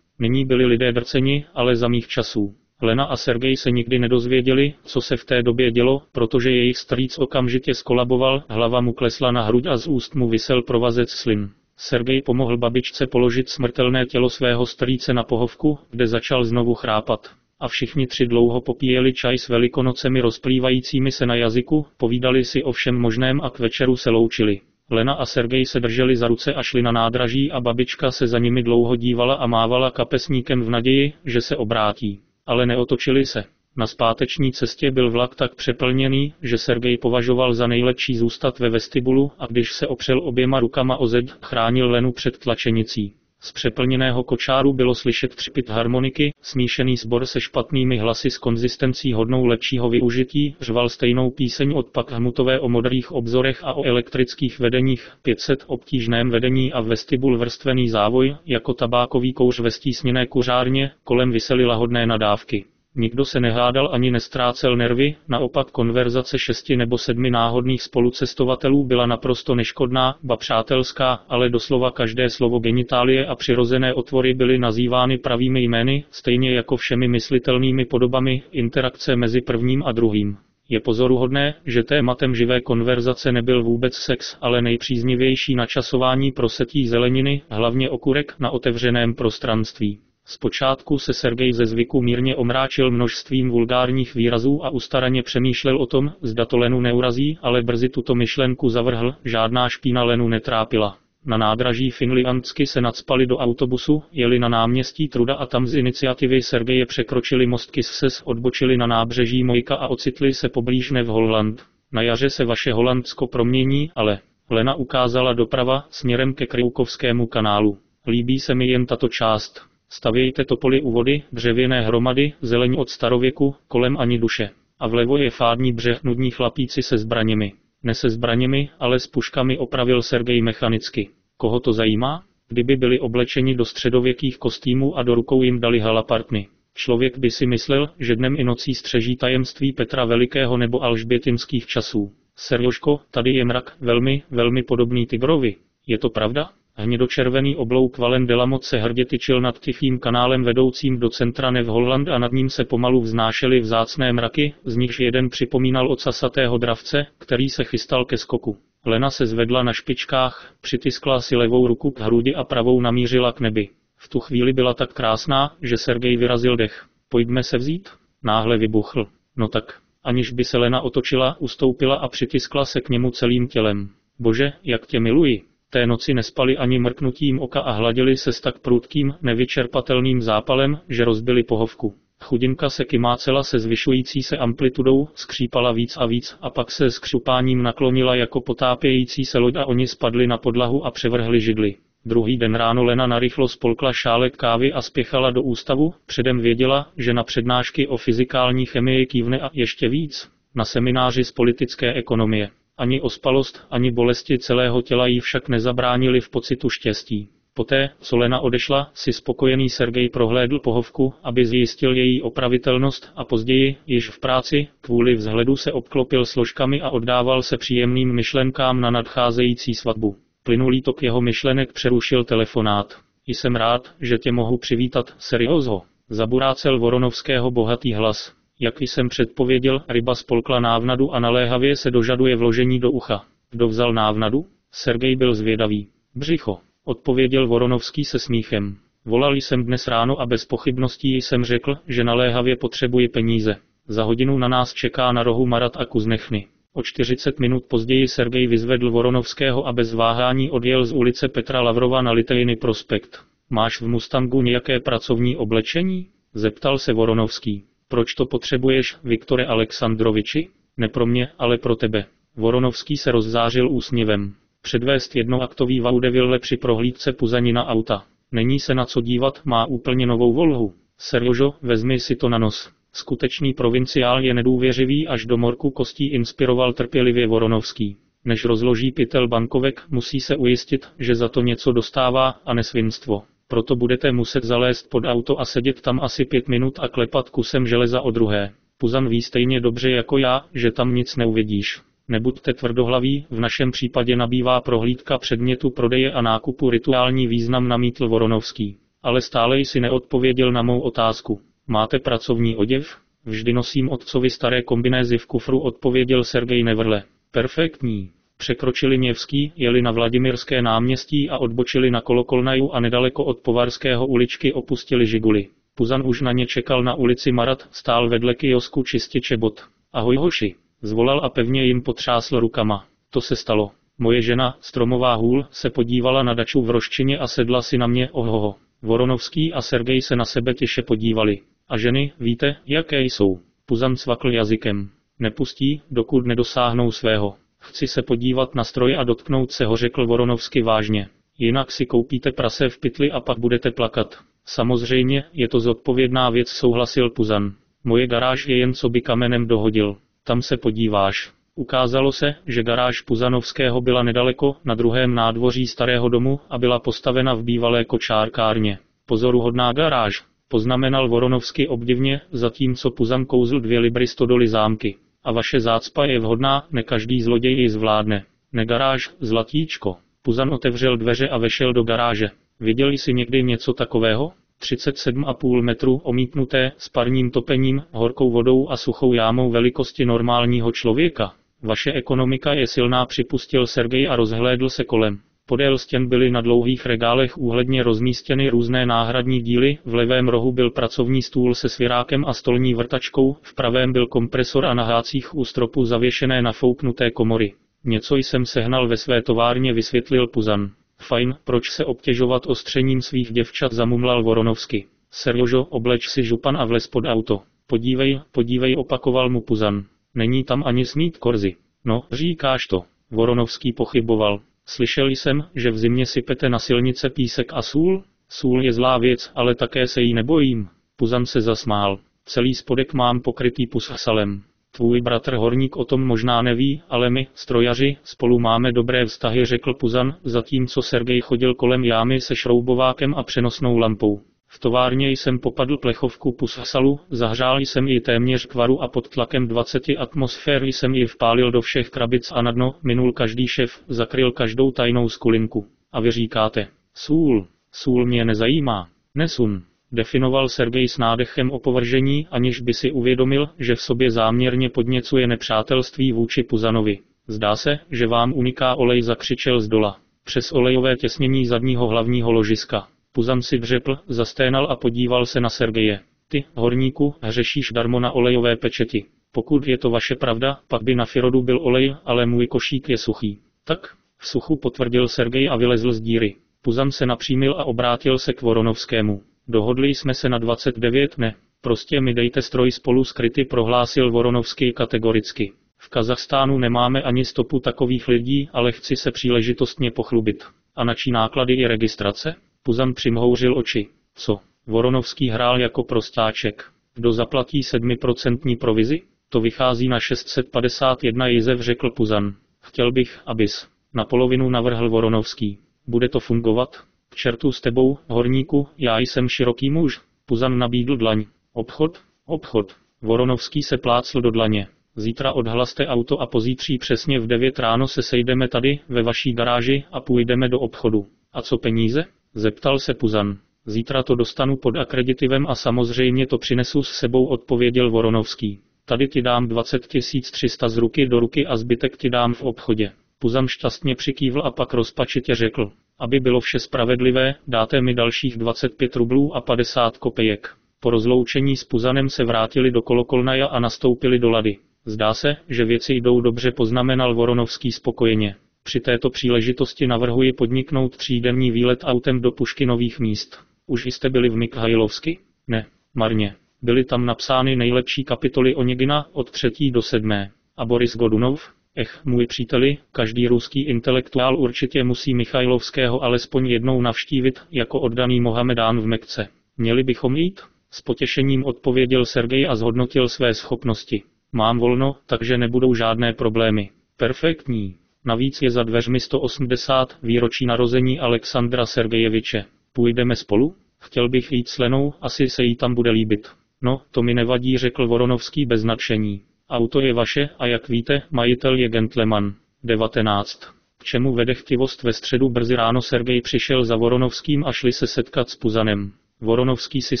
Speaker 1: Nyní byli lidé drceni, ale za mých časů. Lena a Sergej se nikdy nedozvěděli, co se v té době dělo, protože jejich strýc okamžitě skolaboval, hlava mu klesla na hruď a z úst mu vysel provazec slin. Sergej pomohl babičce položit smrtelné tělo svého strýce na pohovku, kde začal znovu chrápat a všichni tři dlouho popíjeli čaj s velikonocemi rozplývajícími se na jazyku, povídali si o všem možném a k večeru se loučili. Lena a Sergej se drželi za ruce a šli na nádraží a babička se za nimi dlouho dívala a mávala kapesníkem v naději, že se obrátí. Ale neotočili se. Na zpáteční cestě byl vlak tak přeplněný, že Sergej považoval za nejlepší zůstat ve vestibulu a když se opřel oběma rukama o zeď, chránil Lenu před tlačenicí. Z přeplněného kočáru bylo slyšet třpit harmoniky, smíšený sbor se špatnými hlasy s konzistencí hodnou lepšího využití, řval stejnou píseň od pak hmutové o modrých obzorech a o elektrických vedeních, 500 obtížném vedení a vestibul vrstvený závoj, jako tabákový kouř ve stísněné kuřárně, kolem vysely lahodné nadávky. Nikdo se nehádal ani nestrácel nervy, naopak konverzace šesti nebo sedmi náhodných spolucestovatelů byla naprosto neškodná, ba přátelská, ale doslova každé slovo genitálie a přirozené otvory byly nazývány pravými jmény, stejně jako všemi myslitelnými podobami interakce mezi prvním a druhým. Je pozoruhodné, že tématem živé konverzace nebyl vůbec sex, ale nejpříznivější načasování prosetí zeleniny, hlavně okurek, na otevřeném prostranství. Zpočátku se Sergej ze zvyku mírně omráčil množstvím vulgárních výrazů a ustaraně přemýšlel o tom, zda to Lenu neurazí, ale brzy tuto myšlenku zavrhl, žádná špína Lenu netrápila. Na nádraží Finliansky se nadspali do autobusu, jeli na náměstí Truda a tam z iniciativy Sergeje překročili mostky Ses, odbočili na nábřeží Mojka a ocitli se poblíž v Holland. Na jaře se vaše Holandsko promění, ale Lena ukázala doprava směrem ke Kryukovskému kanálu. Líbí se mi jen tato část. Stavějte topoly u vody, dřevěné hromady, zelení od starověku, kolem ani duše. A vlevo je fádní břeh nudní chlapíci se zbraněmi. Ne se zbraněmi, ale s puškami opravil Sergej mechanicky. Koho to zajímá? Kdyby byli oblečeni do středověkých kostýmů a do rukou jim dali halapartny. Člověk by si myslel, že dnem i nocí střeží tajemství Petra Velikého nebo alžbětinských časů. Serjoško, tady je mrak, velmi, velmi podobný Tigrovi. Je to pravda? Hnědočervený oblouk Valen de la Motte se hrdě tyčil nad tichým kanálem vedoucím do centra Nev Holland a nad ním se pomalu vznášely vzácné mraky, z nichž jeden připomínal ocasatého dravce, který se chystal ke skoku. Lena se zvedla na špičkách, přitiskla si levou ruku k hrudi a pravou namířila k nebi. V tu chvíli byla tak krásná, že Sergej vyrazil dech. Pojďme se vzít? Náhle vybuchl. No tak, aniž by se Lena otočila, ustoupila a přitiskla se k němu celým tělem. Bože, jak tě miluji. Té noci nespali ani mrknutím oka a hladili se s tak prudkým, nevyčerpatelným zápalem, že rozbili pohovku. Chudinka se kymácela se zvyšující se amplitudou, skřípala víc a víc a pak se s křupáním naklonila jako potápějící se loď a oni spadli na podlahu a převrhli židli. Druhý den ráno Lena narychlo spolkla šálek kávy a spěchala do ústavu, předem věděla, že na přednášky o fyzikální chemii kývne a ještě víc, na semináři z politické ekonomie. Ani ospalost, ani bolesti celého těla jí však nezabránili v pocitu štěstí. Poté, co Lena odešla, si spokojený Sergej prohlédl pohovku, aby zjistil její opravitelnost a později, již v práci, kvůli vzhledu se obklopil složkami a oddával se příjemným myšlenkám na nadcházející svatbu. Plynulý tok jeho myšlenek přerušil telefonát. Jsem rád, že tě mohu přivítat, seriózho. Zaburácel Voronovského bohatý hlas. Jak jsem předpověděl, ryba spolkla návnadu a naléhavě se dožaduje vložení do ucha. Kdo vzal návnadu? Sergej byl zvědavý. Břicho, odpověděl Voronovský se smíchem. Volal jsem dnes ráno a bez pochybností jsem řekl, že naléhavě potřebuje peníze. Za hodinu na nás čeká na rohu Marat a Kuznechny. O 40 minut později Sergej vyzvedl Voronovského a bez váhání odjel z ulice Petra Lavrova na Litejny prospekt. Máš v Mustangu nějaké pracovní oblečení? Zeptal se Voronovský. Proč to potřebuješ, Viktore Alexandroviči? Ne pro mě, ale pro tebe. Voronovský se rozzářil úsměvem. Předvést jednoaktový vaudeville při prohlídce puzanina auta. Není se na co dívat, má úplně novou volhu. Serjožo, vezmi si to na nos. Skutečný provinciál je nedůvěřivý až do morku kostí inspiroval trpělivě Voronovský. Než rozloží pytel bankovek, musí se ujistit, že za to něco dostává a nesvinstvo. Proto budete muset zalézt pod auto a sedět tam asi pět minut a klepat kusem železa o druhé. Puzan ví stejně dobře jako já, že tam nic neuvidíš. Nebuďte tvrdohlaví, v našem případě nabývá prohlídka předmětu prodeje a nákupu rituální význam namítl Voronovský. Ale stále jsi neodpověděl na mou otázku. Máte pracovní oděv? Vždy nosím otcovi staré kombinézy v kufru, odpověděl Sergej Nevrle. Perfektní. Překročili Něvský, jeli na Vladimirské náměstí a odbočili na Kolokolnaju a nedaleko od Povarského uličky opustili Žiguli. Puzan už na ně čekal na ulici Marat, stál vedle kiosku čističe bot. Ahoj hoši, zvolal a pevně jim potřásl rukama. To se stalo. Moje žena, stromová hůl, se podívala na daču v roščině a sedla si na mě, ohoho. Voronovský a Sergej se na sebe těše podívali. A ženy, víte, jaké jsou? Puzan cvakl jazykem. Nepustí, dokud nedosáhnou svého. Chci se podívat na stroj a dotknout se ho, řekl Voronovsky vážně. Jinak si koupíte prase v pytli a pak budete plakat. Samozřejmě, je to zodpovědná věc, souhlasil Puzan. Moje garáž je jen co by kamenem dohodil. Tam se podíváš. Ukázalo se, že garáž Puzanovského byla nedaleko, na druhém nádvoří starého domu a byla postavena v bývalé kočárkárně. Pozoruhodná garáž, poznamenal Voronovsky obdivně, zatímco Puzan kouzl dvě libry stodoly zámky. A vaše zácpa je vhodná, ne každý zloděj ji zvládne. Negaráž, zlatíčko. Puzan otevřel dveře a vešel do garáže. Viděli si někdy něco takového? 37,5 metru omítnuté, s parním topením, horkou vodou a suchou jámou velikosti normálního člověka. Vaše ekonomika je silná, připustil Sergej a rozhlédl se kolem. Podél stěn byly na dlouhých regálech úhledně rozmístěny různé náhradní díly, v levém rohu byl pracovní stůl se svěrákem a stolní vrtačkou, v pravém byl kompresor a na hácích u stropu zavěšené nafouknuté komory. Něco jsem sehnal ve své továrně, vysvětlil Puzan. Fajn, proč se obtěžovat ostřením svých děvčat, zamumlal Voronovsky. Serjožo, obleč si župan a vlez pod auto. Podívej, podívej, opakoval mu Puzan. Není tam ani smít korzy. No, říkáš to. Voronovský pochyboval. Slyšel jsem, že v zimě sypete na silnice písek a sůl? Sůl je zlá věc, ale také se jí nebojím. Puzan se zasmál. Celý spodek mám pokrytý pussalem. Tvůj bratr Horník o tom možná neví, ale my, strojaři, spolu máme dobré vztahy, řekl Puzan, zatímco Sergej chodil kolem jámy se šroubovákem a přenosnou lampou. V továrně jsem popadl plechovku pussalu, zahřál jsem ji téměř kvaru a pod tlakem 20 atmosfér jsem ji vpálil do všech krabic a na dno, minul každý šef, zakryl každou tajnou skulinku. A vy říkáte, sůl, sůl mě nezajímá, nesun. Definoval Sergej s nádechem opovržení, aniž by si uvědomil, že v sobě záměrně podněcuje nepřátelství vůči Puzanovi. Zdá se, že vám uniká olej zakřičel z dola. Přes olejové těsnění zadního hlavního ložiska. Puzan si dřepl, zasténal a podíval se na Sergeje. Ty, horníku, hřešíš darmo na olejové pečeti. Pokud je to vaše pravda, pak by na Firodu byl olej, ale můj košík je suchý. Tak, v suchu potvrdil Sergej a vylezl z díry. Puzan se napřímil a obrátil se k Voronovskému. Dohodli jsme se na 29 ne. Prostě mi dejte stroj spolu skryty, prohlásil Voronovský kategoricky. V Kazachstánu nemáme ani stopu takových lidí, ale chci se příležitostně pochlubit. A na čí náklady je registrace? Puzan přimhouřil oči. Co? Voronovský hrál jako prostáček. Kdo zaplatí 7% provizi? To vychází na 651 jizev, řekl Puzan. Chtěl bych, abys. Na polovinu navrhl Voronovský. Bude to fungovat? K čertu s tebou, horníku, já jsem široký muž. Puzan nabídl dlaň. Obchod? Obchod. Voronovský se plácl do dlaně. Zítra odhlaste auto a pozítří přesně v 9 ráno se sejdeme tady, ve vaší garáži, a půjdeme do obchodu. A co peníze? Zeptal se Puzan. Zítra to dostanu pod akreditivem a samozřejmě to přinesu s sebou, odpověděl Voronovský. Tady ti dám 20 300 z ruky do ruky a zbytek ti dám v obchodě. Puzan šťastně přikývl a pak rozpačitě řekl. Aby bylo vše spravedlivé, dáte mi dalších 25 rublů a 50 kopejek. Po rozloučení s Puzanem se vrátili do Kolokolnaja a nastoupili do lady. Zdá se, že věci jdou dobře, poznamenal Voronovský spokojeně. Při této příležitosti navrhuji podniknout třídenní výlet autem do Puškinových míst. Už jste byli v Mikhajlovsky? Ne, marně. Byly tam napsány nejlepší kapitoly Onegina od třetí do sedmé. A Boris Godunov? Ech, můj příteli, každý ruský intelektuál určitě musí Michajlovského alespoň jednou navštívit, jako oddaný Mohamedán v Mekce. Měli bychom jít? S potěšením odpověděl Sergej a zhodnotil své schopnosti. Mám volno, takže nebudou žádné problémy. Perfektní. Navíc je za dveřmi 180 výročí narození Alexandra Sergejeviče. Půjdeme spolu? Chtěl bych jít s Lenou, asi se jí tam bude líbit. No, to mi nevadí, řekl Voronovský bez nadšení. Auto je vaše a jak víte, majitel je gentleman. 19. K čemu vede chtivost ve středu brzy ráno Sergej přišel za Voronovským a šli se setkat s Puzanem. Voronovský si s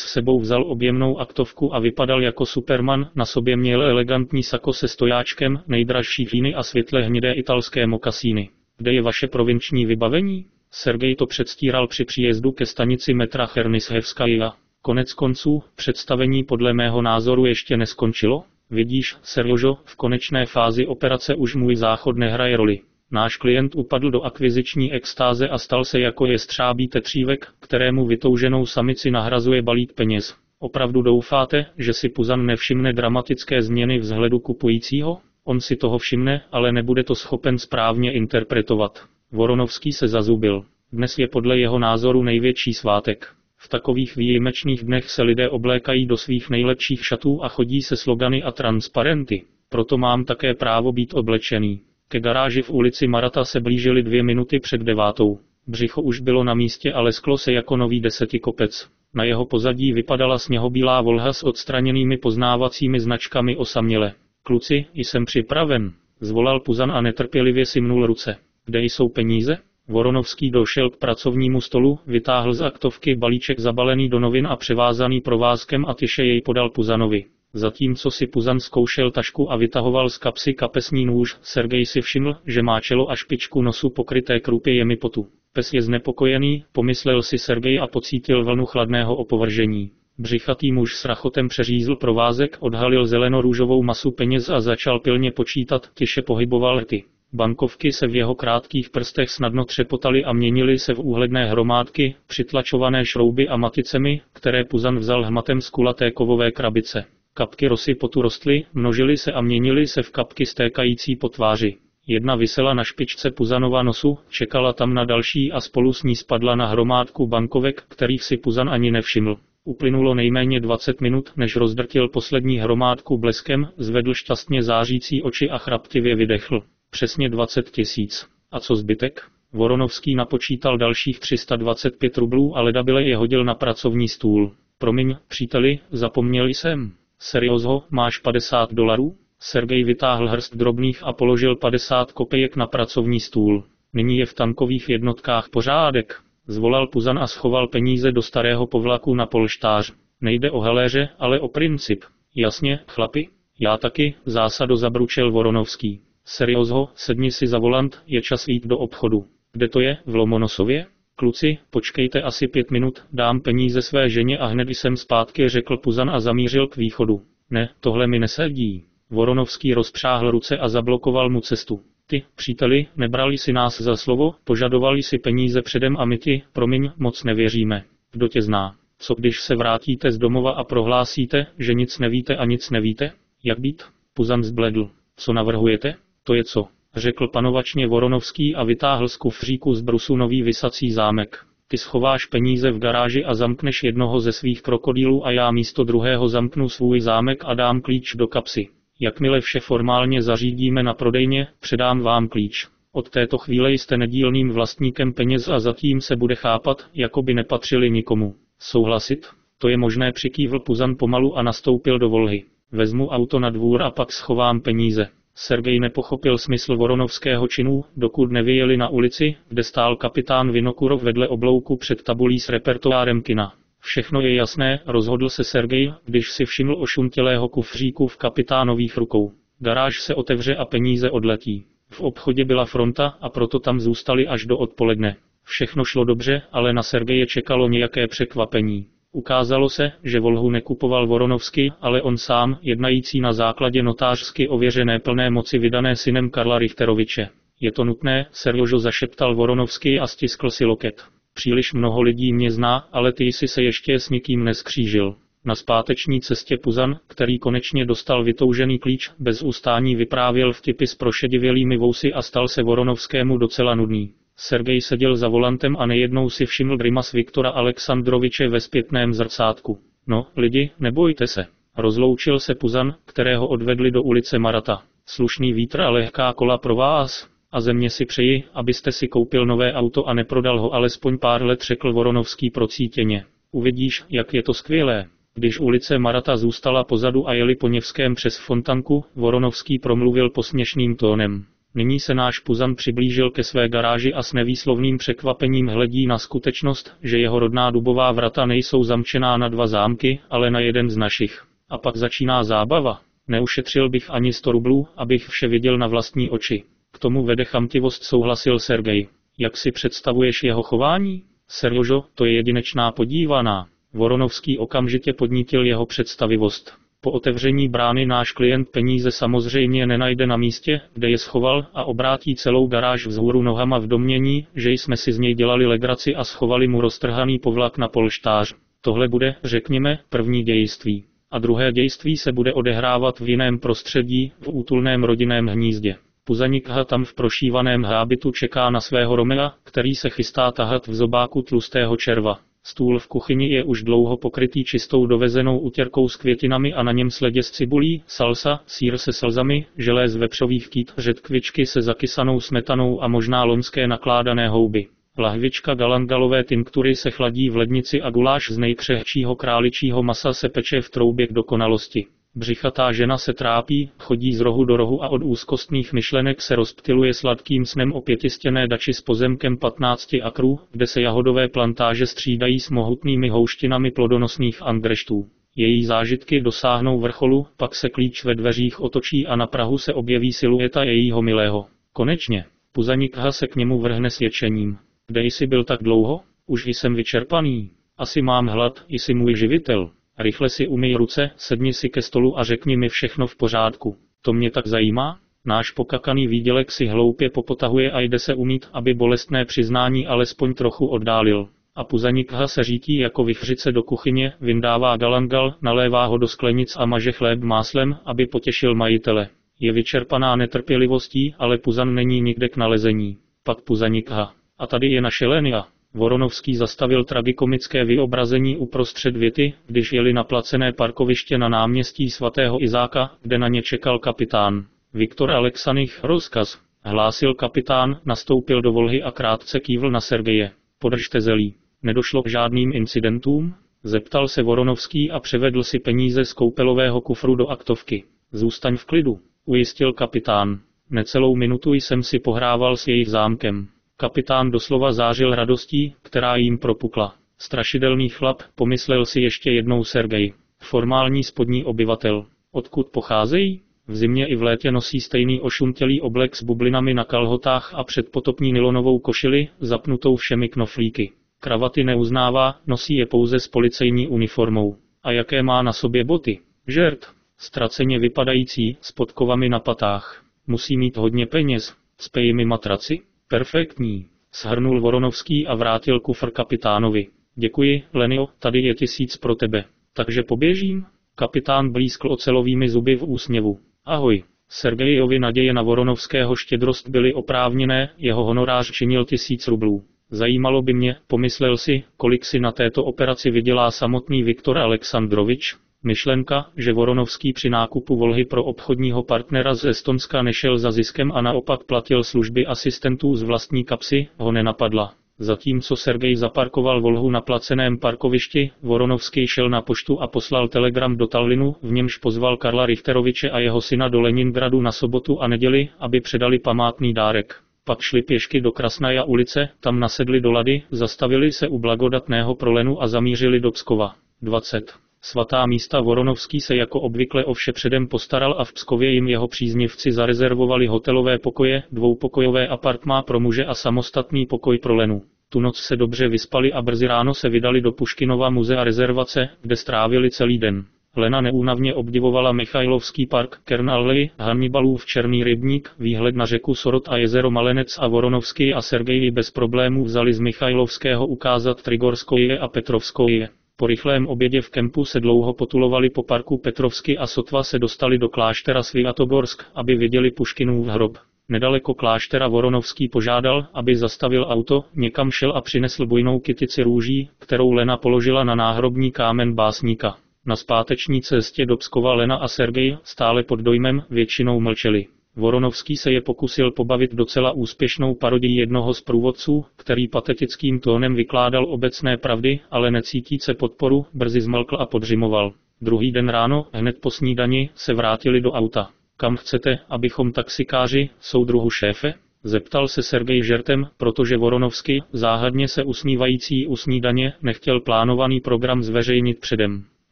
Speaker 1: sebou vzal objemnou aktovku a vypadal jako Superman, na sobě měl elegantní sako se stojáčkem, nejdražší víny a světle hnědé italské mokasíny. Kde je vaše provinční vybavení? Sergej to předstíral při příjezdu ke stanici metra Chernishevskaja. Konec konců, představení podle mého názoru ještě neskončilo? Vidíš, Serjožo, v konečné fázi operace už můj záchod nehraje roli. Náš klient upadl do akviziční extáze a stal se jako je střábí tetřívek, kterému vytouženou samici nahrazuje balík peněz. Opravdu doufáte, že si Puzan nevšimne dramatické změny vzhledu kupujícího? On si toho všimne, ale nebude to schopen správně interpretovat. Voronovský se zazubil. Dnes je podle jeho názoru největší svátek. V takových výjimečných dnech se lidé oblékají do svých nejlepších šatů a chodí se slogany a transparenty. Proto mám také právo být oblečený. Ke garáži v ulici Marata se blížily dvě minuty před devátou. Břicho už bylo na místě a lesklo se jako nový desetikopec. Na jeho pozadí vypadala sněhobílá volha s odstraněnými poznávacími značkami osaměle. Kluci, jsem připraven, zvolal Puzan a netrpělivě si mnul ruce. Kde jsou peníze? Voronovský došel k pracovnímu stolu, vytáhl z aktovky balíček zabalený do novin a převázaný provázkem a tyše jej podal Puzanovi. Zatímco si Puzan zkoušel tašku a vytahoval z kapsy kapesní nůž, Sergej si všiml, že má čelo a špičku nosu pokryté krupě potu. Pes je znepokojený, pomyslel si Sergej a pocítil vlnu chladného opovržení. Břichatý muž s rachotem přeřízl provázek, odhalil zeleno-růžovou masu peněz a začal pilně počítat, tiše pohyboval lety. Bankovky se v jeho krátkých prstech snadno třepotaly a měnily se v úhledné hromádky, přitlačované šrouby a maticemi, které Puzan vzal hmatem z kulaté kovové krabice. Kapky rosy potu rostly, množily se a měnily se v kapky stékající po tváři. Jedna visela na špičce Puzanova nosu, čekala tam na další a spolu s ní spadla na hromádku bankovek, kterých si Puzan ani nevšiml. Uplynulo nejméně 20 minut, než rozdrtil poslední hromádku bleskem, zvedl šťastně zářící oči a chraptivě vydechl. Přesně 20 tisíc. A co zbytek? Voronovský napočítal dalších 325 rublů a ledabile je hodil na pracovní stůl. Promiň, příteli, zapomněl jsem. Seriózho, máš 50 dolarů? Sergej vytáhl hrst drobných a položil 50 kopejek na pracovní stůl. Nyní je v tankových jednotkách pořádek. Zvolal Puzan a schoval peníze do starého povlaku na polštář. Nejde o heléře, ale o princip. Jasně, chlapi? Já taky, zásado zabručel Voronovský. Seriózho, sedni si za volant, je čas jít do obchodu. Kde to je, v Lomonosově? Kluci, počkejte asi pět minut, dám peníze své ženě a hned jsem zpátky, řekl Puzan a zamířil k východu. Ne, tohle mi nesedí. Voronovský rozpřáhl ruce a zablokoval mu cestu. Ty, příteli, nebrali si nás za slovo, požadovali si peníze předem a my ti, promiň, moc nevěříme. Kdo tě zná? Co když se vrátíte z domova a prohlásíte, že nic nevíte a nic nevíte? Jak být? Puzan zbledl. Co navrhujete? To je co? Řekl panovačně Voronovský a vytáhl z kufříku z brusu nový vysací zámek. Ty schováš peníze v garáži a zamkneš jednoho ze svých krokodýlů a já místo druhého zamknu svůj zámek a dám klíč do kapsy. Jakmile vše formálně zařídíme na prodejně, předám vám klíč. Od této chvíle jste nedílným vlastníkem peněz a zatím se bude chápat, jako by nepatřili nikomu. Souhlasit? To je možné přikývl Puzan pomalu a nastoupil do volhy. Vezmu auto na dvůr a pak schovám peníze. Sergej nepochopil smysl voronovského činu, dokud nevyjeli na ulici, kde stál kapitán Vinokurov vedle oblouku před tabulí s repertoárem kina. Všechno je jasné, rozhodl se Sergej, když si všiml ošuntělého kufříku v kapitánových rukou. Garáž se otevře a peníze odletí. V obchodě byla fronta a proto tam zůstali až do odpoledne. Všechno šlo dobře, ale na Sergeje čekalo nějaké překvapení. Ukázalo se, že Volhu nekupoval Voronovsky, ale on sám, jednající na základě notářsky ověřené plné moci vydané synem Karla Richteroviče. Je to nutné, Serjožo zašeptal Voronovsky a stiskl si loket. Příliš mnoho lidí mě zná, ale ty jsi se ještě s nikým neskřížil. Na zpáteční cestě Puzan, který konečně dostal vytoužený klíč, bez ustání vyprávěl vtipy s prošedivělými vousy a stal se Voronovskému docela nudný. Sergej seděl za volantem a nejednou si všiml grimas Viktora Alexandroviče ve zpětném zrcátku. No, lidi, nebojte se. Rozloučil se Puzan, kterého odvedli do ulice Marata. Slušný vítr a lehká kola pro vás. A země si přeji, abyste si koupil nové auto a neprodal ho alespoň pár let, řekl Voronovský procítěně. Uvidíš, jak je to skvělé. Když ulice Marata zůstala pozadu a jeli po Něvském přes Fontanku, Voronovský promluvil posměšným tónem. Nyní se náš Puzan přiblížil ke své garáži a s nevýslovným překvapením hledí na skutečnost, že jeho rodná dubová vrata nejsou zamčená na dva zámky, ale na jeden z našich. A pak začíná zábava. Neušetřil bych ani 100 rublů, abych vše viděl na vlastní oči. K tomu vede chamtivost souhlasil Sergej. Jak si představuješ jeho chování? Serjožo, to je jedinečná podívaná. Voronovský okamžitě podnítil jeho představivost. Po otevření brány náš klient peníze samozřejmě nenajde na místě, kde je schoval a obrátí celou garáž vzhůru nohama v domění, že jsme si z něj dělali legraci a schovali mu roztrhaný povlak na polštář. Tohle bude, řekněme, první dějství. A druhé dějství se bude odehrávat v jiném prostředí, v útulném rodinném hnízdě. Puzanikha tam v prošívaném hábitu čeká na svého Romea, který se chystá tahat v zobáku tlustého červa. Stůl v kuchyni je už dlouho pokrytý čistou dovezenou utěrkou s květinami a na něm sledě z cibulí, salsa, sír se slzami, želé z vepřových kýt, řetkvičky se zakysanou smetanou a možná loňské nakládané houby. Lahvička galangalové tinktury se chladí v lednici a guláš z nejkřehčího králičího masa se peče v troubě k dokonalosti. Břichatá žena se trápí, chodí z rohu do rohu a od úzkostných myšlenek se rozptiluje sladkým snem o pětistěné dači s pozemkem 15 akrů, kde se jahodové plantáže střídají s mohutnými houštinami plodonosných angreštů. Její zážitky dosáhnou vrcholu, pak se klíč ve dveřích otočí a na Prahu se objeví silueta jejího milého. Konečně, Puzanikha se k němu vrhne svědčením. Kde jsi byl tak dlouho? Už jsem vyčerpaný. Asi mám hlad, jsi můj živitel. Rychle si umyj ruce, sedni si ke stolu a řekni mi všechno v pořádku. To mě tak zajímá? Náš pokakaný výdělek si hloupě popotahuje a jde se umít, aby bolestné přiznání alespoň trochu oddálil. A Puzanikha se řítí jako vychřice do kuchyně, vyndává galangal, nalévá ho do sklenic a maže chléb máslem, aby potěšil majitele. Je vyčerpaná netrpělivostí, ale Puzan není nikde k nalezení. Pak Puzanikha. A tady je naše Lenia. Voronovský zastavil tragikomické vyobrazení uprostřed věty, když jeli na placené parkoviště na náměstí svatého Izáka, kde na ně čekal kapitán. Viktor Alexanich, rozkaz. Hlásil kapitán, nastoupil do volhy a krátce kývl na Sergeje. Podržte zelí. Nedošlo k žádným incidentům? Zeptal se Voronovský a převedl si peníze z koupelového kufru do aktovky. Zůstaň v klidu, ujistil kapitán. Necelou minutu jsem si pohrával s jejich zámkem. Kapitán doslova zářil radostí, která jim propukla. Strašidelný chlap, pomyslel si ještě jednou Sergej. Formální spodní obyvatel. Odkud pocházejí? V zimě i v létě nosí stejný ošuntělý oblek s bublinami na kalhotách a předpotopní nylonovou košili, zapnutou všemi knoflíky. Kravaty neuznává, nosí je pouze s policejní uniformou. A jaké má na sobě boty? Žert. Ztraceně vypadající, s podkovami na patách. Musí mít hodně peněz. Spej mi matraci? Perfektní, shrnul Voronovský a vrátil kufr kapitánovi. Děkuji, Lenio, tady je tisíc pro tebe. Takže poběžím? Kapitán blízkl ocelovými zuby v úsměvu. Ahoj. Sergejovi naděje na Voronovského štědrost byly oprávněné, jeho honorář činil tisíc rublů. Zajímalo by mě, pomyslel si, kolik si na této operaci vydělá samotný Viktor Aleksandrovič, Myšlenka, že Voronovský při nákupu volhy pro obchodního partnera z Estonska nešel za ziskem a naopak platil služby asistentů z vlastní kapsy, ho nenapadla. Zatímco Sergej zaparkoval volhu na placeném parkovišti, Voronovský šel na poštu a poslal telegram do Tallinu, v němž pozval Karla Richteroviče a jeho syna do Leningradu na sobotu a neděli, aby předali památný dárek. Pak šli pěšky do Krasnaja ulice, tam nasedli do lady, zastavili se u blagodatného prolenu a zamířili do Pskova. 20. Svatá místa Voronovský se jako obvykle o vše předem postaral a v Pskově jim jeho příznivci zarezervovali hotelové pokoje, dvoupokojové apartmá pro muže a samostatný pokoj pro Lenu. Tu noc se dobře vyspali a brzy ráno se vydali do Puškinova muzea rezervace, kde strávili celý den. Lena neúnavně obdivovala Michailovský park, Kernalley, Hannibalův černý rybník, výhled na řeku Sorot a jezero Malenec a Voronovský a Sergeji bez problémů vzali z Michailovského ukázat Trigorskoje a Petrovskoje. Po rychlém obědě v kempu se dlouho potulovali po parku Petrovsky a sotva se dostali do kláštera Sviatoborsk, aby viděli Puškinův hrob. Nedaleko kláštera Voronovský požádal, aby zastavil auto, někam šel a přinesl bujnou kytici růží, kterou Lena položila na náhrobní kámen básníka. Na zpáteční cestě do Pskova Lena a Sergej, stále pod dojmem, většinou mlčeli. Voronovský se je pokusil pobavit docela úspěšnou parodii jednoho z průvodců, který patetickým tónem vykládal obecné pravdy, ale necítíce podporu, brzy zmlkl a podřimoval. Druhý den ráno, hned po snídani, se vrátili do auta. Kam chcete, abychom taxikáři, soudruhu šéfe? Zeptal se Sergej žertem, protože Voronovsky, záhadně se usmívající u snídaně, nechtěl plánovaný program zveřejnit předem.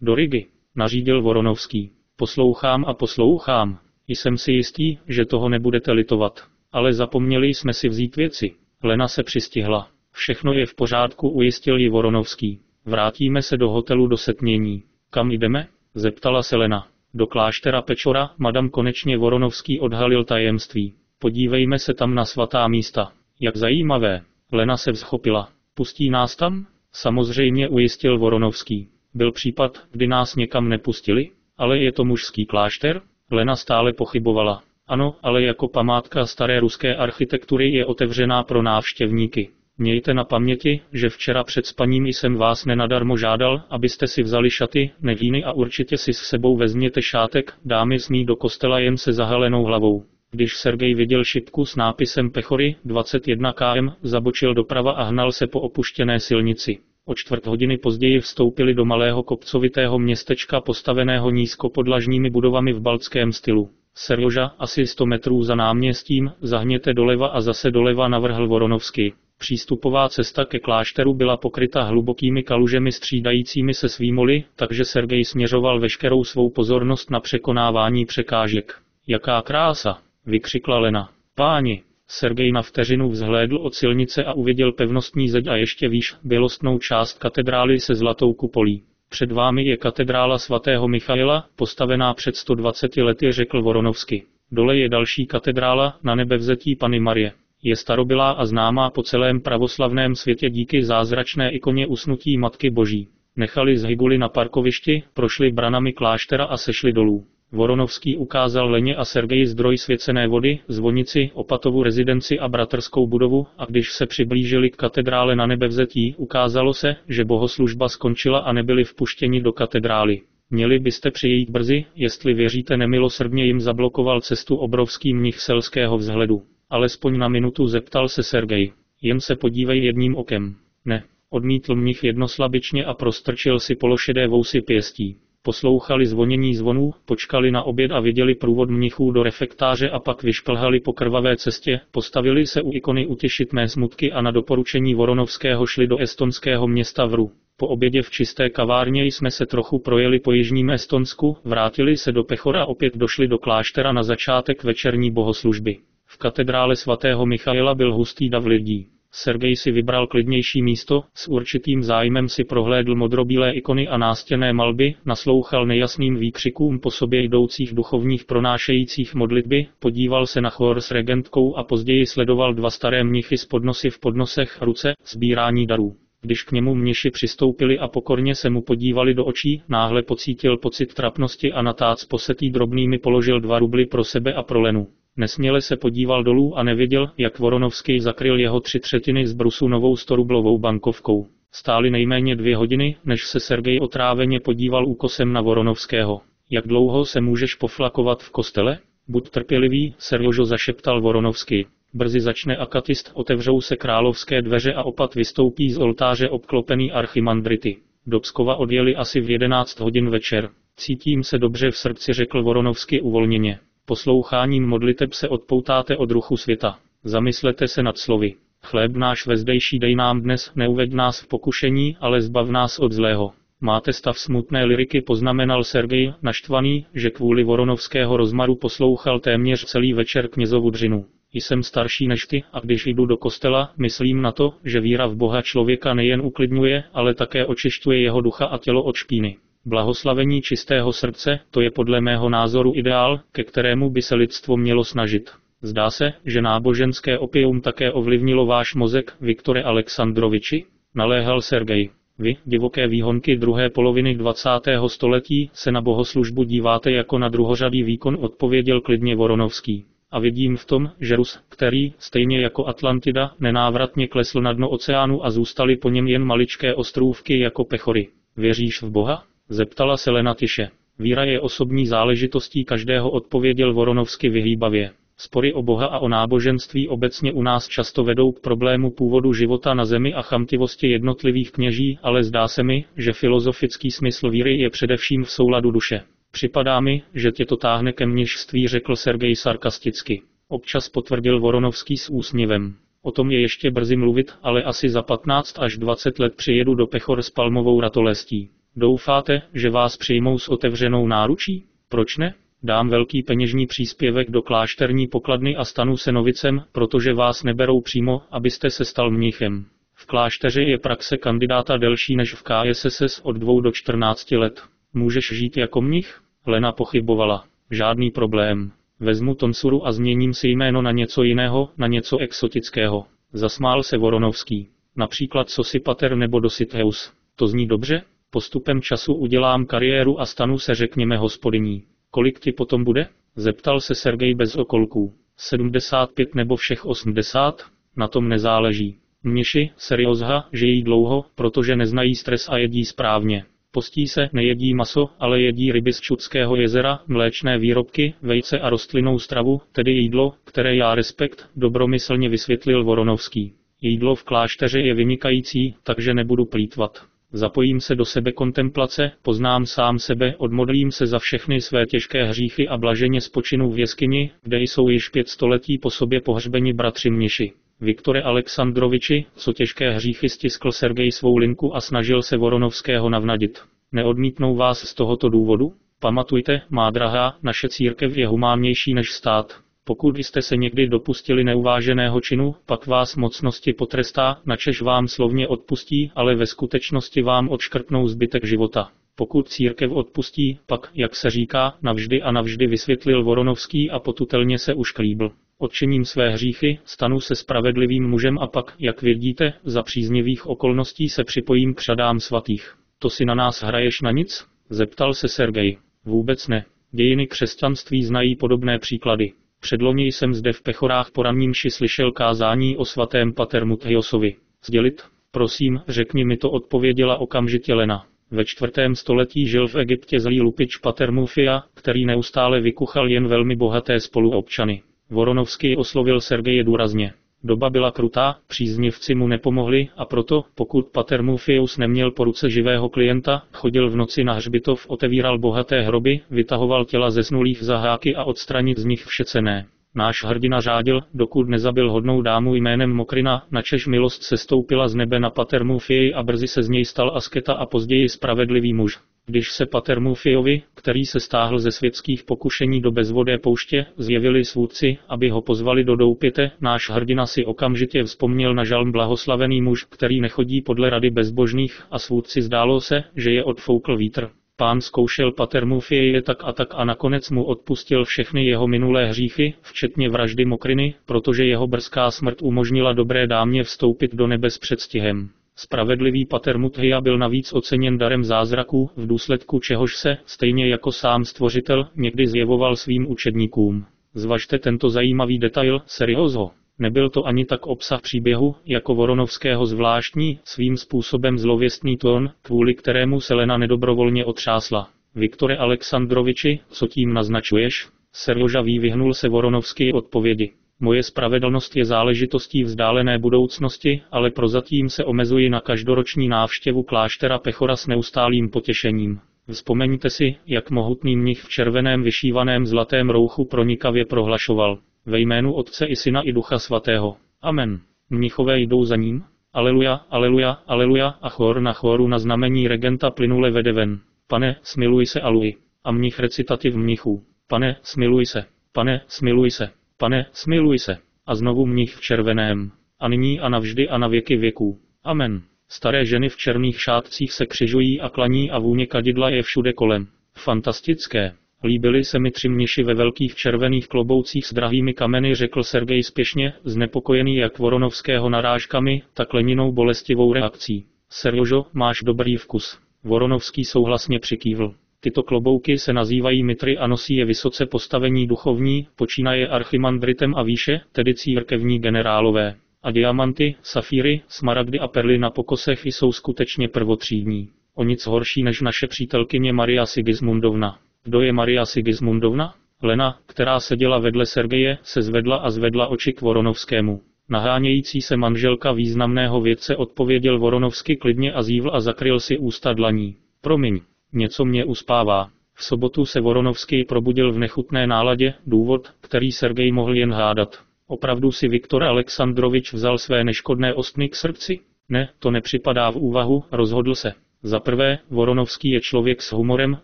Speaker 1: Do Rigi, nařídil Voronovský. Poslouchám a poslouchám. Jsem si jistý, že toho nebudete litovat. Ale zapomněli jsme si vzít věci. Lena se přistihla. Všechno je v pořádku, ujistil ji Voronovský. Vrátíme se do hotelu do setmění. Kam jdeme? Zeptala se Lena. Do kláštera Pečora, madam konečně Voronovský odhalil tajemství. Podívejme se tam na svatá místa. Jak zajímavé. Lena se vzchopila. Pustí nás tam? Samozřejmě ujistil Voronovský. Byl případ, kdy nás někam nepustili? Ale je to mužský klášter? Lena stále pochybovala. Ano, ale jako památka staré ruské architektury je otevřená pro návštěvníky. Mějte na paměti, že včera před spaním jsem vás nenadarmo žádal, abyste si vzali šaty, nevíny a určitě si s sebou vezměte šátek, dámy smí do kostela jen se zahalenou hlavou. Když Sergej viděl šipku s nápisem Pechory 21 km, zabočil doprava a hnal se po opuštěné silnici. O čtvrt hodiny později vstoupili do malého kopcovitého městečka postaveného nízkopodlažními budovami v baltském stylu. Serjoža, asi 100 metrů za náměstím, zahněte doleva a zase doleva navrhl Voronovsky. Přístupová cesta ke klášteru byla pokryta hlubokými kalužemi střídajícími se svýmoli, takže Sergej směřoval veškerou svou pozornost na překonávání překážek. Jaká krása! vykřikla Lena. Páni! Sergej na vteřinu vzhlédl od silnice a uviděl pevnostní zeď a ještě výš bělostnou část katedrály se zlatou kupolí. Před vámi je katedrála svatého Michaela, postavená před 120 lety, řekl Voronovsky. Dole je další katedrála, na nebevzetí Pany Marie. Je starobylá a známá po celém pravoslavném světě díky zázračné ikoně usnutí Matky Boží. Nechali z Higuli na parkovišti, prošli branami kláštera a sešli dolů. Voronovský ukázal Leně a Sergeji zdroj svěcené vody, zvonici, opatovu rezidenci a bratrskou budovu a když se přiblížili k katedrále na nebevzetí, ukázalo se, že bohoslužba skončila a nebyli vpuštěni do katedrály. Měli byste přijít brzy, jestli věříte nemilosrdně jim zablokoval cestu obrovský mnich selského vzhledu. Alespoň na minutu zeptal se Sergej. Jen se podívej jedním okem. Ne, odmítl mnich jednoslabičně a prostrčil si pološedé vousy pěstí. Poslouchali zvonění zvonů, počkali na oběd a viděli průvod mnichů do refektáře a pak vyšplhali po krvavé cestě, postavili se u ikony utěšit mé smutky a na doporučení Voronovského šli do estonského města Vru. Po obědě v čisté kavárně jsme se trochu projeli po jižním Estonsku, vrátili se do Pechora a opět došli do kláštera na začátek večerní bohoslužby. V katedrále svatého Michaela byl hustý dav lidí. Sergej si vybral klidnější místo, s určitým zájmem si prohlédl modrobílé ikony a nástěné malby, naslouchal nejasným výkřikům po sobě jdoucích duchovních pronášejících modlitby, podíval se na chor s regentkou a později sledoval dva staré mnichy s podnosy v podnosech ruce, sbírání darů. Když k němu mniši přistoupili a pokorně se mu podívali do očí, náhle pocítil pocit trapnosti a natác posetý drobnými položil dva rubly pro sebe a pro Lenu. Nesměle se podíval dolů a nevěděl, jak Voronovský zakryl jeho tři třetiny z brusu novou storublovou bankovkou. Stály nejméně dvě hodiny, než se Sergej otráveně podíval úkosem na Voronovského. Jak dlouho se můžeš poflakovat v kostele? Buď trpělivý, Serjožo zašeptal Voronovský. Brzy začne akatist, otevřou se královské dveře a opat vystoupí z oltáře obklopený archimandrity. Do Pskova odjeli asi v 11 hodin večer. Cítím se dobře v srdci, řekl Voronovský uvolněně. Posloucháním modliteb se odpoutáte od ruchu světa. Zamyslete se nad slovy. Chléb náš vezdejší dej nám dnes, neuved nás v pokušení, ale zbav nás od zlého. Máte stav smutné liriky, poznamenal Sergej, naštvaný, že kvůli voronovského rozmaru poslouchal téměř celý večer knězovu dřinu. Jsem starší než ty a když jdu do kostela, myslím na to, že víra v Boha člověka nejen uklidňuje, ale také očišťuje jeho ducha a tělo od špíny. Blahoslavení čistého srdce, to je podle mého názoru ideál, ke kterému by se lidstvo mělo snažit. Zdá se, že náboženské opium také ovlivnilo váš mozek, Viktore Alexandroviči? Naléhal Sergej. Vy, divoké výhonky druhé poloviny 20. století, se na bohoslužbu díváte jako na druhořadý výkon, odpověděl klidně Voronovský. A vidím v tom, že Rus, který, stejně jako Atlantida, nenávratně klesl na dno oceánu a zůstaly po něm jen maličké ostrůvky jako pechory. Věříš v Boha? Zeptala se Lena tiše. Víra je osobní záležitostí každého odpověděl Voronovsky vyhýbavě. Spory o Boha a o náboženství obecně u nás často vedou k problému původu života na zemi a chamtivosti jednotlivých kněží, ale zdá se mi, že filozofický smysl víry je především v souladu duše. Připadá mi, že tě to táhne ke mnižství, řekl Sergej sarkasticky. Občas potvrdil Voronovský s úsměvem. O tom je ještě brzy mluvit, ale asi za 15 až 20 let přijedu do Pechor s palmovou ratolestí. Doufáte, že vás přijmou s otevřenou náručí? Proč ne? Dám velký peněžní příspěvek do klášterní pokladny a stanu se novicem, protože vás neberou přímo, abyste se stal mnichem. V klášteře je praxe kandidáta delší než v KSSS od 2 do 14 let. Můžeš žít jako mnich? Lena pochybovala. Žádný problém. Vezmu tonsuru a změním si jméno na něco jiného, na něco exotického. Zasmál se Voronovský. Například Sosipater nebo Dositeus. To zní dobře? Postupem času udělám kariéru a stanu se řekněme hospodyní. Kolik ti potom bude? Zeptal se Sergej bez okolků. 75 nebo všech 80? Na tom nezáleží. Mniši, seriózha, že jí dlouho, protože neznají stres a jedí správně. Postí se, nejedí maso, ale jedí ryby z Čudského jezera, mléčné výrobky, vejce a rostlinnou stravu, tedy jídlo, které já respekt, dobromyslně vysvětlil Voronovský. Jídlo v klášteře je vynikající, takže nebudu plítvat. Zapojím se do sebe kontemplace, poznám sám sebe, odmodlím se za všechny své těžké hříchy a blaženě spočinu v jeskyni, kde jsou již pět století po sobě pohřbeni bratři mniši. Viktore Alexandroviči, co těžké hříchy stiskl Sergej svou linku a snažil se Voronovského navnadit. Neodmítnou vás z tohoto důvodu? Pamatujte, má drahá, naše církev je humánnější než stát. Pokud jste se někdy dopustili neuváženého činu, pak vás mocnosti potrestá, načež vám slovně odpustí, ale ve skutečnosti vám odškrtnou zbytek života. Pokud církev odpustí, pak, jak se říká, navždy a navždy vysvětlil Voronovský a potutelně se ušklíbl. Odčiním své hříchy, stanu se spravedlivým mužem a pak, jak vidíte, za příznivých okolností se připojím k řadám svatých. To si na nás hraješ na nic? Zeptal se Sergej. Vůbec ne. Dějiny křesťanství znají podobné příklady. Předloni jsem zde v Pechorách po rannímši slyšel kázání o svatém patermu Thiosovi. Sdělit? Prosím, řekni mi to odpověděla okamžitě Lena. Ve čtvrtém století žil v Egyptě zlý lupič Patermufia, který neustále vykuchal jen velmi bohaté spoluobčany. Voronovský oslovil Sergeje důrazně. Doba byla krutá, příznivci mu nepomohli a proto, pokud pater Mufius neměl po ruce živého klienta, chodil v noci na hřbitov, otevíral bohaté hroby, vytahoval těla zesnulých zaháky a odstranit z nich vše cené. Náš hrdina řádil, dokud nezabil hodnou dámu jménem Mokrina, načež milost se stoupila z nebe na pater Mufii a brzy se z něj stal asketa a později spravedlivý muž. Když se pater Mufiovi, který se stáhl ze světských pokušení do bezvodé pouště, zjevili svůdci, aby ho pozvali do doupěte, náš hrdina si okamžitě vzpomněl na žalm blahoslavený muž, který nechodí podle rady bezbožných a svůdci zdálo se, že je odfoukl vítr. Pán zkoušel pater Mufie tak a tak a nakonec mu odpustil všechny jeho minulé hříchy, včetně vraždy Mokriny, protože jeho brzká smrt umožnila dobré dámě vstoupit do nebe s předstihem. Spravedlivý pater Muthia byl navíc oceněn darem zázraků, v důsledku čehož se, stejně jako sám stvořitel, někdy zjevoval svým učedníkům. Zvažte tento zajímavý detail, seriózho. Nebyl to ani tak obsah příběhu, jako Voronovského zvláštní, svým způsobem zlověstný tón, kvůli kterému se Lena nedobrovolně otřásla. Viktore Alexandroviči, co tím naznačuješ? Serjožavý vyhnul se Voronovský odpovědi. Moje spravedlnost je záležitostí vzdálené budoucnosti, ale prozatím se omezuji na každoroční návštěvu kláštera Pechora s neustálým potěšením. Vzpomeňte si, jak mohutný mnich v červeném vyšívaném zlatém rouchu pronikavě prohlašoval. Ve jménu Otce i Syna i Ducha Svatého. Amen. Mnichové jdou za ním. Aleluja, aleluja, aleluja a chor na chóru na znamení regenta plynule vede ven. Pane, smiluj se aluji. A mnich recitativ mnichů. Pane, smiluj se. Pane, smiluj se. Pane, smiluj se. A znovu mnich v červeném. A nyní a navždy a na věky věků. Amen. Staré ženy v černých šátcích se křižují a klaní a vůně kadidla je všude kolem. Fantastické. Líbili se mi tři mniši ve velkých červených kloboucích s drahými kameny, řekl Sergej spěšně, znepokojený jak Voronovského narážkami, tak leninou bolestivou reakcí. Serjožo, máš dobrý vkus. Voronovský souhlasně přikývl. Tyto klobouky se nazývají mitry a nosí je vysoce postavení duchovní, počínaje archimandritem a výše, tedy církevní generálové. A diamanty, safíry, smaragdy a perly na pokosech jsou skutečně prvotřídní. O nic horší než naše přítelkyně Maria Sigismundovna. Kdo je Maria Sigismundovna? Lena, která seděla vedle Sergeje, se zvedla a zvedla oči k Voronovskému. Nahánějící se manželka významného vědce odpověděl Voronovsky klidně a zívl a zakryl si ústa dlaní. Promiň, něco mě uspává. V sobotu se Voronovský probudil v nechutné náladě, důvod, který Sergej mohl jen hádat. Opravdu si Viktor Alexandrovič vzal své neškodné ostny k srdci? Ne, to nepřipadá v úvahu, rozhodl se. Za prvé, Voronovský je člověk s humorem,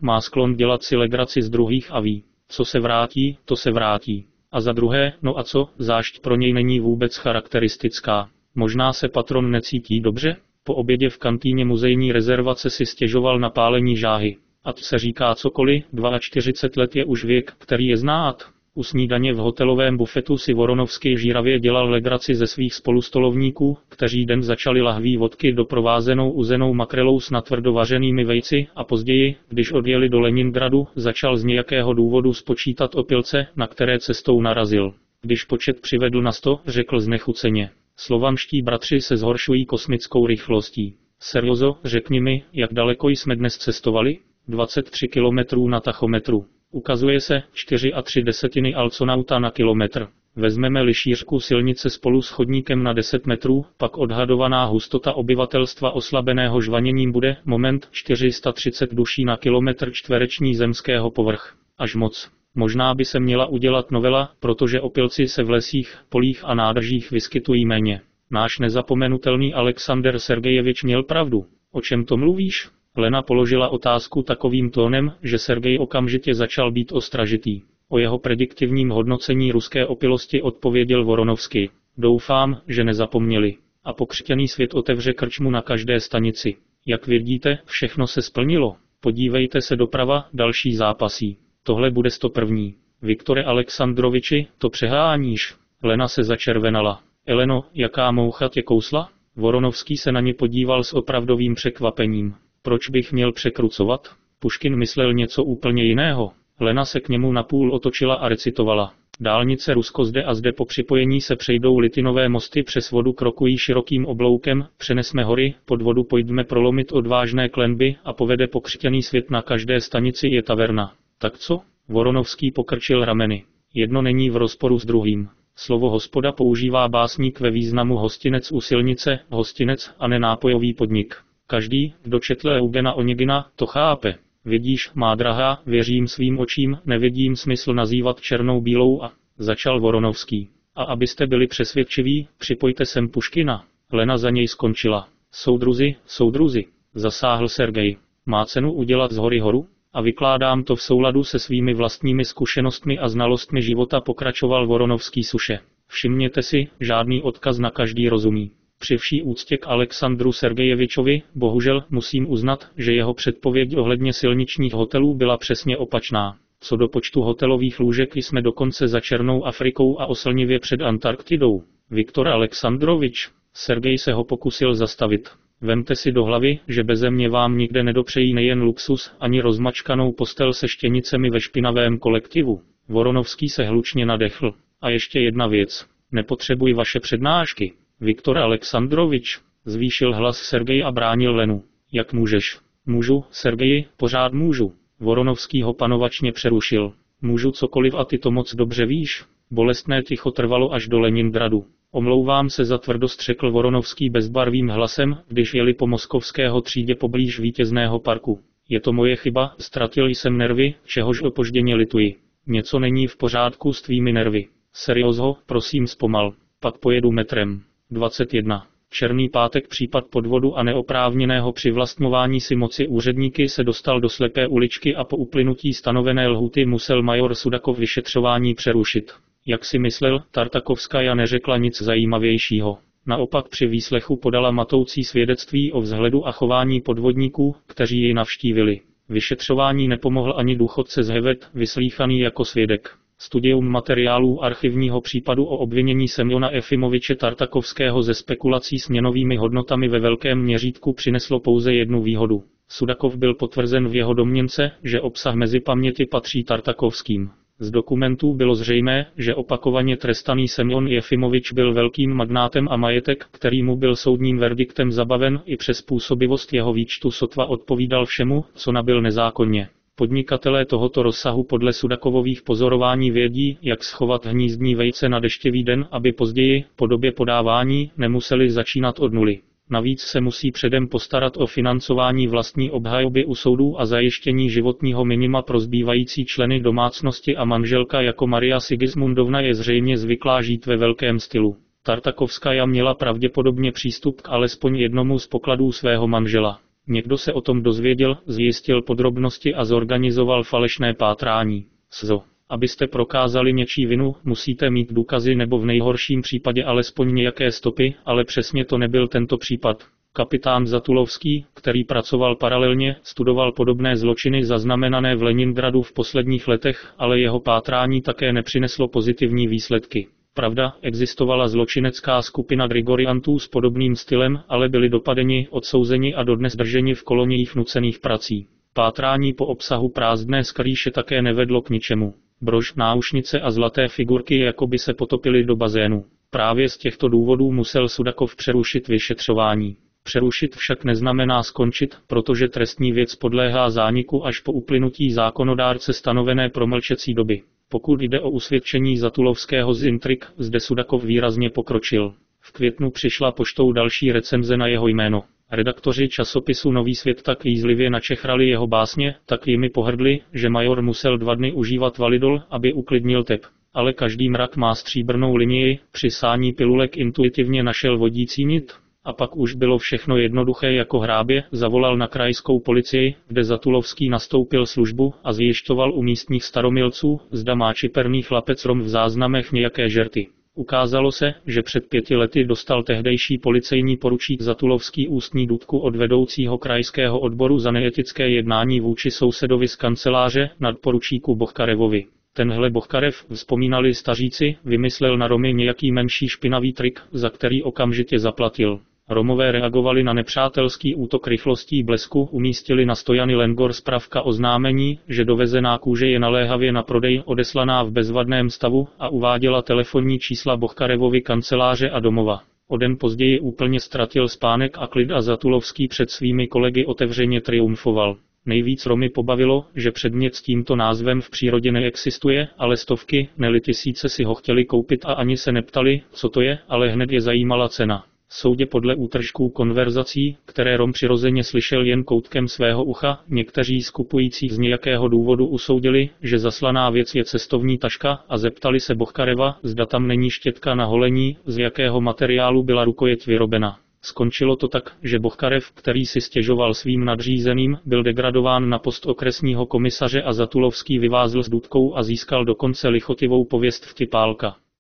Speaker 1: má sklon dělat si legraci z druhých a ví, co se vrátí, to se vrátí. A za druhé, no a co, zášť pro něj není vůbec charakteristická. Možná se patron necítí dobře? Po obědě v kantýně muzejní rezervace si stěžoval na pálení žáhy. A se říká cokoliv, 42 let je už věk, který je znát. U snídaně v hotelovém bufetu si Voronovský žíravě dělal legraci ze svých spolustolovníků, kteří den začali lahví vodky doprovázenou uzenou makrelou s natvrdo vařenými vejci a později, když odjeli do Leningradu, začal z nějakého důvodu spočítat opilce, na které cestou narazil. Když počet přivedl na sto, řekl znechuceně. Slovanští bratři se zhoršují kosmickou rychlostí. Seriozo, řekni mi, jak daleko jsme dnes cestovali? 23 km na tachometru. Ukazuje se 4,3 desetiny alconauta na kilometr. Vezmeme-li šířku silnice spolu s chodníkem na 10 metrů, pak odhadovaná hustota obyvatelstva oslabeného žvaněním bude moment 430 duší na kilometr čtvereční zemského povrch. Až moc. Možná by se měla udělat novela, protože opilci se v lesích, polích a nádržích vyskytují méně. Náš nezapomenutelný Alexander Sergejevič měl pravdu. O čem to mluvíš? Lena položila otázku takovým tónem, že Sergej okamžitě začal být ostražitý. O jeho prediktivním hodnocení ruské opilosti odpověděl Voronovsky. Doufám, že nezapomněli. A pokřtěný svět otevře krčmu na každé stanici. Jak vidíte, všechno se splnilo. Podívejte se doprava, další zápasí. Tohle bude 101. Viktore Alexandroviči, to přeháníš. Lena se začervenala. Eleno, jaká moucha tě kousla? Voronovský se na ně podíval s opravdovým překvapením. Proč bych měl překrucovat? Puškin myslel něco úplně jiného. Lena se k němu napůl otočila a recitovala. Dálnice Rusko zde a zde po připojení se přejdou litinové mosty přes vodu krokují širokým obloukem, přenesme hory, pod vodu pojďme prolomit odvážné klenby a povede pokřtěný svět na každé stanici je taverna. Tak co? Voronovský pokrčil rameny. Jedno není v rozporu s druhým. Slovo hospoda používá básník ve významu hostinec u silnice, hostinec a nenápojový podnik. Každý, kdo četl Eugena Onegina, to chápe. Vidíš, má drahá, věřím svým očím, nevidím smysl nazývat černou bílou a začal Voronovský. A abyste byli přesvědčiví, připojte sem Puškina. Lena za něj skončila. Soudruzi, soudruzi, zasáhl Sergej. Má cenu udělat z hory horu? A vykládám to v souladu se svými vlastními zkušenostmi a znalostmi života pokračoval Voronovský suše. Všimněte si, žádný odkaz na každý rozumí. Při vší úctě k Alexandru Sergejevičovi, bohužel, musím uznat, že jeho předpověď ohledně silničních hotelů byla přesně opačná. Co do počtu hotelových lůžek jsme dokonce za Černou Afrikou a oslnivě před Antarktidou. Viktor Alexandrovič. Sergej se ho pokusil zastavit. Vemte si do hlavy, že beze mě vám nikde nedopřejí nejen luxus, ani rozmačkanou postel se štěnicemi ve špinavém kolektivu. Voronovský se hlučně nadechl. A ještě jedna věc. Nepotřebuji vaše přednášky. Viktor Alexandrovič, zvýšil hlas Sergej a bránil Lenu. Jak můžeš? Můžu, Sergeji, pořád můžu. Voronovský ho panovačně přerušil. Můžu cokoliv a ty to moc dobře víš. Bolestné ticho trvalo až do Leningradu. Omlouvám se za tvrdost řekl Voronovský bezbarvým hlasem, když jeli po moskovského třídě poblíž vítězného parku. Je to moje chyba, ztratil jsem nervy, čehož opožděně lituji. Něco není v pořádku s tvými nervy. Seriózho, prosím zpomal. Pak pojedu metrem. 21. Černý pátek případ podvodu a neoprávněného přivlastňování si moci úředníky se dostal do slepé uličky a po uplynutí stanovené lhuty musel major Sudakov vyšetřování přerušit. Jak si myslel, Tartakovská neřekla nic zajímavějšího. Naopak při výslechu podala matoucí svědectví o vzhledu a chování podvodníků, kteří ji navštívili. Vyšetřování nepomohl ani důchodce z Hevet, vyslíchaný jako svědek. Studium materiálů archivního případu o obvinění Semjona Efimoviče Tartakovského ze spekulací s měnovými hodnotami ve velkém měřítku přineslo pouze jednu výhodu. Sudakov byl potvrzen v jeho domněnce, že obsah mezi paměti patří Tartakovským. Z dokumentů bylo zřejmé, že opakovaně trestaný Semjon Jefimovič byl velkým magnátem a majetek, který mu byl soudním verdiktem zabaven i přes působivost jeho výčtu sotva odpovídal všemu, co nabil nezákonně. Podnikatelé tohoto rozsahu podle Sudakovových pozorování vědí, jak schovat hnízdní vejce na deštivý den, aby později, po době podávání, nemuseli začínat od nuly. Navíc se musí předem postarat o financování vlastní obhajoby u soudů a zajištění životního minima pro zbývající členy domácnosti a manželka jako Maria Sigismundovna je zřejmě zvyklá žít ve velkém stylu. Tartakovská měla pravděpodobně přístup k alespoň jednomu z pokladů svého manžela. Někdo se o tom dozvěděl, zjistil podrobnosti a zorganizoval falešné pátrání. SZO. Abyste prokázali něčí vinu, musíte mít důkazy nebo v nejhorším případě alespoň nějaké stopy, ale přesně to nebyl tento případ. Kapitán Zatulovský, který pracoval paralelně, studoval podobné zločiny zaznamenané v Leningradu v posledních letech, ale jeho pátrání také nepřineslo pozitivní výsledky. Pravda, existovala zločinecká skupina Grigoriantů s podobným stylem, ale byli dopadeni, odsouzeni a dodnes drženi v koloniích nucených prací. Pátrání po obsahu prázdné skrýše také nevedlo k ničemu. Brož, náušnice a zlaté figurky jako by se potopily do bazénu. Právě z těchto důvodů musel Sudakov přerušit vyšetřování. Přerušit však neznamená skončit, protože trestní věc podléhá zániku až po uplynutí zákonodárce stanovené promlčecí doby. Pokud jde o usvědčení Zatulovského z Intrik, zde Sudakov výrazně pokročil. V květnu přišla poštou další recenze na jeho jméno. Redaktoři časopisu Nový svět tak jízlivě načechrali jeho básně, tak jimi pohrdli, že major musel dva dny užívat validol, aby uklidnil tep. Ale každý mrak má stříbrnou linii, při sání pilulek intuitivně našel vodící nit, a pak už bylo všechno jednoduché jako hrábě, zavolal na krajskou policii, kde Zatulovský nastoupil službu a zjišťoval u místních staromilců, zda má čiperný chlapec Rom v záznamech nějaké žerty. Ukázalo se, že před pěti lety dostal tehdejší policejní poručík Zatulovský ústní dudku od vedoucího krajského odboru za neetické jednání vůči sousedovi z kanceláře nad poručíku Bohkarevovi. Tenhle Bohkarev, vzpomínali staříci, vymyslel na Romy nějaký menší špinavý trik, za který okamžitě zaplatil. Romové reagovali na nepřátelský útok rychlostí blesku, umístili na stojany Lengor zpravka oznámení, že dovezená kůže je naléhavě na prodej odeslaná v bezvadném stavu a uváděla telefonní čísla Bohkarevovy kanceláře a domova. O den později úplně ztratil spánek a klid a Zatulovský před svými kolegy otevřeně triumfoval. Nejvíc Romy pobavilo, že předmět s tímto názvem v přírodě neexistuje, ale stovky, neli tisíce si ho chtěli koupit a ani se neptali, co to je, ale hned je zajímala cena. Soudě podle útržků konverzací, které Rom přirozeně slyšel jen koutkem svého ucha, někteří skupující z nějakého důvodu usoudili, že zaslaná věc je cestovní taška a zeptali se Bohkareva, zda tam není štětka na holení, z jakého materiálu byla rukojeť vyrobena. Skončilo to tak, že Bohkarev, který si stěžoval svým nadřízeným, byl degradován na post okresního komisaře a Zatulovský vyvázl s důdkou a získal dokonce lichotivou pověst vtipálka.